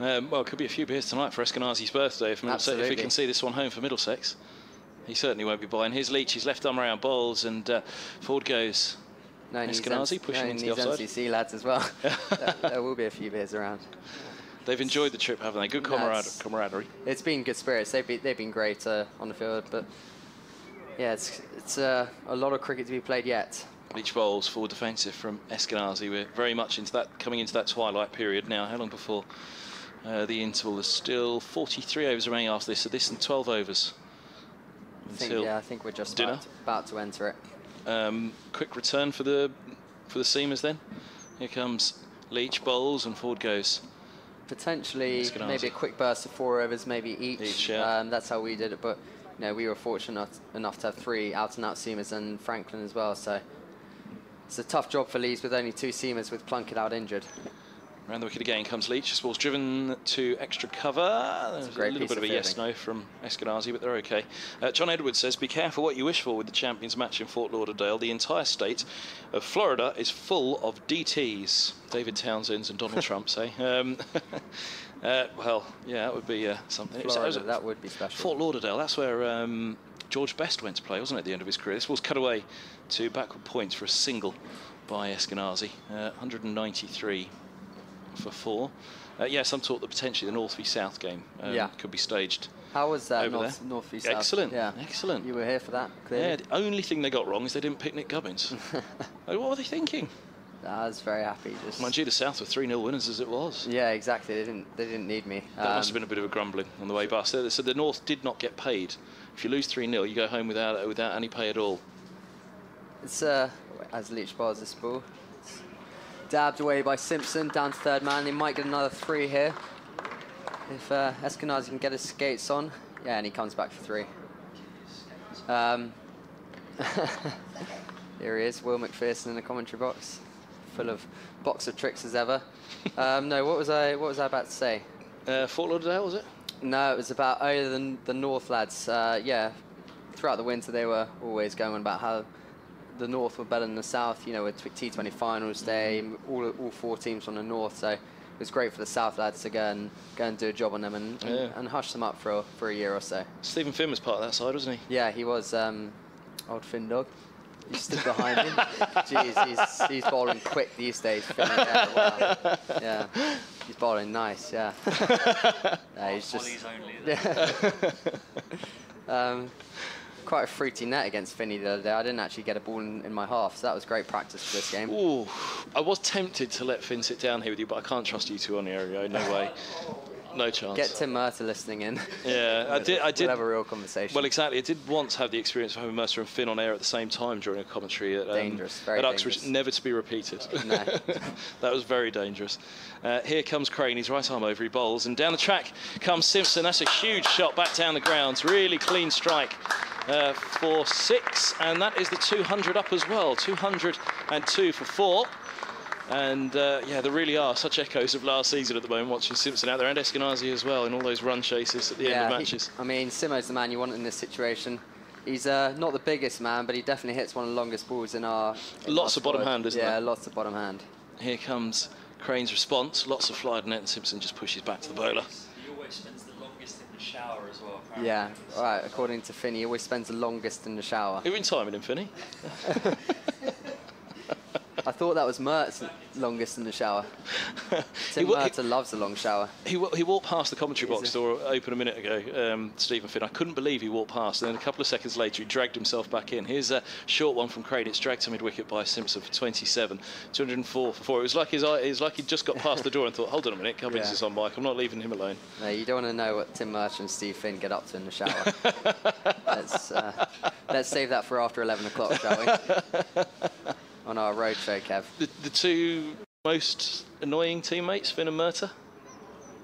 Um, well, it could be a few beers tonight for Eskinazi's birthday if, Middlesex, if he can see this one home for Middlesex. He certainly won't be buying. Here's Leach, he's left arm around bowls, and uh, forward goes. no, Eskinazi pushing no, into the offside. MCC lads as well. there, there will be a few beers around. They've enjoyed the trip, haven't they? Good camarad- That's- camaraderie. It's been good spirits. They've been, they've been great uh, on the field, but yeah, it's it's uh, a lot of cricket to be played yet. Leach bowls forward defensive from Eskinazi. We're very much into that, coming into that twilight period now. How long before uh, the interval? There's still 43 overs remaining after this, so this and 12 overs I think, yeah, I think we're just dinner. about to, about to enter it. Um, quick return for the for the seamers then. Here comes Leach bowls and forward goes. Potentially, maybe a quick burst of four overs, maybe each. Each, yeah. um, that's how we did it, but you know, we were fortunate enough, enough to have three out-and-out seamers and Franklin as well. So it's a tough job for Lees with only two seamers with Plunkett out injured. Round the wicket again comes Leach. This ball's driven to extra cover. There's a, great little bit of a yes no from Eskinazi, but they're okay. Uh, John Edwards says, Be careful what you wish for with the Champions match in Fort Lauderdale. The entire state of Florida is full of DTs. David Townsend's and Donald Trump say. Um, uh, well, yeah, that would be uh, something. Was- Florida, was- that would be special. Fort Lauderdale, that's where um, George Best went to play, wasn't it, at the end of his career? This ball's cut away to backward points for a single by Eskinazi. Uh, 193 for four. Uh, yeah, some talk that potentially the North v South game um, Yeah. could be staged. How was that over North, there. North v South? Excellent, Yeah, excellent. You were here for that, clearly. Yeah, the only thing they got wrong is they didn't pick Nick Gubbins. Like, what were they thinking? I was very happy. Just Mind you, the South were 3 0 winners as it was. yeah, exactly. They didn't they didn't need me. That must have Um, been a bit of a grumbling on the way past. So so the North did not get paid. If you lose 3 0, you go home without without any pay at all. It's uh, as Leach bowls this ball. Dabbed away by Simpson, down to third man. They might get another three here. If uh, Eskinazi can get his skates on. Yeah, and he comes back for three. Um, here he is, Will Macpherson in the commentary box, full of box of tricks as ever. Um, no, what was I what was I about to say? Uh, Fort Lauderdale, was it? No, it was about oh the, the North lads. Uh, yeah, throughout the winter they were always going on about how the North were better than the South. You know, with T20 finals day, all all four teams from the North. So it was great for the South lads to go and go and do a job on them and, and, Yeah. and hush them up for a, for a year or so. Steven Finn was part of that side, wasn't he? Yeah, he was um, old Finn dog. He stood behind him. Jeez, he's, he's bowling quick these days. Finn, yeah, wow. yeah, he's bowling nice. Yeah, yeah he's just. Yeah. um, quite a fruity net against Finney the other day. I didn't actually get a ball in, in my half, so that was great practice for this game. Ooh, I was tempted to let Finn sit down here with you, but I can't trust you two on the area. No way. No chance. Get Tim Murtagh listening in. Yeah, I did. I did. We'll have a real conversation. Well, exactly. I did once have the experience of having Mercer and Finn on air at the same time during a commentary at, um, Dangerous, very at Uxbridge, dangerous. never to be repeated. No. that was very dangerous. Uh, here comes Crane, his right arm over, he bowls, and down the track comes Simpson. That's a huge shot back down the grounds. Really clean strike. Uh, for six, and that is the 200 up as well. 202 for four. And uh, yeah, there really are such echoes of last season at the moment, watching Simpson out there and Eskinazi as well in all those run chases at the end of he- matches. I mean, Simo's the man you want in this situation. He's uh, not the biggest man, but he definitely hits one of the longest balls in our. in Lots our of bottom squad. hand, isn't yeah, there? lots of bottom hand. Here comes Crane's response. Lots of fly to net, and Simpson just pushes back to the bowler. He always spends the longest in the shower as well. Apparently. Yeah, right. According to Finney, he always spends the longest in the shower. Who've been timing him, Finney? I thought that was Mert's longest in the shower. Tim he- Mertz loves the long shower. He, he walked past the commentary box door open a minute ago, um, Stephen Finn. I couldn't believe he walked past, and then a couple of seconds later he dragged himself back in. Here's a short one from Crane. It's dragged to mid wicket by Simpson for 27, 204 for four. It was like his eye, it was like he'd just got past the door and thought, hold on a minute, Cummings Yeah. is on mic. I'm not leaving him alone. No, you don't want to know what Tim Murtagh and Steve Finn get up to in the shower. let's, uh, let's save that for after 11 o'clock, shall we? On our road show, Kev. The, the two most annoying teammates, Finn and Murtagh.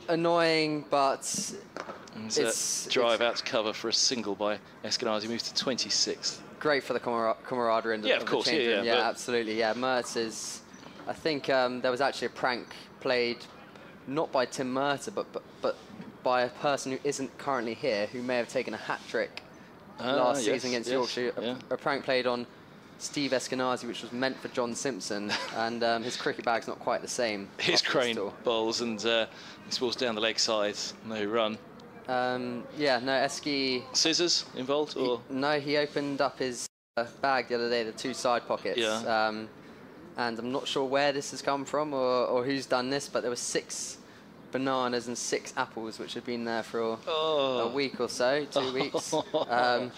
Annoying, but uh, It's- drive out to cover for a single by Eskinazi, moves to 26th. great for the camar- camaraderie. in the- Yeah, of the course, yeah, yeah, yeah, absolutely. Yeah, Mertz is. I think um, there was actually a prank played, not by Tim Murtagh, but, but but by a person who isn't currently here, who may have taken a hat trick Ah, last yes, season against yes, Yorkshire. A, a prank played on Steve Eskinazi, which was meant for John Simpson, and um, his cricket bag's not quite the same. His crane tour. bowls and uh, this ball's down the leg side, no run. Um, yeah, no, Eski. Scissors involved, He, or no, he opened up his uh, bag the other day, the two side pockets. Yeah. Um, and I'm not sure where this has come from or, or who's done this, but there were six bananas and six apples which had been there for Oh. a week or so, two weeks. Um,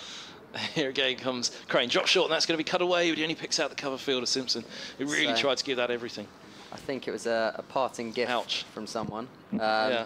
Here again comes Crane. Drop short, and that's going to be cut away, but he only picks out the cover fielder, Simpson. He really So- tried to give that everything. I think it was a, a parting gift Ouch. from someone. Um, Yeah.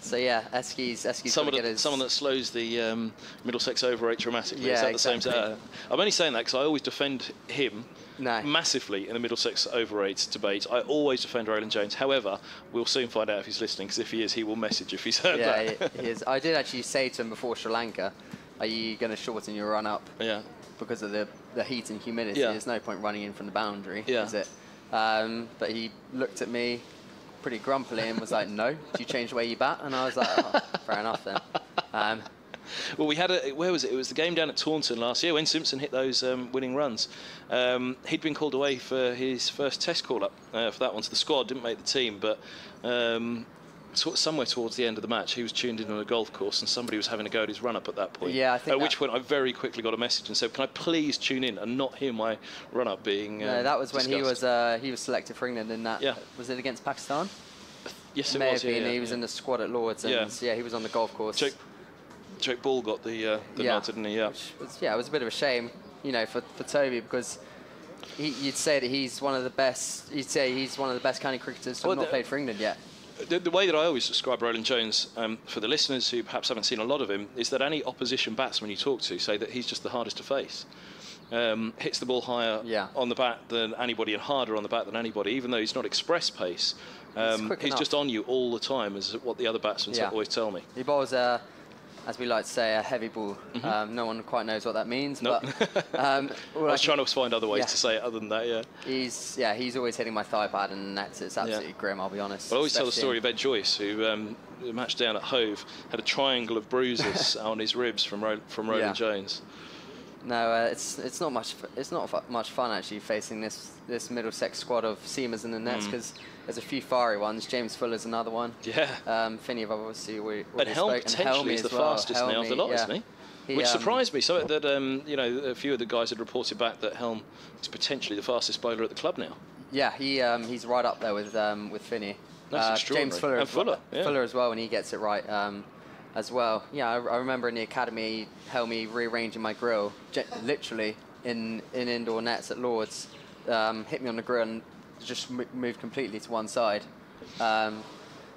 So yeah, Eski's Eski's Someone that, his. someone that slows the um, Middlesex over eight dramatically. Is Yeah, that the same? exactly. Uh, I'm only saying that because I always defend him No. massively in the Middlesex over eight debate. I always defend Roland Jones. However, we'll soon find out if he's listening because if he is, he will message if he's heard yeah, that. he, he is. I did actually say to him before Sri Lanka, "Are you going to shorten your run up yeah. because of the, the heat and humidity. Yeah. There's no point running in from the boundary, Yeah. is it? Um, but he looked at me pretty grumpily and was like, "No, do you change the way you bat?" And I was like, oh, "Fair enough then." Um, Well, we had a where was it? It was the game down at Taunton last year when Simpson hit those um, winning runs. Um, he'd been called away for his first Test call up uh, for that one to the squad. Didn't make the team, but um, so- somewhere towards the end of the match, he was tuned in on a golf course, and somebody was having a go at his run up at that point. Yeah, I think At which point, I very quickly got a message and said, "Can I please tune in and not hear my run up being?" no, um, that was when he was uh, he was selected for England in that. Yeah. Was it against Pakistan? yes, it May was. have been. yeah, he was yeah. in the squad at Lords, and Yeah. yeah, he was on the golf course. Jake, Jake Ball got the uh, the Yeah. nod, didn't he? Yeah. Was, yeah, it was a bit of a shame, you know, for, for Toby because he, you'd say that he's one of the best. You'd say he's one of the best county cricketers to Well, have not played for England yet. The, the way that I always describe Roland Jones, um, for the listeners who perhaps haven't seen a lot of him, is that any opposition batsman you talk to say that he's just the hardest to face. Um, hits the ball higher Yeah. on the bat than anybody and harder on the bat than anybody, even though he's not express pace. Um, quick he's just on you all the time, is what the other batsmen Yeah. always tell me. He bowls a, as we like to say, a heavy ball. Um, no one quite knows what that means, Nope. but um, I I was can- trying to find other ways Yeah. to say it other than that, yeah. He's yeah, he's always hitting my thigh pad and that's It's absolutely grim. I'll be honest. But I always tell the story of Ed Joyce, who um, the match down at Hove had a triangle of bruises on his ribs from Ro- from Roland Yeah. Jones. No, uh, it's it's not much. It's not fu- much fun actually facing this this Middlesex squad of seamers in the nets Mm. because there's a few fiery ones. James Fuller's another one. Yeah. Um, Finney, obviously we. And Helm spoke- potentially Helmy is the well. fastest now of the lot, Helmy, isn't he? He, Which um, surprised me. So that um, you know a few of the guys had reported back that Helm is potentially the fastest bowler at the club now. Yeah, he um, he's right up there with um, with Finney. That's Uh, extraordinary. James Fuller, And well- Fuller, yeah. Fuller as well when he gets it right. As well. Yeah, I, I remember in the academy, Helmy rearranging my grill, literally in, in indoor nets at Lords, um, hit me on the grill and just m- moved completely to one side. Um,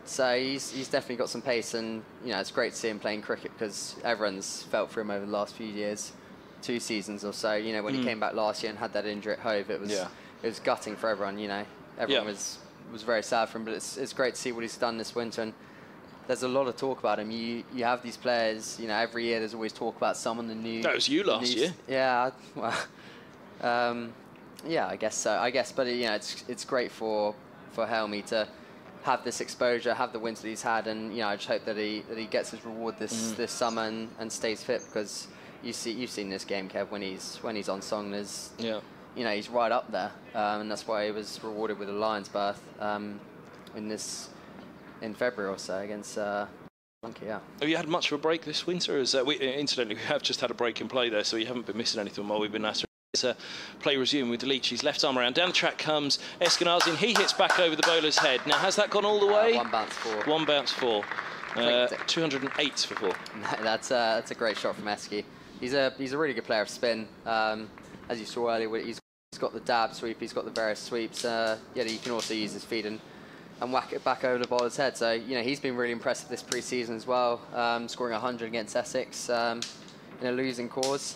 so he's, he's definitely got some pace, and you know it's great to see him playing cricket because everyone's felt for him over the last few years, two seasons or so. You know when he came back last year and had that injury at Hove, it was Yeah. it was gutting for everyone. You know everyone Yeah. was was very sad for him, but it's it's great to see what he's done this winter. And there's a lot of talk about him. You you have these players. You know every year there's always talk about someone the new. That was you last new- year. Yeah. Well. Um, yeah, I guess so. I guess, but you know, it's it's great for for Helmy to have this exposure, have the wins that he's had, and you know, I just hope that he that he gets his reward this this summer and, and stays fit because you see you've seen this game, Kev, when he's when he's on song, there's Yeah. you know he's right up there, um, and that's why he was rewarded with a Lions berth um, in this in February or so against uh, Monkey. Yeah. Have you had much of a break this winter? Uh, we, incidentally, we have just had a break in play there, so you haven't been missing anything while we've been at it. It's a play resume with Leach. His left arm around. Down the track comes Eskinazi, and he hits back over the bowler's head. Now, has that gone all the way? Uh, one bounce for One bounce four. Uh, 208 for four. That's uh, that's a great shot from Esky. He's a he's a really good player of spin. Um, as you saw earlier, he's, he's got the dab sweep, he's got the various sweeps. Uh, yeah, he can also use his feet and, and whack it back over the bowler's head. So you know he's been really impressive this pre-season as well, um, scoring 100 against Essex um, in a losing cause.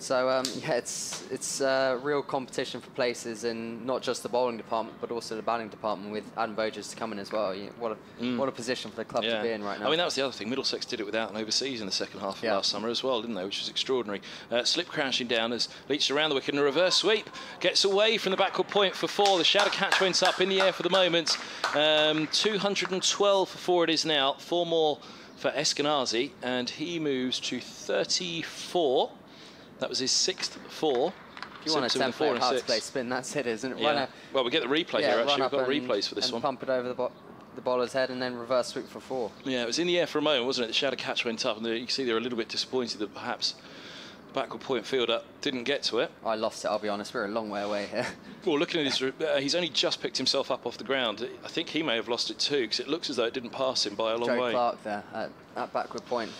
So um, yeah, it's it's uh, real competition for places in not just the bowling department, but also the batting department with Adam Voges to come in as well. You what a what a position for the club to be in right now. I mean, that was the other thing. Middlesex did it without an overseas in the second half of Yeah. last summer as well, didn't they? Which was extraordinary. Uh, slip crashing down as Leach around the wicket in a reverse sweep. Gets away from the backward point for four. The shadow catch went up in the air for the moment. Um, 212 for four it is now. Four more for Eskinazi, and he moves to 34. That was his sixth four. If you want a Simpson with four template and how to play spin, that's it, isn't it? Yeah. Run a, well, we get the replay yeah, here. Actually, we've got and, replays for this and one. pump it over the, bo- the bowler's head and then reverse sweep for four. Yeah, it was in the air for a moment, wasn't it? The shadow catch went up, and you can see they're a little bit disappointed that perhaps the backward point fielder didn't get to it. I lost it, I'll be honest. We're a long way away here. Well, looking at his, uh, he's only just picked himself up off the ground. I think he may have lost it too, because it looks as though it didn't pass him by a long Joe way. Clarke there at, at backward point.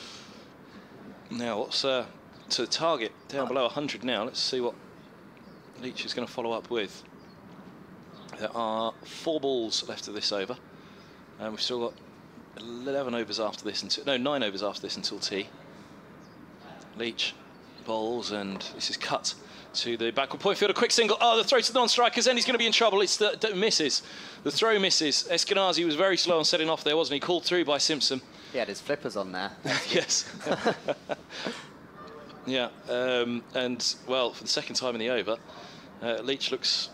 Now, what's uh, to the target down below 100 now? Let's see what Leach is going to follow up with. There are four balls left of this over, and we've still got 11 overs after this until no nine overs after this until tea. Leach bowls, and this is cut to the backward point field. A quick single. Oh, the throw to the non-strikers, and he's going to be in trouble. It's the, the misses. The throw misses. Eskinazi was very slow on setting off there, wasn't he? Called through by Simpson. He had his flippers on there. yes. yeah, um, and well, for the second time in the over, uh, Leach looks.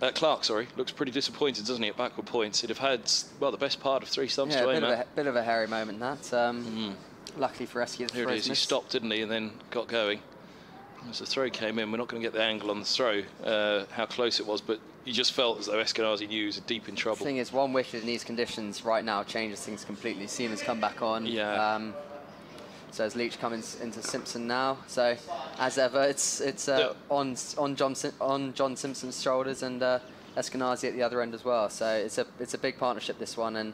Uh, Clarke, sorry, looks pretty disappointed, doesn't he, at backward points? He'd have had, well, the best part of three stumps yeah, to bit aim of, at. a, bit of a hairy moment that. Um, Luckily for the Mm. Here it is. He stopped, didn't he, and then got going. As the throw came in, we're not going to get the angle on the throw, uh, how close it was, but you just felt as though Eskinazi knew he was deep in trouble. The thing is, one wicket in these conditions right now changes things completely. Seaman's come back on. Yeah. Um, so as Leach comes into Simpson now, so as ever, it's it's uh, on on John Sim- on John Simpson's shoulders and uh, Eskinazi at the other end as well. So it's a it's a big partnership this one, and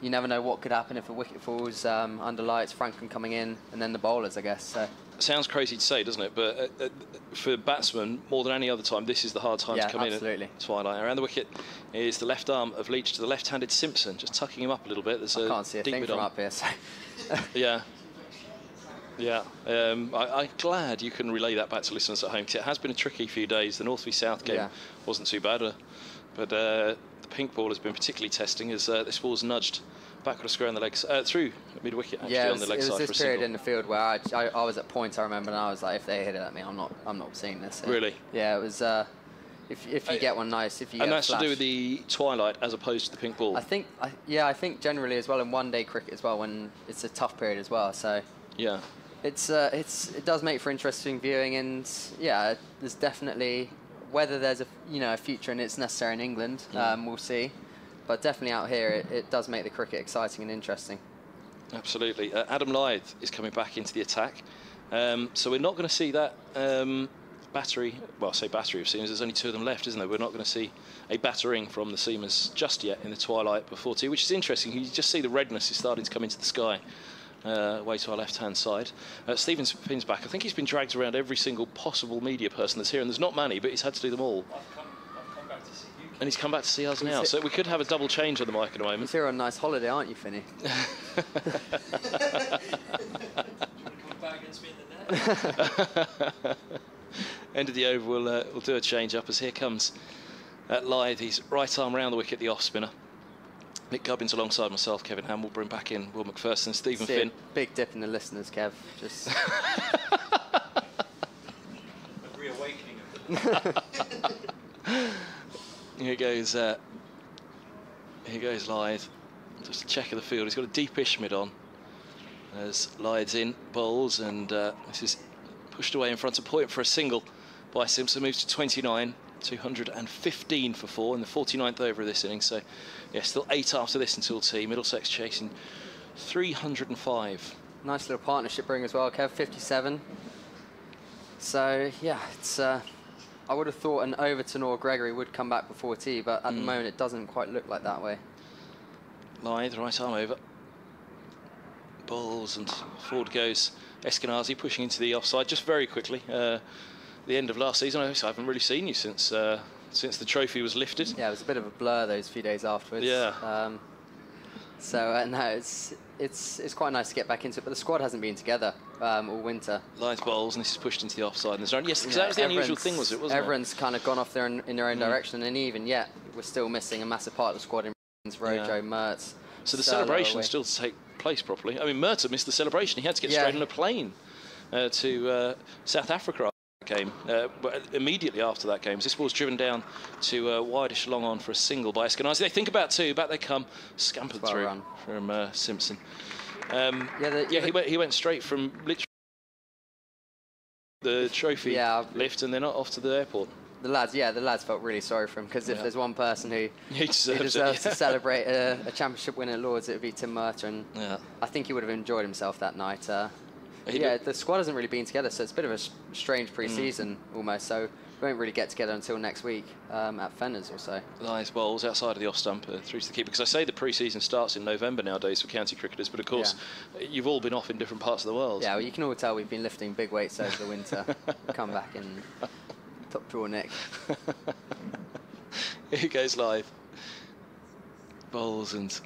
you never know what could happen if a wicket falls um, under lights. Franklin coming in, and then the bowlers, I guess. So Sounds crazy to say, doesn't it? But uh, uh, for batsmen, more than any other time, this is the hard time Yeah, to come absolutely. in at twilight. Around the wicket is the left arm of Leach to the left-handed Simpson, just tucking him up a little bit. There's I a can't see a thing from on. up here. So Yeah. Yeah, um, I, I'm glad you can relay that back to listeners at home. it has been a tricky few days. The North v South game Yeah. wasn't too bad, uh, but uh, the pink ball has been particularly testing as uh, this ball's nudged backward square on the legs uh, through mid wicket actually yeah, it on the leg it was side for a this period in the field where I, I, I was at points. I remember, and I was like, if they hit it at me, I'm not I'm not seeing this. Really? Yeah, it was. Uh, if if you Uh, get one nice, if you and that's to do with the twilight as opposed to the pink ball. I think, I, yeah, I think generally as well in one-day cricket as well when it's a tough period as well. So yeah. It's uh, it's it does make for interesting viewing, and yeah, there's definitely whether there's a you know a future and it's necessary in England, um, we'll see. But definitely out here, it, it does make the cricket exciting and interesting. Absolutely. Uh, Adam Lyth is coming back into the attack. Um, so we're not going to see that um, battery, well, I say battery of seamers, there's only two of them left, isn't there? We're not going to see a battering from the seamers just yet in the twilight before tea, which is interesting. You just see the redness is starting to come into the sky uh, away to our left-hand side. Uh, Steven Finn's back. I think he's been dragged around every single possible media person that's here, and there's not many, but he's had to do them all. I've come, I've come back to see you. And he's come back to see us now, so we could have a double change on the mic at the moment. You're on a nice holiday, aren't you, Finney? Come back against me in the net. End of the over, we'll, uh, we'll do a change up as here comes uh, Lyth. He's right arm round the wicket, the off spinner. Nick Gubbins alongside myself, Kevin Hand will bring back in Will Macpherson, Steven Finn. Big dip in the listeners, Kev. Just A reawakening of the Here goes, uh, here goes Lyth. Just a check of the field. He's got a deepish mid on. As Lyth's in, bowls, and uh, this is pushed away in front of point for a single by Simpson. Moves to 29, 215 for four in the 49th over of this innings. So, yeah, still eight after this until tea. Middlesex chasing 305. nice little partnership ring as well, Kev. 57. So yeah, it's. Uh, I would have thought an Overton or Gregory would come back before tea, but at the moment it doesn't quite look like that way. Lyth, right arm over. Balls and forward goes Eskinazi pushing into the offside just very quickly. Uh, the end of last season, I haven't really seen you since uh, since the trophy was lifted. Yeah, it was a bit of a blur those few days afterwards. Yeah. Um, so uh, no, it's it's it's quite nice to get back into it, but the squad hasn't been together um, all winter. Lyth bowls and this is pushed into the offside. And there's only, yes, because Yeah, that was the unusual thing, was it? Wasn't everyone's kind of gone off their own, in their own Mm. direction, and even yet we're still missing a massive part of the squad in Rojo, Yeah. Mertz. So the Sterlo celebration away. still to take place properly. I mean, Murtagh missed the celebration. He had to get Yeah. straight on a plane uh, to uh, South Africa. Game, uh, but immediately after that game, this ball's driven down to uh, wideish long on for a single by Eskinazi. They think about two, back they come, scampered through run. from uh, Simpson. Um, Yeah, the- yeah, he went. He went straight from literally the trophy Yeah. lift, and they're not off to the airport. The lads, yeah, the lads felt really sorry for him because if Yeah. there's one person who, He who deserves, it, to celebrate a, a championship win at Lords, it would be Tim Murtagh, and Yeah. I think he would have enjoyed himself that night. Uh, yeah, the squad hasn't really been together, so it's a bit of a strange pre-season Mm. almost. So we won't really get together until next week um, at Fenners or so. Nice bowls outside of the off stump uh, through to the keeper. Because I say the pre-season starts in November nowadays for county cricketers, but of course you've all been off in different parts of the world. Yeah, well, you can all tell we've been lifting big weights over the winter. Come back and top draw Nick. Here goes Lyth. Bowls and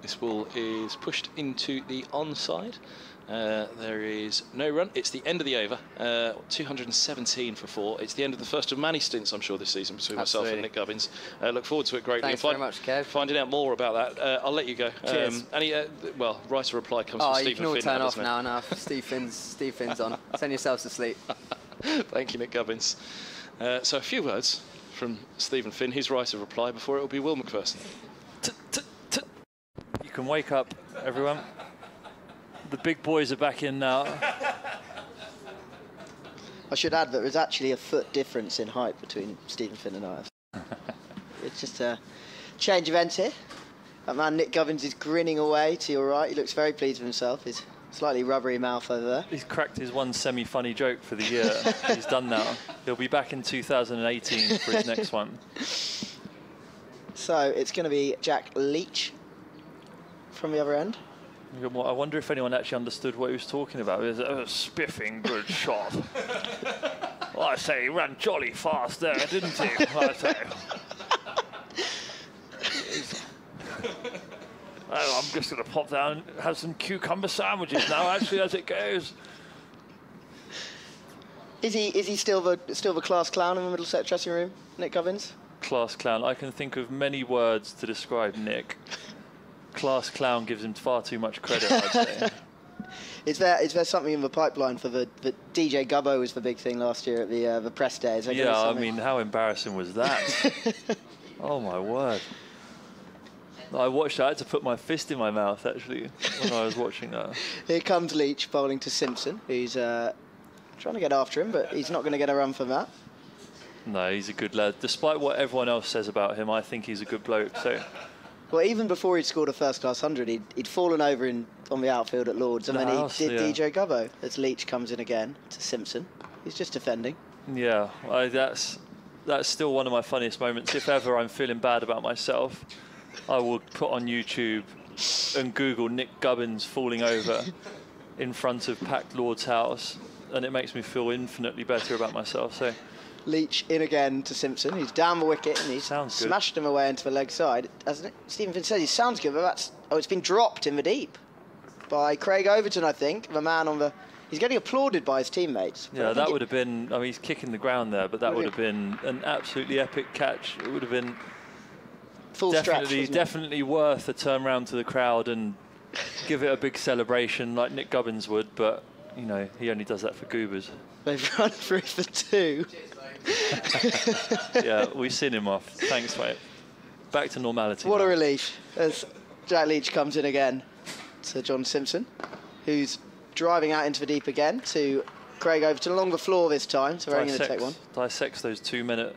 this ball is pushed into the onside. Uh, there is no run. It's the end of the over. Uh, 217 for four. It's the end of the first of many stints, I'm sure, this season between myself and Nick Gubbins. Uh, look forward to it greatly. Thanks And very much, Kev. Finding out more about that, uh, I'll let you go. Cheers. any, uh, well, writer reply comes Oh, from you Steven can all Finn. turn now, off now. Now, Steve Finn's, Steve Finn's on. Send yourselves to sleep. Thank you, Nick Gubbins. Uh, so a few words from Steven Finn, his writer reply before it will be Will Macpherson. You can wake up, everyone. The big boys are back in now. I should add that there's actually a foot difference in height between Steven Finn and I. it's just a change of ends here. That man Nick Gubbins is grinning away to your right. He looks very pleased with himself. His slightly rubbery mouth over there. He's cracked his one semi-funny joke for the year. He's done now. He'll be back in 2018 for his next one. So it's going to be Jack Leach from the other end. I wonder if anyone actually understood what he was talking about. It was a spiffing good shot. Well, I say, he ran jolly fast there, didn't he? I say. Oh, I'm just going to pop down and have some cucumber sandwiches now, actually, as it goes. Is he is he still the still the class clown in the Middlesex dressing room, Nick Gubbins? Class clown. I can think of many words to describe Nick. Class clown gives him far too much credit, I'd say. Is there is there something in the pipeline for the, the DJ Gubbo was the big thing last year at the uh, the press day? Yeah, I mean, how embarrassing was that? oh my word! I watched. I had to put my fist in my mouth actually when I was watching that. Here comes Leach bowling to Simpson, who's uh, trying to get after him, but he's not going to get a run from that. No, he's a good lad. Despite what everyone else says about him, I think he's a good bloke. So Well, even before he'd scored a first class hundred, he'd, he'd fallen over in on the outfield at Lords, and The then he did yeah. DJ Gubbo as Leach comes in again to Simpson. He's just defending. yeah, I, that's that's still one of my funniest moments. If ever I'm feeling bad about myself, I will put on YouTube and Google Nick Gubbins falling over in front of packed Lord's House, and it makes me feel infinitely better about myself. So Leach in again to Simpson, who's down the wicket and he's Sounds good. smashed him away into the leg side. Hasn't it? Steven Finn says he sounds good, but that's oh, it's been dropped in the deep by Craig Overton, I think, the man on the. He's getting applauded by his teammates. yeah, that would have been. I mean, he's kicking the ground there, but that would have been an absolutely epic catch. It would have been full stretch. definitely it? definitely worth a turn round to the crowd and give it a big celebration like Nick Gubbins would. But you know, he only does that for goobers. They've run through for two. yeah, we've seen him off. Thanks, mate. Back to normality. What a now. relief as Jack Leach comes in again to John Simpson, who's driving out into the deep again to Craig Overton along the longer floor this time. So we're only going to take one. dissects, those two minute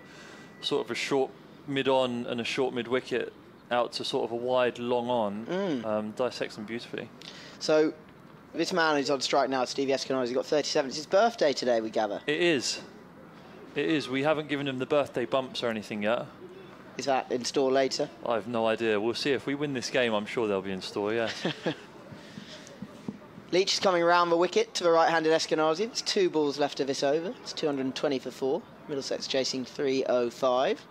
sort of a short mid on and a short mid wicket out to sort of a wide long on. Mm. Um, dissects them beautifully. So this man who's on strike now, Stevie Eskinazi, he's got 37. It's his birthday today, we gather. It is. It is. We haven't given him the birthday bumps or anything yet. Is that in store later? I have no idea. We'll see. If we win this game, I'm sure they'll be in store, yes. Leach is coming round the wicket to the right-handed Eskinazi. There's two balls left of this over. It's 220 for four. Middlesex chasing 305.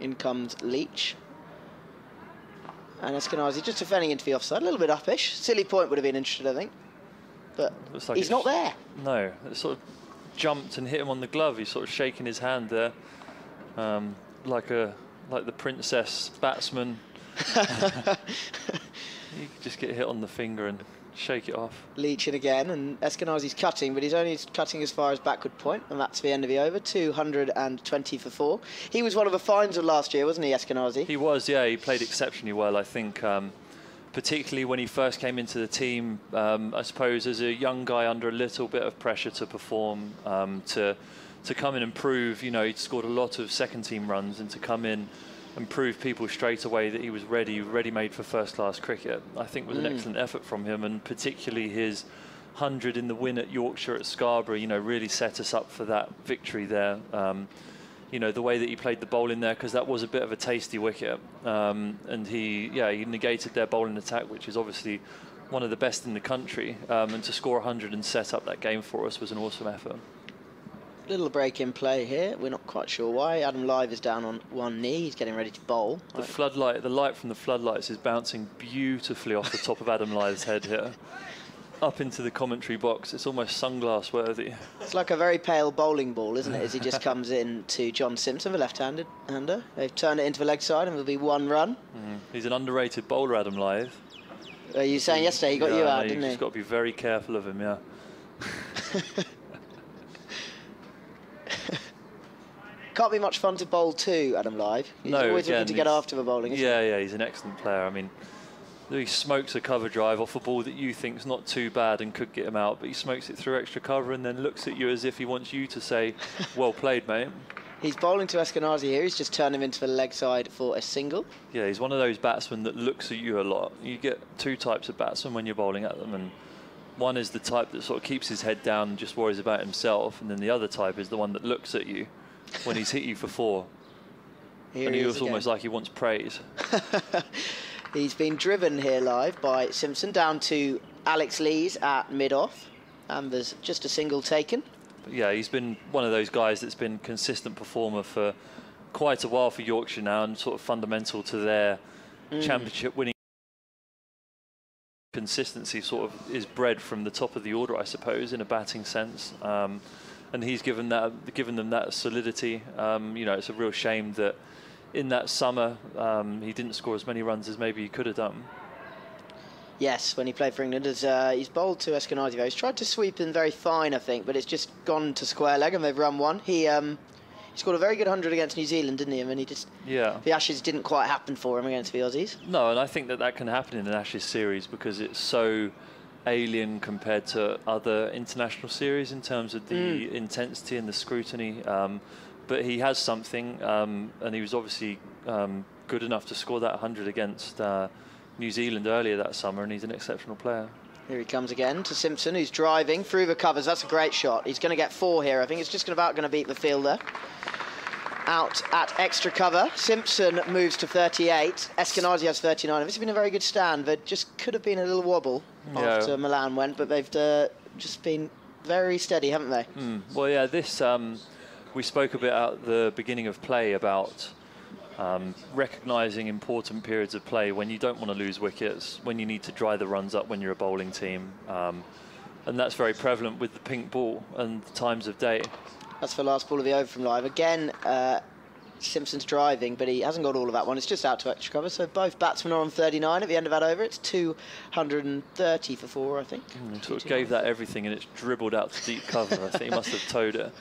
In comes Leach. And Eskinazi just defending into the offside. A little bit uppish. Silly point would have been interested, I think. But like he's not there. No, it sort of jumped and hit him on the glove. He's sort of shaking his hand there, um, like a like the princess batsman. you could just get hit on the finger and shake it off. Leach in again, and Eskinazi's cutting, but he's only cutting as far as backward point, and that's the end of the over. 220 for four. He was one of the finds of last year, wasn't he, Eskinazi? He was, yeah. He played exceptionally well. I think, um, particularly when he first came into the team. Um, I suppose as a young guy under a little bit of pressure to perform, um, to to come in and prove. You know, he'd scored a lot of second team runs, and to come in and prove people straight away that he was ready, ready made for first class cricket. I think was an Mm. excellent effort from him, and particularly his. 100 in the win at Yorkshire at Scarborough, you know, really set us up for that victory there. Um, you know the way that he played the bowling there because that was a bit of a tasty wicket um, and he yeah he negated their bowling attack which is obviously one of the best in the country um, and to score 100 and set up that game for us was an awesome effort Little break in play here. We're not quite sure why. Adam Lyth is down on one knee. He's getting ready to bowl. the floodlight the light from the floodlights is bouncing beautifully off the top of Adam Lyth's head here up into the commentary box it's almost sunglass worthy It's like a very pale bowling ball, isn't it? As he just comes in to John Simpson, the left-handed hander. They've turned it into the leg side, and there'll be one run. Mm. he's an underrated bowler Adam Lyth Uh, you were saying yesterday he got Yeah, you out, know, didn't you've he? just got to be very careful of him yeah Can't be much fun to bowl too, Adam Lyth. He's no, always again, looking to get after the bowling. Isn't Yeah, yeah, he's an excellent player. I mean, he smokes a cover drive off a ball that you think's not too bad and could get him out, but he smokes it through extra cover and then looks at you as if he wants you to say, "Well played, mate." He's bowling to Eskinazi here. He's just turned him into the leg side for a single. Yeah, he's one of those batsmen that looks at you a lot. You get two types of batsmen when you're bowling at them, and one is the type that sort of keeps his head down and just worries about himself, and then the other type is the one that looks at you when he's hit you for four. Here and he he is was almost like he wants praise. He's been driven here live by Simpson down to Alex Lees at mid-off. And there's just a single taken. Yeah, he's been one of those guys that's been consistent performer for quite a while for Yorkshire now, and sort of fundamental to their Mm. championship winning consistency. Sort of is bred from the top of the order, I suppose, in a batting sense. Um, and he's given that given them that solidity. Um, you know, it's a real shame that in that summer um, he didn't score as many runs as maybe he could have done. Yes, when he played for England, as uh, he's bowled to Eskinazi. though. He's tried to sweep in very fine, I think, but it's just gone to square leg, and they've run one. He um, he scored a very good hundred against New Zealand, didn't he? I mean, he just Yeah. the Ashes didn't quite happen for him against the Aussies. No, and I think that that can happen in an Ashes series because it's so alien compared to other international series in terms of the Mm. intensity and the scrutiny. Um, but he has something, um, and he was obviously um, good enough to score that 100 against uh, New Zealand earlier that summer, and he's an exceptional player. Here he comes again to Simpson, who's driving through the covers. That's a great shot. He's going to get four here. I think it's just about going to beat the fielder. out at extra cover. Simpson moves to 38. Eskinazi has 39. This has been a very good stand. There just could have been a little wobble Yeah. after Malan went, but they've uh, just been very steady, haven't they? Mm. Well, yeah, this um, we spoke a bit at the beginning of play about um, recognising important periods of play when you don't want to lose wickets, when you need to dry the runs up when you're a bowling team, um, and that's very prevalent with the pink ball and the times of day. That's the last ball of the over from Lyth. Again, uh, Simpson's driving, but he hasn't got all of that one. It's just out to extra cover. So both batsmen are on 39 at the end of that over. It's 230 for four, I think. Mm, sort of gave that everything, and it's dribbled out to deep cover. I think he must have towed it.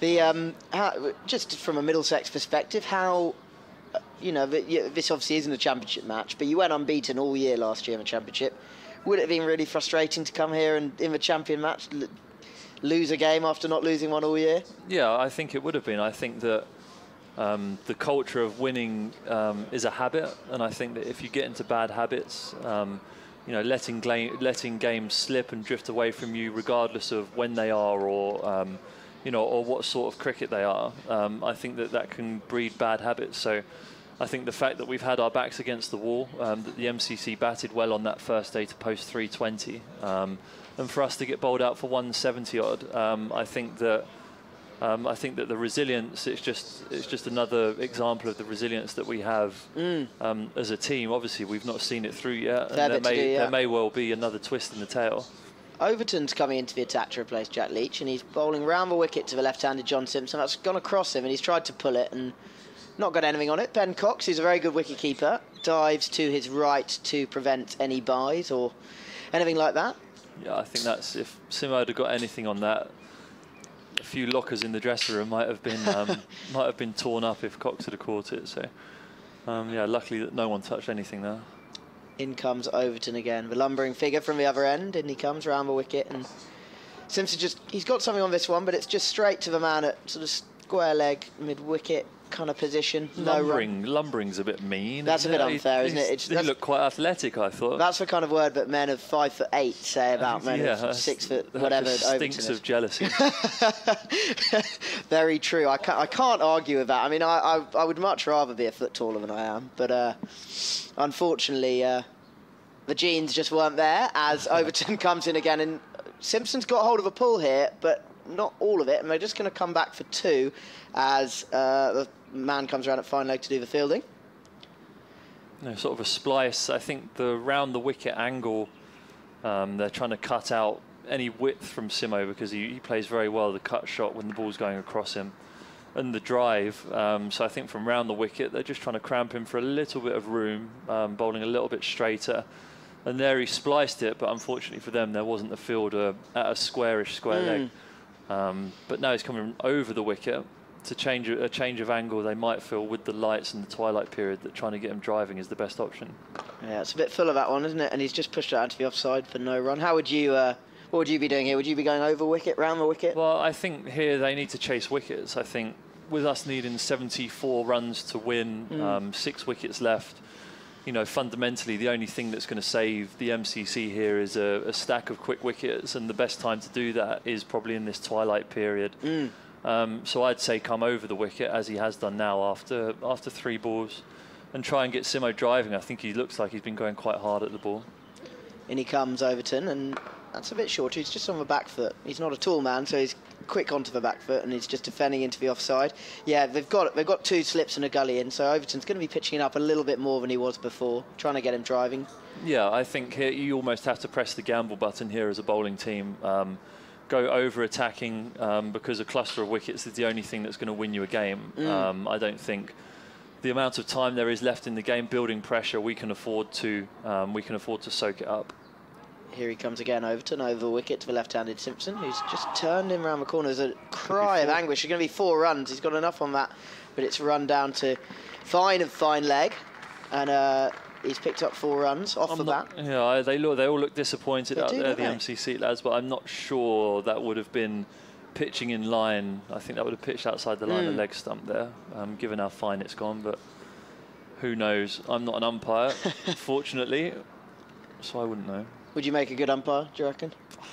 The um, how, just from a Middlesex perspective, how you know this obviously isn't a championship match, but you went unbeaten all year last year in the championship. Would it have been really frustrating to come here and in the champion match lose a game after not losing one all year? Yeah, I think it would have been. I think that um, the culture of winning um, is a habit, and I think that if you get into bad habits, um, you know, letting letting games slip and drift away from you, regardless of when they are or um, you know, or what sort of cricket they are, um, I think that that can breed bad habits. So. I think the fact that we've had our backs against the wall, um, that the MCC batted well on that first day to post 320, um, and for us to get bowled out for 170 odd, um, I think that um, I think that the resilience it's just it's just another example of the resilience that we have um, as a team. Obviously, we've not seen it through yet, and there may do, yeah. there may well be another twist in the tail. Overton's coming into the attack to replace Jack Leach, and he's bowling round the wicket to the left-handed John Simpson. That's gone across him, and he's tried to pull it and not got anything on it. Ben Cox, who's a very good wicket keeper, dives to his right to prevent any buys or anything like that. Yeah, I think that's if Simo had got anything on that, a few lockers in the dressing room might have been um, might have been torn up if Cox had caught it. So um, yeah, luckily that no one touched anything there. In comes Overton again, the lumbering figure from the other end. and he comes round the wicket, and Simpson just he's got something on this one, but it's just straight to the man at sort of square leg, mid wicket kind of position. No lumbering, lumbering's a bit mean. That's a bit? He- unfair, isn't it? It's- he that's- looked quite athletic, I thought. That's the kind of word that men of five foot eight say about men yeah, of six foot whatever. stinks of jealousy. Very true. I can't, I can't argue with that. I mean, I, I, I would much rather be a foot taller than I am, but uh, unfortunately, uh, the genes just weren't there as Overton comes in again. And Simpson's got hold of a pull here, but not all of it. And they're just going to come back for two as uh, the man comes around at fine leg to do the fielding. No, sort of a splice. I think the round the wicket angle, um, they're trying to cut out any width from Simo because he, he plays very well the cut shot when the ball's going across him, and the drive. Um, so I think from round the wicket, they're just trying to cramp him for a little bit of room, um, bowling a little bit straighter. And there he spliced it, but unfortunately for them, there wasn't a fielder at a squarish square leg. Um, but now he's coming over the wicket to change a, change of angle. They might feel with the lights and the twilight period that trying to get him driving is the best option. Yeah, it's a bit full of that one, isn't it? And he's just pushed it out to the offside for no run. How would you? Uh, what would you be doing here? Would you be going over wicket, round the wicket? Well, I think here they need to chase wickets. I think with us needing 74 runs to win, um, six wickets left. You know, fundamentally, the only thing that's going to save the MCC here is a, a stack of quick wickets, and the best time to do that is probably in this twilight period. Um, so I'd say come over the wicket as he has done now after after three balls, and try and get Simo driving. I think he looks like he's been going quite hard at the ball. In he comes, Overton, and that's a bit short. He's just on the back foot. He's not a tall man, so he's quick onto the back foot, and he's just defending into the offside. Yeah, they've got they've got two slips and a gully in, so Overton's going to be pitching up a little bit more than he was before, trying to get him driving. Yeah, I think here you almost have to press the gamble button here as a bowling team. Um, go over attacking um, because a cluster of wickets is the only thing that's going to win you a game. Um, I don't think the amount of time there is left in the game building pressure we can afford to um, we can afford to soak it up. Here he comes again, Overton, over the wicket to the left-handed Simpson, who's just turned him round the corner. There's a cry of anguish. It's going to be four runs. He's got enough on that, but it's run down to fine and fine leg, and uh, he's picked up four runs off I'm the not- bat. Yeah, they look they all look disappointed They out do, there, the they? MCC lads, but I'm not sure that would have been pitching in line. I think that would have pitched outside the line of Mm. leg stump there, um, given how fine it's gone. But who knows? I'm not an umpire, fortunately, so I wouldn't know. Would you make a good umpire? Do you reckon?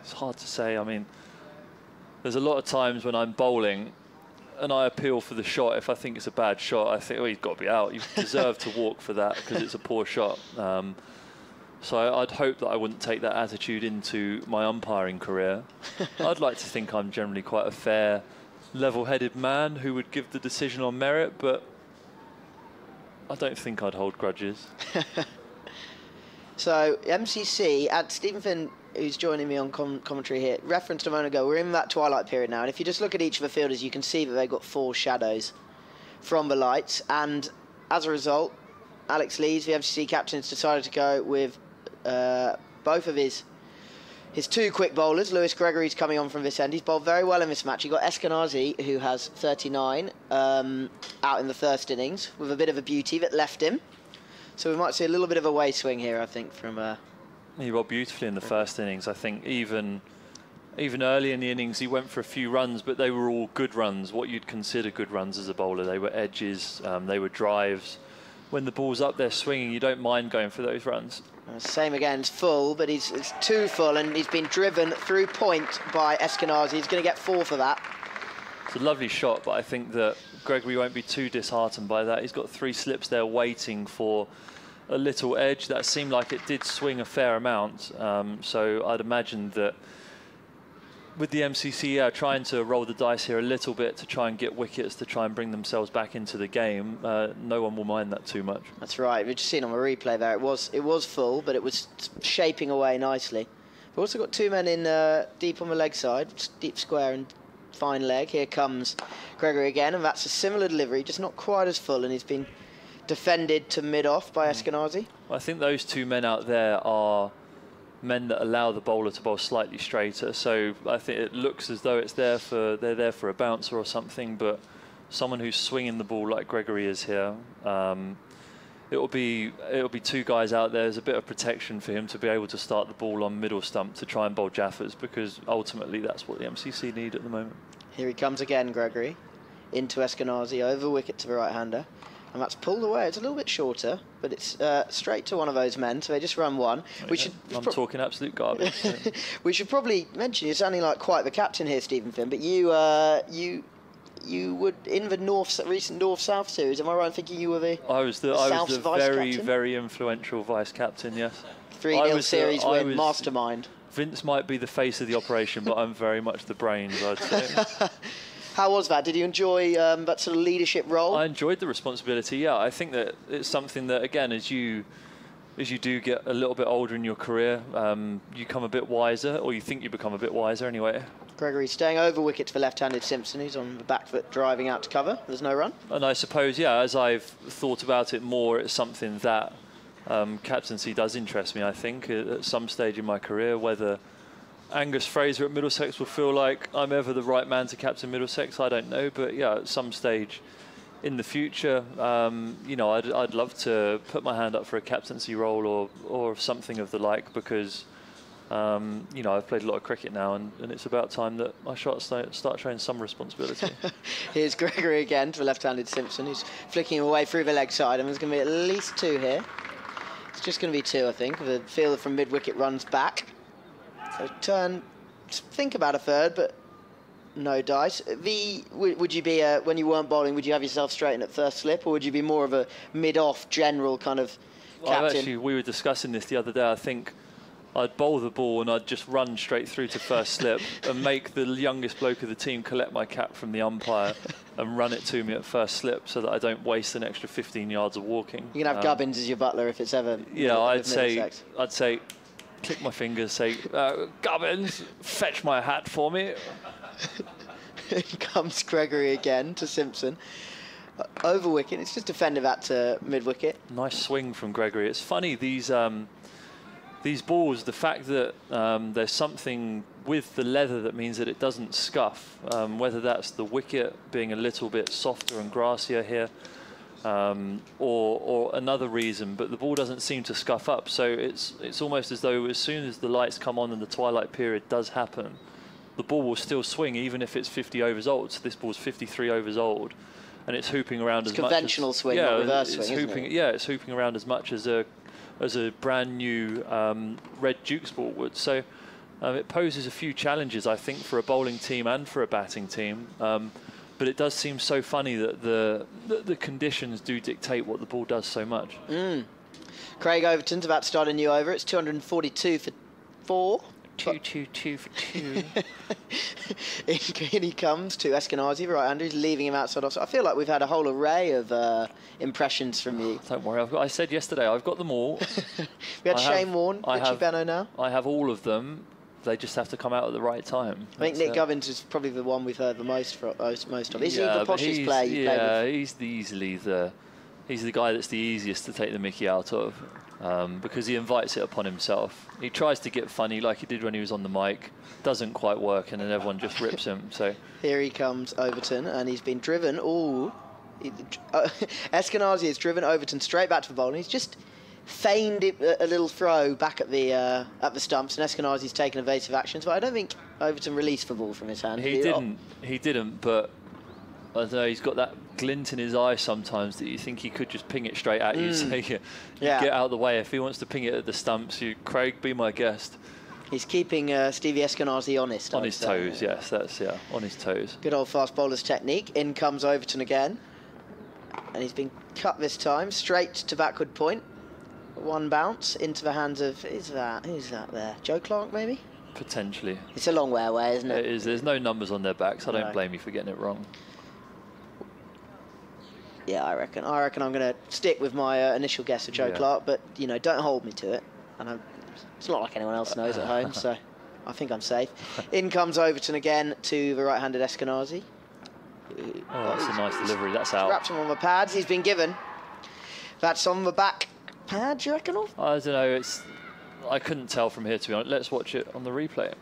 It's hard to say. I mean, there's a lot of times when I'm bowling and I appeal for the shot. If I think it's a bad shot, I think, oh, he's got to be out. You deserve to walk for that because it's a poor shot. Um, so I'd hope that I wouldn't take that attitude into my umpiring career. I'd like to think I'm generally quite a fair, level-headed man who would give the decision on merit, but I don't think I'd hold grudges. So MCC and Steven Finn, who's joining me on com- commentary here, referenced a moment ago. We're in that twilight period now, and if you just look at each of the fielders, you can see that they've got four shadows from the lights, and as a result, Alex Lees, the MCC captain, has decided to go with uh, both of his his two quick bowlers. Lewis Gregory's coming on from this end. He's bowled very well in this match. He got Eskinazi, who has 39, um, out in the first innings with a bit of a beauty that left him. So we might see a little bit of a way swing here, I think, from. Uh, He bowled beautifully in the first innings. I think even even early in the innings he went for a few runs, but they were all good runs. What you'd consider good runs as a bowler. They were edges. Um, they were drives. When the ball's up there swinging, you don't mind going for those runs. Uh, Same again, it's full, but he's it's too full, and he's been driven through point by Eskinazi. He's going to get four for that. It's a lovely shot, but I think that Gregory won't be too disheartened by that. He's got three slips there waiting for a little edge. That seemed like it did swing a fair amount. Um, so I'd imagine that with the MCC yeah, trying to roll the dice here a little bit to try and get wickets to try and bring themselves back into the game, uh, no one will mind that too much. That's right. We've just seen on the replay there. It was it was full, but it was shaping away nicely. We've also got two men in uh, deep on the leg side, deep square and fine leg. Here comes Gregory again, and that's a similar delivery, just not quite as full, and he's been defended to mid off by Eskinazi. I think those two men out there are men that allow the bowler to bowl slightly straighter. So I think it looks as though it's there for they're there for a bouncer or something, but someone who's swinging the ball like Gregory is here. Um, it'll be it'll be two guys out there. There's a bit of protection for him to be able to start the ball on middle stump to try and bowl Jaffers because ultimately that's what the MCC need at the moment. Here he comes again, Gregory, into Eskinazi, over wicket to the right hander. And that's pulled away. It's a little bit shorter, but it's uh, straight to one of those men. So they just run one. We should. I'm talking absolute garbage. we should probably mention you're sounding like quite the captain here, Steven Finn. But you, uh, you, you would in the North recent North South series. Am I right in thinking you were the? I was the, the I was the vice very captain? very influential vice captain. Yes. Three I 0 was the- series I win, was- mastermind. Vince might be the face of the operation, but I'm very much the brains. I'd say. How was that? Did you enjoy um, that sort of leadership role? I enjoyed the responsibility. Yeah, I think that it's something that again, as you as you do get a little bit older in your career, um, you become a bit wiser, or you think you become a bit wiser anyway. Gregory staying over wicket for left-handed Simpson, who's on the back foot driving out to cover. There's no run. And I suppose, yeah, as I've thought about it more, it's something that um, captaincy does interest me. I think at at some stage in my career, whether Angus Fraser at Middlesex will feel like I'm ever the right man to captain Middlesex, I don't know. But yeah, at some stage in the future, um, you know, I'd, I'd love to put my hand up for a captaincy role or or something of the like because. Um, you know, I've played a lot of cricket now, and, and it's about time that my start, start showing some responsibility. Here's Gregory again to the left-handed Simpson, who's flicking away through the leg side, and there's going to be at least two here. It's just going to be two, I think. The fielder from mid-wicket runs back. So turn, think about a third, but no dice. The would, you be a, when you weren't bowling? Would you have yourself straightened at first slip, or would you be more of a mid-off general kind of Well, captain? actually, we were discussing this the other day. I think I'd bowl the ball and I'd just run straight through to first slip and make the youngest bloke of the team collect my cap from the umpire and run it to me at first slip so that I don't waste an extra 15 yards of walking. you can have Um, Gubbins as your butler if it's ever. Yeah, I'd say, I'd say, click my fingers, say, uh, Gubbins, fetch my hat for me. Here comes Gregory again to Simpson. Over wicket. It's just defended that to mid wicket. Nice swing from Gregory. It's funny these um, these balls. The fact that um, there's something with the leather that means that it doesn't scuff. Um, whether that's the wicket being a little bit softer and grassier here, um, or or another reason, but the ball doesn't seem to scuff up. So it's it's almost as though as soon as the lights come on and the twilight period does happen, the ball will still swing even if it's 50 overs old. So this ball's 53 overs old, and it's hooping around It's as much conventional as, swing, yeah, not reverse it's swing, hooping, it? Yeah, it's hooping around as much as a as a brand new um, red Dukes ball would. So. Um, it poses a few challenges, I think, for a bowling team and for a batting team. Um, but it does seem so funny that the, the the conditions do dictate what the ball does so much. Craig Overton's about to start a new over. It's 242 for four. Two, two, two for two. in, he comes to Eskinazi, right hander. He's leaving him outside offside. I feel like we've had a whole array of uh, impressions from you. Don't worry, I've got, I said yesterday I've got them all. We had I have- Shane Warne, I Richie have- Benno now. I have all of them. They just have to come out at the right time. I think That's Nick it. Govins is probably the one we've heard the most, for, most, most of. Is yeah, he the poshest he's- player you yeah, he's the easily the he's the guy that's the easiest to take the Mickey out of um, because he invites it upon himself. He tries to get funny like he did when he was on the mic, doesn't quite work, and then everyone just rips him. So Here he comes, Overton, and he's been driven. Ooh, he- uh, Eskinazi has driven Overton straight back to the bowl, and He's just feigned it, a, a little throw back at the uh, at the stumps, and Eskinazi's taken evasive actions. But I don't think Overton released the ball from his hand. he did didn't, he didn't, but. I don't know, he's got that glint in his eye sometimes that you think he could just ping it straight at you. So you, Yeah. get out of the way. If he wants to ping it at the stumps, you, Craig, be my guest. He's keeping uh, Stevie Eskinazi honest. On his say. toes, yes, that's, yeah, on his toes. Good old fast bowler's technique. In comes Overton again. And he's been cut this time, straight to backward point. One bounce into the hands of, who's that? Who's that there? Joe Clarke, maybe? Potentially. It's a long way away, isn't It it? is. There's no numbers on their backs. I don't No. blame you for getting it wrong. Yeah, I reckon. I reckon I'm going to stick with my uh, initial guess of Joe Yeah. Clarke, but, you know, don't hold me to it. And I'm, it's not like anyone else knows at home, so I think I'm safe. In comes Overton again to the right-handed Eskinazi. Oh, that's a nice delivery. That's out. Wraps him on the pads. He's been given. That's on the back pad, do you reckon? Or? I don't know. It's. I couldn't tell from here to be honest. Let's watch it on the replay.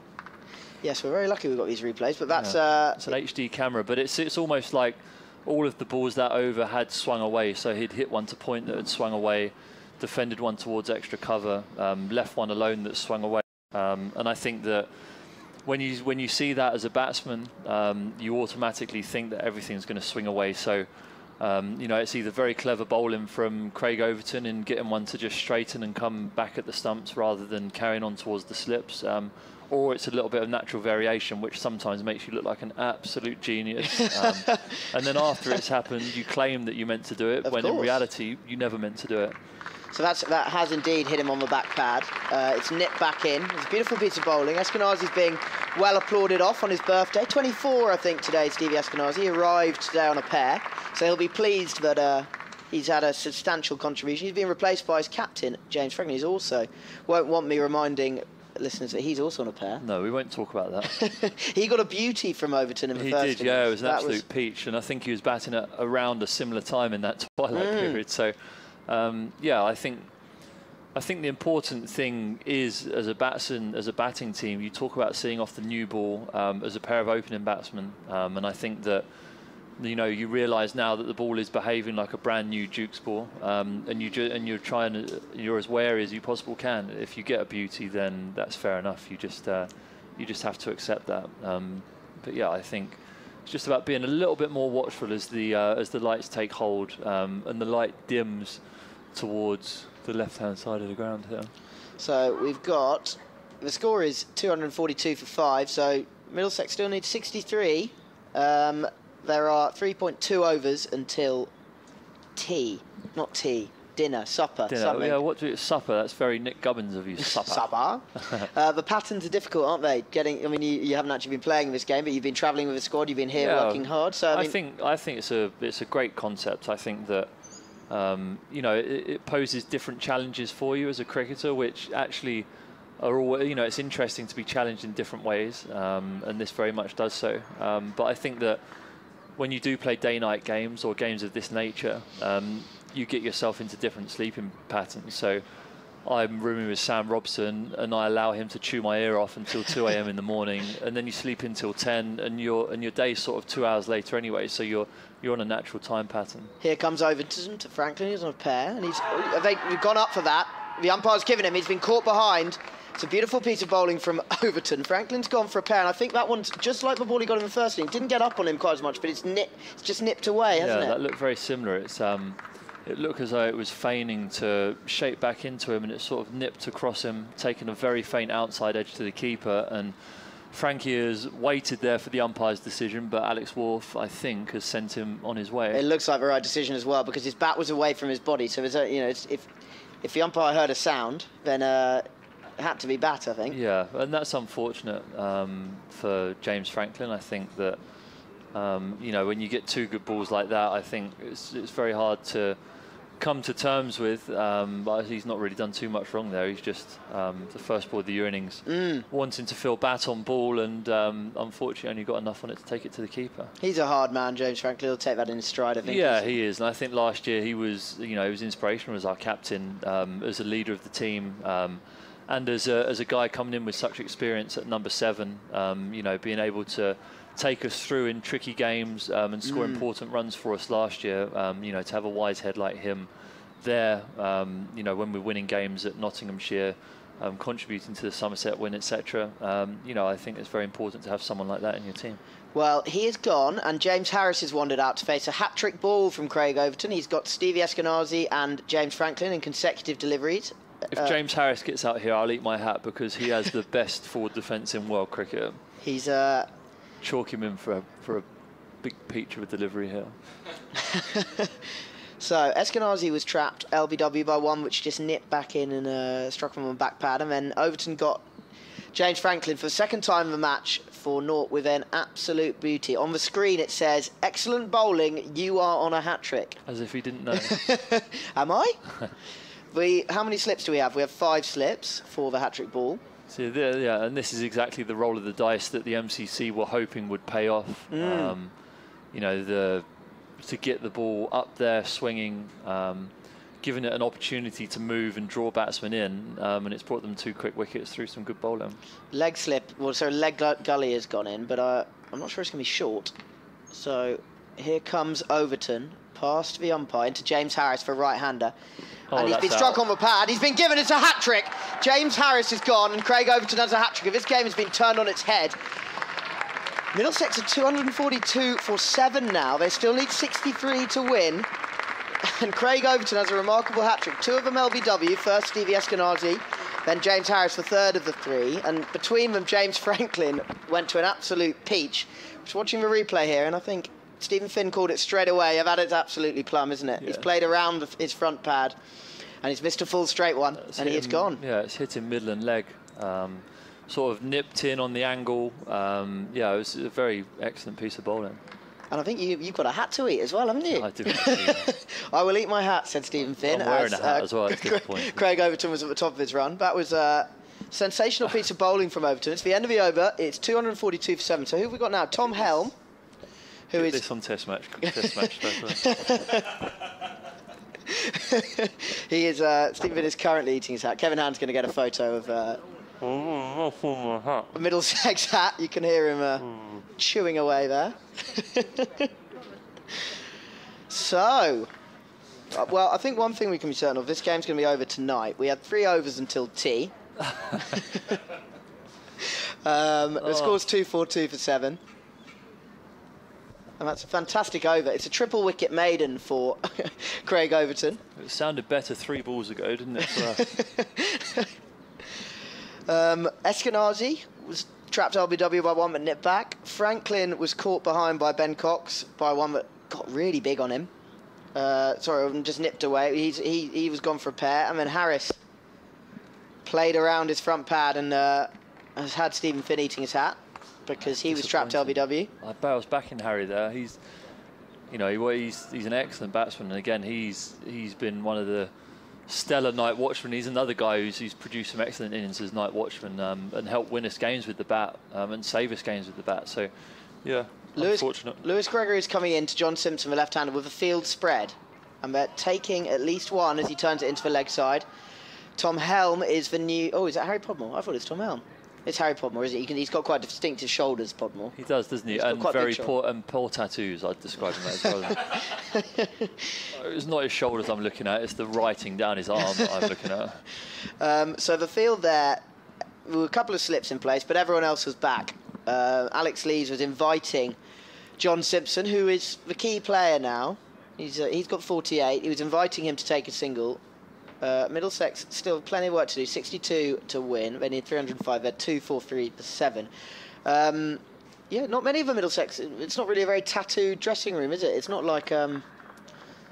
Yes, we're very lucky we've got these replays, but that's Yeah. uh, It's an HD camera, but it's it's almost like all of the balls that over had swung away. So he'd hit one to point that had swung away, defended one towards extra cover, um, left one alone that swung away. Um, and I think that when you when you see that as a batsman, um, you automatically think that everything's going to swing away. So. Um, you know, it's either very clever bowling from Craig Overton in getting one to just straighten and come back at the stumps rather than carrying on towards the slips, um, or it's a little bit of natural variation, which sometimes makes you look like an absolute genius. Um, and then after it's happened, you claim that you meant to do it, Of when in reality, you never meant to do it. so that's that has indeed hit him on the back pad. Uh, it's nipped back in. It's a beautiful piece of bowling. Eskinazi's being well applauded off on his birthday. 24, I think, today. Stevie Eskinazi He arrived today on a pair, so he'll be pleased that uh, he's had a substantial contribution. He's been replaced by his captain James Franklin. He's also won't want me reminding listeners that he's also on a pair. No, we won't talk about that. he got a beauty from Overton in the He first. did, yeah. It was an That absolute peach, and I think he was batting at around a similar time in that twilight Mm. period. So, um, yeah, I think I think the important thing is as a batsman, as a batting team, you talk about seeing off the new ball um, as a pair of opening batsmen, um, and I think that you know you realise now that the ball is behaving like a brand new Duke's ball, um, and you ju- and you're trying to, you're as wary as you possible can. If you get a beauty, then that's fair enough. You just uh, you just have to accept that. Um, but yeah, I think it's just about being a little bit more watchful as the uh, as the lights take hold um, and the light dims towards the left hand side of the ground here. So we've got the score is 242 for five. So Middlesex still needs 63. Um, there are 3.2 overs until tea, not tea, dinner, supper, Dinner. something. Yeah, what do you supper? That's very Nick Gubbins of you. Supper. Supper. uh, the patterns are difficult, aren't they? Getting. I mean, you, you haven't actually been playing this game, but you've been travelling with a squad. You've been here Yeah. working hard. So I, I mean, think I think it's a it's a great concept. I think that um, you know it, it poses different challenges for you as a cricketer, which actually are all you know. It's interesting to be challenged in different ways, um, and this very much does so. Um, but I think that when you do play day-night games or games of this nature, um, you get yourself into different sleeping patterns. So. I'm rooming with Sam Robson, and I allow him to chew my ear off until 2 a.m. in the morning, and then you sleep until 10, and your and your day's sort of two hours later anyway. So you're you're on a natural time pattern. Here comes Overton to Franklin. He's on a pair, and he's they, we've gone up for that. The umpire's given him. He's been caught behind. It's a beautiful piece of bowling from Overton. Franklin's gone for a pair, and I think that one's just like the ball he got in the first inning. Didn't get up on him quite as much, but it's nip, it's just nipped away, hasn't it? Yeah, that looked very similar. It's um, it looked as though it was feigning to shape back into him, and it sort of nipped across him, taking a very faint outside edge to the keeper, and Frankie has waited there for the umpire's decision, but Alex Wharf, I think, has sent him on his way. It looks like the right decision as well because his bat was away from his body. So it's, you know, it's, if if the umpire heard a sound, then uh, had to be bat. I think. Yeah, and that's unfortunate um, for James Franklin. I think that um, you know when you get two good balls like that, I think it's, it's very hard to come to terms with. Um, but he's not really done too much wrong there. He's just um, the first ball of the innings, Mm. wanting to feel bat on ball, and um, unfortunately only got enough on it to take it to the keeper. He's a hard man, James Franklin. He'll take that in stride. I think. Yeah, he is, and I think last year he was, you know, he was inspirational as our captain, um, as a leader of the team, um, and as a, as a guy coming in with such experience at number seven, um, you know, being able to take us through in tricky games um, and score Mm. important runs for us last year. Um, you know, to have a wise head like him there, um, you know, when we're winning games at Nottinghamshire. Um, contributing to the Somerset win, etc. Um, you know, I think it's very important to have someone like that in your team. Well, he is gone, and James Harris has wandered out to face a hat trick ball from Craig Overton. He's got Stevie Eskinazi and James Franklin in consecutive deliveries. If Uh, James Harris gets out here, I'll eat my hat because he has the best forward defence in world cricket. He's uh, Chalk him in for a, for a big peach of a delivery here. So Eskinazi was trapped LBW by one, which just nipped back in and uh, struck him on the back pad, and then Overton got James Franklin for the second time in the match for naught with an absolute beauty. On the screen it says, "Excellent bowling, you are on a hat trick." As if he didn't know. Am I? We how many slips do we have? We have five slips for the hat trick ball. So there, yeah, and this is exactly the roll of the dice that the MCC were hoping would pay off. Mm. Um, you know, the to get the ball up there swinging, um, giving it an opportunity to move and draw batsmen in, um, and it's brought them two quick wickets through some good bowling. Leg slip. Well, so leg gully has gone in, but uh, I'm not sure it's going to be short. So here comes Overton past the umpire into James Harris for right hander. Oh, and he's been struck out. on the pad. He's been given it's a hat trick. James Harris is gone, and Craig Overton has a hat trick. If this game has been turned on its head, Middlesex are 242 for seven now. They still need 63 to win. And Craig Overton has a remarkable hat trick. Two of them LBW. First Stevie Eskinazi, then James Harris the third of the three. And between them, James Franklin went to an absolute peach. Just watching the replay here, and I think Steven Finn called it straight away. I've had it absolutely plumb, isn't it? He's played around the, his front pad, and he's missed a full straight one, It's and he's him- gone. Yeah, it's hit him middle and leg. Um, sort of nipped in on the angle. Um, yeah, it was a very excellent piece of bowling. And I think you, you've got a hat to eat as well, haven't you? I do. I will eat my hat, said Steven Finn. I'm wearing as, a hat uh, as well, Craig Overton was at the top of his run. That was a sensational piece of bowling from Overton. It's the end of the over. It's 242 for seven. So who have we got now? Tom Helm, who Get is this on test match. Test match. he is uh, Steven is currently eating his hat. Kevin Hand's going to get a photo of uh, Middlesex hat. You can hear him uh, chewing away there. so, uh, well, I think one thing we can be certain of this game's going to be over tonight. We had three overs until tea. um, the score's 2 4 2 for 7. And that's a fantastic over. It's a triple wicket maiden for Craig Overton. it sounded better three balls ago, didn't it? For? Um, Eskinazi was trapped LBW by one but nipped back. Franklin was caught behind by Ben Cox by one that got really big on him. Uh, sorry, just nipped away. He's, he, he was gone for a pair. And then Harris played around his front pad and uh, has had Steven Finn eating his hat because he was trapped LBW. I bows back in Harry there. He's, you know, he- he's he's an excellent batsman, and again, he's he's been one of the stellar night watchmen. He's another guy who's, who's produced some excellent innings as night watchman um, and helped win us games with the bat um, and save us games with the bat. So, yeah, Lewis, unfortunate. Lewis Gregory is coming in to John Simpson, the left-hander, with a field spread. And they're taking at least one as he turns it into the leg side. Tom Helm is the new... Oh, is that Harry Podmore? I thought it was Tom Helm. It's Harry Podmore, is it? He can, he's got quite distinctive shoulders, Podmore. He does, doesn't he? He's And very poor and poor tattoos. I'd describe him as well. it's not his shoulders I'm looking at; it's the writing down his arm that I'm looking at. Um, so the field there, there were a couple of slips in place, but everyone else was back. Uh, Alex Lees was inviting John Simpson, who is the key player now. He's uh, he's got 48. He was inviting him to take a single. Uh, Middlesex still plenty of work to do. 62 to win. They need 305. They're 2 4 3 for 7. Um, yeah, not many of the Middlesex. It's not really a very tattooed dressing room, is it? It's not like um,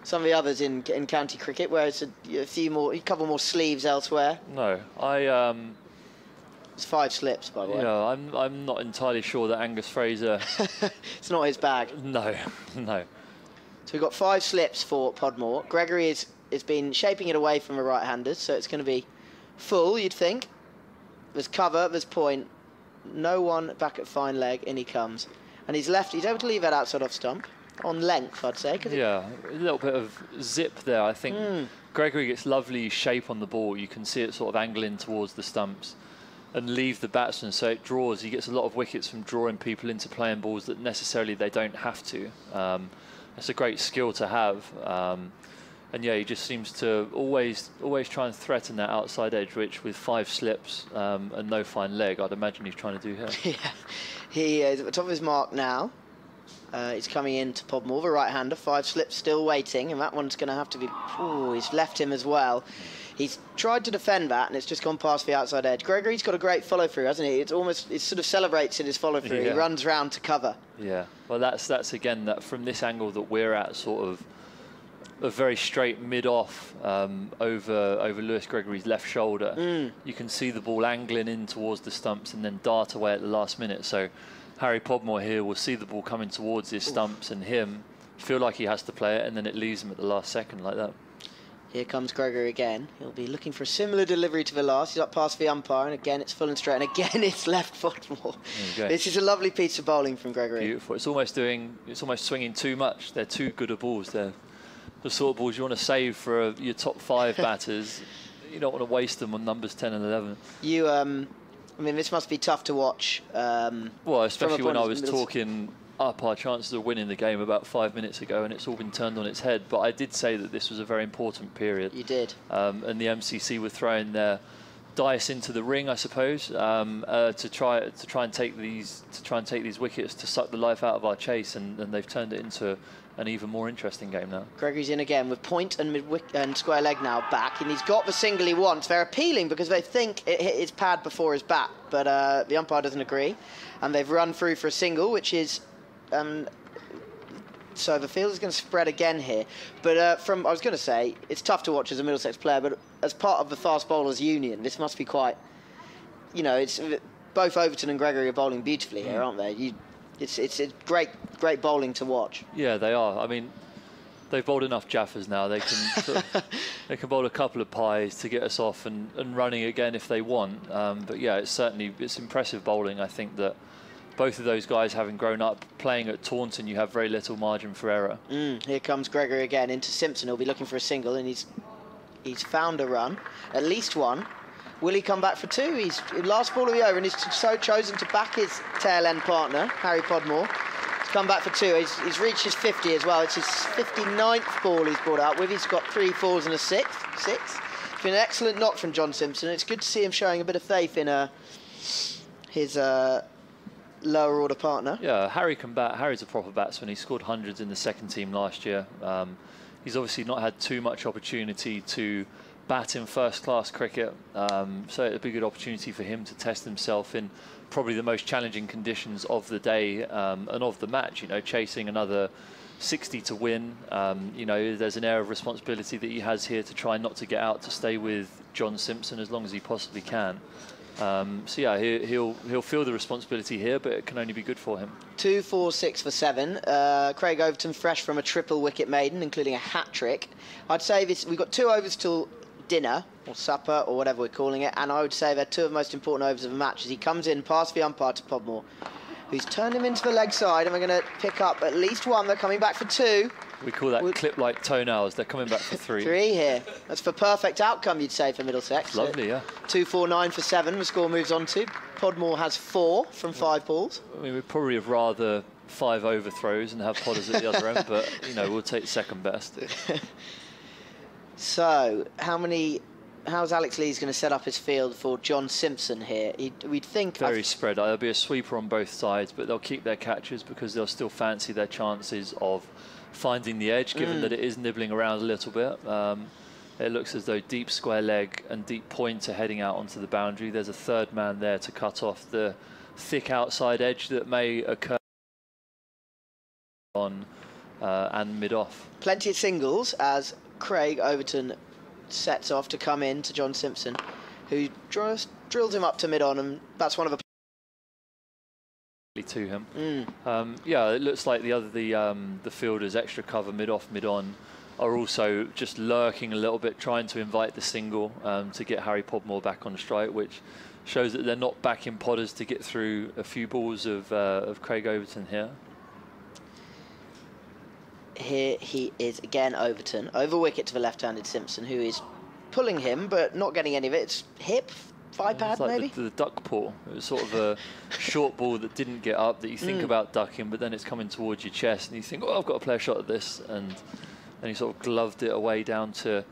some of the others in in county cricket, where it's a, a few more, a couple more sleeves elsewhere. No, I um, It's five slips, by the way. know, I'm I'm not entirely sure that Angus Fraser. It's not his bag. no, no. So we've got five slips for Podmore. Gregory is has been shaping it away from the right-handers, so it's going to be full. You'd think. There's cover. There's point. No one back at fine leg. In he comes, and he's left. He's able to leave that outside off stump on length, I'd say. Yeah, a little bit of zip there. I think Hmm. Gregory gets lovely shape on the ball. You can see it sort of angling towards the stumps and leave the batsman so it draws. He gets a lot of wickets from drawing people into playing balls that necessarily they don't have to. Um, it's a great skill to have. Um, and yeah, he just seems to always always try and threaten that outside edge, which with five slips um, and no fine leg, I'd imagine he's trying to do here. yeah. He is at the top of his mark now. Uh, he's coming in to Podmore, the right-hander. Five slips still waiting, and that one's going to have to be. Oh, he's left him as well. He's tried to defend that, and it's just gone past the outside edge. Gregory's got a great follow-through, hasn't he? It's almost it sort of celebrates in his follow-through. He runs round to cover. Yeah, well, that's that's again that from this angle that we're at, sort of a very straight mid off um, over over Lewis Gregory's left shoulder. Mm. You can see the ball angling in towards the stumps and then dart away at the last minute. So Harry Podmore here will see the ball coming towards his stumps and him feel like he has to play it, and then it leaves him at the last second like that. Here comes Gregory again. He'll be looking for a similar delivery to the last. He's up past the umpire, and again it's full and straight, and again it's left foot go. This is a lovely piece of bowling from Gregory. Beautiful. It's almost doing. It's almost swinging too much. They're too good at balls. They're the sort of balls you want to save for uh, your top five batters. You don't want to waste them on numbers 10 and 11. You, um, I mean, this must be tough to watch. Um, Well, especially when I was talking up our chances of winning the game about five minutes ago, and it's all been turned on its head. But I did say that this was a very important period. You did. Um, and the MCC were throwing their dice into the ring, I suppose, um, uh, to try to try and take these to try and take these wickets to suck the life out of our chase, and, and they've turned it into an even more interesting game now. Gregory's in again with point and mid and square leg now back, and he's got the single he wants. They're appealing because they think it hit his pad before his bat, but uh, the umpire doesn't agree, and they've run through for a single, which is. Um, so the field is going to spread again here, but uh, from I was going to say it's tough to watch as a Middlesex player, but as part of the fast bowlers union, this must be quite. You know, it's both Overton and Gregory are bowling beautifully here, aren't they? You, it's it's it's great great bowling to watch. Yeah, they are. I mean, they've bowled enough Jaffas now. They can sort of- they can bowl a couple of pies to get us off and, and running again if they want. Um, but yeah, it's certainly it's impressive bowling. I think that both of those guys, having grown up playing at Taunton, you have very little margin for error. Mm, here comes Gregory again into Simpson. He'll be looking for a single, and he's he's found a run, at least one. Will he come back for two? He's last ball of the over, and he's so chosen to back his tail end partner, Harry Podmore. He's come back for two. He's, he's reached his 50 as well. It's his 59th ball he's brought out with. He's got three fours and a sixth. Six. It's been an excellent knock from John Simpson. It's good to see him showing a bit of faith in uh, his uh, lower order partner. Yeah, Harry can bat. Harry's a proper batsman. He scored hundreds in the second team last year. Um, he's obviously not had too much opportunity to bat in first class cricket, um, so it'd be a good opportunity for him to test himself in probably the most challenging conditions of the day um, and of the match. You know, chasing another 60 to win. Um, you know, there's an air of responsibility that he has here to try not to get out to stay with John Simpson as long as he possibly can. Um, so yeah, he, he'll he'll feel the responsibility here, but it can only be good for him. Two, four, six for seven. Uh, Craig Overton fresh from a triple wicket maiden, including a hat trick. I'd say this. We've got two overs till dinner or supper or whatever we're calling it, and I would say they're two of the most important overs of the match. As he comes in past the umpire to Podmore, who's turned him into the leg side, and we're going to pick up at least one. They're coming back for two. We call that We- clip like toenails. They're coming back for three. Three here. That's for perfect outcome, you'd say, for Middlesex. Lovely, yeah. Two, four, nine for seven. The score moves on to. Podmore has four from five balls. I mean, we'd probably have rather five overthrows and have Potters at the other end, but you know we'll take second best. So, how many? How's Alex Lees going to set up his field for John Simpson here? He, we'd think. Very spread. There'll be a sweeper on both sides, but they'll keep their catches because they'll still fancy their chances of finding the edge, given Mm. that it is nibbling around a little bit. Um, it looks as though deep square leg and deep point are heading out onto the boundary. There's a third man there to cut off the thick outside edge that may occur on uh, and mid off. Plenty of singles as Craig Overton sets off to come in to John Simpson, who drills, drills him up to mid on, and that's one of the. To him, Mm. um, yeah, it looks like the other the um, the fielders extra cover mid off mid on are also just lurking a little bit, trying to invite the single um, to get Harry Podmore back on strike, which shows that they're not backing podders to get through a few balls of uh, of Craig Overton here. Here he is again, Overton, over wicket to the left-handed Simpson, who is pulling him but not getting any of it. It's hip, thigh pad It's like maybe. The, the duck paw. It was sort of a short ball that didn't get up that you think Mm. about ducking, but then it's coming towards your chest, and you think, oh, I've got to play a shot at this, and then he sort of gloved it away down to.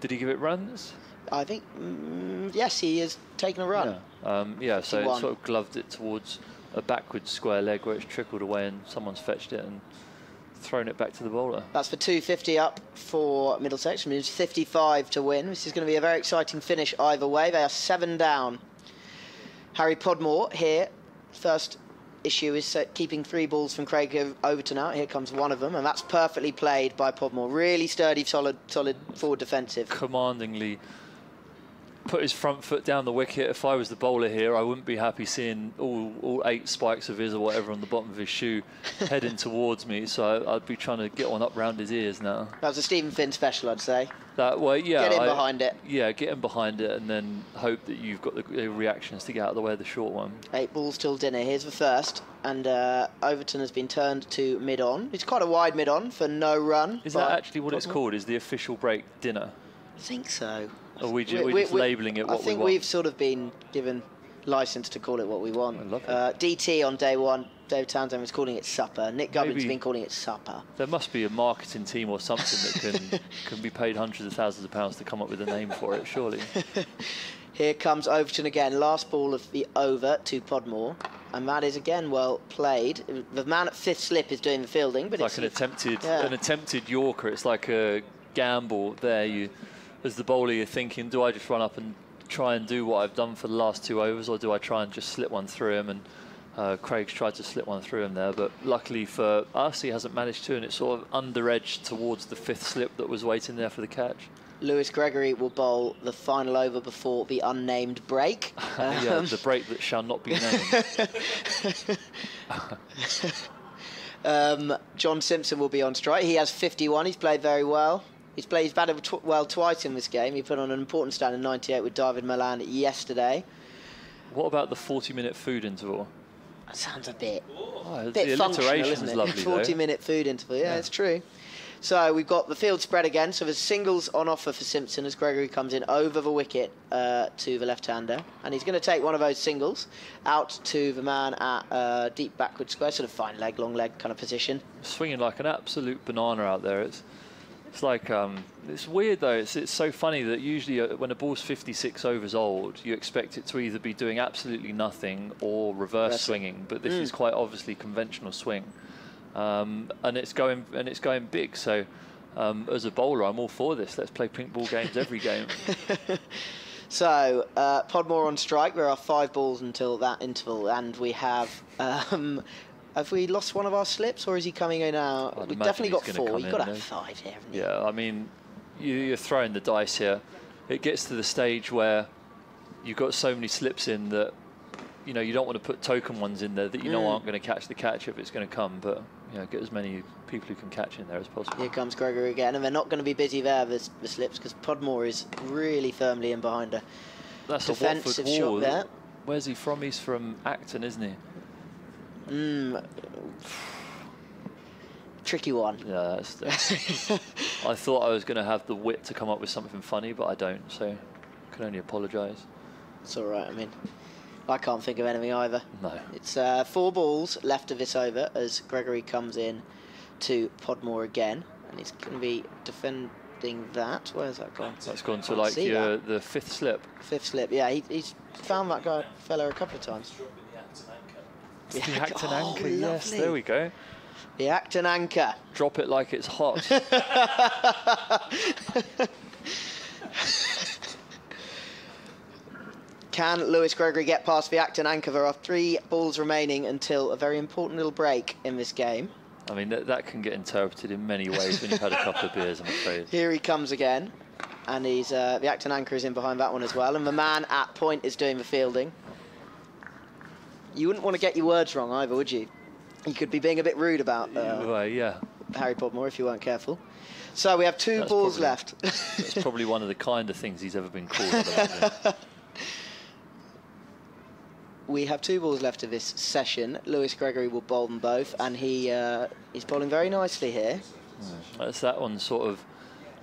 Did he give it runs? I think mm, yes, he has taken a run. Yeah. Um, yeah. So it sort of gloved it towards a backwards square leg where it's trickled away, and someone's fetched it and thrown it back to the bowler. That's for 250 up for Middlesex. Means 55 to win. This is going to be a very exciting finish either way. They are seven down. Harry Podmore here. First issue is keeping three balls from Craig Overton out. Here comes one of them, and that's perfectly played by Podmore. Really sturdy, solid, solid forward defensive. commandingly put his front foot down the wicket. If I was the bowler here, I wouldn't be happy seeing all, all eight spikes of his or whatever on the bottom of his shoe heading towards me. So I, I'd be trying to get one up round his ears now. That was a Steven Finn special, I'd say. That way, yeah. Get in I- behind it. Yeah, get in behind it, and then hope that you've got the, the reactions to get out of the way of the short one. Eight balls till dinner. Here's the first, and uh, Overton has been turned to mid on. It's quite a wide mid on for no run. Is that actually what it's Podmore. called? Is the official break dinner? I think so. Or we ju- We- we're just labelling it what I think we have sort of been given license to call it what we want. I love it. Uh, DT on day one, Dave Townsend was calling it supper. Nick Gubbins Maybe- been calling it supper. There must be a marketing team or something that can can be paid hundreds of thousands of pounds to come up with a name for it. Surely. Here comes Overton again. Last ball of the over to Podmore. And that is again well played. The man at fifth slip is doing the fielding, but It's like an attempted Yeah. an attempted Yorker. It's like a gamble there. You, as the bowler, you're thinking, do I just run up and try and do what I've done for the last two overs, or do I try and just slip one through him? And uh, Craig's tried to slip one through him there, but luckily for us, he hasn't managed to, and it's sort of under edged towards the fifth slip that was waiting there for the catch. Lewis Gregory will bowl the final over before the unnamed break. yeah, Um, the break that shall not be named. Um, John Simpson will be on strike. He has 51. He's played very well. He's played. He's batted tw- well twice in this game. He put on an important stand in 98 with Dawid Malan yesterday. what about the 40-minute food interval? That sounds a bit, Oh, bit the functional, isn't it? lovely 40 though. minute food interval. Yeah, Yeah. it's true. So we've got the field spread again. So there's singles on offer for Simpson as Gregory comes in over the wicket uh, to the left-hander, and he's going to take one of those singles out to the man at uh, deep backward square, sort of fine leg, long leg kind of position. swinging like an absolute banana out there. It's it's like um, it's weird though. It's it's so funny that usually uh, when a ball's 56 overs old, you expect it to either be doing absolutely nothing or reverse Reversing. swinging. But this Mm. is quite obviously conventional swing, um, and it's going and it's going big. So. Um, as a bowler, I'm all for this. Let's play pink ball games every game. So, uh, Podmore on strike. There are five balls until that interval, and we have. Have we lost one of our slips, or is he coming in now? I'd We've definitely got four. You've got to have five here? Yeah, I mean, you, you're throwing the dice here. It gets to the stage where you've got so many slips in that you know you don't want to put token ones in there that you know Mm. aren't going to catch the catch if it's going to come. But you know, get as many people who can catch in there as possible. Here comes Gregory again, and they're not going to be busy there, the, the slips, because Podmore is really firmly in behind her. That's a defensive Watford shot there. Where's he from? He's from Acton, isn't he? Mm. Tricky one. Yeah, that's, that's I thought I was going to have the wit to come up with something funny, but I don't. So, can only apologise. It's all right. I mean, I can't think of anything either. No. It's uh, four balls left of this over as Gregory comes in to Podmore again, and he's going to be defending that. Where's that gone? That's gone to like your, the fifth slip. Fifth slip. Yeah, he, he's found that guy fella a couple of times. The Acton oh, anchor, yes, there we go. The Acton anchor. Drop it like it's hot. Can Lewis Gregory get past the Acton Anchor? There are three balls remaining until a very important little break in this game. I mean, that, that can get interpreted in many ways when you've had a couple of beers, I'm afraid. Here he comes again, and he's uh, the Acton Anchor is in behind that one as well, and the man at point is doing the fielding. You wouldn't want to get your words wrong either, would you? You could be being a bit rude about uh, Well, yeah, Harry Podmore if you weren't careful. So we have two That's balls probably- left. that's probably one of the kinder things he's ever been called. We have two balls left of this session. Lewis Gregory will bowl them both, and he uh, he's bowling very nicely here. That's that one sort of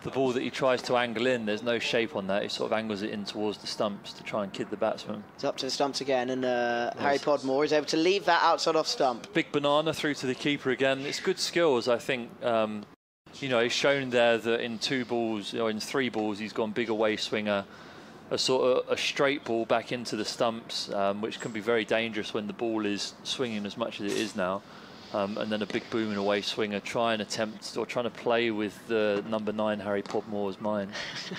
the ball that he tries to angle in. There's no shape on that. He sort of angles it in towards the stumps to try and kid the batsman. It's up to the stumps again, and uh, Harry Podmore is able to leave that outside off stump. Big banana through to the keeper again. It's good skills, I think. Um, you know, he's shown there that in two balls or in three balls, he's gone big away swinger, a sort of a straight ball back into the stumps, um, which can be very dangerous when the ball is swinging as much as it is now. Um, and then a big booming away swinger, try and attempt or trying to play with the number nine Harry Podmore's mind.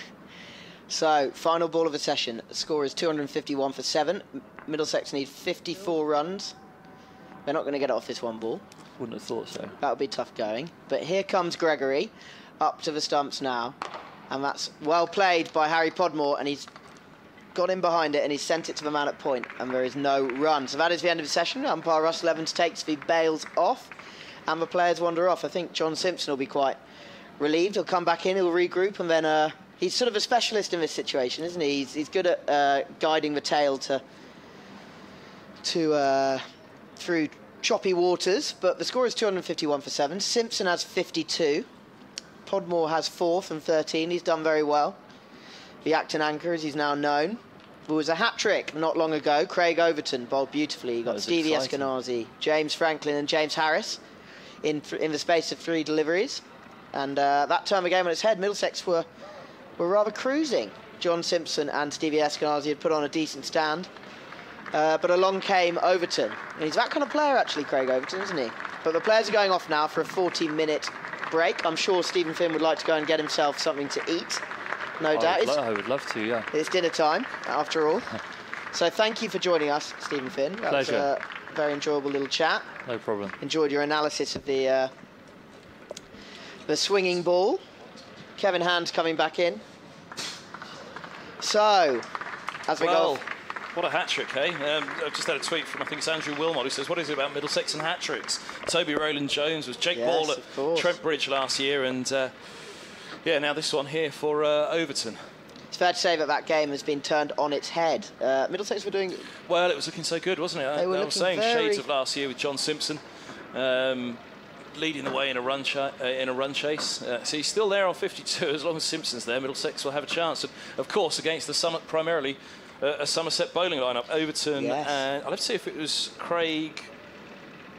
So, final ball of the session. The score is 251 for seven. Middlesex need 54 runs. They're not going to get it off this one ball. Wouldn't have thought so. That would be tough going. But here comes Gregory up to the stumps now. And that's well played by Harry Podmore. And he's got in behind it and he sent it to the man at. And there is no run. So that is the end of the session. Umpire Russell Evans takes the bails off. And the players wander off. I think John Simpson will be quite relieved. He'll come back in, he'll regroup, and then uh, he's sort of a specialist in this situation, isn't he? He's, he's good at uh, guiding the tail to to uh, through choppy waters. But the score is 251 for seven. Simpson has 52. Podmore has fourth and 13. He's done very well. The Acton Anchor, as he's now known. There was a hat trick not long ago. Craig Overton bowled beautifully. He got Stevie exciting. Eskinazi, James Franklin, and James Harris in th- in the space of three deliveries. And uh, that turned the game on its head. Middlesex were were rather cruising. John Simpson and Stevie Eskinazi had put on a decent stand. Uh, but along came Overton. And he's that kind of player, actually, Craig Overton, isn't he? But the players are going off now for a 14 minute break. I'm sure Steven Finn would like to go and get himself something to eat. No I doubt. would, I would love to, yeah. it's dinner time, after all. so thank you for joining us, Steven Finn. That Pleasure. was a very enjoyable little chat. No problem. Enjoyed your analysis of the uh, the swinging ball. Kevin Hand coming back in. So, as we Well, go, what a hat trick, hey? Um, I've just had a tweet from I think it's Andrew Wilmot who says, "What is it about Middlesex and hat tricks?" Toby Roland-Jones was Jake Yes, Ball at. Trent Bridge last year, and uh, yeah, now this one here for uh, Overton. it's fair to say that that game has been turned on its head. Uh, Middlesex were doing Well, it was looking so good, wasn't it? They were I, I was saying very- shades of last year with John Simpson. Um, leading the way in a run cha- uh, in a run chase. Uh, so he's still there on 52. As long as Simpson's there, Middlesex will have a chance. And of course, against the Summit primarily uh, a Somerset bowling lineup, Overton Yes. and I'll have to see if it was Craig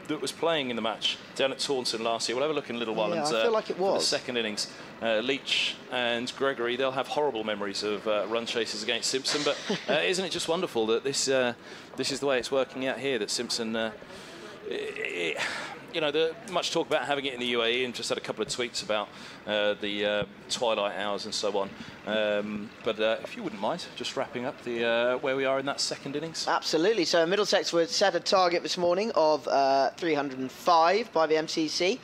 that was playing in the match down at Taunton last year. We'll have a look in a little while. Yeah, and, I uh, feel like it for the second innings. Uh, Leach and Gregory, they'll have horrible memories of uh, run chases against Simpson. But uh, isn't it just wonderful that this uh, this is the way it's working out here? That Simpson, uh, i- i- you know, the, much talk about having it in the UAE, and just had a couple of tweets about uh, the uh, twilight hours and so on. Um, but uh, if you wouldn't mind, just wrapping up the uh, where we are in that second innings. Absolutely. So Middlesex were set a target this morning of uh, 305 by the MCC.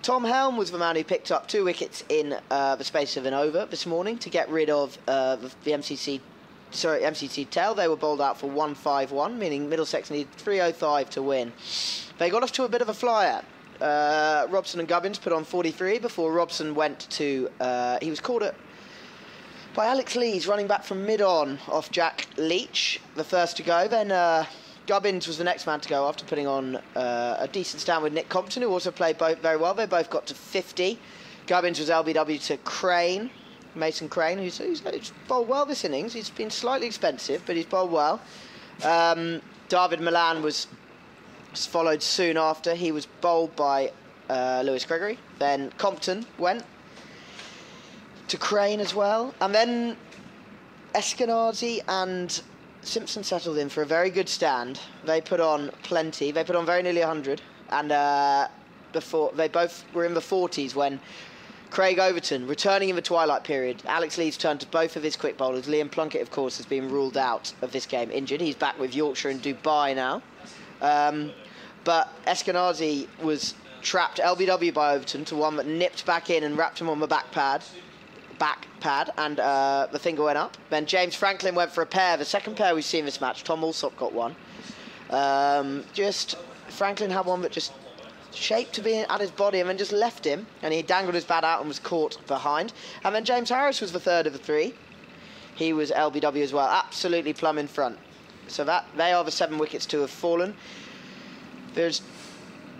Tom Helm was the man who picked up two wickets in uh, the space of an over this morning to get rid of the, the MCC. Sorry, MCC tail. They were bowled out for 151, meaning Middlesex needed 305 to win. They got off to a bit of a flyer. Uh, Robson and Gubbins put on 43 before Robson went to. Uh, he was called at by Alex Lees, running back from mid on off Jack Leach, the first to go. Then uh, Gubbins was the next man to go after putting on uh, a decent stand with Nick Compton, who also played both very well. They both got to 50. Gubbins was LBW to Crane, Mason Crane, who's, who's, who's bowled well this innings. He's been slightly expensive, but he's bowled well. Um, Dawid Malan was followed soon after. He was bowled by uh, Lewis Gregory. Then Compton went to Crane as well. And then Eskinazi and Simpson settled in for a very good stand. They put on plenty. They put on very nearly 100. And uh, before they both were in the 40s when Craig Overton returning in the twilight period. Alex Lees turned to both of his quick bowlers. Liam Plunkett, of course, has been ruled out of this game, injured. He's back with Yorkshire and Dubai now. Um, but Eskinazi was trapped LBW by Overton to one that nipped back in and wrapped him on the back pad. Back pad, and uh, the finger went up. Then James Franklin went for a pair, the second pair we've seen this match. Tom Alsop got one. Um, just Franklin had one that just shaped to be at his body and then just left him, and he dangled his bat out and was caught behind. And then James Harris was the third of the three. He was LBW as well, absolutely plumb in front. So that they are the seven wickets to have fallen. There's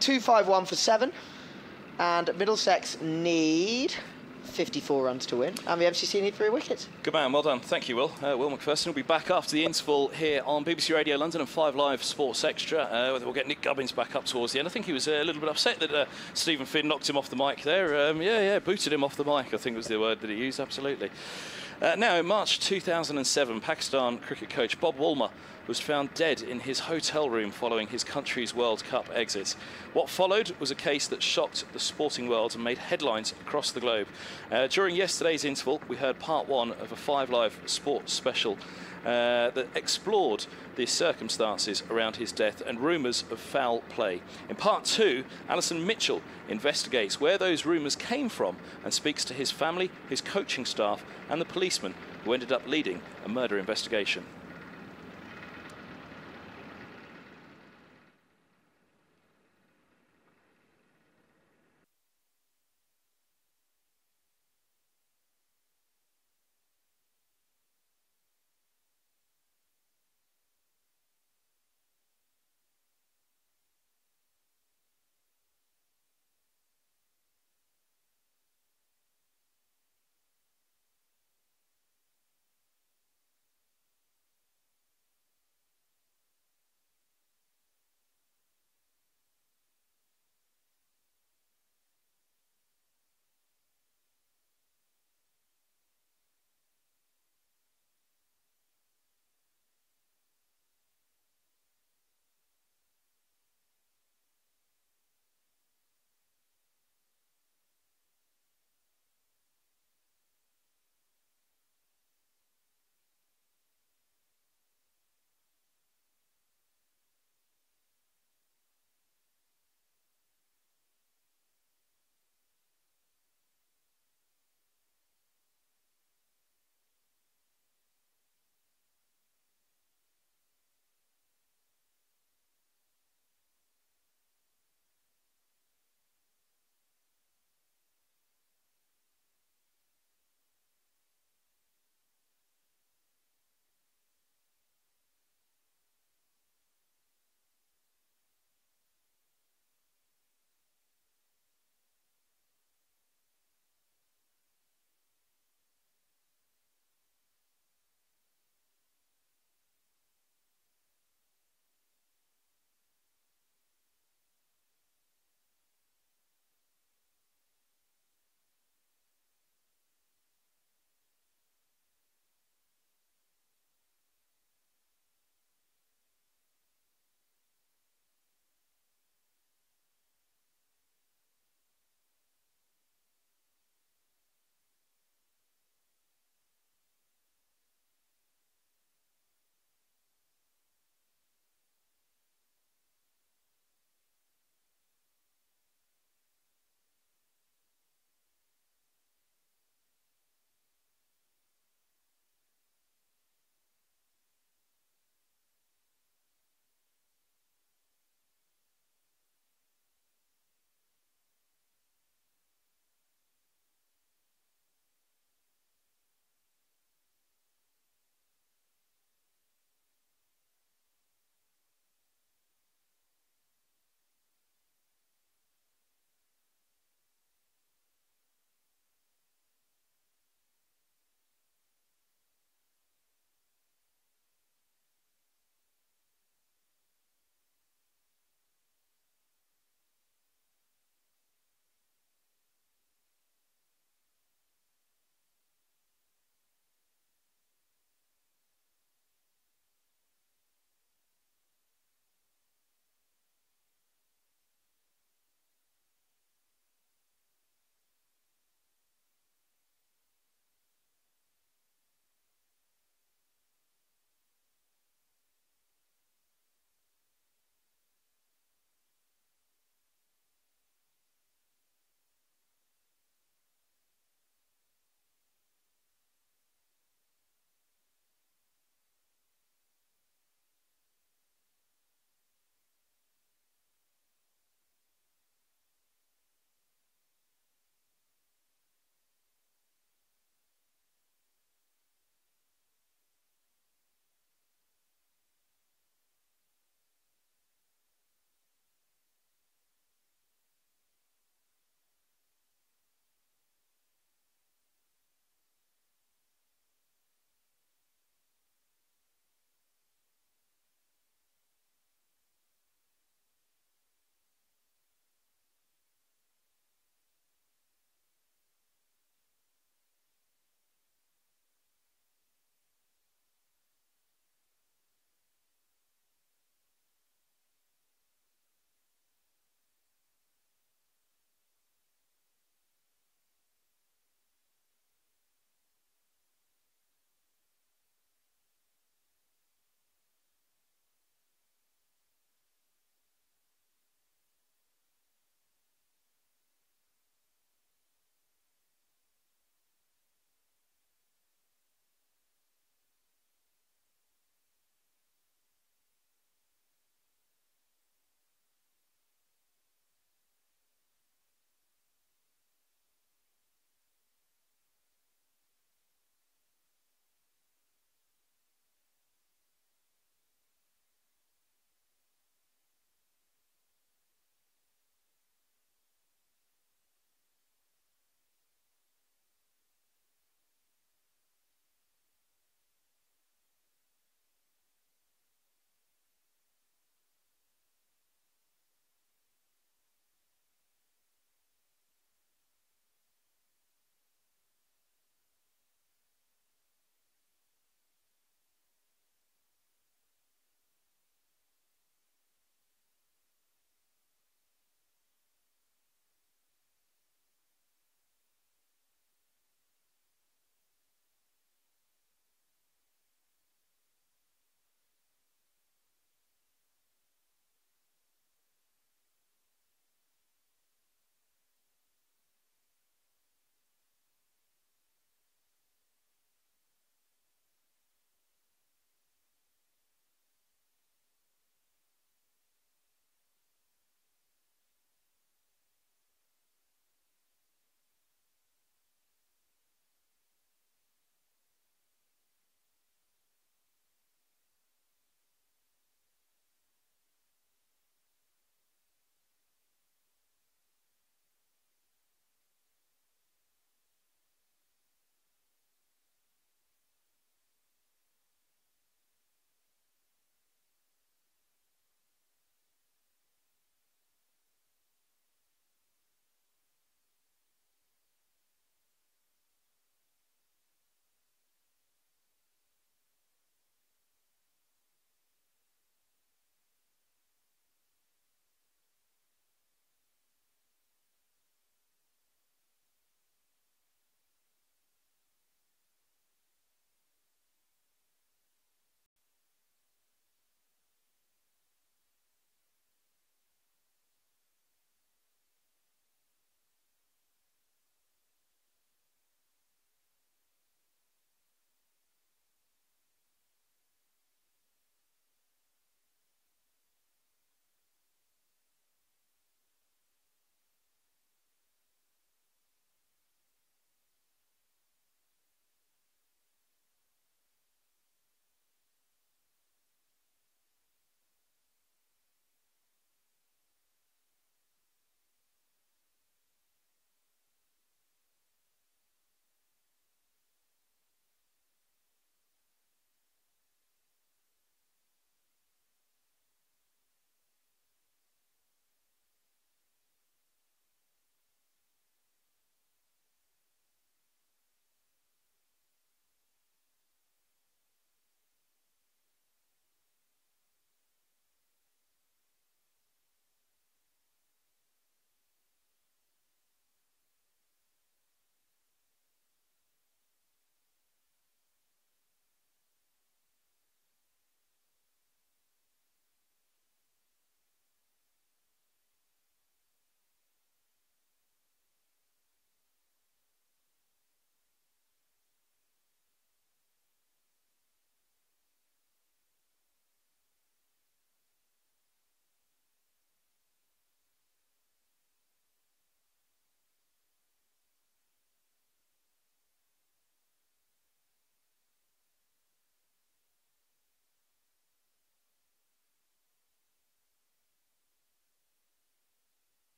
two five one for seven, and Middlesex need 54 runs to win, and the MCC need three wickets. Good man, well done. Thank you, Will. Uh, Will Macpherson will be back after the interval here on BBC Radio London and 5 Live Sports Extra. Uh, we'll get Nick Gubbins back up towards the end. I think he was uh, a little bit upset that uh, Steven Finn knocked him off the mic there. Um, yeah, yeah, booted him off the mic, I think was the word that he used, absolutely. Uh, now, in March 2007, Pakistan cricket coach Bob Woolmer was found dead in his hotel room following his country's World Cup exit. What followed was a case that shocked the sporting world and made headlines across the globe. Uh, during yesterday's interval, we heard part one of a Five Live sports special uh, that explored the circumstances around his death and rumours of foul play. In part two, Alison Mitchell investigates where those rumours came from and speaks to his family, his coaching staff, and the policeman who ended up leading a murder investigation.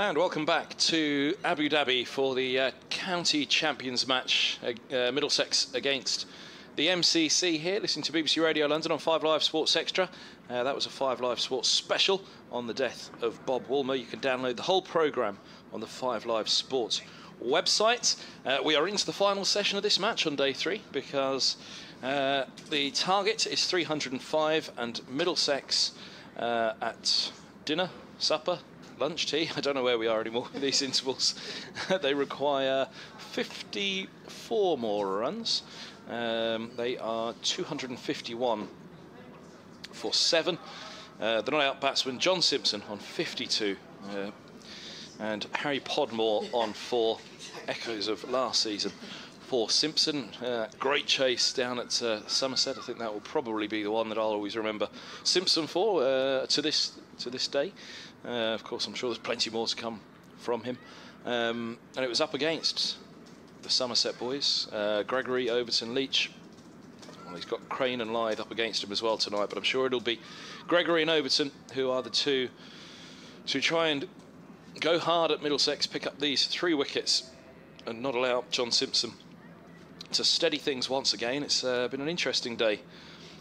And welcome back to Abu Dhabi for the uh, county champions match, uh, uh, Middlesex against the MCC here. Listening to BBC Radio London on 5 Live Sports Extra. Uh, that was a 5 Live Sports special on the death of Bob Woolmer. You can download the whole programme on the 5 Live Sports website. Uh, we are into the final session of this match on day three because uh, the target is 305 and Middlesex at dinner, supper, lunch, tea. I don't know where we are anymore in these intervals. they require 54 more runs. Um, they are 251 for seven. Uh, the not-out batsman John Simpson on 52, uh, and Harry Podmore on four. Echoes of last season for Simpson. Uh, great chase down at uh, Somerset. I think that will probably be the one that I'll always remember Simpson for uh, to this to this day. Uh, of course, I'm sure there's plenty more to come from him. Um, and it was up against the Somerset boys, uh, Gregory, Overton, Leach. Well, he's got Crane and Lyth up against him as well tonight, but I'm sure it'll be Gregory and Overton who are the two to try and go hard at Middlesex, pick up these three wickets and not allow John Simpson to steady things once again. It's uh, been an interesting day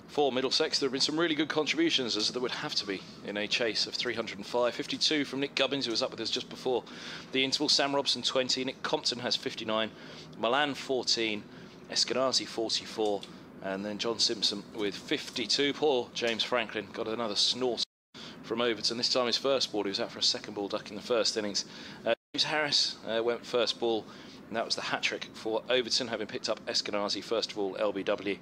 for Middlesex. There have been some really good contributions, as there would have to be in a chase of 305. 52 from Nick Gubbins, who was up with us just before the interval. Sam Robson 20. Nick Compton has 59. Malan 14. Eskinazi 44. And then John Simpson with 52. Poor James Franklin got another snort from Overton. This time his first ball. He was out for a second ball duck in the first innings. Uh, James Harris uh, went first ball and that was the hat trick for Overton, having picked up Eskinazi first of all, LBW.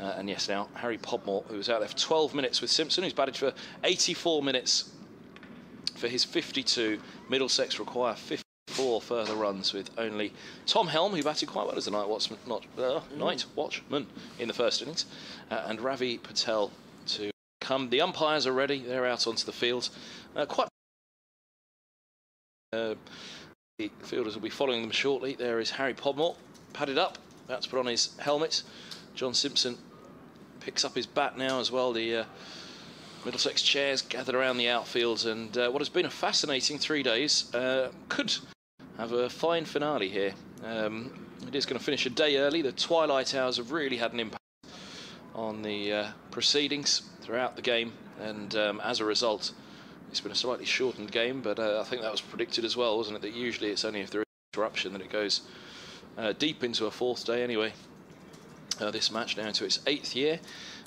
Uh, and yes, now Harry Podmore, who was out there for 12 minutes with Simpson, who's batted for 84 minutes for his 52. Middlesex require 54 further runs with only Tom Helm, who batted quite well as a night watchman, not uh, mm. night watchman in the first innings, uh, and Ravi Patel to come. The umpires are ready; they're out onto the field. Uh, quite. Uh, the fielders will be following them shortly. There is Harry Podmore, padded up, about to put on his helmet. John Simpson picks up his bat now as well. The uh, Middlesex chairs gathered around the outfields, and uh, what has been a fascinating three days uh, could have a fine finale here. Um, it is going to finish a day early. The twilight hours have really had an impact on the uh, proceedings throughout the game, and um, as a result, it's been a slightly shortened game, but uh, I think that was predicted as well, wasn't it? That usually it's only if there is interruption that it goes uh, deep into a fourth day anyway. Uh, this match now into its eighth year.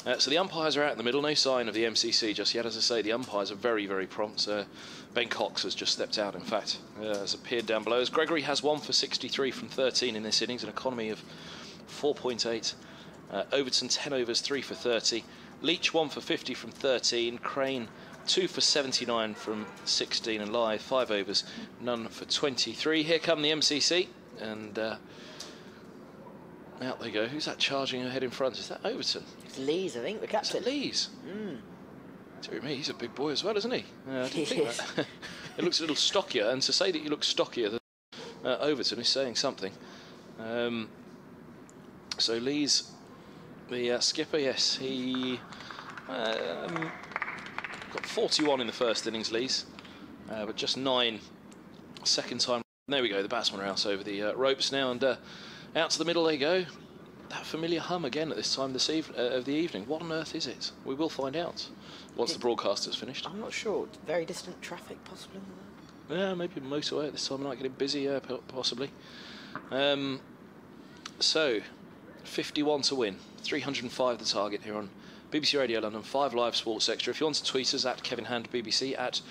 Uh, so the umpires are out in the middle, no sign of the MCC just yet. As I say, the umpires are very, very prompt. Uh, ben Cox has just stepped out, in fact, uh, has appeared down below. As Gregory has one for 63 from 13 in this innings, an economy of 4.8. Overton 10 overs, 3 for 30. Leach 1 for 50 from 13. Crane two for 79 from 16 and Lyth, five overs, none for 23. Here come the MCC, and uh, out they go. Who's that charging ahead in front? Is that Overton? It's Lees, I think, the captain. Is Lees? Mm. Dear me, he's a big boy as well, isn't he? Uh, he is. it looks a little stockier, and to say that you look stockier than uh, Overton is saying something. Um, so Lees, the uh, skipper, yes, he um, Got 41 in the first innings, Lees, uh, but just nine second time. There we go, the batsman are out over the uh, ropes now, and uh, out to the middle they go. That familiar hum again at this time this eve uh, of the evening. What on earth is it? We will find out once the broadcast broadcaster's finished. I'm not sure. Very distant traffic, possibly. Yeah, maybe motorway at this time of night getting busy, uh, possibly. Um, so, 51 to win, 305 the target here on BBC Radio London, 5 Live Sports Extra. If you want to tweet us at Kevin Hand BBC, at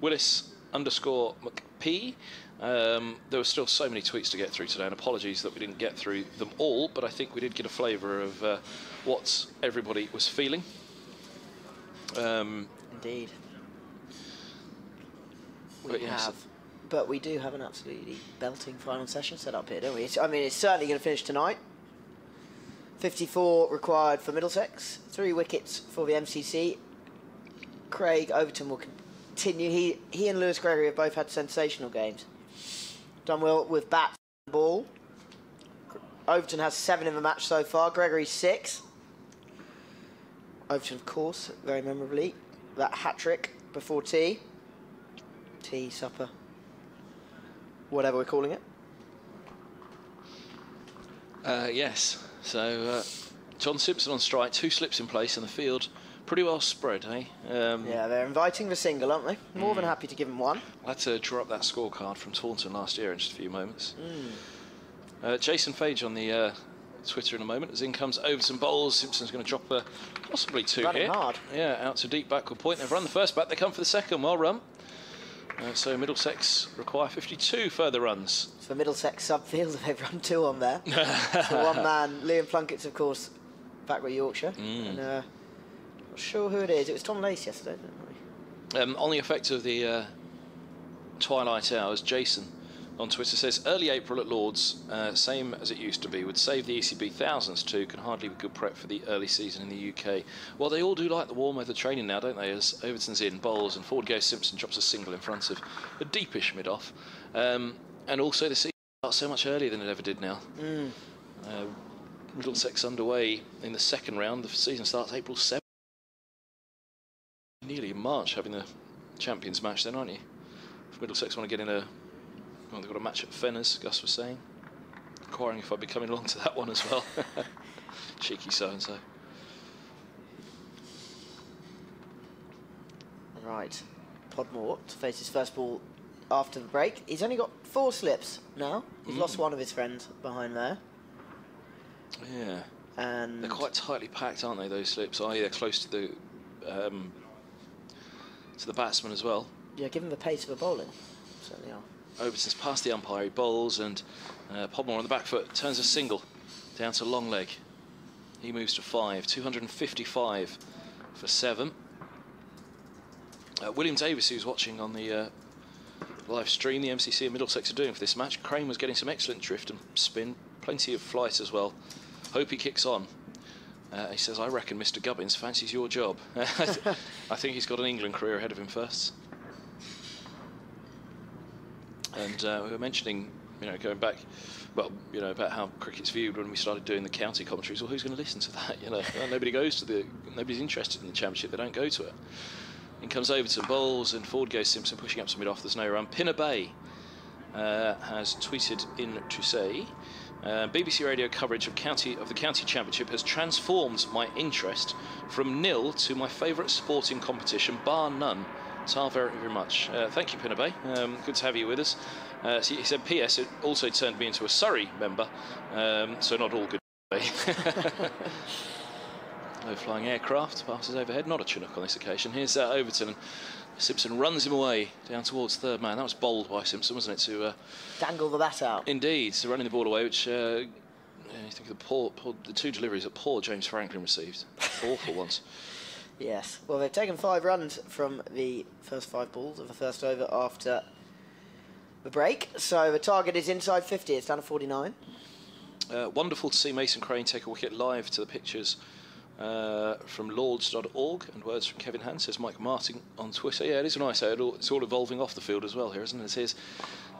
Willis underscore McP. Um, there were still so many tweets to get through today, and apologies that we didn't get through them all, but I think we did get a flavour of uh, what everybody was feeling. Um, Indeed. We But yes. have. But we do have an absolutely belting final session set up here, don't we? It's, I mean, it's certainly going to finish tonight. 54 required for Middlesex, three wickets for the MCC. Craig Overton will continue. He, he and Lewis Gregory have both had sensational games. Done well with bat ball. Overton has seven in the match so far. Gregory six. Overton, of course, very memorably. That hat trick before tea. Tea, supper, whatever we're calling it. Uh, yes. So uh, John Simpson on strike, two slips in place, and the field pretty well spread, eh? Um, Yeah, they're inviting the single, aren't they? More than happy to give him one. I'll have to draw up that scorecard from Taunton last year in just a few moments. Hmm. Uh, Jason Fage on the uh, Twitter in a moment. As in comes Overton bowls. Simpson's going to drop uh, possibly two Running here. hard. Yeah, out to deep backward point. They've run the first back. They come for the second. Well run. Uh, so Middlesex require 52 further runs. For Middlesex subfield, they've run two on there. so one man, Liam Plunkett's, of course, back with Yorkshire. Mm. And uh, not sure who it is. It was Tom Lace yesterday, didn't we? Um, on the effect of the uh, twilight hours, Jason on Twitter says early April at Lord's, uh, same as it used to be, would save the ECB thousands too. Can hardly be good prep for the early season in the UK. Well, they all do like the warm weather training now, don't they? As Overton's in, bowls, and forward goes Simpson drops a single in front of a deepish mid off, um, and also the season starts so much earlier than it ever did now. Mm. Uh, Middlesex underway in the second round. The season starts April 7th. Nearly in March having the Champions match then, aren't you? If Middlesex want to get in a. Well, they've got a match at Fenners, Gus was saying. Inquiring if I'd be coming along to that one as well. Cheeky so and so. Right. Podmore to face his first ball after the break. He's only got four slips now. He's lost Mm. one of his friends behind there. Yeah. And They're quite tightly packed, aren't they, those slips? Oh, yeah, close to the. Um, to the batsman as well. yeah, given the pace of the bowling, certainly are. Overton's past the umpire, he bowls, and uh, Podmore on the back foot turns a single down to long leg. He moves to five, 255 for seven. Uh, William Davis, who's watching on the uh, live stream, the MCC and Middlesex are doing for this match. Crane was getting some excellent drift and spin, plenty of flight as well. Hope he kicks on. Uh, he says, I reckon Mr. Gubbins fancies your job. I think he's got an England career ahead of him first. And uh, we were mentioning, you know, going back, well, you know, about how cricket's viewed when we started doing the county commentaries. Well, who's going to listen to that? You know, well, nobody goes to the, nobody's interested in the championship. They don't go to it. In comes Overton bowls and Ford goes Simpson pushing up to mid off. There's no run. Pinner Bay uh, has tweeted in to say. Uh, BBC Radio coverage of county of the county championship has transformed my interest from nil to my favourite sporting competition, bar none. Ta very, very much. Uh, thank you, Pinner Bay. Um, good to have you with us. Uh, so he said, P.S. It also turned me into a Surrey member, um, so not all good. no flying aircraft passes overhead. Not a Chinook on this occasion. Here's uh, Overton. Simpson runs him away down towards third man. That was bold by Simpson, wasn't it? To uh, Dangle the bat out. Indeed, so running the ball away, which uh, yeah, you think of the poor, poor, the two deliveries that poor James Franklin received, awful ones. Yes. Well, they've taken five runs from the first five balls of the first over after the break. So the target is inside 50. It's down to 49. Uh, wonderful to see Mason Crane take a wicket live to the pictures uh, from lords.org and words from Kevin Hand, says Mike Martin on Twitter. Yeah, it is nice. It's all evolving off the field as well here, isn't it? It is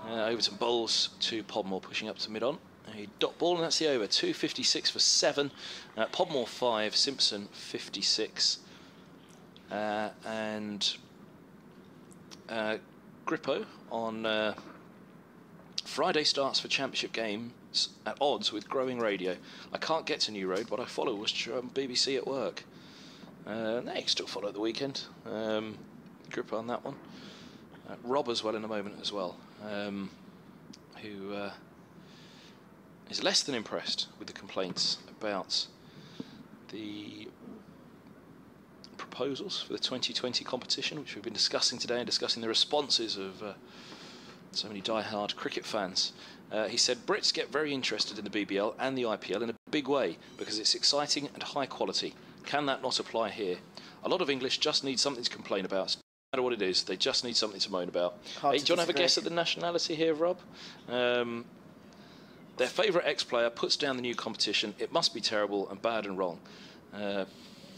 uh, Overton bowls to Podmore, pushing up to mid on. A dot ball, and that's the over. 256 for seven. Uh, Podmore five, Simpson 56. Uh, and uh, Grippo on uh, Friday starts for championship games at odds with growing radio. I can't get to New Road, but I follow Worcestershire on BBC at work. Uh, they still follow the weekend. Um, Grippo on that one. Uh, Rob as well in a moment as well, um, who uh, is less than impressed with the complaints about the proposals for the 2020 competition, which we've been discussing today and discussing the responses of uh, so many die-hard cricket fans. Uh, he said Brits get very interested in the BBL and the IPL in a big way because it's exciting and high quality. Can that not apply here? A lot of English just need something to complain about. No matter what it is, they just need something to moan about. Hey, to do you want to have a guess at the nationality here, Rob? Um, their favourite ex-player puts down the new competition. It must be terrible and bad and wrong. Uh,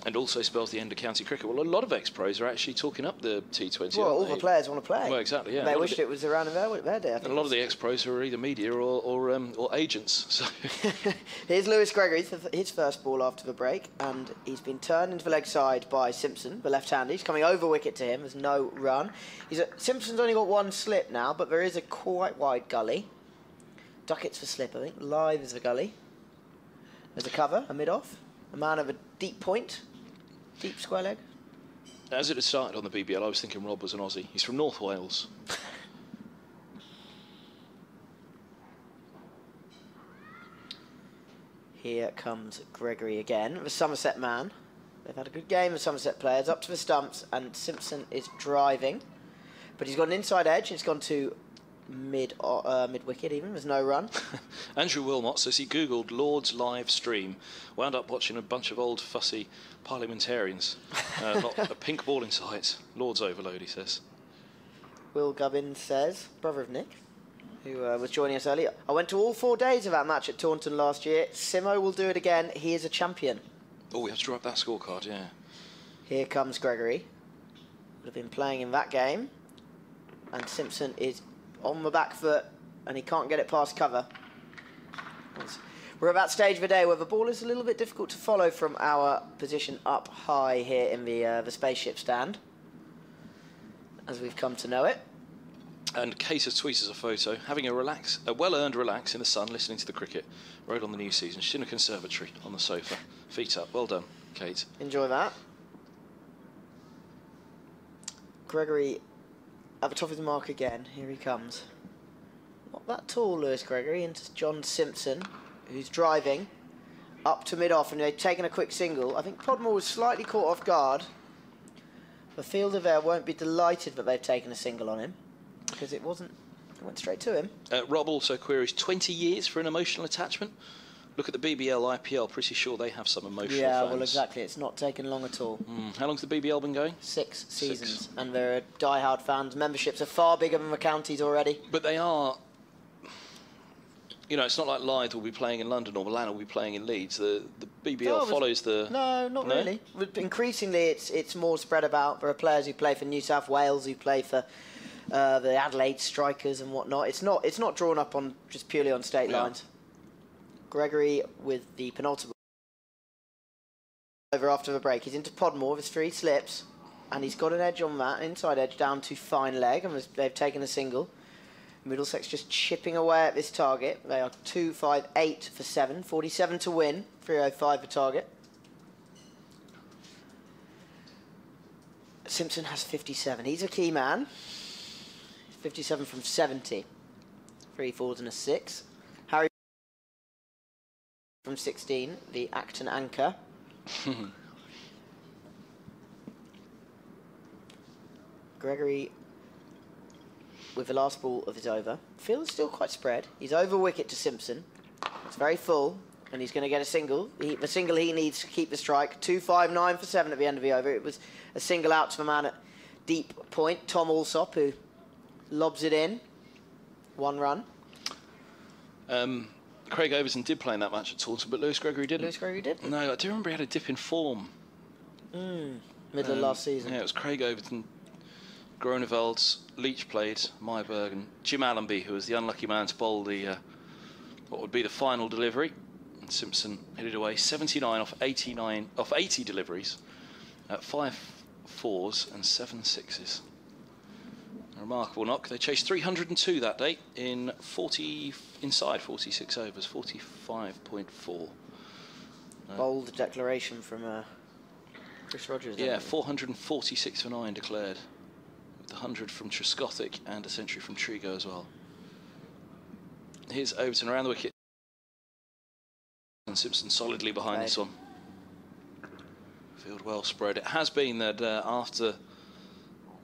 and also spells the end of county cricket. Well, a lot of ex-pros are actually talking up the T20. Well, all they? the players want to play. Well, exactly, yeah. They wish it- was around their, their day. I And a lot of the ex-pros are either media or or, um, or agents. So Here's Lewis Gregory for his first ball after the break, and he's been turned into the leg side by Simpson, the left-hander. He's coming over wicket to him. There's no run. He's Simpson's only got one slip now, but there is a quite wide gully. Duckett's for slip, I think. Live is the gully. There's a cover, a mid-off. A man of a deep point, deep square leg. as it had started on the BBL, I was thinking Rob was an Aussie. He's from North Wales. Here comes Gregory again, the Somerset man. They've had a good game, the Somerset players, up to the stumps, and Simpson is driving. But he's got an inside edge, it's gone to mid uh, mid wicket even, there's no run. Andrew Wilmot says he googled Lord's live stream, wound up watching a bunch of old fussy parliamentarians. Uh, not a pink ball in sight. Lord's overload, he says. Will Gubbins says, brother of Nick, who uh, was joining us earlier. I went to all four days of that match at Taunton last year. Simo will do it again. He is a champion. Oh, we have to draw up that scorecard, yeah. Here comes Gregory. Would have been playing in that game. And Simpson is on the back foot and he can't get it past cover. We're at that stage of the day where the ball is a little bit difficult to follow from our position up high here in the, uh, the spaceship stand, as we've come to know it. And Kate has tweeted us a photo, having a relax, a well-earned relax in the sun, listening to the cricket. Rode on the new season. She's in a conservatory on the sofa, feet up. Well done, Kate. Enjoy that. Gregory at the top of the mark again. Here he comes. Not that tall, Lewis Gregory, into John Simpson, who's driving up to mid off, and they've taken a quick single. I think Podmore was slightly caught off guard. The fielder there won't be delighted that they've taken a single on him because it wasn't. It went straight to him. Uh, Rob also queries 20 years for an emotional attachment. Look at the BBL, IPL. Pretty sure they have some emotional yeah, fans. well, exactly. It's not taken long at all. Mm, How long's the BBL been going? Six Six. seasons, and there are die-hard fans. Memberships are far bigger than the counties already. But they are. You know, it's not like Lyth will be playing in London or Malan will be playing in Leeds. The the BBL No, follows the. No, not No? really. Increasingly, it's it's more spread about. There are players who play for New South Wales, who play for uh, the Adelaide Strikers and whatnot. It's not it's not drawn up on just purely on state Yeah. lines. Gregory with the penultimate over after the break. He's into Podmore with his three slips, and he's got an edge on that inside edge down to fine leg, and they've taken a single. Middlesex just chipping away at this target. They are 2 5 8 for 7. 47 to win. 305 for target. Simpson has 57. He's a key man. 57 from 70. Three fours and a six. Harry from 16, the Acton anchor. Gregory with the last ball of his over. Field's still quite spread. He's over wicket to Simpson. It's very full, and he's going to get a single. He, the single he needs to keep the strike. Two five nine for seven at the end of the over. It was a single out to the man at deep point, Tom Alsop, who lobs it in. One run. Um, Craig Overton did play in that match at Taunton, but Lewis Gregory didn't. Lewis Gregory did. No, I do remember he had a dip in form. Mm, middle of Um, last season. Yeah, it was Craig Overton, Groenewalds, Leach played, Myburgh, and Jim Allenby, who was the unlucky man to bowl the uh, what would be the final delivery. And Simpson hit it away, 79 off 89 off 80 deliveries, at five fours and seven sixes. A remarkable knock. They chased 302 that day in 40 inside 46 overs, 45.4. Bold declaration from uh, Chris Rogers. Yeah, 446 for nine declared. With the 100 from Trescothick and a century from Trego as well. Here's Overton around the wicket. And Simpson solidly behind this one. Field well spread. It has been that uh, after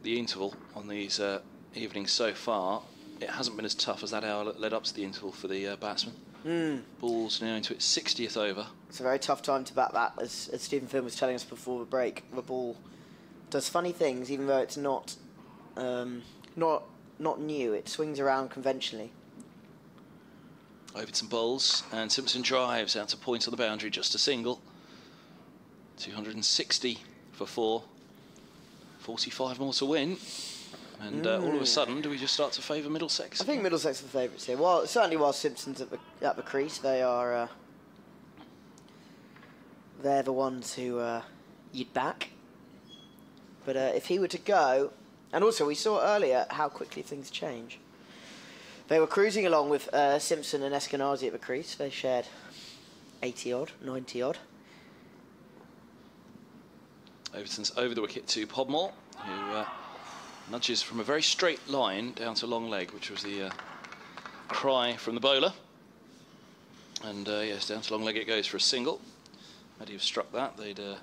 the interval on these uh, evenings so far, it hasn't been as tough as that hour that led up to the interval for the uh, batsman. Mm. Ball's now into its 60th over. It's a very tough time to bat that, as, as Steven Finn was telling us before the break. The ball does funny things, even though it's not um, not not new. It swings around conventionally. Overton bowls and Simpson drives out to point on the boundary, just a single. 260 for four. 45 more to win. And uh, all of a sudden, do we just start to favour Middlesex? I think Middlesex are the favourites here. Well, certainly while Simpsons at the, at the crease, they are. Uh, they're the ones who uh, you'd back. But uh, if he were to go, and also we saw earlier how quickly things change. They were cruising along with uh, Simpson and Eskinazi at the crease. They shared 80 odd, 90 odd. Overton's over the wicket to Podmore, who uh, nudges from a very straight line down to long leg, which was the uh, cry from the bowler. And uh, yes, down to long leg it goes for a single. Had he have struck that, they'd, uh,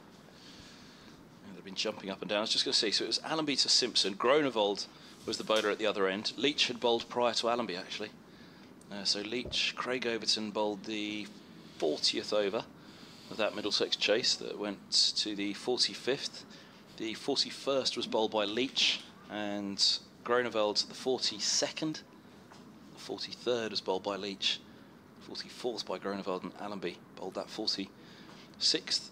they'd have been jumping up and down. I was just going to see, so it was Allenby to Simpson. Groenewald was the bowler at the other end. Leach had bowled prior to Allenby, actually. Uh, so Leach, Craig Overton bowled the 40th over of that Middlesex chase that went to the 45th. The 41st was bowled by Leach and Groenewald the 42nd. The 43rd was bowled by Leach. 44th by Groenewald and Allenby bowled that 46th.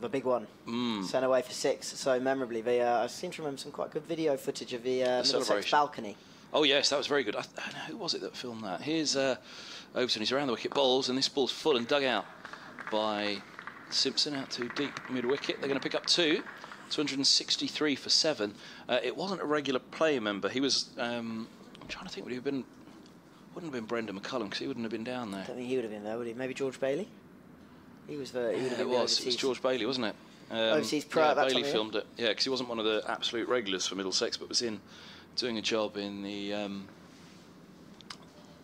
The big one. Mm. Sent away for six. So memorably, the, uh, I seem to remember some quite good video footage of the, uh, Middlesex balcony. Oh yes, that was very good. I, I know, who was it that filmed that? Here's uh, Overton. He's around the wicket bowls, and this ball's full and dug out by Simpson out to deep mid wicket. They're going to pick up two. 263 for seven. Uh, it wasn't a regular player member. He was. Um, I'm trying to think. Would he have been? Wouldn't have been Brendon McCullum because he wouldn't have been down there. I don't think he would have been there, would he? Maybe George Bailey? He was the. He would have Yeah, been it was. It was George Bailey, wasn't it? Um, Overseas pro yeah, Bailey filmed it. Yeah, because he wasn't one of the absolute regulars for Middlesex, but was in doing a job in the um,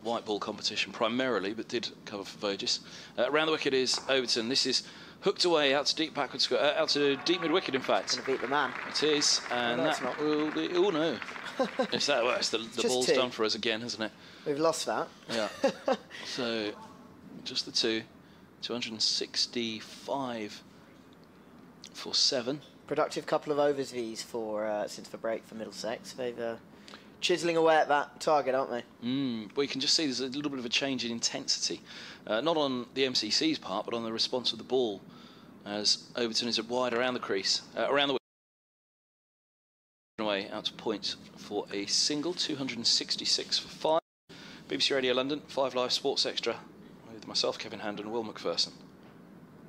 white ball competition primarily, but did cover for Burgess. Uh, around the wicket is Overton. This is hooked away out to deep backward square, uh, out to deep mid wicket. In fact, Going to beat the man. it is, and no, that not. will be. Oh no! it's that worse. The, the ball's two. done for us again, hasn't it? We've lost that. Yeah. so, just the two. 265 for seven. Productive couple of overs these for uh, since the break for Middlesex. They've uh, chiseling away at that target, aren't they? Mm, well, you can just see there's a little bit of a change in intensity, uh, not on the MCC's part, but on the response of the ball, as Overton is wide around the crease, uh, around the away out to points for a single, 266 for five. BBC Radio London, Five Live Sports Extra, with myself, Kevin Hand, and Will Macpherson.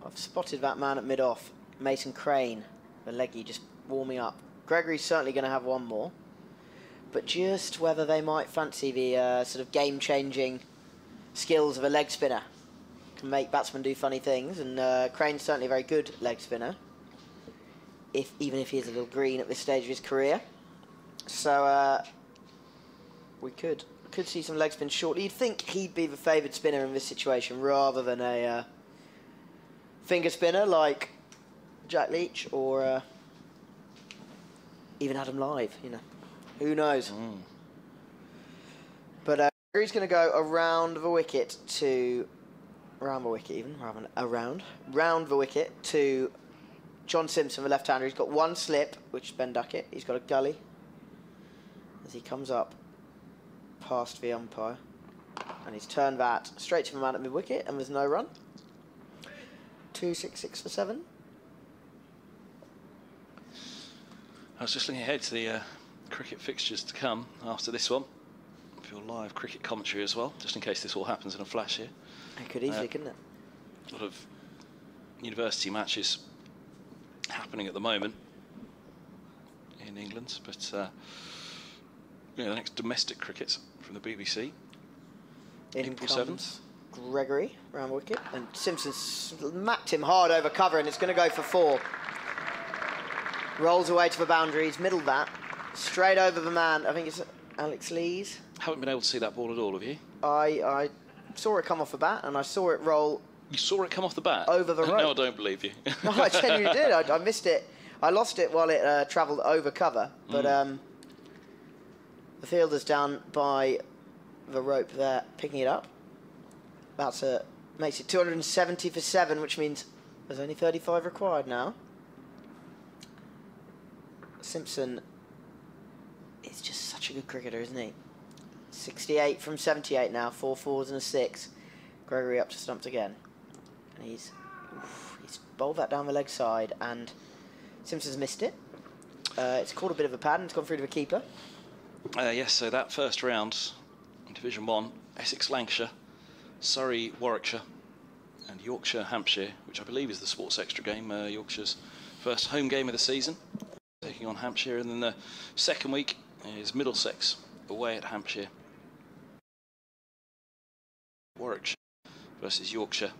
I've spotted that man at mid off, Mason Crane, the leggy just warming up. Gregory's certainly going to have one more, but just whether they might fancy the uh, sort of game changing skills of a leg spinner can make batsmen do funny things, and uh, Crane's certainly a very good leg spinner. If even if he is a little green at this stage of his career, so uh, we could could see some leg spin shortly. You'd think he'd be the favoured spinner in this situation rather than a uh, finger spinner like Jack Leach or uh, even Adam Lyth. You know, who knows? But uh, he's going to go around the wicket to around the wicket even rather than around round the wicket to John Simpson, the left-hander. He's got one slip, which is Ben Duckett. He's got a gully as he comes up past the umpire, and he's turned that straight to the man at mid wicket, and there's no run. Two six six for seven. I was just looking ahead to the uh, cricket fixtures to come after this one. For your live cricket commentary as well, just in case this all happens in a flash here. It could easily, Uh, couldn't it? A lot of university matches happening at the moment in England, but uh, yeah, the next domestic cricket from the BBC. In April comes Gregory round wicket, and Simpson smacked him hard over cover, and it's going to go for four. Rolls away to the boundaries, middle that, straight over the man. I think it's Alex Lees. Haven't been able to see that ball at all, have you? I I saw it come off the bat, and I saw it roll You saw it come off the bat Over the rope. No, I don't believe you. No, I genuinely did. I, I missed it. I lost it while it uh, travelled over cover, but Mm. um, the fielder's down by the rope there, picking it up. That's a makes it 270 for seven, which means there's only 35 required now. Simpson is just such a good cricketer, isn't he? 68 from 78 now, four fours and a six. Gregory up to stumps again, and he's oof, he's bowled that down the leg side, and Simpson's missed it. Uh, it's caught a bit of a pad and it's gone through to the keeper. Uh, yes, so that first round, Division 1, Essex, Lancashire, Surrey, Warwickshire, and Yorkshire, Hampshire, which I believe is the Sports Extra game, uh, Yorkshire's first home game of the season, taking on Hampshire. And then the second week is Middlesex away at Hampshire. Warwickshire versus Yorkshire.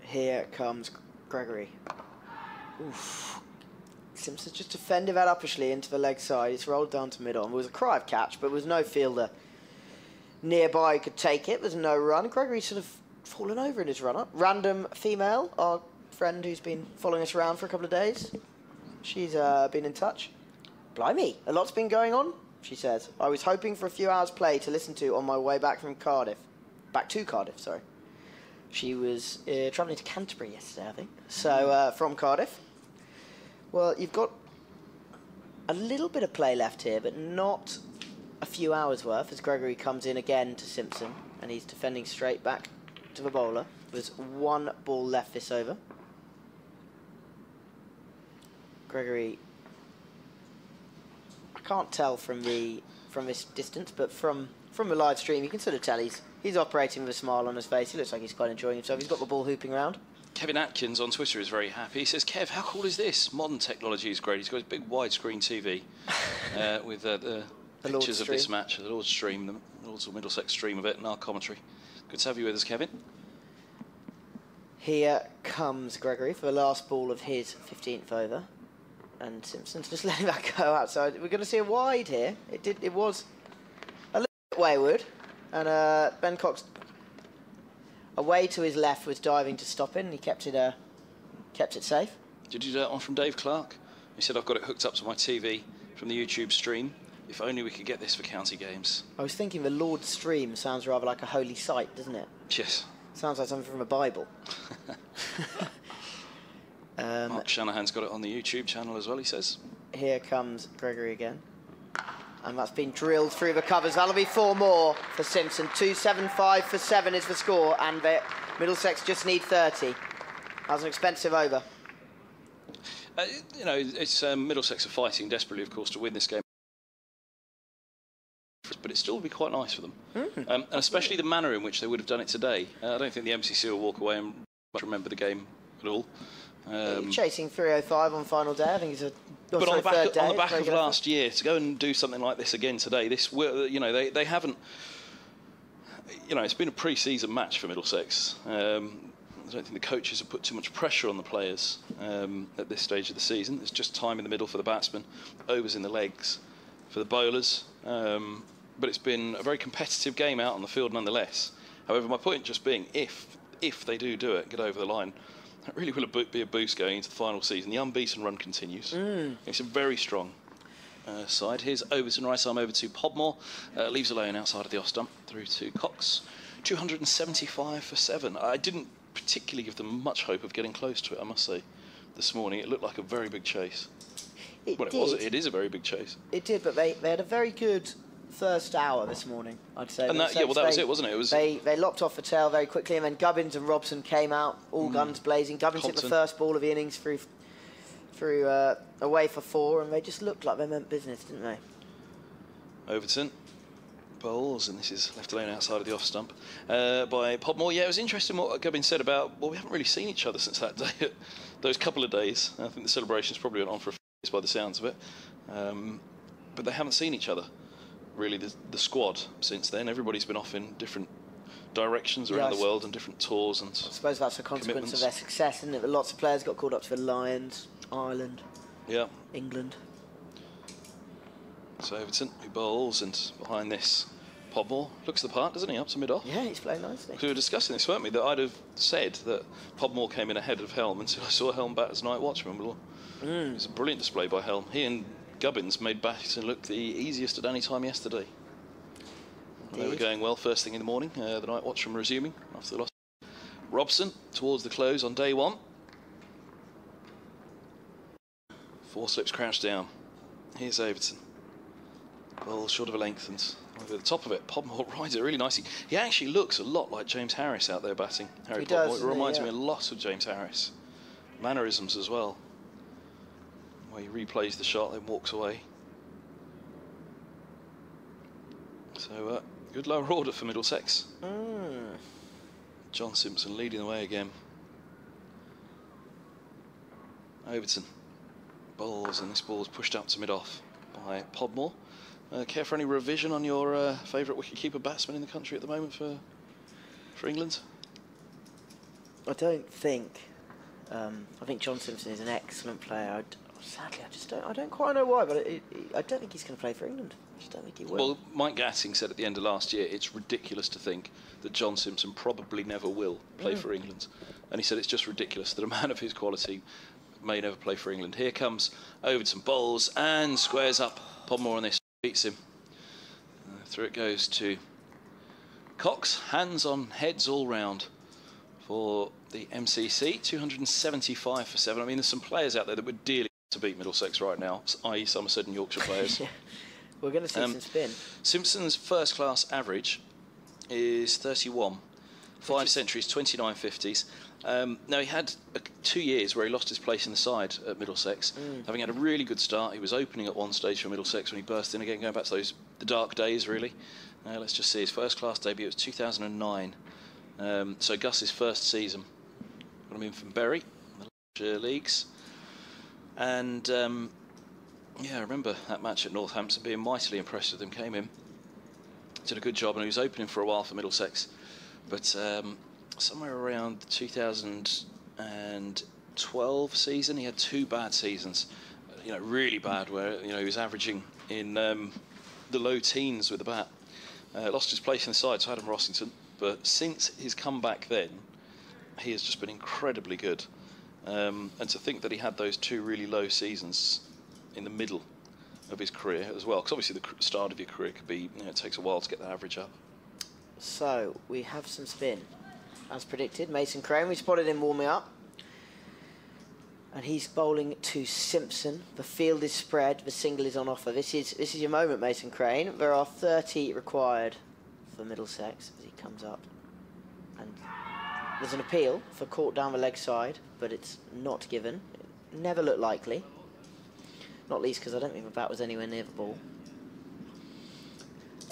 Here comes Gregory. Oof. Simpson's just defended that uppishly into the leg side. It's rolled down to middle. And it was a cry of catch, but there was no fielder nearby who could take it. There's no run. Gregory sort of fallen over in his run up. Random female, our friend who's been following us around for a couple of days. She's uh, been in touch. Blimey, a lot's been going on, she says. I was hoping for a few hours' play to listen to on my way back from Cardiff. Back to Cardiff, sorry. She was uh, travelling to Canterbury yesterday, I think. So, uh, from Cardiff. Well, you've got a little bit of play left here, but not a few hours worth as Gregory comes in again to Simpson and he's defending straight back to the bowler. There's one ball left this over. Gregory, I can't tell from the from this distance, but from from the live stream, you can sort of tell he's he's operating with a smile on his face. He looks like he's quite enjoying himself. He's got the ball hooping around. Kevin Atkins on Twitter is very happy. He says, Kev, how cool is this? Modern technology is great. He's got his big widescreen TV uh, with uh, the, The pictures of this match, the Lord's stream, the Lord's or Middlesex stream of it, and our commentary. Good to have you with us, Kevin. Here comes Gregory for the last ball of his 15th over. And Simpson's just letting that go outside. We're going to see a wide here. It did. It was a little bit wayward. And uh, Ben Cox, away to his left, was diving to stop it, and he kept it, uh, kept it safe. Did you do that one from Dave Clark? He said, I've got it hooked up to my TV from the YouTube stream. If only we could get this for county games. I was thinking the Lord's stream sounds rather like a holy site, doesn't it? Yes. Sounds like something from a Bible. um, Mark Shanahan's got it on the YouTube channel as well, he says. Here comes Gregory again. And that's been drilled through the covers. That'll be four more for Simpson. 275 for seven is the score, and the Middlesex just need 30. That's an expensive over. Uh, you know, it's um, Middlesex are fighting desperately, of course, to win this game. But it still would be quite nice for them. Hmm. Um, and especially the manner in which they would have done it today. Uh, I don't think the MCC will walk away and much remember the game at all. Um, Chasing 305 on final day. I think it's a. but on the back, third of, day. on the back of last year, to go and do something like this again today, this you know they, they haven't. You know, it's been a pre-season match for Middlesex. Um, I don't think the coaches have put too much pressure on the players um, at this stage of the season. There's just time in the middle for the batsmen, overs in the legs for the bowlers. Um, but it's been a very competitive game out on the field nonetheless. However, my point just being, if if they do do it, get over the line, that really will be a boost going into the final season. The unbeaten run continues. It's a very strong uh, side. Here's Overton right arm over to Podmore. Uh, leaves alone outside of the off stump through to Cox. 275 for seven. I didn't particularly give them much hope of getting close to it, I must say. This morning, it looked like a very big chase. It well, it did. was. It is a very big chase. It did, but they, they had a very good first hour this morning, I'd say. And that- yeah, well, that was it, wasn't it? It was- They, they lopped off the tail very quickly, and then Gubbins and Robson came out, all guns blazing. Gubbins hit the Mm. First ball of the innings through through uh, away for four, and they just looked like they meant business, didn't they? Overton bowls, and this is left alone outside of the off stump uh, by Podmore. Yeah, it was interesting what Gubbins said about. Well, we haven't really seen each other since that day. Those couple of days. I think the celebrations probably went on for a few days by the sounds of it, um, but they haven't seen each other. Really, the, the squad since then. Everybody's been off in different directions around I the world and different tours and. I suppose that's a consequence of their success, isn't it? That lots of players got called up to the Lions, Ireland, Yeah. England. So Overton who bowls and behind this. Podmore looks the part, doesn't he? Up to mid off. Yeah, he's playing nicely. We were discussing this, weren't we? That I'd have said that Podmore came in ahead of Helm until I saw Helm bat as night watchman. Well, mm. It was a brilliant display by Helm. He and Gubbins made batting look the easiest at any time yesterday. They were going well first thing in the morning. Uh, the night watch from resuming after the loss. Robson towards the close on day one. Four slips crouched down. Here's Overton. Ball short of a length and over the top of it. Podmore rides it really nicely. He actually looks a lot like James Harris out there batting. Harry He Podmore. does, it reminds Yeah. me a lot of James Harris. Mannerisms as well. Where he replays the shot, then walks away. So, uh, good lower order for Middlesex. Mm. John Simpson leading the way again. Overton bowls, and this ball is pushed up to mid off by Podmore. Uh, care for any revision on your uh, favourite wicketkeeper batsman in the country at the moment for for England? I don't think. Um, I think John Simpson is an excellent player. Sadly, I just don't. I don't quite know why, but it, it, I don't think he's going to play for England. I just don't think he will. Well, Mike Gatting said at the end of last year it's ridiculous to think that John Simpson probably never will play Mm. for England. And he said it's just ridiculous that a man of his quality may never play for England. Here comes Overton bowls and squares up. Podmore on this beats him. Uh, through it goes to Cox. Hands on heads all round for the MCC. 275 for seven. I mean, there's some players out there that would dearly to beat Middlesex right now, i.e. Somerset and Yorkshire players. Yeah. We're going to see Um, some spin. Simpson's first class average is 31. Five centuries, 29 50s. Um, now, he had uh, two years where he lost his place in the side at Middlesex, Mm. having had a really good start. He was opening at one stage for Middlesex when he burst in again, going back to those the dark days, really. Now, let's just see. His first class debut was 2009. Um, so, Gus's first season. Got him in from Bury, the leagues. And um, yeah, I remember that match at Northampton being mightily impressed with him. Came in, did a good job, and he was opening for a while for Middlesex. But um, somewhere around the 2012 season, he had two bad seasons. You know, really bad, where you know he was averaging in um, the low teens with the bat. Uh, lost his place in the side to Adam Rossington, but since his comeback then, he has just been incredibly good. Um, and to think that he had those two really low seasons in the middle of his career as well, because obviously the start of your career could be, you know, it takes a while to get that average up. So we have some spin, as predicted. Mason Crane, we spotted him warming up, and he's bowling to Simpson. The field is spread. The single is on offer. This is this is your moment, Mason Crane. There are 30 required for Middlesex as he comes up, there's an appeal for caught down the leg side, but it's not given. It never looked likely. Not least because I don't think the bat was anywhere near the ball.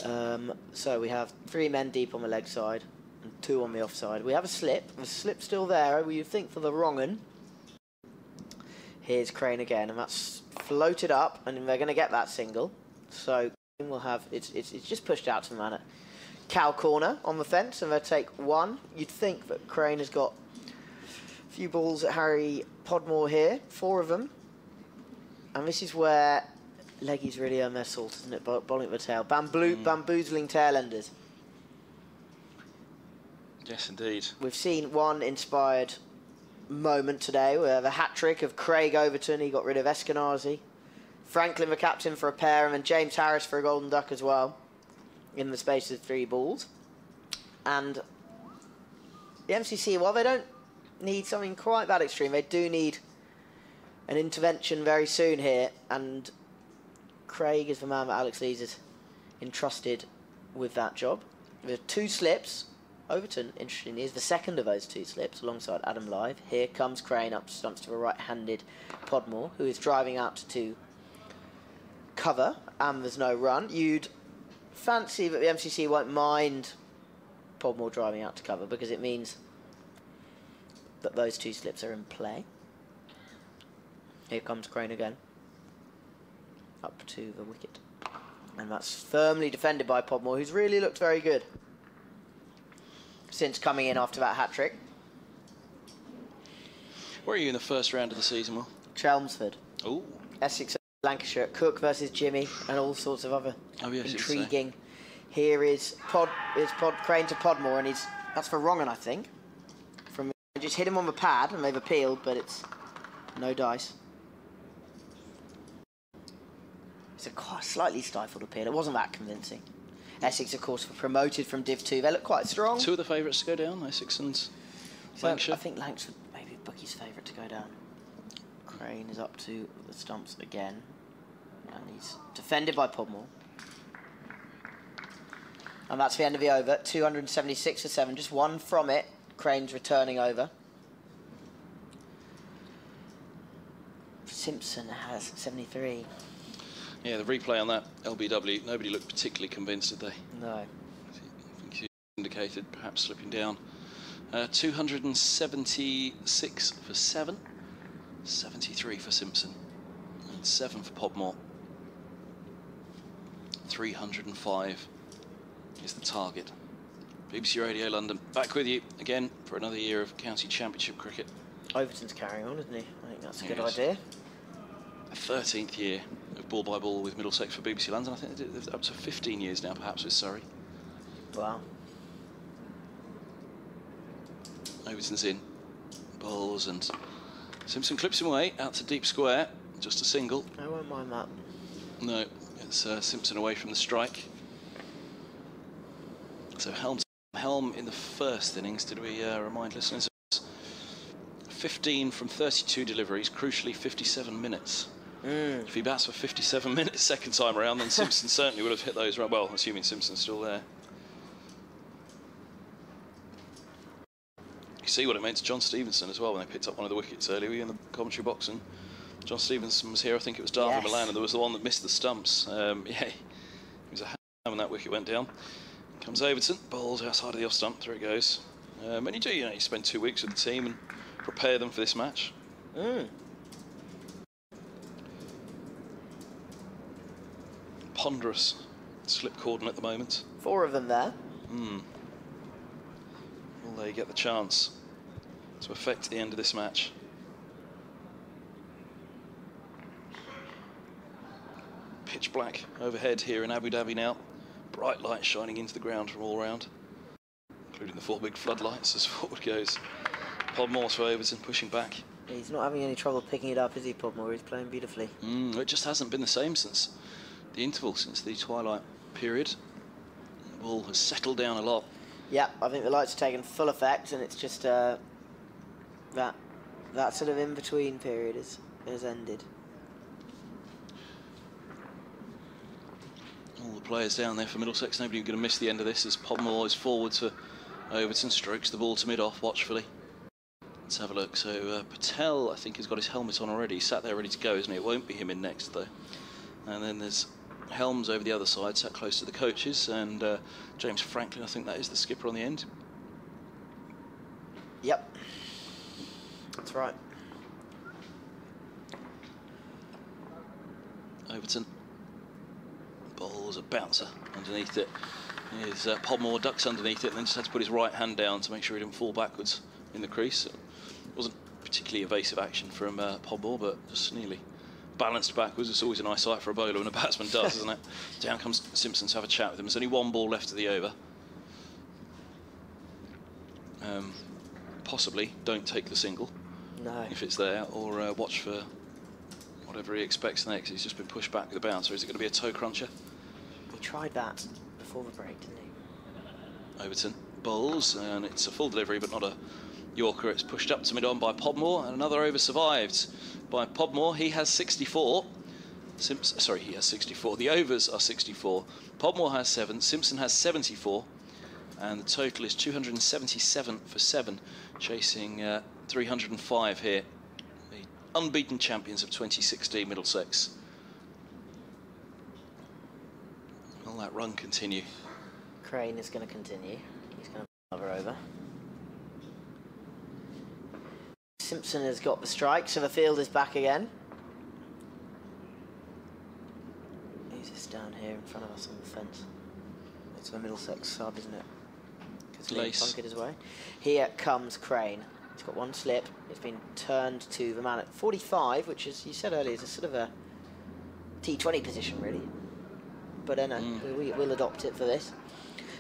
Um, so we have three men deep on the leg side and two on the offside. We have a slip. The slip's still there. You think for the wrong un. Here's Crane again, and that's floated up, and they're going to get that single. So we'll have it's, it's it's just pushed out to the man cow corner on the fence, and they'll take one. You'd think that Crane has got a few balls at Harry Podmore here, four of them, and this is where Leggy's really earned their salt, isn't it? Bo- Bowling the tail. Bamboo, mm. Bamboozling tailenders. Yes, indeed. We've seen one inspired moment today where the hat trick of Craig Overton, he got rid of Eskinazi. Franklin, the captain, for a pair, and then James Harris for a golden duck as well, in the space of three balls. And the MCC, while they don't need something quite that extreme, they do need an intervention very soon here. And Craig is the man that Alex Lees is entrusted with that job. There are two slips. Overton, interestingly, is the second of those two slips alongside Adam Lyth. Here comes Crane up stumps to a right-handed Podmore, who is driving out to cover, and there's no run. You'd fancy that the MCC won't mind Podmore driving out to cover because it means that those two slips are in play. Here comes Crane again. Up to the wicket. And that's firmly defended by Podmore, who's really looked very good since coming in after that hat trick. Where are you in the first round of the season, Will? Chelmsford, Oh, Essex, Lancashire, Cook versus Jimmy, and all sorts of other Oh, yes, say. Uh, intriguing. Here is Pod is Pod Crane to Podmore, and he's that's for Wrongen, I think. From just hit him on the pad, and they've appealed, but it's no dice. It's a quite slightly stifled appeal. It wasn't that convincing. Essex, of course, were promoted from Div 2. They look quite strong. two of the favourites to go down, Essex and So Lancashire. I think Lancashire maybe Bookie's favourite to go down. Crane is up to the stumps again. And he's defended by Podmore. And that's the end of the over. 276 for 7. Just one from it. Crane's returning over. Simpson has 73. Yeah, the replay on that LBW, nobody looked particularly convinced, did they? No. I think you indicated perhaps slipping down. Uh, 276 for 7. 73 for Simpson. And 7 for Podmore. 305 is the target. BBC Radio London, back with you again for another year of county championship cricket. Overton's carrying on, isn't he? I think that's a good idea. A 13th year of ball by ball with Middlesex for BBC London. I think they did up to 15 years now, perhaps with Surrey. Wow. Overton's in. Bowls and Simpson clips him away out to deep square. Just a single. I won't mind that. No, it's uh, Simpson away from the strike. So Helm's Helm in the first innings, did we uh, remind listeners? 15 from 32 deliveries, crucially 57 minutes. Mm. If he bats for 57 minutes second time around, then Simpson certainly would have hit those right. Well, assuming Simpson's still there. See what it meant to John Stephenson as well when they picked up one of the wickets earlier. In the commentary box and John Stephenson was here. I think it was Dawid Yes. Malan, and there was the one that missed the stumps. Um, yeah, he was a ham when that wicket went down. Comes Overton, bowls outside of the off stump. There it goes. Um, and you do, you know, you spend two weeks with the team and prepare them for this match. Mm. Ponderous slip cordon at the moment. Four of them there. Hmm. Will they get the chance to affect the end of this match? Pitch black overhead here in Abu Dhabi now. Bright light shining into the ground from all round, including the four big floodlights as forward goes. Podmore to Overton pushing back. He's not having any trouble picking it up, is he, Podmore? He's playing beautifully. Mm, it just hasn't been the same since the interval, since the twilight period. The ball has settled down a lot. Yep, I think the lights are taking full effect, and it's just uh, that that sort of in between period is has ended. All the players down there for Middlesex. Nobody going to miss the end of this as Podmore is forward to Overton, strokes the ball to mid-off watchfully. Let's have a look. So uh, Patel, I think, has got his helmet on already. He's sat there ready to go, isn't he? It won't be him in next, though. And then there's Helms over the other side, sat close to the coaches, and uh, James Franklin, I think that is the skipper on the end. Yep, that's right. Overton. Ball Ball's a bouncer underneath it. Is uh, Podmore ducks underneath it and then just had to put his right hand down to make sure he didn't fall backwards in the crease. It wasn't particularly evasive action from uh, Podmore, but just nearly balanced backwards. It's always a nice sight for a bowler when a batsman does, isn't it? Down comes Simpson to have a chat with him. There's only one ball left of the over. Um, possibly don't take the single No. if it's there, or uh, watch for whatever he expects next. He's just been pushed back with the bouncer. Is it going to be a toe cruncher? He tried that before the break, didn't he? Overton bowls, and it's a full delivery, but not a Yorker. It's pushed up to mid on by Podmore, and another over survived by Podmore. He has 64. Simps- sorry, he has 64. The overs are 64. Podmore has seven. Simpson has 74, and the total is 277 for seven, chasing uh, 305 here. The unbeaten champions of 2016, Middlesex. Will that run continue? Crane is going to continue. He's going to another over. Simpson has got the strike, so the field is back again. Who's this down here in front of us on the fence? It's the Middlesex sub, isn't it? Because Lee bunkered his way. Here comes Crane. He's got one slip. It's been turned to the man at 45, which, as you said earlier, is a sort of a T20 position, really. But uh, no, Mm. we, we'll adopt it for this.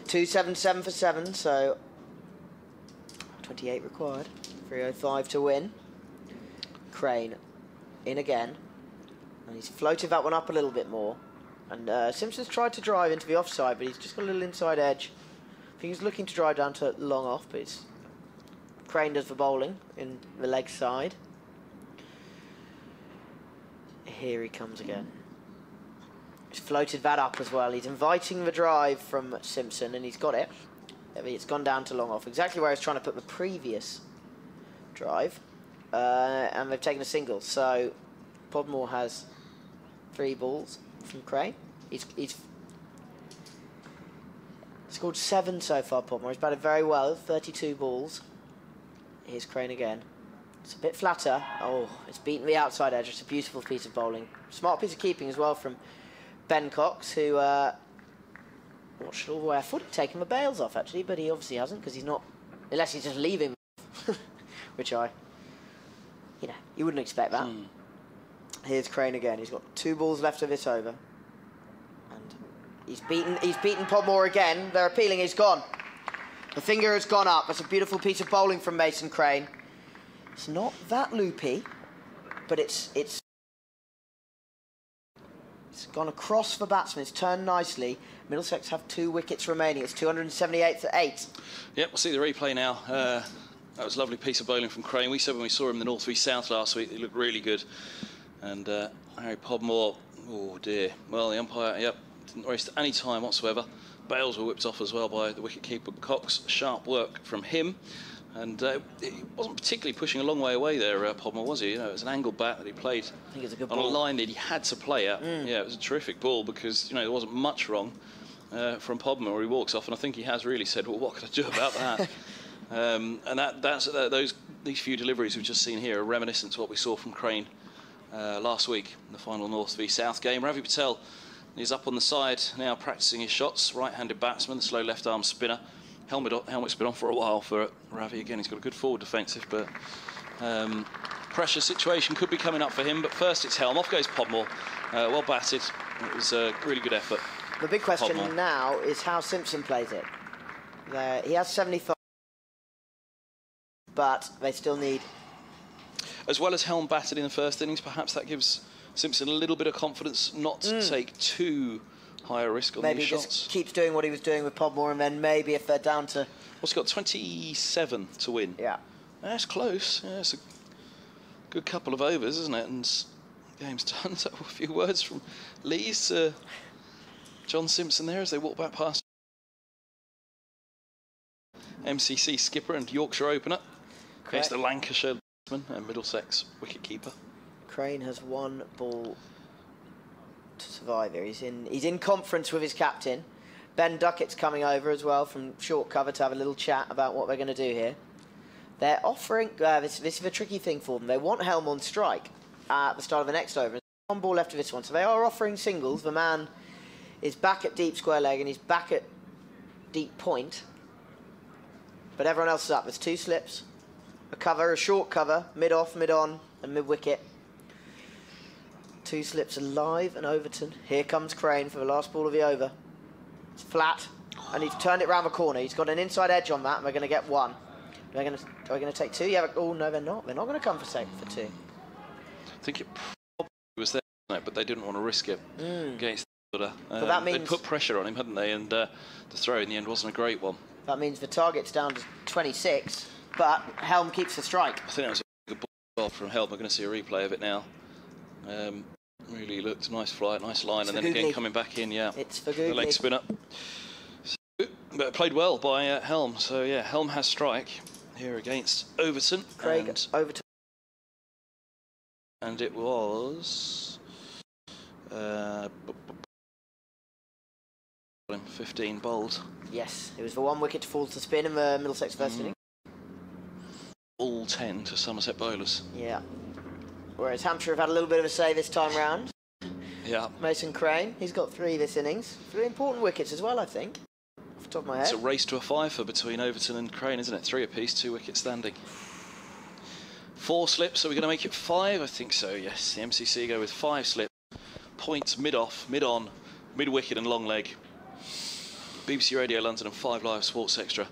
277 for 7, so 28 required. 305 to win. Crane in again. And he's floated that one up a little bit more. And uh, Simpson's tried to drive into the offside, but he's just got a little inside edge. I think he's looking to drive down to long off, but it's Crane does the bowling in the leg side. Here he comes again. He's floated that up as well. He's inviting the drive from Simpson, and he's got it. It's gone down to long off, exactly where I was trying to put the previous drive, uh, and they've taken a single. So Podmore has three balls from Crane. He's, he's scored seven so far, Podmore. He's batted very well, 32 balls. Here's Crane again. It's a bit flatter. Oh, it's beaten the outside edge. It's a beautiful piece of bowling. Smart piece of keeping as well from Ben Cox, who uh, not sure where I thought he'd taken the bails off actually, but he obviously hasn't because he's not, unless he's just leaving, which I, you know, you wouldn't expect that. Here's Crane again. He's got two balls left of this over, and he's beaten. He's beaten Podmore again. They're appealing. He's gone. The finger has gone up. That's a beautiful piece of bowling from Mason Crane. It's not that loopy, but it's it's it's gone across the batsman. It's turned nicely. Middlesex have two wickets remaining. It's 278 to eight. Yep, we'll see the replay now. Uh, that was a lovely piece of bowling from Crane. We said when we saw him in the North v South last week, he looked really good. And uh, Harry Podmore, oh dear. Well, the umpire, yep, didn't waste any time whatsoever. Bales were whipped off as well by the wicketkeeper Cox. Sharp work from him. And uh, he wasn't particularly pushing a long way away there, uh, Podmore, was he? You know, it was an angled bat that he played I think it's a good on ball. a line that he had to play at. Yeah, it was a terrific ball because you know there wasn't much wrong uh, from Podmore. He walks off, and I think he has really said, "Well, what could I do about that?" um, and that that's uh, those these few deliveries we've just seen here are reminiscent to what we saw from Crane uh, last week in the final North v South game. Ravi Patel is up on the side now, practicing his shots. Right-handed batsman, slow left-arm spinner. Helmet on, helmet's been on for a while for Ravi. Again, he's got a good forward defensive, but um, pressure situation could be coming up for him. But first, it's Helm. Off goes Podmore. Uh, well batted. It was a really good effort. The big question Podmore. now is how Simpson plays it. There, he has 75, but they still need. As well as Helm batted in the first innings, perhaps that gives Simpson a little bit of confidence not to take too high a risk on Mm. Maybe these he shots. just keeps doing what he was doing with Podmore, and then maybe if they're down to. What's got 27 to win? Yeah. That's close. Yeah, it's a good couple of overs, isn't it? And game's done. So a few words from Lees to John Simpson there as they walk back past MCC skipper and Yorkshire opener against the Lancashire batsman and Middlesex wicket-keeper. Crane has one ball to survive here. He's in. He's in conference with his captain. Ben Duckett's coming over as well from short cover to have a little chat about what they're going to do here. They're offering. Uh, this, this is a tricky thing for them. They want Helm on strike at the start of the next over. One ball left of this one, so they are offering singles. The man is back at deep square leg and he's back at deep point. But everyone else is up. There's two slips, a cover, a short cover, mid off, mid on, and mid wicket. Two slips alive and Overton. Here comes Crane for the last ball of the over. It's flat, and he's turned it round the corner. He's got an inside edge on that, and we're going to get one. They're going to, are we going to take two? Yeah. Oh no, they're not. They're not going to come for for two. I think it probably was there, it? but they didn't want to risk it against the order. But that means they put pressure on him, hadn't they? And uh, the throw in the end wasn't a great one. That means the target's down to 26, but Helm keeps the strike. I think that was a good ball from Helm. We're going to see a replay of it now. Um, really looked nice flight, nice line, It's and then again coming back in. Yeah, It's for the leg Googly. spinner. So, but played well by uh, Helm. So yeah, Helm has strike here against Overton. Craig and, Overton. and it was uh, b- b- b- 15 bowled. Yes, it was the one wicket to fall to spin in the Middlesex first Mm. inning. All 10 to Somerset bowlers. Yeah. Whereas Hampshire have had a little bit of a say this time round. Yeah, Mason Crane, he's got three this innings. Three important wickets as well, I think. Off the top of my head. it's a race to a fifer between Overton and Crane, isn't it? Three apiece, two wickets standing. Four slips, are we're going to make it five? I think so, yes. The MCC go with five slips. Points mid off, mid on, mid wicket, and long leg. BBC Radio London and Five Live Sports Extra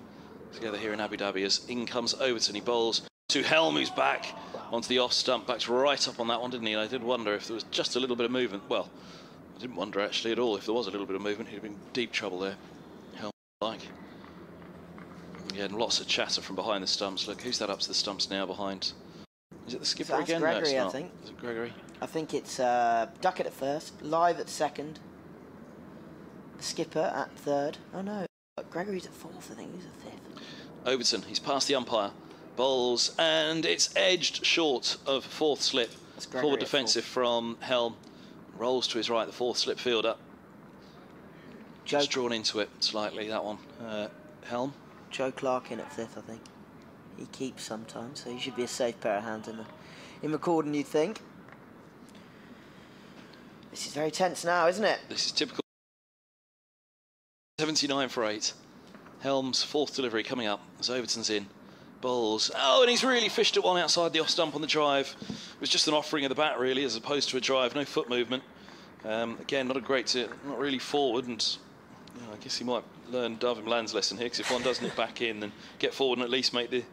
together here in Abu Dhabi as in comes Overton. He bowls to Helm, who's back onto the off stump. Backed right up on that one, didn't he? And I did wonder if there was just a little bit of movement. Well, I didn't wonder actually at all. If there was a little bit of movement, he'd have been in deep trouble there. Helm like. Yeah, and lots of chatter from behind the stumps. Look, who's that up to the stumps now behind? Is it the skipper That's again? no, I think. Is it Gregory? I think it's uh, Duckett at first, Lyth at second, The skipper at third. Oh no, Gregory's at fourth. I think he's at fifth. Overton, he's past the umpire. Bowls, and it's edged short of fourth slip. Forward defensive from Helm. Rolls to his right, the fourth slip fielder. Joe, Just drawn into it slightly, that one. Uh, Helm. Joe Clarke in at fifth, I think. He keeps sometimes, so he should be a safe pair of hands in the in McCorden, you'd think. This is very tense now, isn't it? This is typical. 79 for 8. Helm's fourth delivery coming up as Overton's in. Bowls. Oh, and he's really fished at one outside the off stump on the drive. It was just an offering of the bat, really, as opposed to a drive. No foot movement. Um, again, not a great, to, not really forward, and you know, I guess he might learn Dawid Malan's lesson here, because if one doesn't hit back in, then get forward and at least make the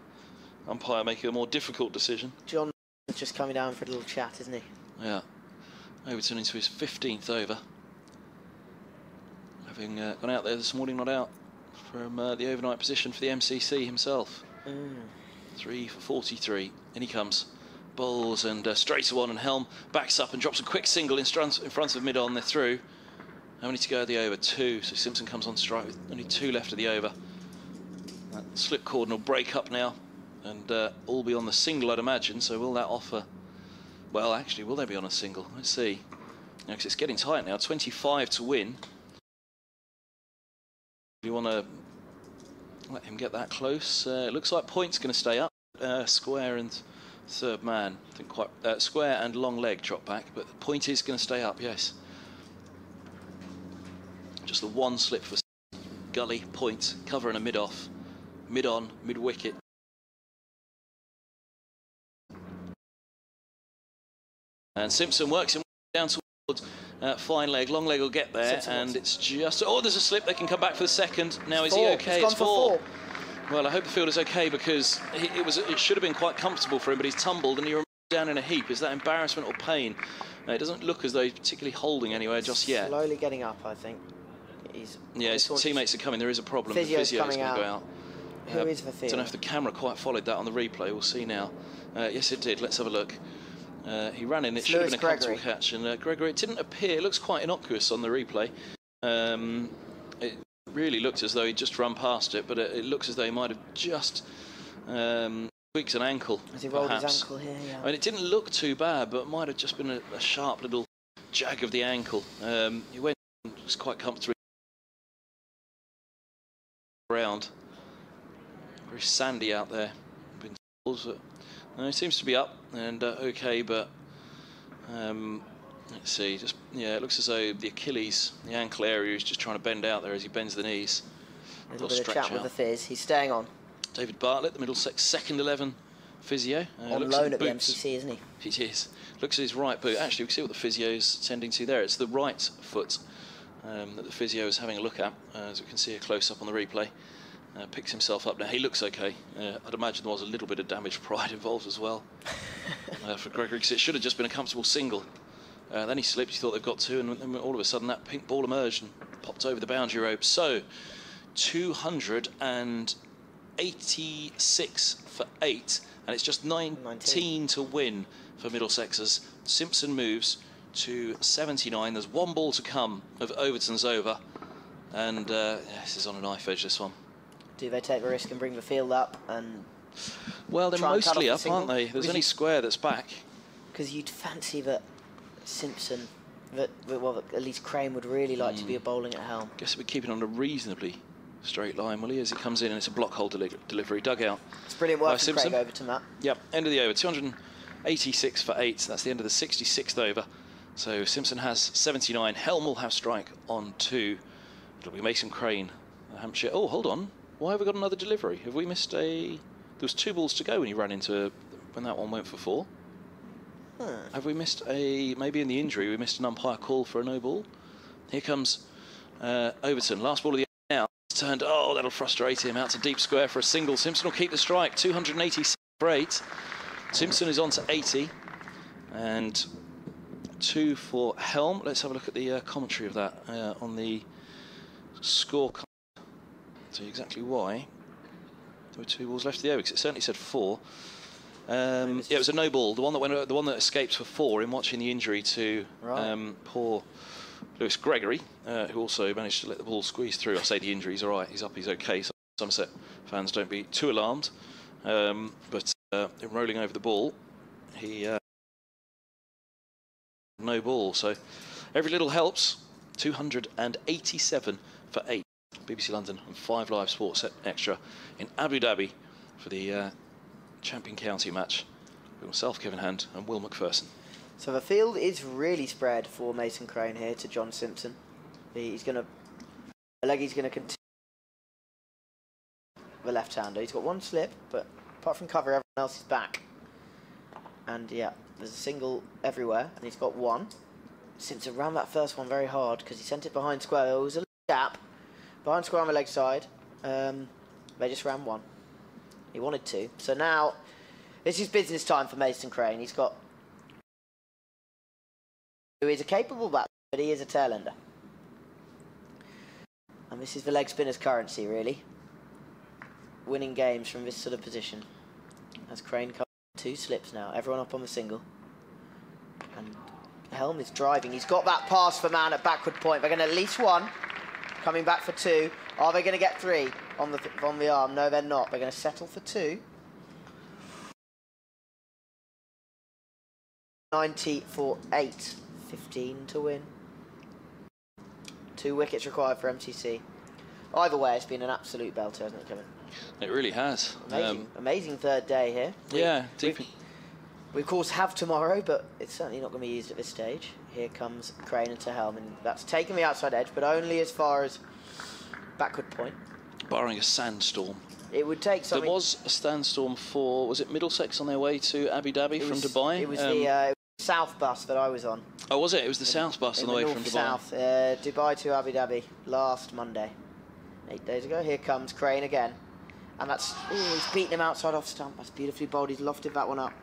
umpire make a more difficult decision. John is just coming down for a little chat, isn't he? Yeah. Overton into his 15th over. Having uh, gone out there this morning, not out from uh, the overnight position for the MCC himself. Three for 43. In he comes. Bowls and uh, straight to one, and Helm backs up and drops a quick single in, front in front of mid on. They're through. How many to go the over? Two. So Simpson comes on strike with only two left of the over. That slip cordon will break up now, and uh, all be on the single, I'd imagine. So will that offer? Well, actually, will they be on a single? Let's see. Because it's getting tight now. 25 to win. You want to let him get that close? Uh, it looks like point's going to stay up. Uh, square and third man. Think quite uh, square and long leg drop back, but point is going to stay up. Yes. Just the one slip for Gully point cover and a mid off, mid on, mid wicket. And Simpson works him down towards uh, fine leg. Long leg will get there, and it's just. Oh, there's a slip. They can come back for the second. Now, is he Four. okay? He's gone it's for four. four. Well, I hope the field is okay because he, it was. It should have been quite comfortable for him, but he's tumbled and you're down in a heap. Is that embarrassment or pain? Uh, it doesn't look as though he's particularly holding anywhere just yet. Slowly getting up, I think. He's Yeah, his teammates are coming. There is a problem. Physio's the physio's coming going to go out. Who Uh, is the I don't know if the camera quite followed that on the replay. We'll see now. Uh, yes, it did. Let's have a look. Uh, he ran in. It It's should have been a comfortable catch. And uh, Gregory, it didn't appear. It looks quite innocuous on the replay. Um, it really looked as though he'd just run past it, but it, it looks as though he might have just um, tweaked an ankle. Has he rolled perhaps. his ankle here? Yeah. I mean, it didn't look too bad, but it might have just been a, a sharp little jag of the ankle. Um, he went was quite comfortably around. Very sandy out there. Been no, he seems to be up and uh, okay, but um, let's see. Just yeah, it looks as though the Achilles, the ankle area, is just trying to bend out there as he bends the knees. A little bit of chat with the Fizz. He's staying on. David Bartlett, the middle sec- second 11 physio. Uh, on looks loan at the boots. MCC, isn't he? He is. Looks at his right boot. Actually, we can see what the physio is tending to there. It's the right foot um, that the physio is having a look at, uh, as we can see a close up on the replay. Uh, picks himself up now. He looks okay. Uh, I'd imagine there was a little bit of damaged pride involved as well uh, for Gregory, because it should have just been a comfortable single. Uh, then he slipped. He thought they've got two, and then all of a sudden that pink ball emerged and popped over the boundary rope. So, 286 for eight, and it's just 19, 19. to win for Middlesexers. Simpson moves to 79. There's one ball to come of Overton's over, and uh, this is on a knife edge. This one. Do they take the risk and bring the field up? And Well, they're Try and cut mostly off the up, aren't they? There's only square that's back. because you'd fancy that Simpson, that that- well, at least Crane would really like to Hmm. be a bowling at Helm. Guess we're keeping on a reasonably straight line, will he? As he comes in and it's a block hole deli- delivery, dugout. It's brilliant work from Craig. Overton, that. Yep, end of the over. 286 for eight. That's the end of the 66th over. So Simpson has 79. Helm will have strike on two. It'll be Mason Crane, Hampshire. Oh, hold on. Why have we got another delivery? Have we missed a? There was two balls to go when he ran into when that one went for four. Have we missed a? Maybe in the injury we missed an umpire call for a no ball. Here comes uh, Overton. Last ball of the now. Turned. Oh, that'll frustrate him. Out to deep square for a single. Simpson will keep the strike. 286 for eight. Simpson is on to 80. And two for Helm. Let's have a look at the uh, commentary of that uh, on the score. Exactly why. There were two balls left of the over because it certainly said four. Um, yeah, it was a no ball. The one that went, the one that escaped for four in watching the injury to Right. um, poor Lewis Gregory, uh, who also managed to let the ball squeeze through. I say the injury, he's all right, he's up, he's okay. So Somerset fans don't be too alarmed. Um, but uh, in rolling over the ball, he uh, no ball. So every little helps. 287 for eight. BBC London and five live sports extra in Abu Dhabi for the uh, Champion County match with myself, Kevin Hand, and Will Macpherson. So the field is really spread for Mason Crane here to John Simpson. He's going to, Leggy's going to continue the left-hander. He's got one slip, but apart from cover, everyone else is back. And yeah, there's a single everywhere, and he's got one. Simpson ran that first one very hard because he sent it behind square. There was a gap behind square on the leg side. Um, they just ran one. He wanted to. So now, this is business time for Mason Crane. He's got who is a capable batsman, but he is a tail ender. And this is the leg spinner's currency, really. Winning games from this sort of position. As Crane comes two slips now, everyone up on the single. And Helm is driving. He's got that pass for man at backward point. They're going to at least one. Coming back for two. Are they going to get three on the on the arm? No, they're not. They're going to settle for two. 90 for eight. 15 to win. Two wickets required for MCC. Either way, it's been an absolute belter, hasn't it, Kevin? It really has. Amazing, um, amazing third day here. Yeah, deep. We, we, of course have tomorrow, but it's certainly not going to be used at this stage. Here comes Crane into Helm, and that's taking the outside edge, but only as far as backward point. Barring a sandstorm. It would take something. There was a sandstorm for, was it Middlesex on their way to Abu Dhabi it from Dubai? It was um, the uh, south bus that I was on. Oh, was it? It was the in, south bus on the, way from Dubai. South, uh, Dubai to Abu Dhabi last Monday, eight days ago. Here comes Crane again, and that's ooh, he's beaten him outside off stump. That's beautifully bowled. He's lofted that one up.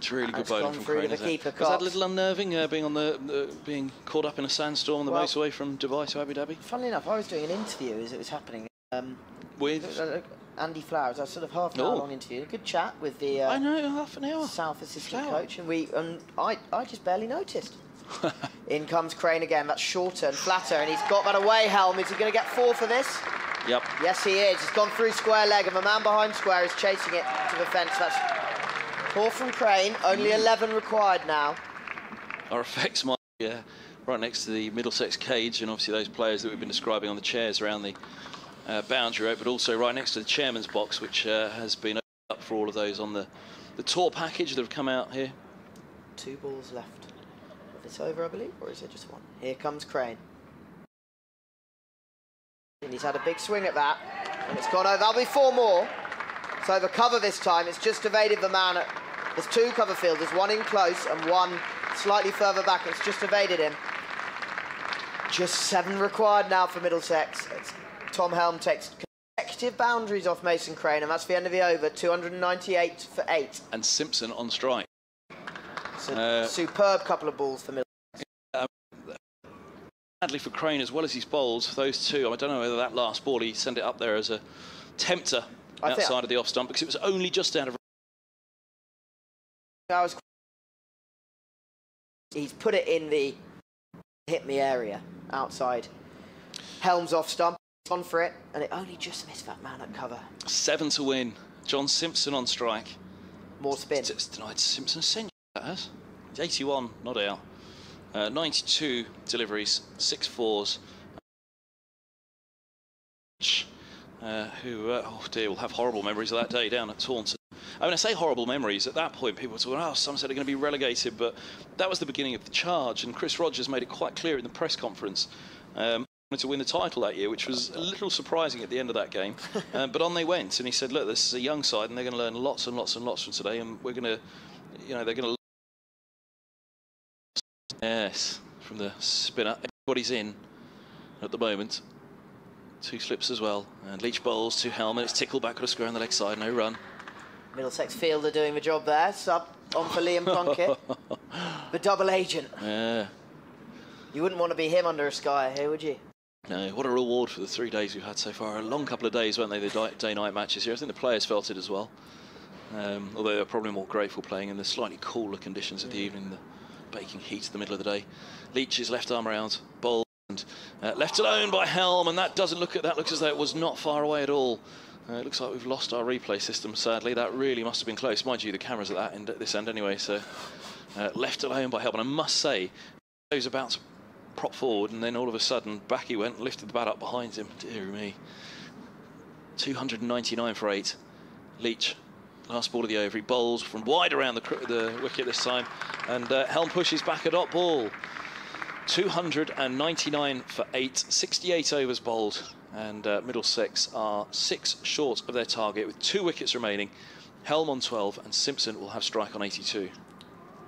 It's really good bowling from Crane. Was that a little unnerving, uh, being on the uh, being caught up in a sandstorm on the well, motorway from Dubai to Abu Dhabi? Funnily enough, I was doing an interview as it was happening. Um, with Andy Flowers. I was sort of half an hour long interview. A good chat with the uh, I know half an hour South assistant Flower. coach, and we and I I just barely noticed. In comes Crane again. That's shorter and flatter, and he's got that away helm. Is he going to get four for this? Yep. Yes, he is. He's gone through square leg, and the man behind square is chasing it to the fence. That's four from Crane. Only mm. 11 required now. Our effects might be uh, right next to the Middlesex cage, and obviously those players that we've been describing on the chairs around the uh, boundary rope, but also right next to the chairman's box, which uh, has been opened up for all of those on the, the tour package that have come out here. Two balls left. If It's over, I believe, or is it just one? Here comes Crane. And he's had a big swing at that, and it's gone over. That'll be four more. So the cover this time. It's just evaded the man. At, there's two cover fielders, one in close and one slightly further back. It's just evaded him. Just seven required now for Middlesex. It's Tom Helm takes consecutive boundaries off Mason Crane, and that's the end of the over. 298 for eight. And Simpson on strike. Uh, superb couple of balls for Middlesex. Um, badly for Crane as well as his bowls. Those two, I don't know whether that last ball he sent it up there as a tempter I outside of the off stump because it was only just out of. I was. He's put it in the hit me area outside. Helms off stump on for it, and it only just missed that man at cover. Seven to win. John Simpson on strike. More spin. It's, denied Simpson a century. It's 81, not out. Uh, 92 deliveries, six fours. Uh, who, uh, oh dear, will have horrible memories of that day down at Taunton. I mean, I say horrible memories. At that point, people were talking, oh, some said are going to be relegated, but that was the beginning of the charge, and Chris Rogers made it quite clear in the press conference. Um, to win the title that year, which was a little surprising at the end of that game. uh, but on they went, and he said, "Look, this is a young side, and they're going to learn lots and lots and lots from today, and we're going to, you know, they're going to." Yes, from the spinner, everybody's in at the moment. Two slips as well, and Leach bowls to Helmet. It's tickle back at a square on the leg side, no run. Middlesex fielder doing the job there. Sub on for Liam Plunkett, the double agent. Yeah. You wouldn't want to be him under a sky here, would you? No, what a reward for the three days we've had so far. A long couple of days, weren't they, the day-night matches here? I think the players felt it as well. Um, although they're probably more grateful playing in the slightly cooler conditions of the evening, the baking heat in the middle of the day. Leach's left arm around, Bold, and uh, left alone by Helm, and that doesn't look at that looks as though it was not far away at all. Uh, it looks like we've lost our replay system, sadly. That really must have been close. Mind you, the camera's at that end, at this end anyway, so uh, left alone by Helm. And I must say, he was about to prop forward, and then all of a sudden, back he went, lifted the bat up behind him. Dear me. 299 for eight. Leach, last ball of the over. He bowls from wide around the, the wicket this time, and uh, Helm pushes back a dot ball. 299 for eight, 68 overs bowled, and uh, Middlesex are six short of their target with two wickets remaining. Helm on 12, and Simpson will have strike on 82.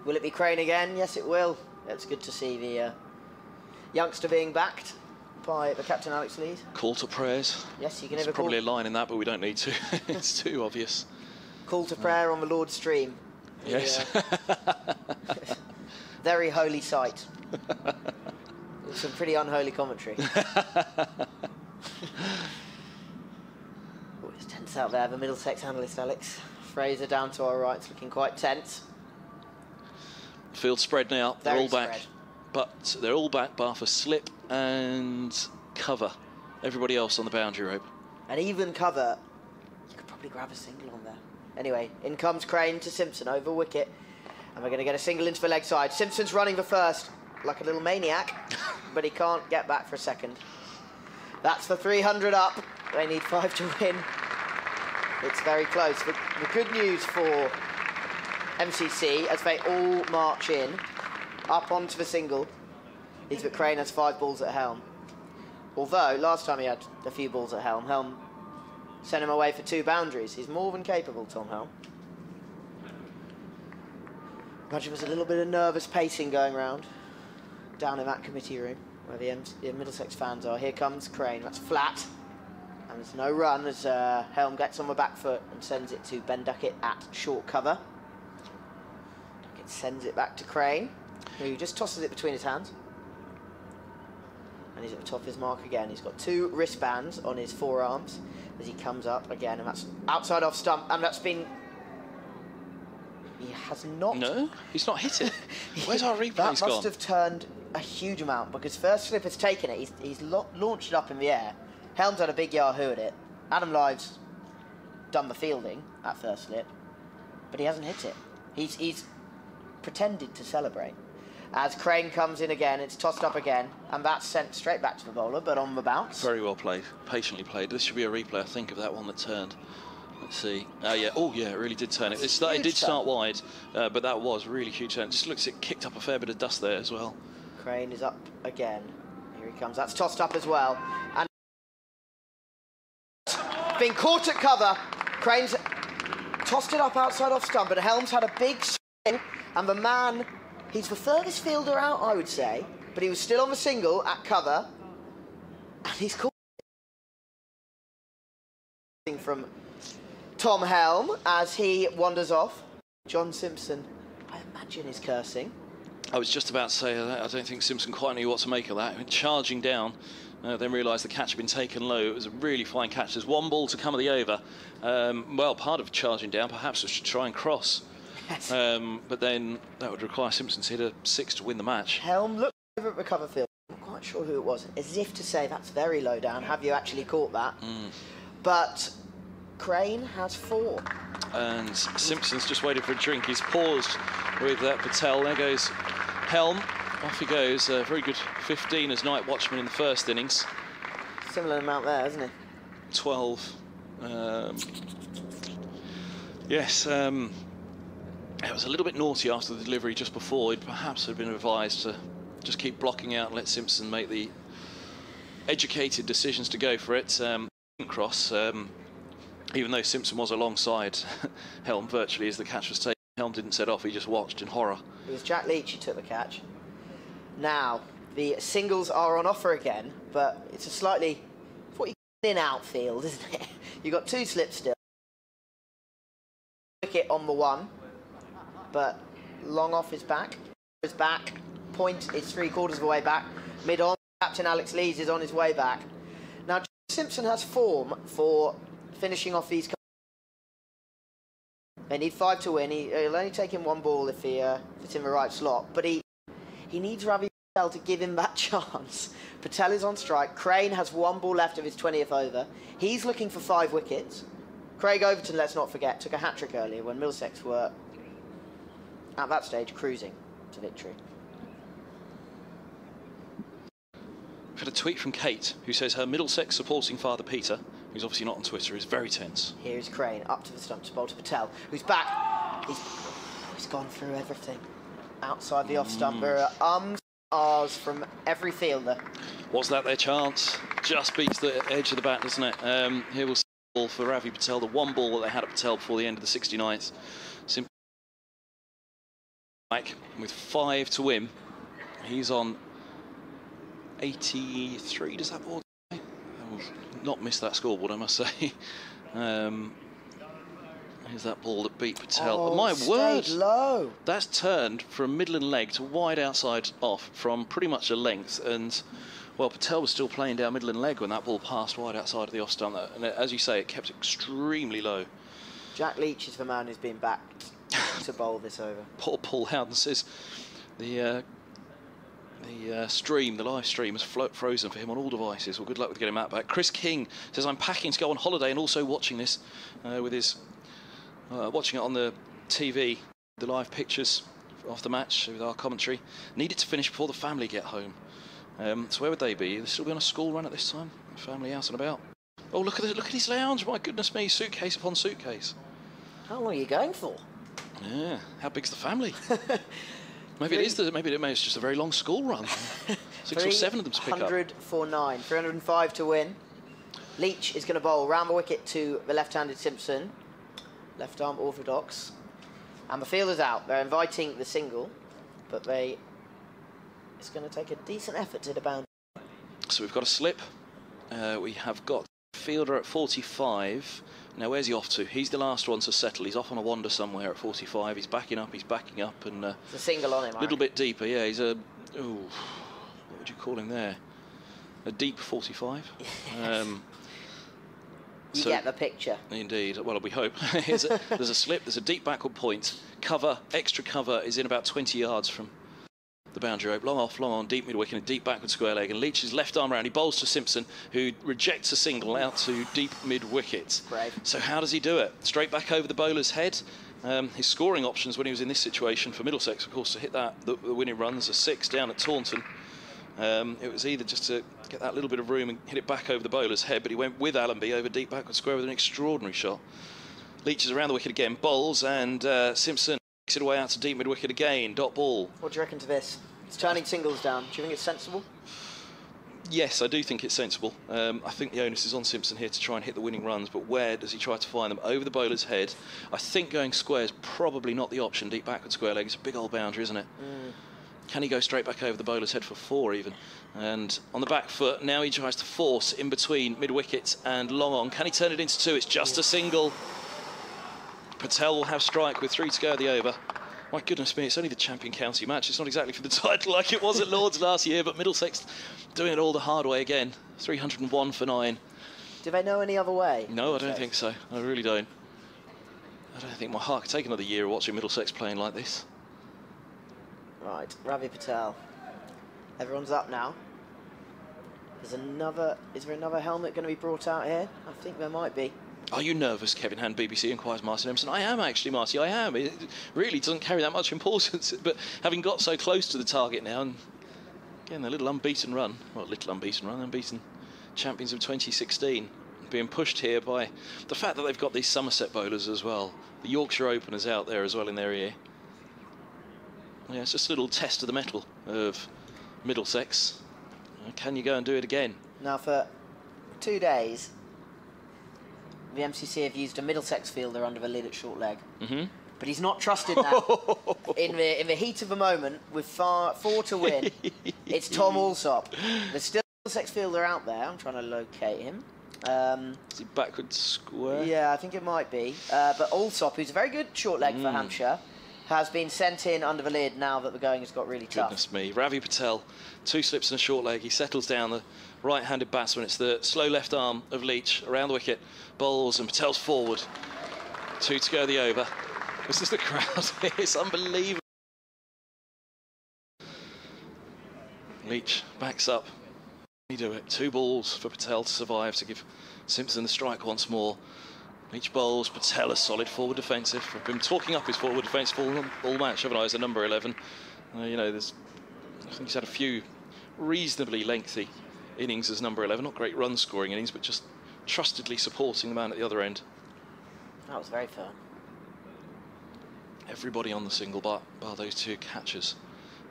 Will it be Crane again? Yes, it will. It's good to see the uh, youngster being backed by the captain Alex Lees. Call to prayers. Yes, you can There's never probably call, a line in that, but we don't need to. it's too obvious. call to prayer on the Lord's stream. The, Yes. uh, very holy sight. Some pretty unholy commentary. Oh, it's tense out there, the Middlesex analyst Alex. Fraser down to our right, looking quite tense. Field spread now. They're Very all back. But they're all back bar for slip and cover. Everybody else on the boundary rope. And even cover, you could probably grab a single on there. Anyway, in comes Crane to Simpson over wicket. And we're going to get a single into the leg side. Simpson's running the first like a little maniac, but he can't get back for a second. That's for 300 up. They need five to win. It's very close. The, the good news for MCC, as they all march in, up onto the single, is that Crane has five balls at helm. Although last time he had a few balls at helm, Helm sent him away for two boundaries. He's more than capable, Tom Helm. Imagine there's a little bit of nervous pacing going round down in that committee room where the, the Middlesex fans are. Here comes Crane. That's flat. And there's no run as uh, Helm gets on the back foot and sends it to Ben Duckett at short cover. Duckett sends it back to Crane, who just tosses it between his hands. And he's at the top of his mark again. He's got two wristbands on his forearms as he comes up again, and that's outside off stump, and that's been. He has not. No, he's not hit it. Where's our replays That must gone? have turned a huge amount because first slip has taken it. He's, he's lo- launched it up in the air. Helm's had a big yahoo at it. Adam Lyth done the fielding at first slip, but he hasn't hit it. He's he's pretended to celebrate. As Crane comes in again, it's tossed up again, and that's sent straight back to the bowler, but on the bounce. Very well played, patiently played. This should be a replay, I think, of that one that turned. Let's see. Oh yeah. Oh yeah. It really did turn it. It, sta- it did start turn. wide, uh, but that was really huge turn. Just looks it kicked up a fair bit of dust there as well. Crane is up again. Here he comes. That's tossed up as well. And being caught at cover. Crane's tossed it up outside off stump, but Helms had a big swing, and the man, he's the furthest fielder out, I would say, but he was still on the single at cover, and he's caught from Tom Helm as he wanders off. John Simpson, I imagine, is cursing. I was just about to say. I don't think Simpson quite knew what to make of that. Charging down, uh, then realised the catch had been taken low. It was a really fine catch. There's one ball to come of the over. Um, well, part of charging down perhaps was to try and cross. Yes. Um, but then that would require Simpson to hit a six to win the match. Helm looked over at the cover field. I'm not quite sure who it was, as if to say that's very low down. Have you actually caught that? But Crane has four. And Simpson's just waited for a drink. He's paused with uh, Patel. There goes Helm. Off he goes. Uh, very good 15 as night watchman in the first innings. Similar amount there, isn't it? 12. Um, yes, um, it was a little bit naughty after the delivery just before. It perhaps had been advised to just keep blocking out and let Simpson make the educated decisions to go for it. Um, cross, um, even though Simpson was alongside Helm virtually as the catch was taken. Helm didn't set off, he just watched in horror. It was Jack Leach who took the catch. Now, the singles are on offer again, but it's a slightly what in outfield, isn't it? You've got two slips still. Wicket on the one, but long off his back. His back. Point is three quarters of the way back. Mid on. Captain Alex Lees is on his way back. Now, Simpson has form for finishing off these. They need five to win. He, he'll only take in one ball if, he, uh, if it's in the right slot. But he He needs Ravi Patel to give him that chance. Patel is on strike. Crane has one ball left of his 20th over. He's looking for five wickets. Craig Overton, let's not forget, took a hat trick earlier when Middlesex were, at that stage, cruising to victory. Had a tweet from Kate who says her Middlesex supporting father Peter, who's obviously not on Twitter, is very tense. Here's Crane up to the stump to bowl to Patel, who's back. He's, he's gone through everything. Outside the off stump, there are ums, ahs from every fielder. Was that their chance? Just beats the edge of the bat, doesn't it? Um, here we'll see the ball for Ravi Patel, the one ball that they had at Patel before the end of the 69th. Simply with five to win. He's on 83. Does that ball? Not miss that scoreboard, I must say. Um, here's that ball that beat Patel. Oh, My word! low. That's turned from Midland leg to wide outside off from pretty much a length. And, well, Patel was still playing down Midland leg when that ball passed wide outside of the off stump. And uh, as you say, it kept extremely low. Jack Leach is the man who's been backed to bowl this over. Poor Paul Howden says the uh, the uh, stream, the live stream, is flo- frozen for him on all devices. Well, good luck with getting that back. Chris King says I'm packing to go on holiday and also watching this uh, with his uh, watching it on the TV, the live pictures of the match with our commentary. Needed to finish before the family get home. Um, so where would they be? They'd still be on a school run at this time. Family out and about. Oh, look at this, look at his lounge! My goodness me, suitcase upon suitcase. How long are you going for? Yeah, how big's the family? maybe it is. The, maybe, it, it's just a very long school run. Six or seven of them to pick up. 300 for nine. 305 to win. Leach is going to bowl round the wicket to the left-handed Simpson. Left arm orthodox. And the fielder's out. They're inviting the single, but they. It's going to take a decent effort to a boundary. So we've got a slip. Uh, we have got fielder at 45. Now where's he off to? He's the last one to settle. He's off on a wander somewhere at 45. He's backing up. He's backing up and uh, It's a single on him. A little bit deeper. Yeah, he's a. Ooh, what would you call him there? A deep 45. Um, You so- get the picture. Indeed. Well, we hope. Here's a- there's a slip. There's a deep backward point. Cover, extra cover is in about 20 yards from the boundary rope. Long off, long on, deep mid wicket, and a deep backward square leg. And Leach's left arm round. He bowls to Simpson, who rejects a single out to deep mid wicket. Brave. So how does he do it? Straight back over the bowler's head. Um, his scoring options when he was in this situation for Middlesex, of course, to hit that the, the winning runs a six down at Taunton. Um, it was either just to get that little bit of room and hit it back over the bowler's head, but he went with Allenby over deep backward square with an extraordinary shot. Leach is around the wicket again, bowls, and uh, Simpson kicks it away out to deep mid wicket again. Dot ball. What do you reckon to this? It's turning singles down. Do you think it's sensible? Yes, I do think it's sensible. Um, I think the onus is on Simpson here to try and hit the winning runs, but where does he try to find them? Over the bowler's head. I think going square is probably not the option. Deep backward square leg. It's a big old boundary, isn't it? Can he go straight back over the bowler's head for four even? And on the back foot, now he tries to force in between mid wicket and long on. Can he turn it into two? It's just a single. Patel will have strike with three to go the over. My goodness me, it's only the champion county match. It's not exactly for the title like it was at Lords last year, but Middlesex doing it all the hard way again. 301 for nine. Do they know any other way? No, I don't think so. I really don't. I don't think my heart could take another year of watching Middlesex playing like this. Right, Ravi Patel. Everyone's up now. There's another. Is there another helmet going to be brought out here? I think there might be. Are you nervous, Kevin Hand, BBC, inquires Martin Emerson. I am actually, Marty, I am. It really doesn't carry that much importance, but having got so close to the target now, and again, a little unbeaten run, well, a little unbeaten run, unbeaten champions of 2016, being pushed here by the fact that they've got these Somerset bowlers as well. The Yorkshire openers out there as well in their ear. Yeah, it's just a little test of the metal of Middlesex. Can you go and do it again? Now, for two days, the MCC have used a Middlesex fielder under the lid at short leg. hmm But he's not trusted now. in the in the heat of the moment, with far, four to win, it's Tom Alsop. There's still a Middlesex fielder out there. I'm trying to locate him. Um, Is he backward square? yeah, I think it might be. Uh, but Alsop, who's a very good short leg for Hampshire, has been sent in under the lid now that the going has got really tough. Goodness me. Ravi Patel, two slips and a short leg. He settles down the right handed batsman. It's the slow left arm of Leach around the wicket, bowls, and Patel's forward. Two to go the over. This is the crowd. it's unbelievable. Leach backs up. He do it. Two balls for Patel to survive to give Simpson the strike once more. Leach bowls. Patel a solid forward defensive. I've been talking up his forward defence all, all match, haven't I? As a number 11. Uh, you know, there's. I think he's had a few reasonably lengthy innings as number 11. Not great run scoring innings, but just trustedly supporting the man at the other end. That was very firm. Everybody on the single bar, bar those two catches.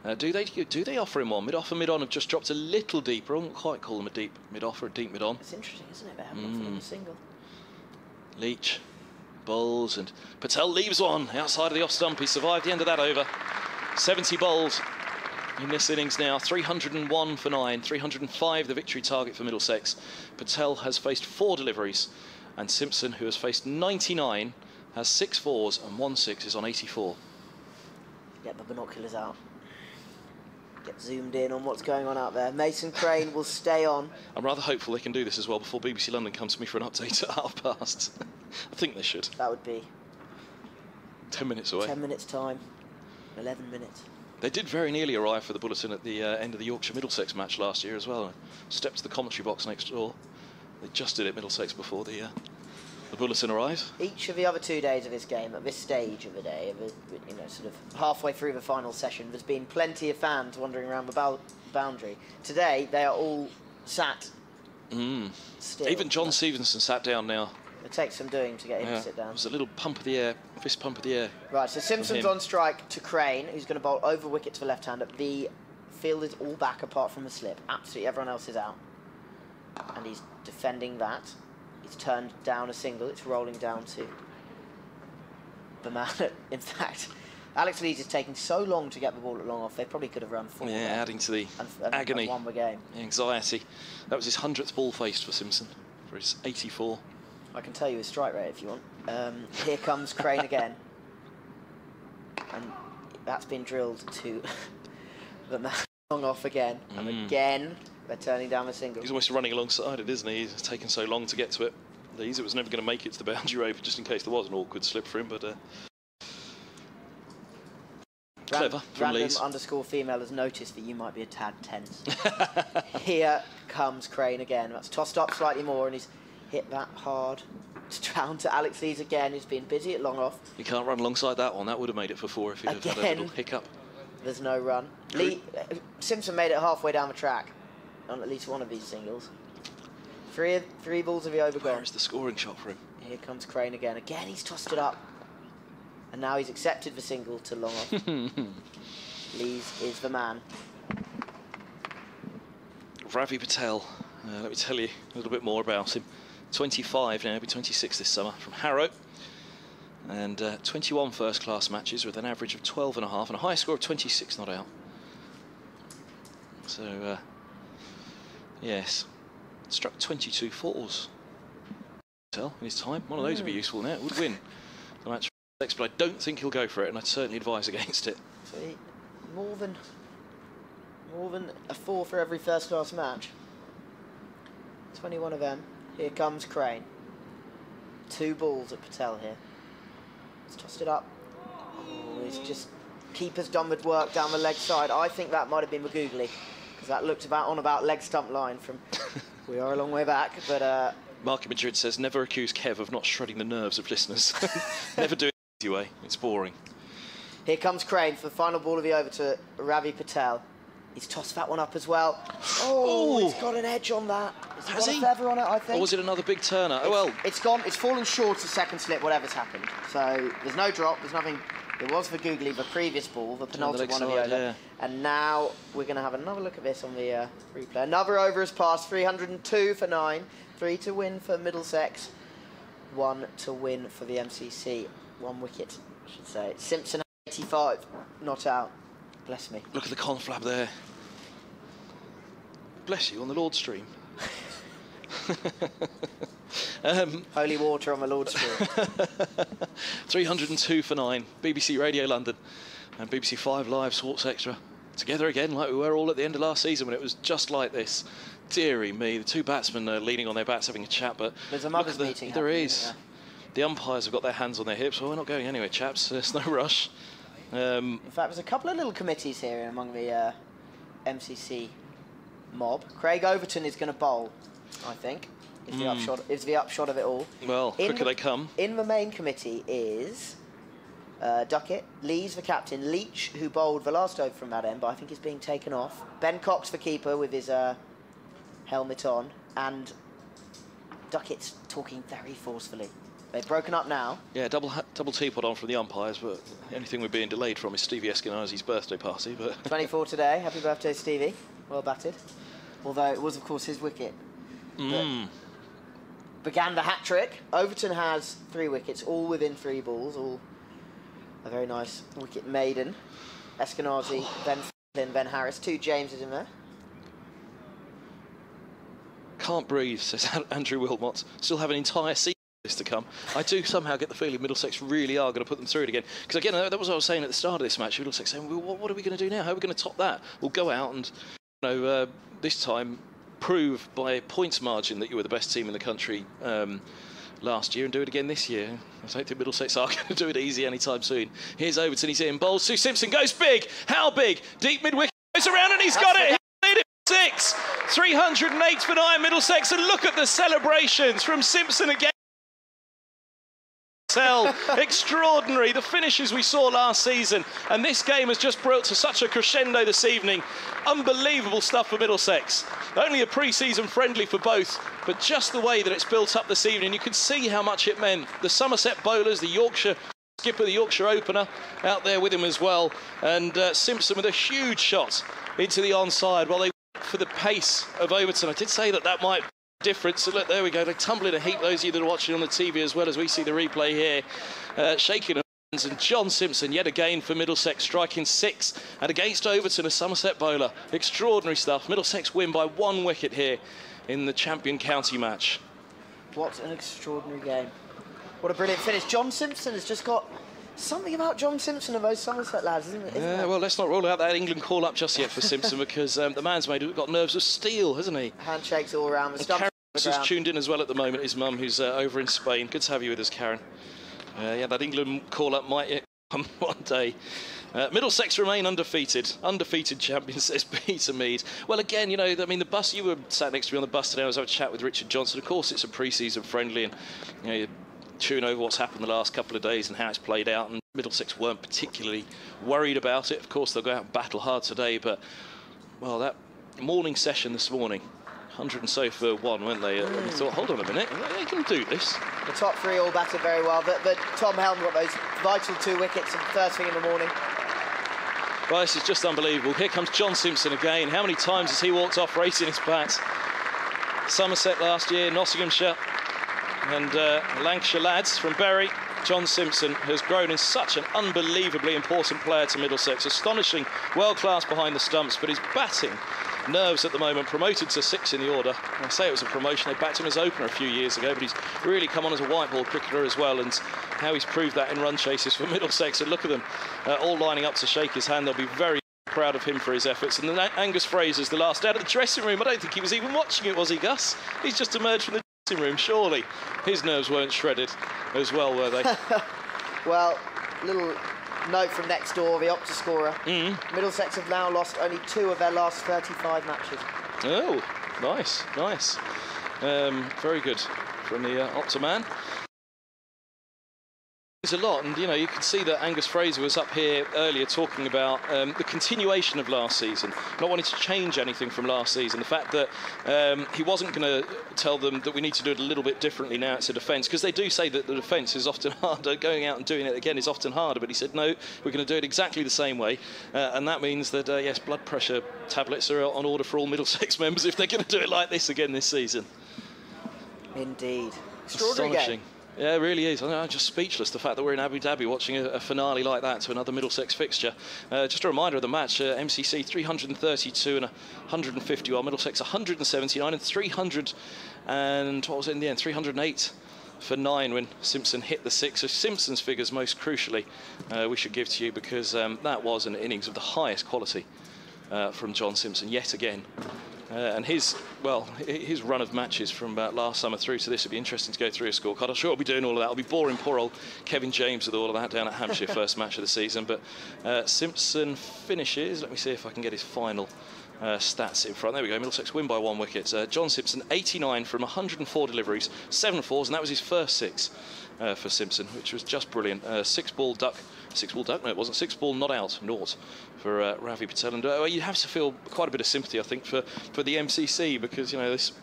Uh, do they do they offer him one? Mid off and mid on have just dropped a little deeper. I wouldn't quite call them a deep mid off or a deep mid on. It's interesting, isn't it? They haven't Mm. a single. Leach bowls and Patel leaves one outside of the off stump. He survived the end of that over. 70 bowls in this innings now. 301 for nine. 305 the victory target for Middlesex. Patel has faced four deliveries, and Simpson, who has faced 99, has six fours and one six is on 84. Get the binoculars out. Get zoomed in on what's going on out there. Mason Crane will stay on. I'm rather hopeful they can do this as well before BBC London comes to me for an update at half past. I think they should. That would be 10 minutes away. 10 minutes time. 11 minutes. They did very nearly arrive for the bulletin at the uh, end of the Yorkshire Middlesex match last year as well. Stepped to the commentary box next door. They just did it Middlesex before the uh, the bulletin arrived. Each of the other two days of this game, at this stage of the day, you know, sort of halfway through the final session, there's been plenty of fans wandering around the bou- boundary. Today, they are all sat Mm. still. Even John Stephenson sat down now. It takes some doing to get him Yeah, to sit It down. was a little pump of the air, fist pump of the air. Right, so Simpson's on strike to Crane, who's going to bowl over wicket to the left hander. The field is all back apart from the slip. Absolutely everyone else is out. And he's defending that. He's turned down a single. It's rolling down to the man. In fact, Alex Lees is taking so long to get the ball at long off. They probably could have run four. Yeah, there adding to the and, and, agony. and won the game. Anxiety. That was his 100th ball faced for Simpson, for his 84. I can tell you his strike rate if you want. Um, here comes Crane again. And that's been drilled to the man long off again. And Mm. again, they're turning down the single. He's almost running alongside it, isn't he? He's taken so long to get to it. Lees, it was never going to make it to the boundary rope, just in case there was an awkward slip for him, but uh, clever from Random Leeds. underscore female has noticed that you might be a tad tense. Here comes Crane again. That's tossed up slightly more and he's hit that hard. It's down to Alex Lees again, who's been busy at long off. He can't run alongside that one. That would have made it for four if he'd have had a little hiccup. There's no run. Lee, uh, Simpson made it halfway down the track on at least one of these singles. Three, three balls of the over Where gone. is the scoring shot for him? Here comes Crane again. Again, he's tossed it up. And now he's accepted the single to long off. Lees is the man. Ravi Patel. Uh, let me tell you a little bit more about him. 25 now, he'll be 26 this summer from Harrow. And uh, 21 first class matches with an average of 12 and a half and a high score of 26 not out. So, uh, yes, struck 22 fours. Patel in his time. One of those would be useful now. It would win the match. next, But I don't think he'll go for it, and I'd certainly advise against it. So he, more than more than a four for every first class match. 21 of them. Here comes Crane. Two balls at Patel here. He's tossed it up. Oh, he's just keeper's done with work down the leg side. I think that might have been Magoogly because that looked about on about leg stump line from. we are a long way back, but uh, Mark in Madrid says never accuse Kev of not shredding the nerves of listeners. never do it the easy way. It's boring. Here comes Crane for the final ball of the over to Ravi Patel. He's tossed that one up as well. Oh, Oh. he's got an edge on that. Has he got he? a feather on it, I think? Or was it another big turner? It's, Oh well. it's gone. It's fallen short of second slip. Whatever's happened. So there's no drop. There's nothing. It was for Googly the previous ball, the the penultimate one of the over. yeah. And now we're going to have another look at this on the uh, replay. Another over has passed. 302 for nine. Three to win for Middlesex. One to win for the MCC. One wicket, I should say. Simpson 85, not out. Bless me. Look at the conflab there. Bless you on the Lord stream. um, Holy water on the Lord Street. 302 for nine. BBC Radio London and BBC Five Live Sports Extra together again, like we were all at the end of last season when it was just like this. Deary me, the two batsmen are leaning on their bats having a chat, but There's a mothers' the- meeting There happening, The umpires have got their hands on their hips. Well, we're not going anywhere, chaps. There's no rush. Um, In fact, there's a couple of little committees here among the uh, MCC mob. Craig Overton is going to bowl, I think. Is the upshot is the upshot of it all. Well, In quicker the- they come. In the main committee is uh, Duckett, Lees the captain, Leach who bowled the last over from that end, but I think he's being taken off. Ben Cox the keeper with his uh, helmet on, and Duckett's talking very forcefully. They've broken up now. Yeah, double double teapot on from the umpires, but the only thing we're being delayed from is Stevie Eskinazi's birthday party. But 24 today. Happy birthday, Stevie. Well batted. Although it was, of course, his wicket. mm, Began the hat trick. Overton has three wickets, all within three balls, all a very nice wicket maiden. Eskenazi, Ben Franklin, Ben Harris, two Jameses in there. can't breathe, says Andrew Wilmot. Still have an entire season to come. I do somehow get the feeling Middlesex really are going to put them through it again. Because again, that was what I was saying at the start of this match. Middlesex saying, well, what, what are we going to do now? How are we going to top that? We'll go out and, you know, uh, this time prove by points margin that you were the best team in the country um, last year and do it again this year. I don't think Middlesex are going to do it easy anytime soon. Here's Overton, he's in. Bowls, Sue Simpson goes big. How big? Deep mid wicket goes around and he's got it. It six. 308 for nine Middlesex. And look at the celebrations from Simpson again. Extraordinary the finishes we saw last season. And this game has just brought to such a crescendo this evening. Unbelievable stuff for Middlesex. Only a pre-season friendly for both but just the way that it's built up this evening. You can see how much it meant. The Somerset bowlers the Yorkshire skipper the Yorkshire opener out there with him as well. And uh, Simpson with a huge shot into the onside while they for the pace of Overton. I did say that that might difference. So look, there we go. They tumble in a heap. Those of you that are watching on the TV as well as we see the replay here, uh, shaking hands. And John Simpson yet again for Middlesex striking six and against Overton a Somerset bowler. Extraordinary stuff. Middlesex win by one wicket here in the champion county match. What an extraordinary game. What a brilliant finish. John Simpson has just got something about John Simpson and those Somerset lads, isn't it? Isn't Yeah, there? well, let's not rule out that England call up just yet for Simpson because um, the man's made got nerves of steel, hasn't he? Handshakes all around the Is tuned in as well at the moment. His mum, who's uh, over in Spain. Good to have you with us, Karen. Uh, yeah, that England call-up might come one day. Uh, Middlesex remain undefeated. Undefeated champions, says Peter Mead. Well, again, you know, I mean, the bus, you were sat next to me on the bus today. I was having a chat with Richard Johnson. Of course, it's a pre-season friendly and, you know, you tune over what's happened the last couple of days and how it's played out. And Middlesex weren't particularly worried about it. Of course, they'll go out and battle hard today, but, well, that morning session this morning, 100 and so for one, weren't they? And thought, hold on a minute, they can do this. The top three all batted very well. But, but Tom Helm got those vital two wickets first thing in the morning. Well, this is just unbelievable. Here comes John Simpson again. How many times has he walked off racing his bat? Somerset last year, Nottinghamshire, and uh, Lancashire lads from Bury. John Simpson has grown in such an unbelievably important player to Middlesex. Astonishing, world class behind the stumps, but his batting nerves at the moment. Promoted to six in the order. I say it was a promotion. They backed him as opener a few years ago, but he's really come on as a white ball cricketer as well. And how he's proved that in run chases for Middlesex. And look at them, uh, all lining up to shake his hand. They'll be very proud of him for his efforts. And then Angus Fraser's the last out of the dressing room. I don't think he was even watching it, was he, Gus? He's just emerged from the dressing room. Surely his nerves weren't shredded as well, were they? Well, little note from next door, the Opta scorer. Mm. Middlesex have now lost only two of their last 35 matches. Oh, nice, nice. Um, very good from the uh, Optoman. There's a lot, and you know, you can see that Angus Fraser was up here earlier talking about um, the continuation of last season, not wanting to change anything from last season. The fact that um, he wasn't going to tell them that we need to do it a little bit differently now it's a defence, because they do say that the defence is often harder, going out and doing it again is often harder, but he said, no, we're going to do it exactly the same way, uh, and that means that, uh, yes, blood pressure tablets are on order for all Middlesex members if they're going to do it like this again this season. Indeed. Extraordinary Astonishing. game. Yeah, it really is. I'm just speechless. The fact that we're in Abu Dhabi watching a, a finale like that to another Middlesex fixture. Uh, just a reminder of the match: uh, MCC 332 and 150, while Middlesex 179 and 300 and what was it in the end? 308 for nine when Simpson hit the six. So Simpson's figures, most crucially, uh, we should give to you because um, that was an innings of the highest quality uh, from John Simpson yet again. Uh, and his, well, his run of matches from uh, last summer through to this would be interesting to go through a scorecard. I'm sure I'll be doing all of that. I'll be boring poor old Kevin James with all of that down at Hampshire, first match of the season. But uh, Simpson finishes. Let me see if I can get his final uh, stats in front. There we go. Middlesex win by one wicket. Uh, John Simpson, 89 from 104 deliveries, seven fours, and that was his first six uh, for Simpson, which was just brilliant. Uh, six ball duck, six ball duck. No, it wasn't six ball not out, naught for uh, Ravi Patel. And uh, you have to feel quite a bit of sympathy, I think, for for the MCC because you know this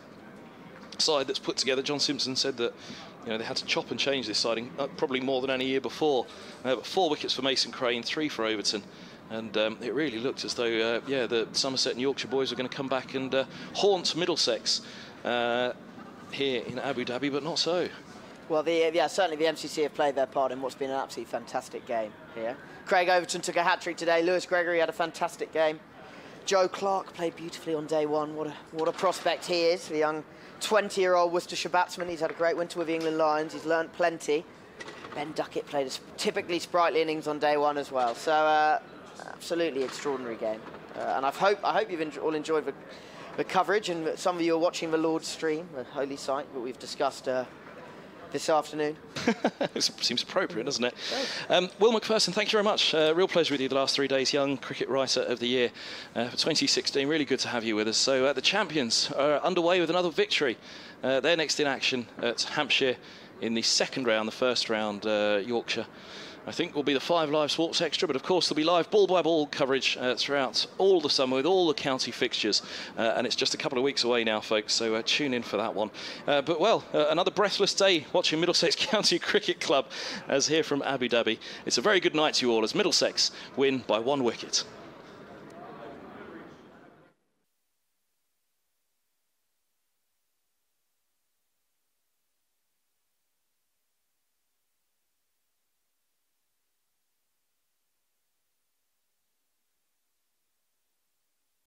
side that's put together. John Simpson said that you know they had to chop and change this siding uh, probably more than any year before. Uh, but four wickets for Mason Crane, three for Overton. And um, it really looked as though, uh, yeah, the Somerset and Yorkshire boys were going to come back and uh, haunt Middlesex here in Abu Dhabi, but not so. Well, the, yeah, certainly the MCC have played their part in what's been an absolutely fantastic game here. Craig Overton took a hat trick today. Lewis Gregory had a fantastic game. Joe Clarke played beautifully on day one. What a, what a prospect he is, the young 20 year old Worcestershire batsman. He's had a great winter with the England Lions. He's learnt plenty. Ben Duckett played a typically sprightly innings on day one as well. So, uh, absolutely extraordinary game. Uh, and I've hope, I hope you've all enjoyed the, the coverage. And some of you are watching the Lord's stream, the holy site that we've discussed uh, this afternoon. it seems appropriate, doesn't it? Um, Will Macpherson, thank you very much. Uh, real pleasure with you the last three days. Young Cricket Writer of the Year uh, for 2016. Really good to have you with us. So uh, the champions are underway with another victory. Uh, they're next in action at Hampshire in the second round. The first round, uh, Yorkshire. I think will be the five live sports extra, but of course there'll be live ball by ball coverage uh, throughout all the summer with all the county fixtures, uh, and it's just a couple of weeks away now, folks. So uh, tune in for that one. Uh, but well, uh, another breathless day watching Middlesex County Cricket Club as here from Abu Dhabi. It's a very good night to you all as Middlesex win by one wicket.